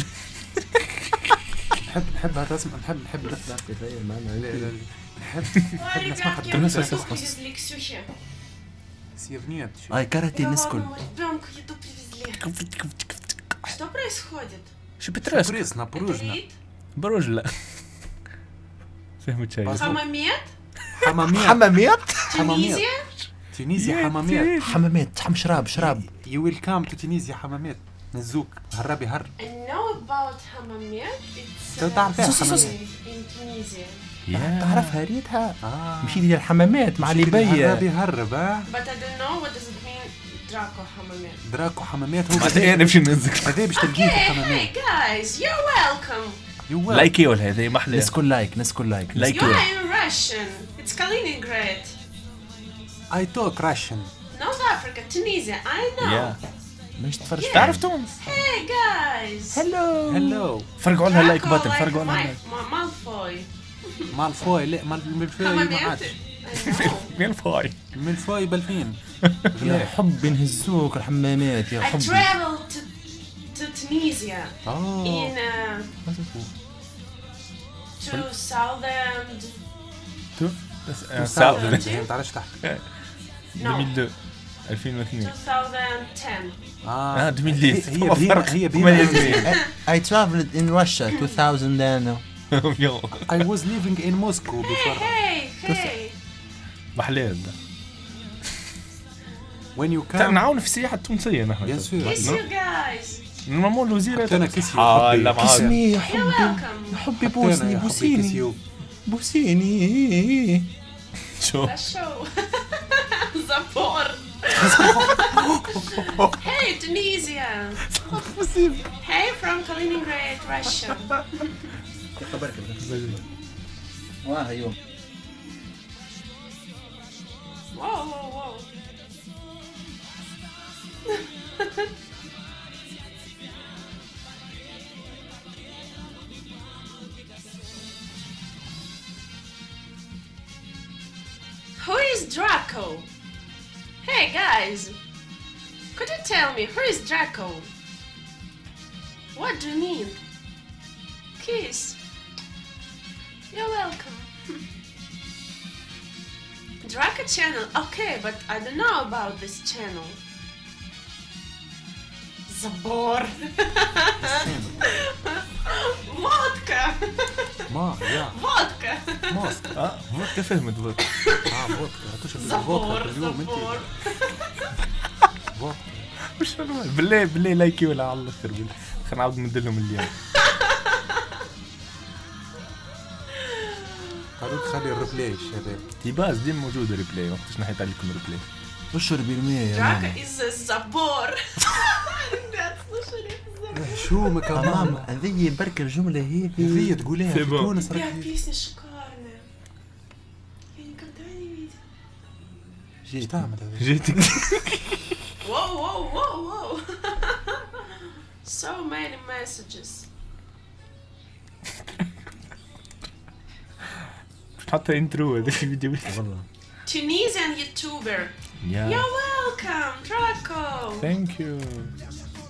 نحب نحب هذا اسم نحب نحب نحب نحب نحب نحب نحب نحب نحب نحب نحب نحب نحب еду привезли к Ксюхе. سيفنيات اي كاراتي نسكل Главному ребенку еду привезли. Что происходит? شو بترسك سبريس نابروجنا Рид? بروجلا فهمت شيء Хамамед? حماميات حمامات حماميات Тунизия? تونيزيا حماميات حمامات حم شراب شراب يو ويلكام تو تونيزيا حمامات نزوك هربي هرب I know about Hammamet. It's تو uh, تعرفيها city حمامات in Tunisia. تعرفها ريتها. آه. مشي لي الحمامات مع ليبيا هربي هرب آه. But I don't know what does it mean Draco Hammamet. دراكو حمامات هو أنا باش ننزك هذا باش تلقيه في Hey, الحمامات. hey guys, you're welcome. يو ولا هذه محلى. نسكل لايك نسكل لايك لايك are in Russian. It's Kaliningrad. اي توك راشن North Africa, Tunisia. I know. يا مش تفرج Yeah. تعرف تونس Hey guys. هلو هلو فرقعوا لها لايك باتن like فرقعوا لها لايك Malfoy. مالفوي لا مال- مالفوي ما. عادش. I. مين فاي مالفوي بالفين. يا حبي نهزوك الحمامات يا I حبي traveled to, to Tunisia. آه. In uh, to southern ساوث. ما تعرفش تحكي 2002 2002 2010. آه. آه 2010 هي هي بهيمة I traveled in Russia 2000 and سنين I was living in Moscow before Hey, hey. when you تعال come نعاون في السياحة التونسية نحن Bien sûr. Kiss you guys. normalement الوزيرة حتى أنا kiss you حبي. You're حبي حبي بوسني بوسيني. بوسيني شو. Zapor. hey, Tunisia. Hey, from Kaliningrad, Russia. Wow, wow, wow. Who is Draco? Hey guys, could you tell me who is Draco? What do you mean? Kiss. Draco channel, okay, but I don't know about this channel. Забор. Водка. ما يا Водка. ماسك اه فودكا فهمت فودكا اه فودكا هاتوش زبور فودكا اليوم انت زبور فودكا مش نورمال بالله بالله لايكي ولا على الاخر بالله خلينا نعاود نمدلهم اليوم قالوا تخلي الريبلاي الشباب. تي باز ديما موجود الريبلاي وقتاش نحيط عليكم الريبلاي. اشرب الماء جاكا از الزبور شو ما ماما هذه برك الجملة هذه هذه تقولها في تونس راك يعني جيت تعمل جيتك واو واو واو واو. So many messages. حتى intro هذا الفيديو والله Tunisian YouTuber. يا You're welcome, Draco. thank you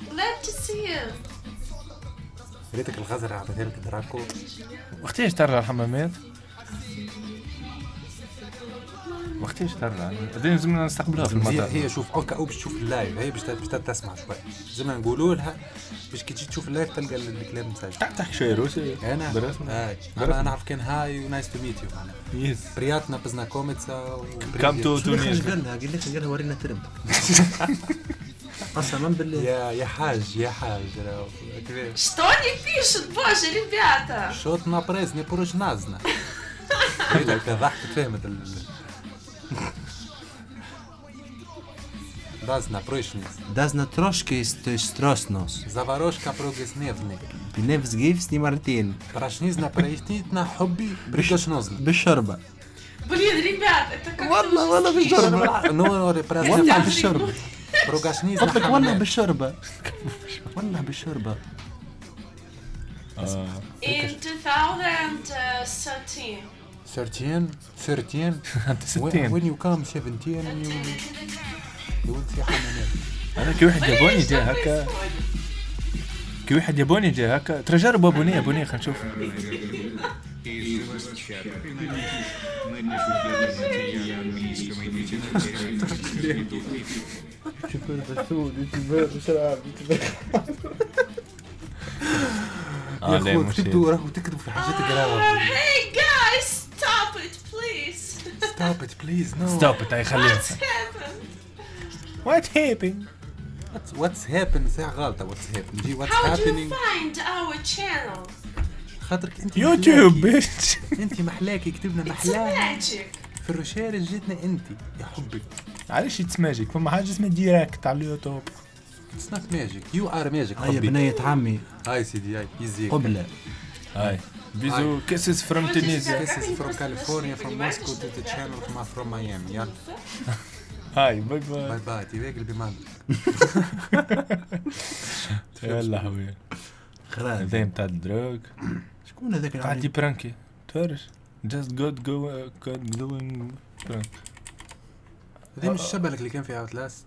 Glad to see you. ريتك الغزرة عطيتها لك دراكو وقتاش ترجع الحمامات؟ وقتاش ترجع؟ بعدين لازمنا نستقبلوها في المطار هي شوف اوكا أو باش تشوف اللايف هي باش تسمع شوي زعما نقولوا لها باش كي تجي تشوف اللايف تلقى الكلام مسجل تحكي شوية روسي انا برسمي. هاي برسمي. انا نعرف كان هاي ونايس تو ميت يو معناها يس برياتنا بزنا كوميتسا كم تو شو اللي تونس قال لها قال لك قال لها ورينا ترمتك قسما بالله يا يا حاج يا حاج راهو كيفاش؟ Что они пишут, боже, ребята? شوطنا بريزني بروش نازنا هيك Дазна прочность. Дазна трошки из той стросност. Заварожка прогресневны. Гнев не Мартин. Прошнизна прояснит на хобби приточнозна. Бешорба. Блин, ребят, это как-то... Ладно, ладно, бешорба. Ну, репрезна. Ладно, бешорба. Прогашнизна. Вот так, ладно, бешорба. Ладно, бешорба. In 2013. 13? 13? when, when you come 17, you... أنا كي واحد ياباني جا هكا. كي واحد ياباني جا هكا. ترى جرب ابونيه ابونيه خلينا نشوف. يا مش اخو تبدو راهو تكتبوا في حاجات قراوة hey guys, stop it, please. stop it please no. ستوب هاي خليها. What's happened? what's what's happened ساعة غلطة. What's happened نجي what's How do you happening? find our channel? خاطرك انت يوتيوب. بيتش انت محلاكي. كتبنا magic. في الرشارة جيتنا انت يا حبي. علاش اتس ماجيك فما حاجة اسمها ديراكت على اليوتيوب. it's not magic you are magic هيا بنية عمي. hi سيدي hi. يزيك قبلة. hi. bisous kisses from Tunisia from California, from Moscow to the channel from, from Miami. يلا hi bye bye. bye bye تبقى قلبي مالك يلا حبيبي خلاص هذا نتاع ال drogue شكون هذاك اللي قاعد عندي؟ يبرانكي تعرف؟ just good جو good doing prank هذه مش الشبلك اللي كان في Outlast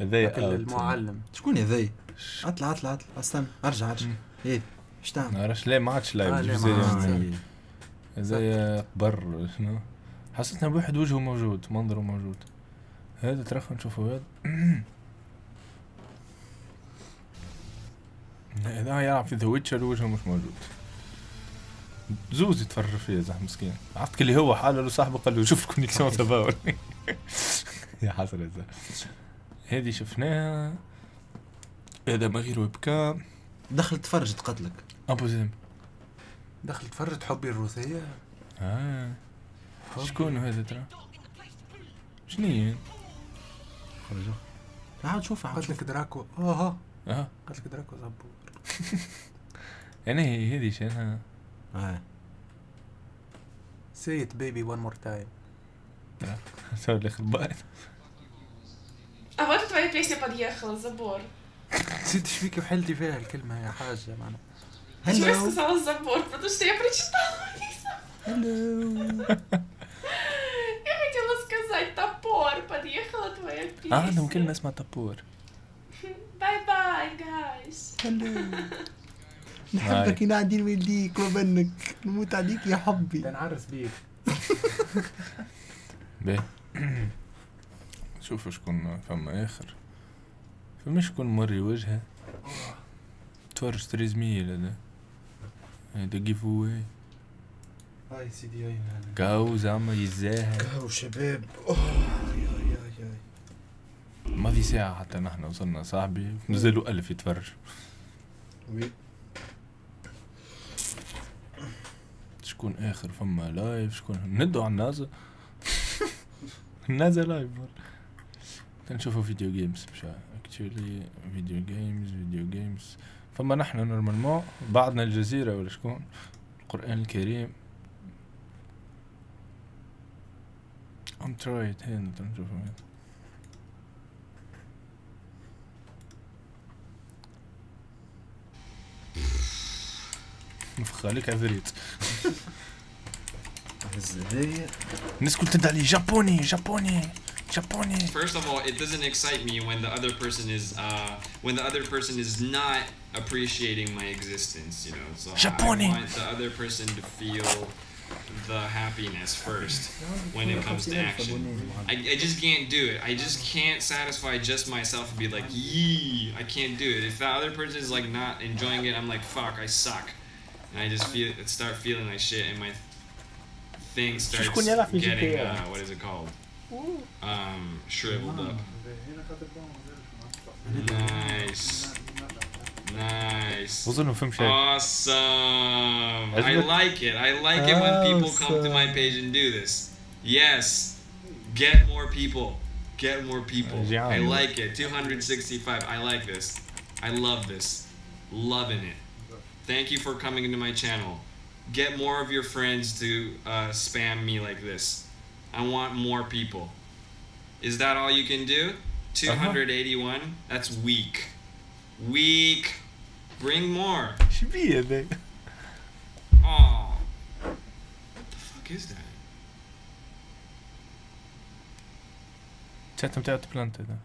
هذايا المعلم. شكون هذي؟ اطلع اطلع اطلع استنى أرجع أرجع. إيه إيش تعمل؟ ما عادش live آه، لا، ما عادش. آه، زي قبر شنو؟ حسيتنا بواحد وجهه موجود منظره موجود. هذا ترى خلينا نشوفوا هذا هذا يلعب في The Witcher وجهه مش موجود. زوز يتفرج فيه زح مسكين. عرفت اللي هو حاله له صاحبه قال له شوف connexion تباول يا حسرة. هذه شفناها. هذا ما غير webcam دخل تفرج تقتلك. أبو زيم دخل تفرج حبي الروسية آه. شكون هذا ترى؟ شنو خرجوا عاود شوف عاود قالت شوف لك دراكو اه اه قالت لك دراكو زبور انا هي هذه شنها آه. say it baby one more time سوي لي خربان А вот и твоя песня подъехала, забор. نسيت ايش فيك وحلتي فيها الكلمة يا حاجة معنا Почему я сказала забор? Потому что я прочитала. Я хотела сказать топор. Подъехала твоя اه песня. عندهم كلمه اسمها طابور Bye-bye, guys. نحبك ينعدي نوليك وبنك نموت عليك يا حبي نعرس بيك باهي شوفوا شكون فما اخر فما شكون مري وجهه تفرج تريزميل هذا هذا جيف اواي هاي سيدي هاي كاو زعما يزاهل كاو شباب. ما في ساعة حتى نحن وصلنا صاحبي نزلوا ألف يتفرج. وي. شكون آخر فما لايف شكون؟ ندوا على النازا النازا لايف. تنشوفوا فيديو جيمز مش اكشولي فيديو جيمز فيديو جيمز فما نحن نورمالمون بعدنا الجزيرة ولا شكون؟ القرآن الكريم. I'm tried هنا تنشوفوا هنا نفخ عليك عفريت الناس كل تدعي لي جابوني جابوني جابوني First of all, it doesn't excite me when the other person is uh, when the other person is not appreciating my existence. You know, so Japoni. I want the other person to feel the happiness first when it comes to action. I, I just can't do it. I just can't satisfy just myself and be like, yee, I can't do it. If the other person is like not enjoying it, I'm like, fuck, I suck. And I just feel start feeling like shit and my thing starts getting, uh, what is it called? Um, shriveled up. Nice. Nice. Those are the. Awesome. I like it. I like awesome. it when people come to my page and do this. Yes. Get more people. Get more people. Yeah. I like it. 265. I like this. I love this. Loving it. Thank you for coming into my channel. Get more of your friends to uh, spam me like this. I want more people. Is that all you can do? 281? Uh -huh. That's weak. Weak. Bring more. شبيه ذاك Oh. What the fuck is that? شات متاع بلانت هذا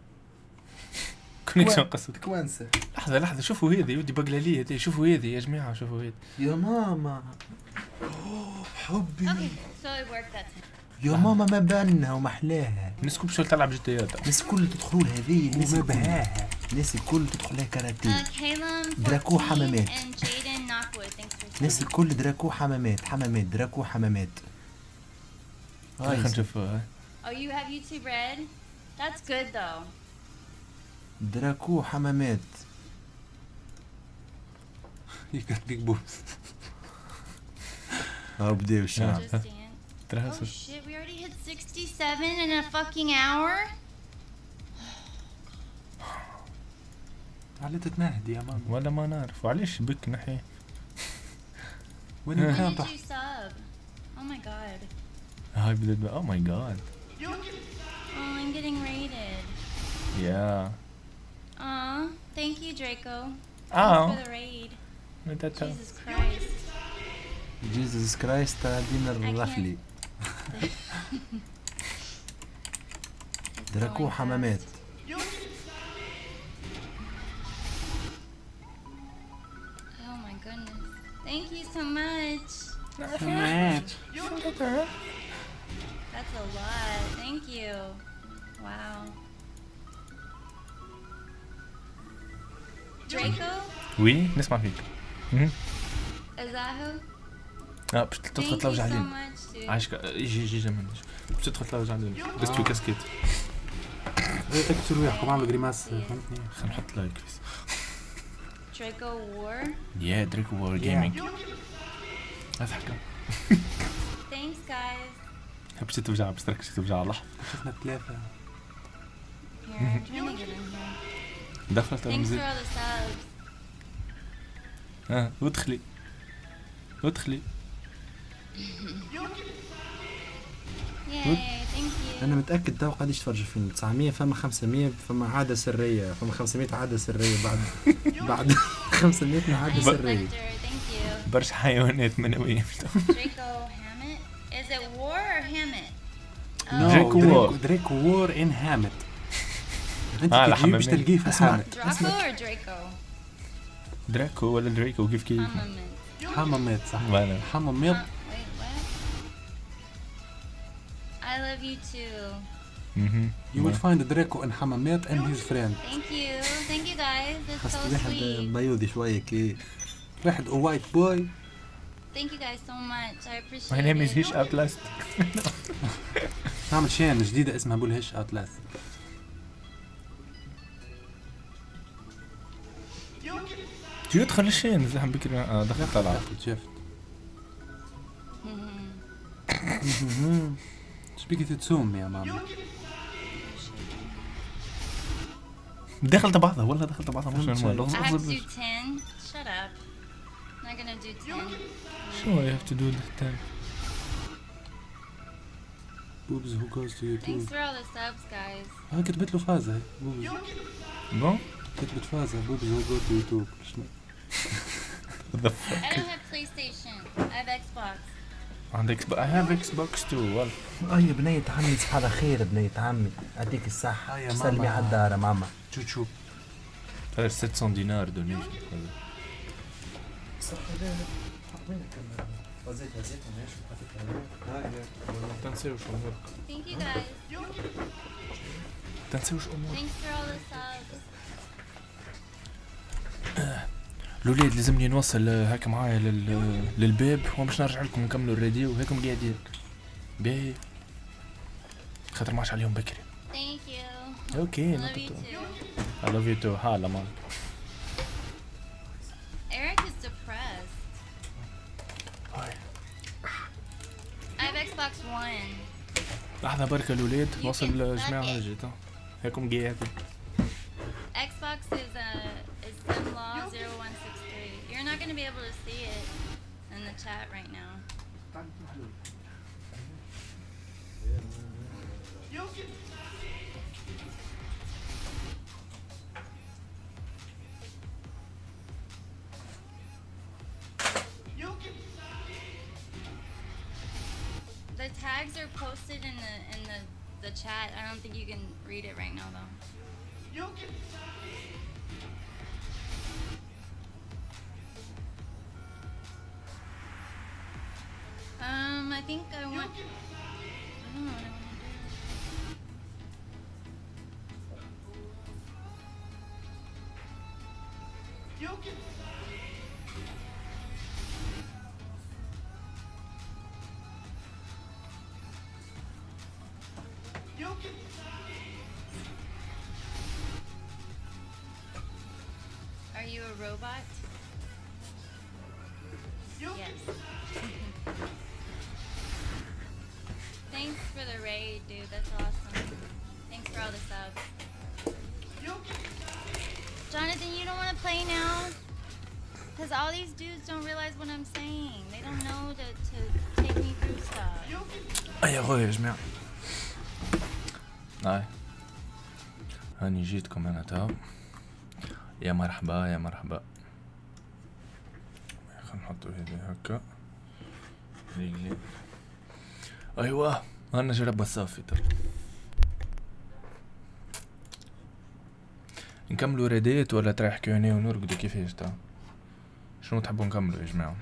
كونيكشن قصد كوانسة. لحظة لحظة شوفوا هذه ودي بقلالية هذه شوفوا هذه يا جماعة شوفوا هذه. يا ماما. حبي. So it worked that time. يا ماما ما بانها ومحلاها الناس باش تلعب جديات الناس الكل تدخلوا لهذه الناس بهاها. الناس الكل تدخل لها Uh, كاراتيه دراكو 14, حمامات الناس الكل دراكو حمامات حمامات دراكو حمامات خلينا هاي Oh, you have YouTube Red? That's good though. دراكو حمامات You got big boobs. آه Just الشعب dance. Oh shit, we already hit 67 in a fucking hour? تعالي تتنهدي يا ماما ولا ما نعرف وعليش بك نحيه وين sub? Oh my god. هاي بدأت أو ماي جاد Oh, I'm getting raided. يا Aw, thank you, Draco. Oh. For the raid. Jesus Christ. جيزس كرايست دين الرفلي دراكو حمامات Thank you so much. So much. That's a lot. Thank you. Wow. Draco? وي نسمع فيك مهم. Azahu? آه باش تدخل Thank you تلوج so علينا much, dude. عايش يجي يجي جا منش باش تدخل تلوج علينا بس تو كاسكيت هيك تسوي يحكم عامل جريماس فهمتني خلينا نحط لايك بس Draco War? يا دريك وور جيمنج هذا حكى Thanks, guys. باش توجع باش تركز توجع على لحظة شفنا ثلاثة Here, I'm trying to get in here. دخلت Thanks for المزيد all the subs. ها وادخلي وادخلي Yay, thank you. أنا متأكد تو قاعد يتفرجوا فيلم 900 فما 500 فما عادة سرية. فما 500 عادة سرية. بعد بعد 500 عادة سرية. برشا حيوانات? نو دريكو وور. دريكو وور ان هامت أنت آه، كي باش. تلقيه في اسمع. هامت Draco? دراكو ولا دريكو كيف؟ كيف حمامات صح. حمامات. I love you too. مهم. You will find Draco in حمامات and his friend Thank you. Thank you guys. خاص so sweet. بيوضي شوية كي واحد وايت بوي Thank you guys so much. I appreciate My name is it. Hish Outlast نعمل شين جديدة اسمها بولهش اتلاس تو يدخل الشين زحم بكري آه دخل طلع شفت شبيكي تتسوم يا ماما دخلت بعضها والله دخلت بعضها مش فهمت نورمال I لحظة- have to لحظة. do 10. Shut up. I'm not gonna do 10. شو I have to do that time بوبز who goes to Thanks YouTube for all the subs, guys. ها كتبت له فازة هي بوبز بون كتبت فازة بوبز who go to YouTube شنو the I fuck don't have PlayStation. I have Xbox. عندك I have Xbox too. والله. اي بنية عمي صباح على خير بنية عمي. أديك الصحة. يا سلمي ماما. على الدار يا ماما شو شو هذا 700 دينار donation تنساوش أمورك. Thank you guys. تنساوش أمورك. Thanks for الولاد لازمني نوصل هكا معايا لل... للباب وباش نرجع لكم نكملوا الراديو وهيكم قاعدين. باهي. خاطر ما عادش عليهم بكري. Thank you. أوكي I love you too. You too. حالة مان Eric is depressed. I have Xbox One. لحظة بركة الولاد نوصل الجماعة جيت هيكم قاعدين Xbox is uh is Simlaw 0163. You're not gonna be able to see it in the chat right now. The tags are posted in the in the the chat. I don't think you can read it right now though. Um, I think I want. I don't know what I want to do. Are you a robot? Yes. Thanks for the raid, dude. That's awesome. Thanks for all the subs. Jonathan, you don't want to play now? Because all these dudes don't realize what I'm saying. They don't know to, to take me through stuff. اي اخويا يا جماعة هاي هاني جيتكم انا تو يا مرحبا يا مرحبا خلينا نحطو هذي هكا رجلي أيوه أنا جرب الصافي تو نكملوا ريديت ولا تريح كيوني ونرقدوا كيفاش تو شنو تحبوا نكملوا يا جماعة؟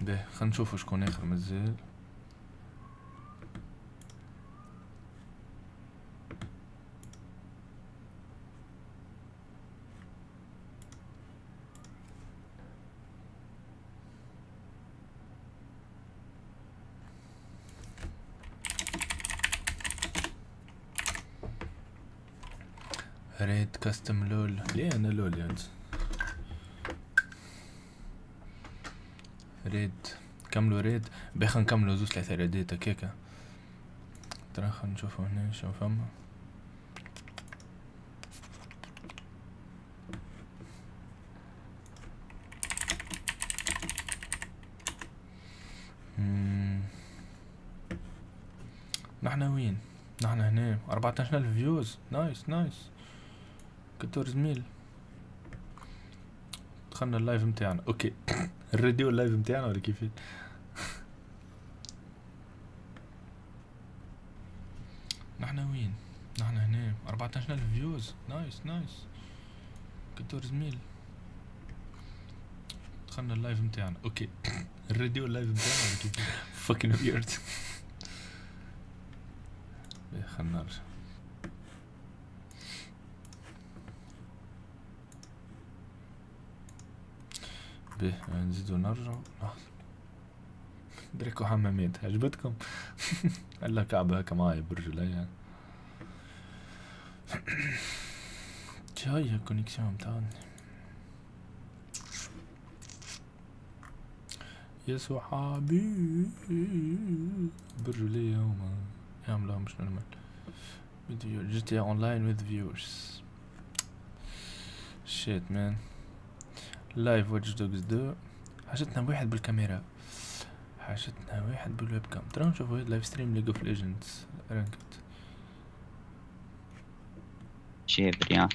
باهي خلينا نشوفوا شكون آخر مازال. ريد كاستم لول. ليه أنا لول يا انت ريد. كملوا ريد. باخا نكملوا زوز ثلاثة ريدات هكاكا ترى خلينا نشوفو هنا شنو فما نحنا وين؟ نحنا هنا. 14000 views nice nice 14000 دخلنا ال live متاعنا. Okay. الراديو ال live متاعنا ولا كيف نحن وين؟ نحن هنا. 14000 views nice nice 14000 دخلنا ال live متاعنا. Okay. الراديو ال live متاعنا ولا كيف fucking weird خلنا نرجع. به نزيدو نرجع. دريكو حمامات عجبتكم هلا كعبة هكا معايا برجلي يعني جاية كونيكسيون متاعنا يا صحابي برجلي هما يعملوها مش نورمال فيديو جي تي اونلاين with viewers shit man. لايف واتش دوجز دو حاجتنا واحد بالكاميرا حاجتنا واحد بالويب كام ترى نشوفوا هاد لايف ستريم ليج اوف ليجندز رانكت Ce vrea.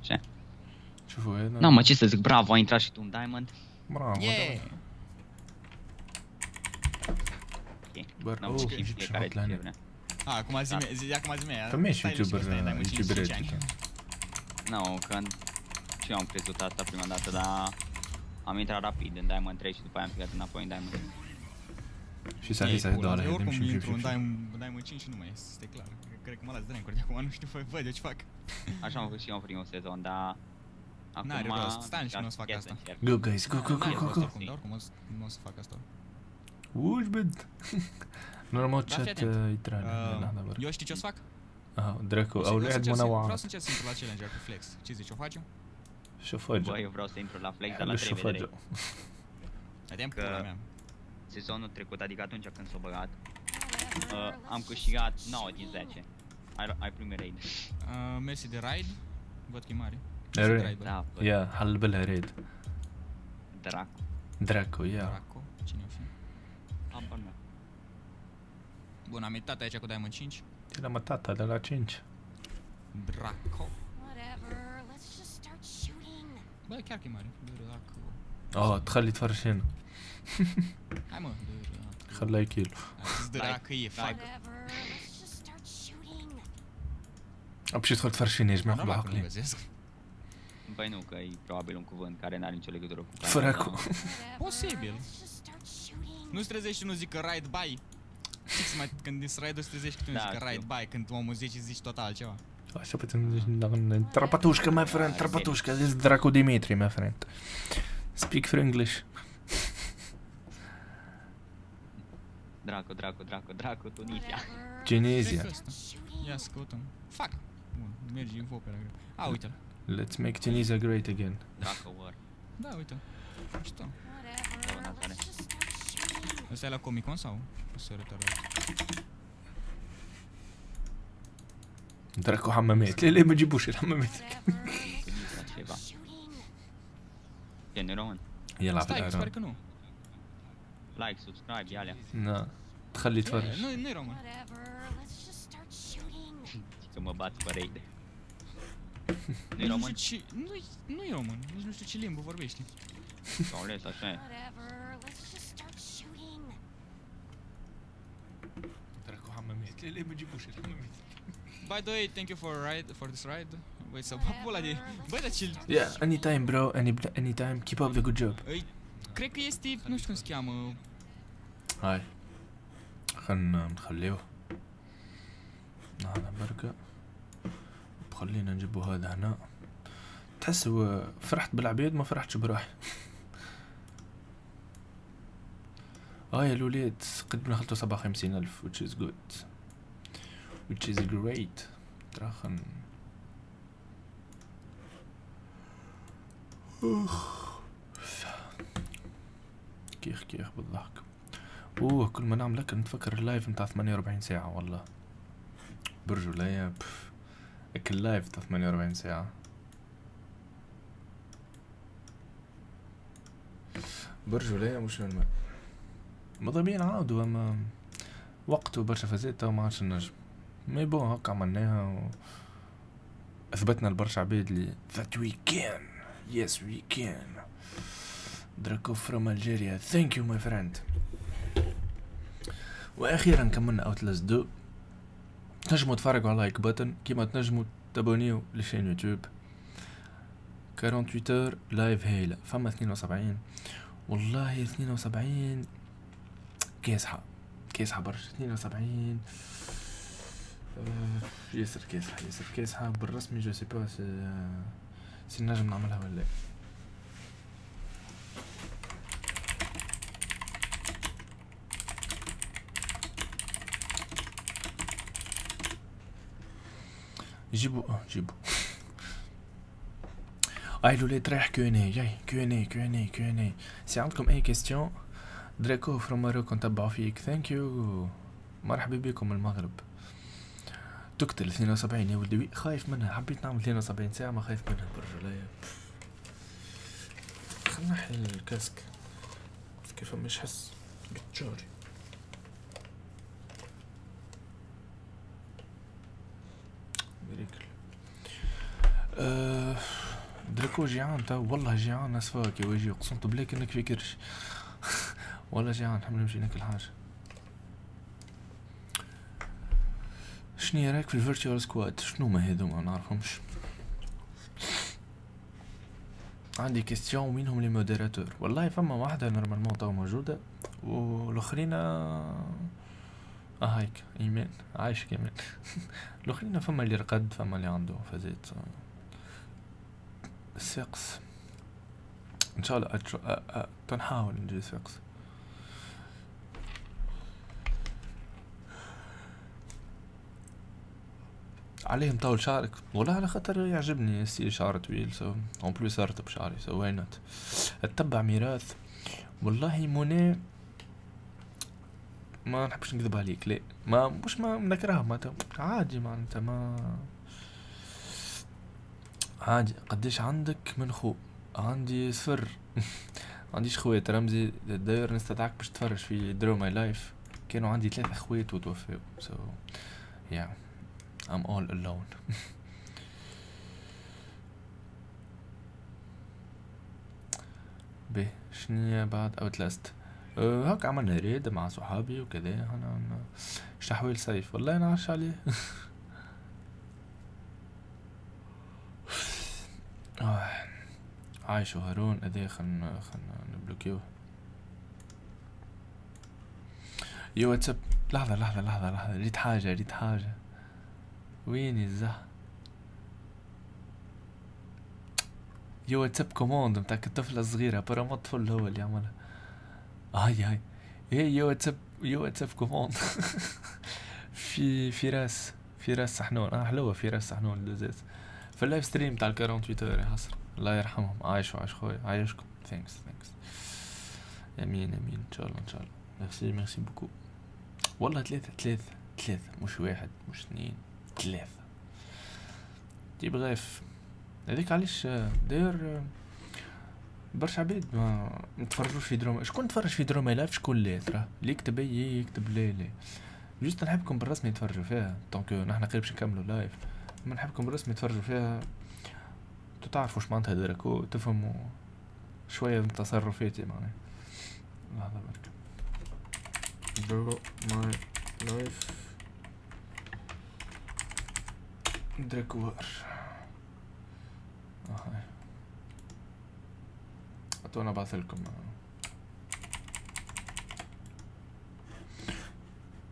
Ce? شوفوا هذا Nu, mă, ce să zic, bravo, ai intrat și tu în Diamond. Bravo, Yeah. Băr, N-am oh, și și fiecare hotline. ce vrea. A, acum zi, zi, acum zi mea. Că ești stai liniștit, youtuber, stai, dai, mă, uh, 55 youtuber ani. editor. Nu, că și eu am crezut asta prima dată, dar am intrat rapid în Diamond 3 și după aia am picat înapoi în Diamond 3. Și s-a zis doar Eu oricum șim, intru în Diamond, Diamond 5 și nu mai este, este clar. Cred că mă las dracu de acum, nu știu, văd ce deci fac. Așa am făcut și eu în primul sezon, dar Acum N-are rost, stai și nu o să fac asta. Go guys, go, go, go, go, go. Oricum, da, oricum nu o să fac asta. Uși, bă. Normal da, chat uh, intrare. Uh, eu știi ce o să fac? Aha, dracu, au luat mâna oameni. Vreau să încerc să intru la challenger cu Flex. Ce zici, o facem? Și făge. Bă, eu vreau să intru la flex, dar la 3 vedere. Vedem că mea. sezonul trecut, adică atunci când s-a băgat, uh, am câștigat 9 din 10. Ai, ai primit raid. Uh, mersi de raid, văd că e mare. Raid. Da. Ia, al belea raid. Draco. Draco, ia. Draco, cine o fi? Apar mea. Bun, am uitat aici cu Diamond 5. Te la mă tata de la 5. Draco. Bă, chiar că e mare. Draco. اه تخلي تفرش هنا Hai mă, Draco. خلاه يكيلو Draco e, fuck. Whatever, let's just start shooting. ابشي تدخل تفرش هنا يا جماعة Normal că nu بالعقلين găsesc. Păi nu, că e probabil un cuvânt care n-are nicio legătură cu care. Fracu. Posibil. Nu-ți trezești și nu zic că ride by. Fix mai când dis ride îți trezești că tu nu Da, zici că știu. ride by, când omul zici zici total altceva. Așa putem Trapatușca, my friend, trapatușca This is Draco Dimitri, my friend Speak for English Dracu, dracu, dracu, dracu, Tunisia. Tunisia Cred că ăsta. Ia să căutăm. Fac. Bun, mergi info pe la greu. A, uite-l. Let's make Tunisia great again Dracu War. Da, uite. Mișto. Doamna tare. Ăsta e la Comic Con sau? O să arăt arăt. Draco حمامات ليه ليه ما تجيبوش الحمامات Tunisia, ceva. E în român. يلعب Stai, se pare الإعلام că nu. Like, subscribe, e alea. لا تخلي E, تفرج Nu, nu-i român. Whatever, let's just start shooting. Că mă bat pe raid. Nu-i Nu român? știu ce... Nu-i, nu-i român. Nici nu știu ce limbă vorbești. Paulez, așa e. Whatever, let's just start shooting. Draco حمامات ليه ليه ما تجيبوش الحمامات By the way, thank you for ride for this ride. Băi, să pula de... Băi, dar ce... Yeah anytime bro any anytime keep up the good job Îi, cred că este, nu știu cum se cheamă, هاي خلنا نخليه هذا بركة خلينا نجيبو هذا هنا تحس هو فرحت بالعبيد ما فرحتش بروحي آه يا الولاد قد دخلتو سبعة وخمسين ألف which is good which is great. خن كيخ كيخ بالضحك. أوه كل ما نعمل هكا نتفكر ال live نتاع 48 ساعة والله. برجولية بف. هك ال live تاع 48 ساعة. برجولية مش normal. ماذا بيا نعاودوا أما وقت وبرشا فازات تو ما عادش نجم. mais bon هكا عملناها و... أثبتنا لبرشا عباد اللي that we can. Yes we can. دراكو from Algeria. Thank you my friend. وأخيرا كملنا Outlast 2 تنجموا تفرجوا على like button كيما تنجموا تabonniو la chaîne YouTube. 48 heures live هايلة. فما 72 والله 72 كاسحة. كاسحة برشا. 72 آه، ياسر كاسحة ياسر كاسحة. بالرسمي je sais pas si نجم نعملها ولا لا؟ جيبوا آه جيبوا اي الولاد رايح اي جاي Q and A Q and A Q and A si عندكم أي question دراكو from Morocco نتبعوا فيك. thank you مرحبا بكم المغرب. تقتل 72 يا ولدي خايف منها حبيت نعمل 72 ساعة ما خايف منها برجلية خلنا نحي الكاسك. كيف مش حس بتجاري بريكل أه دراكو جيعان تو والله جيعان اسفاك يا وجهي قسمت بلاك إنك في كرش والله جيعان نحب نمشي ناكل حاجة. شنو رايك في ال Virtual Squad شنو ما هذو ما نعرفهمش عندي question وينهم les modérateurs والله فما واحدة normalement تو موجودة والاخرين هايك ايمان عايش كمان الاخرين فما اللي رقد فما اللي عنده فازات سقس ان شاء الله أتر... أ... أ... تنحاول نجي سقس عليهم طول شعرك والله على خاطر يعجبني ستيل شعر طويل سو اون بلوس أرتب شعري سو واي نوت أتبع ميراث. والله منى ما نحبش نكذب عليك لا ما مش ما نكرهها ما عادي معناتها ما عادي. قديش عندك من خو؟ عندي صفر. عنديش خوات رمزي داير نستدعك باش تفرج في Draw My Life كانوا عندي ثلاثة خوات وتوفاو so yeah I'm all alone. به شنيا بعد Outlast أه هاك عملنا raid مع صحابي وكذا أنا شحويل صيف والله نعرفش عليه. آه. عايش وهارون اذا خلنا خلنا نبلوكيوه يو واتساب لحظة لحظة لحظة لحظة. ريد حاجة ريد حاجة. وين الزه يو واتساب كوموند متاعك الطفلة الصغيرة برا ما الطفل هو اللي عملها هاي هاي. إيه yo what's up yo what's up commande. في فراس فراس سحنون آه حلوة فراس سحنون لزاز في ال live stream تاع ال 48 يا حسر الله يرحمهم. عايشوا عايش خويا. عايشكم. thanks thanks آمين آمين. إن شاء الله إن شاء الله. merci merci beaucoup والله ثلاثة ثلاثة ثلاثة. مش واحد مش اثنين. ثلاثة جيب غاف هذيك علاش داير برشا عباد ما نتفرجوش في Draw My شكون تفرج في Draw My Life شكون لا ترى اللي يكتب اي يكتب لا لا juste نحبكم بالرسمي تفرجوا فيها donc نحنا قريب نكملوا live ما نحبكم بالرسمي تفرجوا فيها تعرفوا واش معناتها دراكو تفهموا شوية من تصرفاتي معناها لحظة برك Draw My Life آه هاي أنا بعث لكم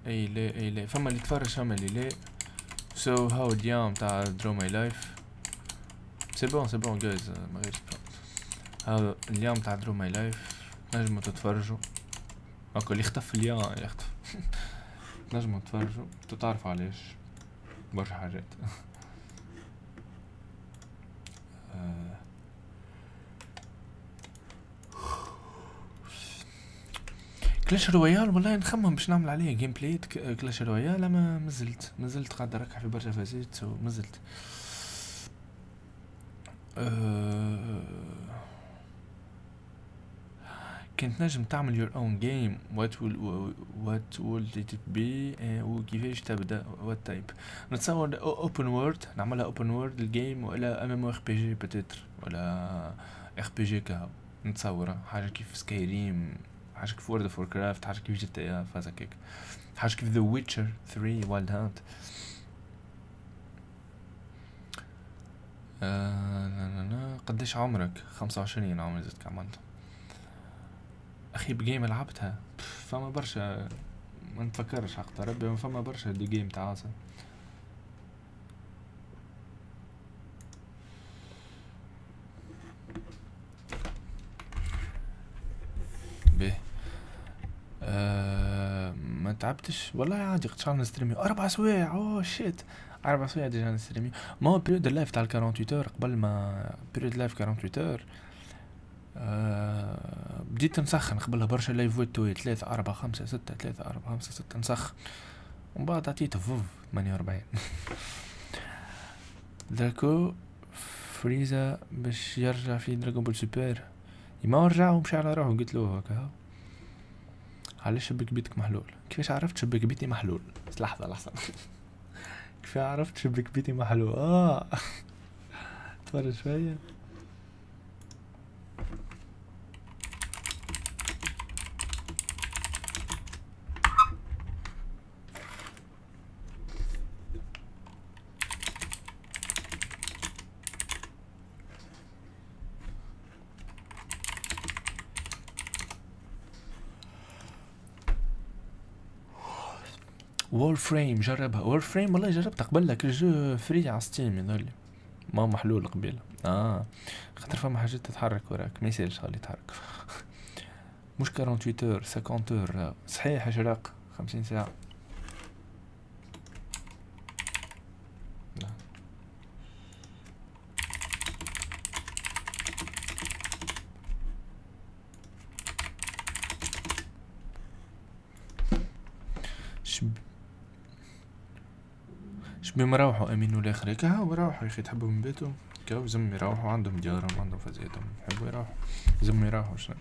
اي لا اي لا فما اللي تفرج فما اللي لا so هاو اليوم تاع Draw My Life c'est bon c'est bon guys ما غير هذا اليوم تاع Draw My Life نجمو تتفرجوا هاكا اللي يختف اليوم يختف نجمو تتفرجوا تعرفوا علاش برشا حاجات Clash Royale والله نخمم باش نعمل عليه gameplay Clash Royale أما مازلت مازلت قاعد نركح في برشا فازات مازلت كنت نجم تعمل your own game. What will what would it be آه، وكيفاش تبدأ what type. نتصور open world نعملها open world الجيم ولا ام ام ار بي جي بتتر ولا ار بي جي كهو. نتصور حاجة كيف Skyrim حاجة كيف World of Warcraft حاجة كيف GTA V هذا كيك حاجة كيف The Witcher 3 Wild Hunt آه قديش عمرك؟ خمسة وعشرين عمري زدت عملت أخيب game لعبتها. فما برشا ما نتفكرش حق ربي فما برشا des games تعاسة به. آه ما تعبتش؟ والله عادي قد شعر نستريمي أربع سوايع. oh shit أربع سوايع déjà نستريمي ما هو période ال live تاع ال 48 heures قبل ما période ال live 48 heures آه بديت نسخن قبلها برشا live ويتو ثلاثة أربعة خمسة ستة ثلاثة أربعة خمسة ستة نسخن ومن بعد عطيته فوف ثمانية وأربعين. دراكو فريزا باش يرجع في Dragon Ball Super ما رجع ومشى على روحه قلت له هكا. علاش شبك بيتك محلول؟ كيفاش عرفت شبك بيتي محلول؟ لحظة لحظة. كيف عرفت شبك بيتي محلول؟ آه. تفرج شوية. Warframe جربها. Warframe والله جربتها قبل لك ال jeu free على Steam يظل ما محلول قبيلة. آه. خاطر فما حاجات تتحرك وراك. ما يسالش خلي يتحرك. مش 48 اور 50 اور صحيح اشراق 50 ساعة لا. شب شبي مروحوا امين والاخر هيك ها مروحوا يا أخي تحبوا من بيتهم كاو زم يروحوا عندهم ديارهم عندهم فزيتهم. يحبوا يروحوا زم يروحوا شنو؟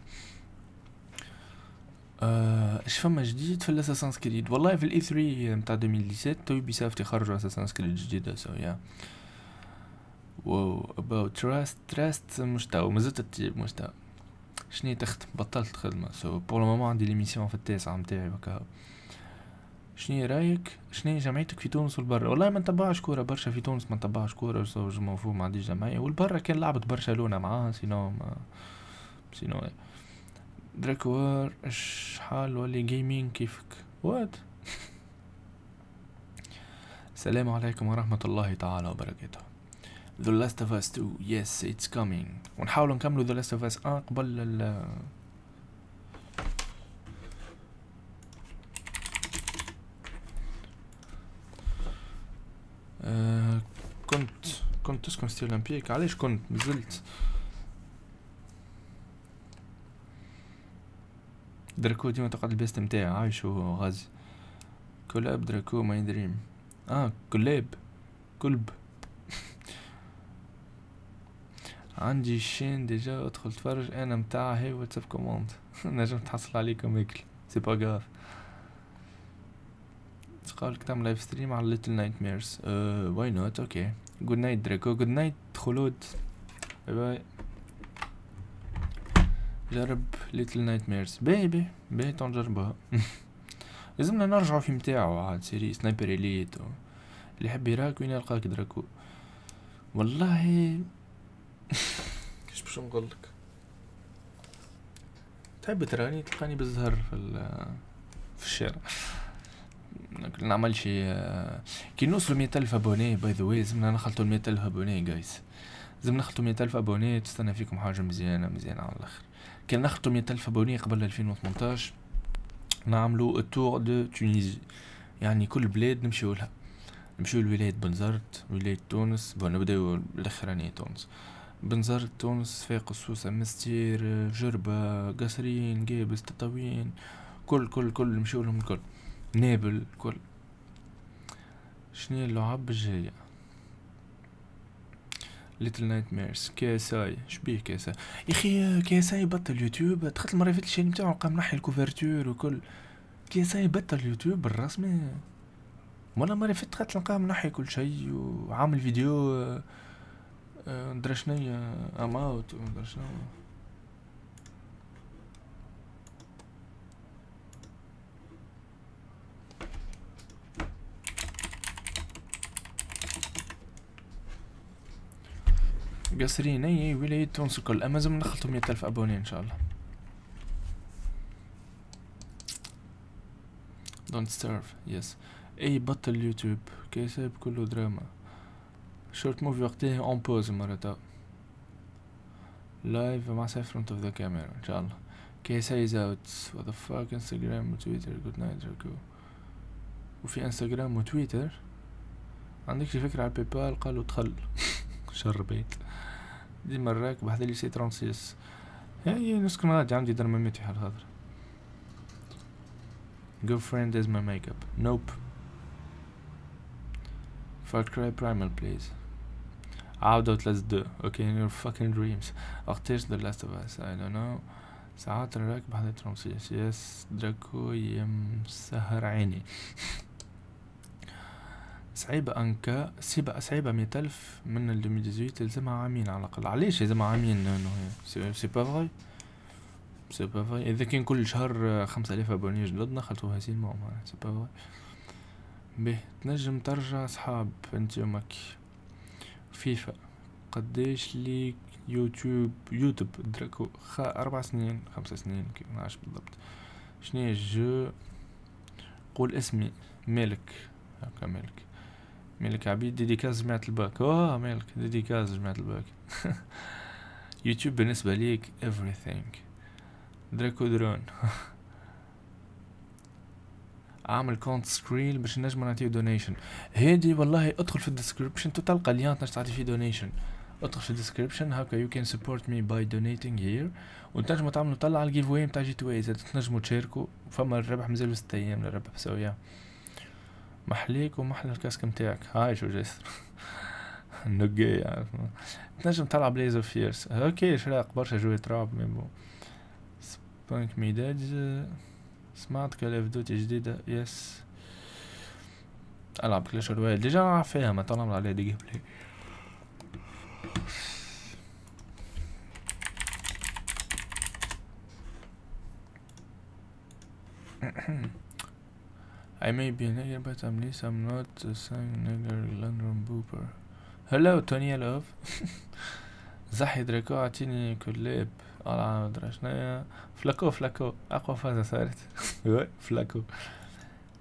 آه، إيش فما جديد في الاساسانس كريد؟ والله في الإي 3 نتاع 2017 تو يوبي سافت يخرجوا اساسانس كريد جديدة سو يا واو اباوت تراست تراست مستوى مازلت تجيب مستوى. شني تخت بطلت خدمة سو بور مومون عندي ليميسيون في التاسعة متاعي وكا شني رايك؟ شني جمعيتك في تونس والبرا؟ والله ما نتبعش كورة برشا في تونس ما نتبعش كورة زوج مفهوم ما عنديش جمعية والبرا كان لعبت برشلونة معاها سينو ما سينو دراكوار اش حال ولي جيمين؟ كيفك؟ وات؟ السلام عليكم ورحمة الله تعالى وبركاته. The Last of Us 2 Yes it's coming. ونحاول نكملوا The Last of Us. 1 قبل كنت كنت تسكن ستي اولمبيك علاش كنت مازلت دراكو ديما تقعد البيست متاعي عايش وغازي كولاب دراكو ماي دريم آه كلاب كلب عندي شين ديجا ادخل تفرج أنا متاع هي واتساب كوموند نجم تحصل عليكم هيك سي با قالك تعمل live stream على Little Nightmares why not okay good night دراكو good night خلود bye bye جرب Little Nightmares باهي باهي باهي تو نجربوها لازمنا نرجعو في متاعو عاد série Sniper Elite. اللي يحب يراك وين يلقاك دراكو والله كيش باش نقولك تحب تراني تلقاني بالزهر في. في الشارع نعمل شي كي نوصلوا مية ألف abonnés by the way لازمنا نخلطوا المية ألف abonnés guys لازم نخلطوا مية ألف abonnés تستنى فيكم حاجة مزيانة مزيانة على الآخر كان نخلطوا مية ألف abonnés قبل ألفين وثمنتاش نعملوا ال tour de Tunisie يعني كل بلاد نمشيو لها. نمشيو لولاية بنزرت ولاية تونس. bon نبداو الأخرانية تونس. بنزرت تونس فايق سوسة مستير جربة قصرين قابس تطاوين. كل كل كل نمشيو لهم الكل. نابل كل شنو اللعب الجاية Little Nightmares KSI شبيه KSI يا أخي KSI بطل يوتيوب. دخلت المره فاتت ال chaîne نتاعو قام نحي ال couverture وكل. KSI بطل يوتيوب بالرسمي وأنا المره فاتت دخلت نلقاه منحي كل شيء وعامل فيديو آه، آه، ندري شنيا ام اوت وندري شنو قصرين أي ولاية تونس الكل. امازون دخلتهم مية ألف أبوني إن شاء الله. دونت ستارف يس أي بطل اليوتيوب كيساب كله دراما. شورت موفي وقتها اون بوز مرة تو لايف مع سيف فرونت اوف ذا كاميرا إن شاء الله. كيس از اوت وات ذا فاك انستغرام وتويتر جود نايت ركو وفي انستغرام وتويتر عندك شي فكرة على بيبال قالوا دخل. شربيت ديما الراكب واحد لي سي ترونسيس هي نسكن غادي عندي درماميتي حال خاطر. Girlfriend is my makeup. Nope. Far Cry Primal please. Out Outlast 2 okay in your fucking dreams. وقتاش The Last of Us. I don't know. ساعات الراكب حدا ترونسيس يس دراكو يمسهر عيني. صعيبة انكا صعيبة صعيبة مية ألف من ال 2018 تلزمها عامين على الأقل. علاش يلزمها عامين؟ هي سي با فغي. سي با فغي. إذا كان كل شهر خمسة آلاف abonnés جدد دخلتوها سينما معناها. سي با فغي. باهي تنجم ترجع صحاب أنت ومك فيفا. قديش ليك YouTube YouTube دراكو. أربع سنين خمسة سنين كيف نعرفش بالضبط. شنو جو قول اسمي. مالك. هكا مالك. مالك عبيد dédicace جماعة الباك. أوه مالك dédicace جماعة الباك. يوتيوب بالنسبة ليك everything. دراكو درون. اعمل كونت سكرين باش نجم نعطيه دونيشن هادي والله ادخل في الديسكريبشن. تلقى ليان تنجم تعطي فيه دونيشن ادخل في الديسكريبشن هكا يو كان سبورت مي باي دونيتنج هير وتنجموا تعملوا طلع الجيف واي نتاع جي تو اي تنجموا تشاركوا فما الربح مازال ست أيام للربح بسويها محليك ومحلى الكاسك متاعك. هاي شو جسر. النقية تنجم تلعب ليز اوف فيرس أوكي شراق برشا جوية رعب مي بون سبانك ميداج سمعت كلاف دوتي جديدة. يس ألعب كلاش رويال ديجا نلعب فيها ما طلعنا عليها دي جيم بلاي. I may be a nigger, but at least I'm not a sang nigger London booper. Hello, Tony Love. زحي دريكو اعطيني كلاب على مدري شنيا فلاكو فلاكو اقوى فازة صارت فلاكو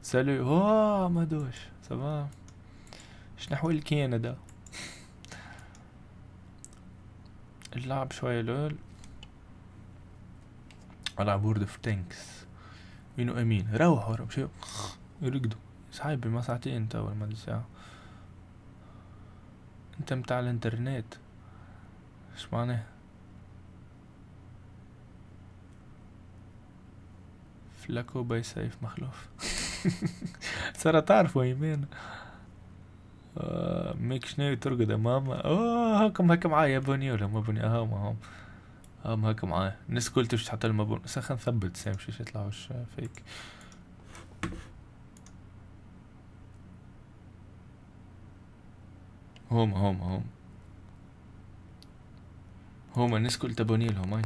سالو اوه مدوش سافا شنو حوال كندا اللعب شوية لول العب وورد اوف تانكس وينو امين روحوا مشيو يرقدوا صاحبي ما ساعتين توا ما ساعة انت متاع الانترنت. إيش معناه فلاكو باي سيف مخلوف. صار تعرفوا ايمان آه ميك شنو ترقد ماما اوه هاكم هكا معايا يا بني ولا ما بني؟ أها ما هم هم هكا معايا. الناس كل تمشي تحط لهم بون بس خلينا نثبت سام شي يطلعوش فيك هما هما هما هما الناس كل تبوني لهم هاي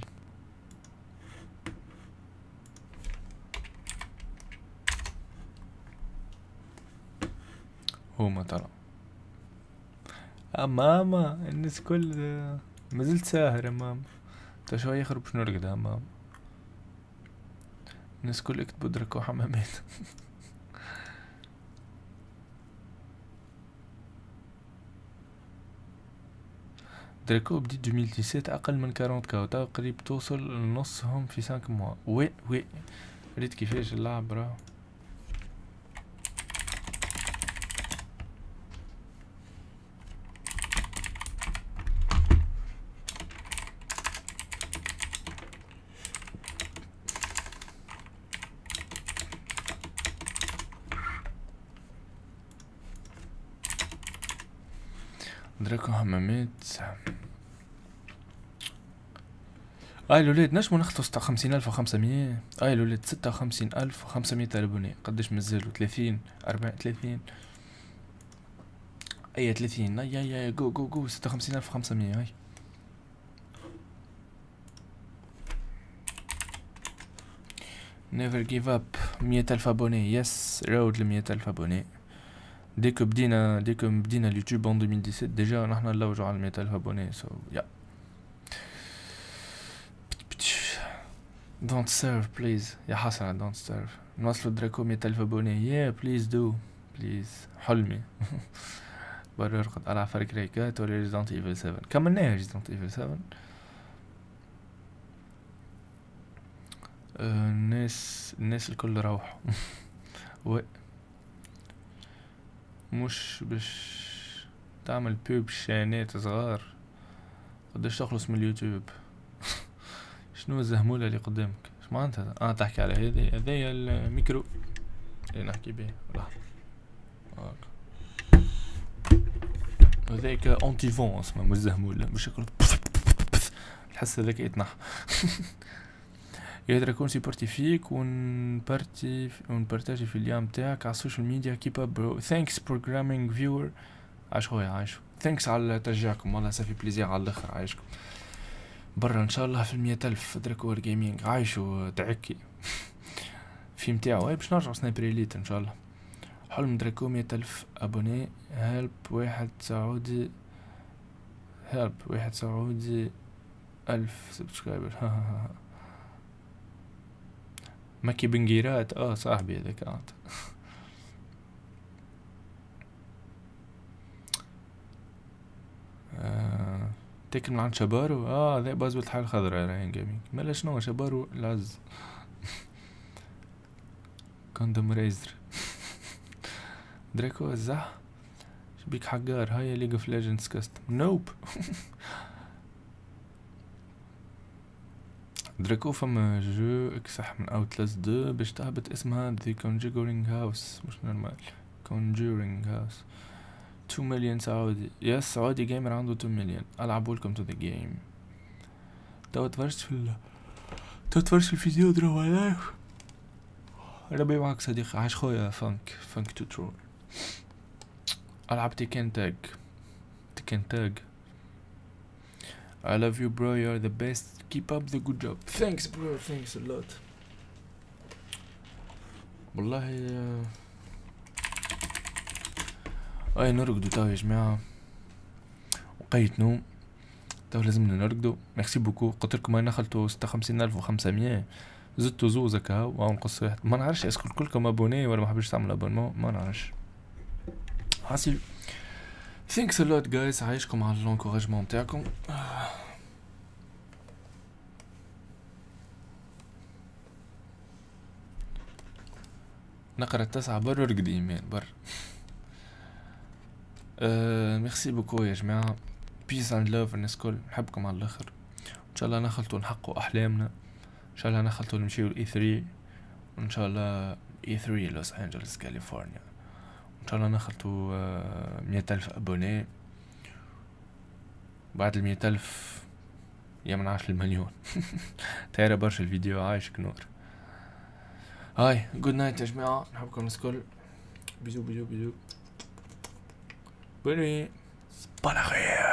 هما ترى. ماما الناس كل ما زلت ساهر يا ماما تا شوية يخرب باش نرقد يا ماما الناس كل يكتبوا دركوا حمامات Draco a dit 2017, à moins de crypto seul, la moitié d'entre eux Oui, oui. Fait اي الولاد نجمو نخطو ستة وخمسين الف وخمسمية اي الولاد ستة وخمسين الف وخمسمية abonnés قداش مازالو ثلاثين اربعين ثلاثين. اي ثلاثين. اي اي اي جو جو جو ستة وخمسين الف وخمسمية. هاي. never give up مية ألف abonnés yes road ل مية ألف abonnés ديكو بدينا ديكو بدينا ال YouTube en 2017 déjà نحنا نلوجو على مية ألف abonnés so yeah دونت سيرف بليز يا حسن دونت سيرف نوصلوا دراكو مية ألف ابوني يا بليز دو بليز حلمي. برا ارقد على فرق ريكات ولا ريزدونت ايفل 7 كملناها ريزدونت ايفل 7 الناس الناس الكل روحوا. و مش باش تعمل بوب شانات صغار. قداش تخلص من اليوتيوب؟ شنو الزهمولة اللي قدامك؟ اش معناتها آه تحكي على هذه هذايا الميكرو. اللي نحكي به لحظة هذاك اونتي فون اسمه مش زهمولة. مش الحس هذاك يتنحى يقدر يكون سيبورتي فيك ونبارتي ونبارتاجي في اليوم تاعك على السوشيال ميديا كيب اب برو ثانكس بروجرامينج فيور عاش خويا عايشو ثانكس على تشجيعكم. والله صافي بليزير على الآخر عايشكم. برا إن شاء الله في المية ألف دركور جيمنج عايشو تعكي في متاعو اي باش نرجع سنايبر اليت إن شاء الله. حلم دراكو مية ألف أبوني. هيلب واحد سعودي هيلب واحد سعودي ألف سبسكرايبر. مكي بنجيرات. آه صاحبي هذاك كانت آه. تاكل من عند شبارو آه ذا باز بالحال الخضراء راهي جيمنج مالا شنو شبارو العز كوندوم ريزر. دراكو الزح شبيك حقار؟ هاي ليج اوف ليجندز كاستم نوب دراكو فما جو اكسح من اوتلاس دو باش تهبط اسمها ذا Conjuring هاوس مش نورمال Conjuring هاوس 2 مليون سعودي يس سعودي جيمر عنده 2 مليون العبوا لكم تو ذا جيم تو تفرجت في ال تو تفرجت في الفيديو درا لايف ربي معك صديقي عاش خويا فانك فانك تو ترول العب تيكن تاج تيكن تاج I love you bro you're the best. Keep up the good job. Thanks bro thanks a lot. والله أي نرقدو توا يا جماعة. وقيت نوم. توا لازمنا نرقدو. merci beaucoup. قلت لكم أنا خلتو ستة وخمسين ألف وخمسمية. زدتو زوز هكا وهاو نقص واحد. ما نعرفش. est-ce que كلكم abonnés ولا ما حبيتش تعمل abonnement؟ ما نعرفش. حاسي thanks a lot guys. عايشكم على ال encouragement تاعكم. نقرأ التسعة بر ورقد ايمان بر. أه merci beaucoup يا جماعة. peace and love الناس كل. نحبكم على الآخر. إن شاء الله نخلطوا نحققوا أحلامنا. إن شاء الله نخلطوا نمشيو لل E3 وإن شاء الله E3 لوس أنجلوس كاليفورنيا. إن شاء الله نخلطوا آه، مية ألف abonnés. بعد المية ألف يا من عاش المليون. تايرة برشا الفيديو. عايشك نور هاي good night يا جماعة. نحبكم الناس كل. bisous bisous. bisous bonne nuit صباح الخير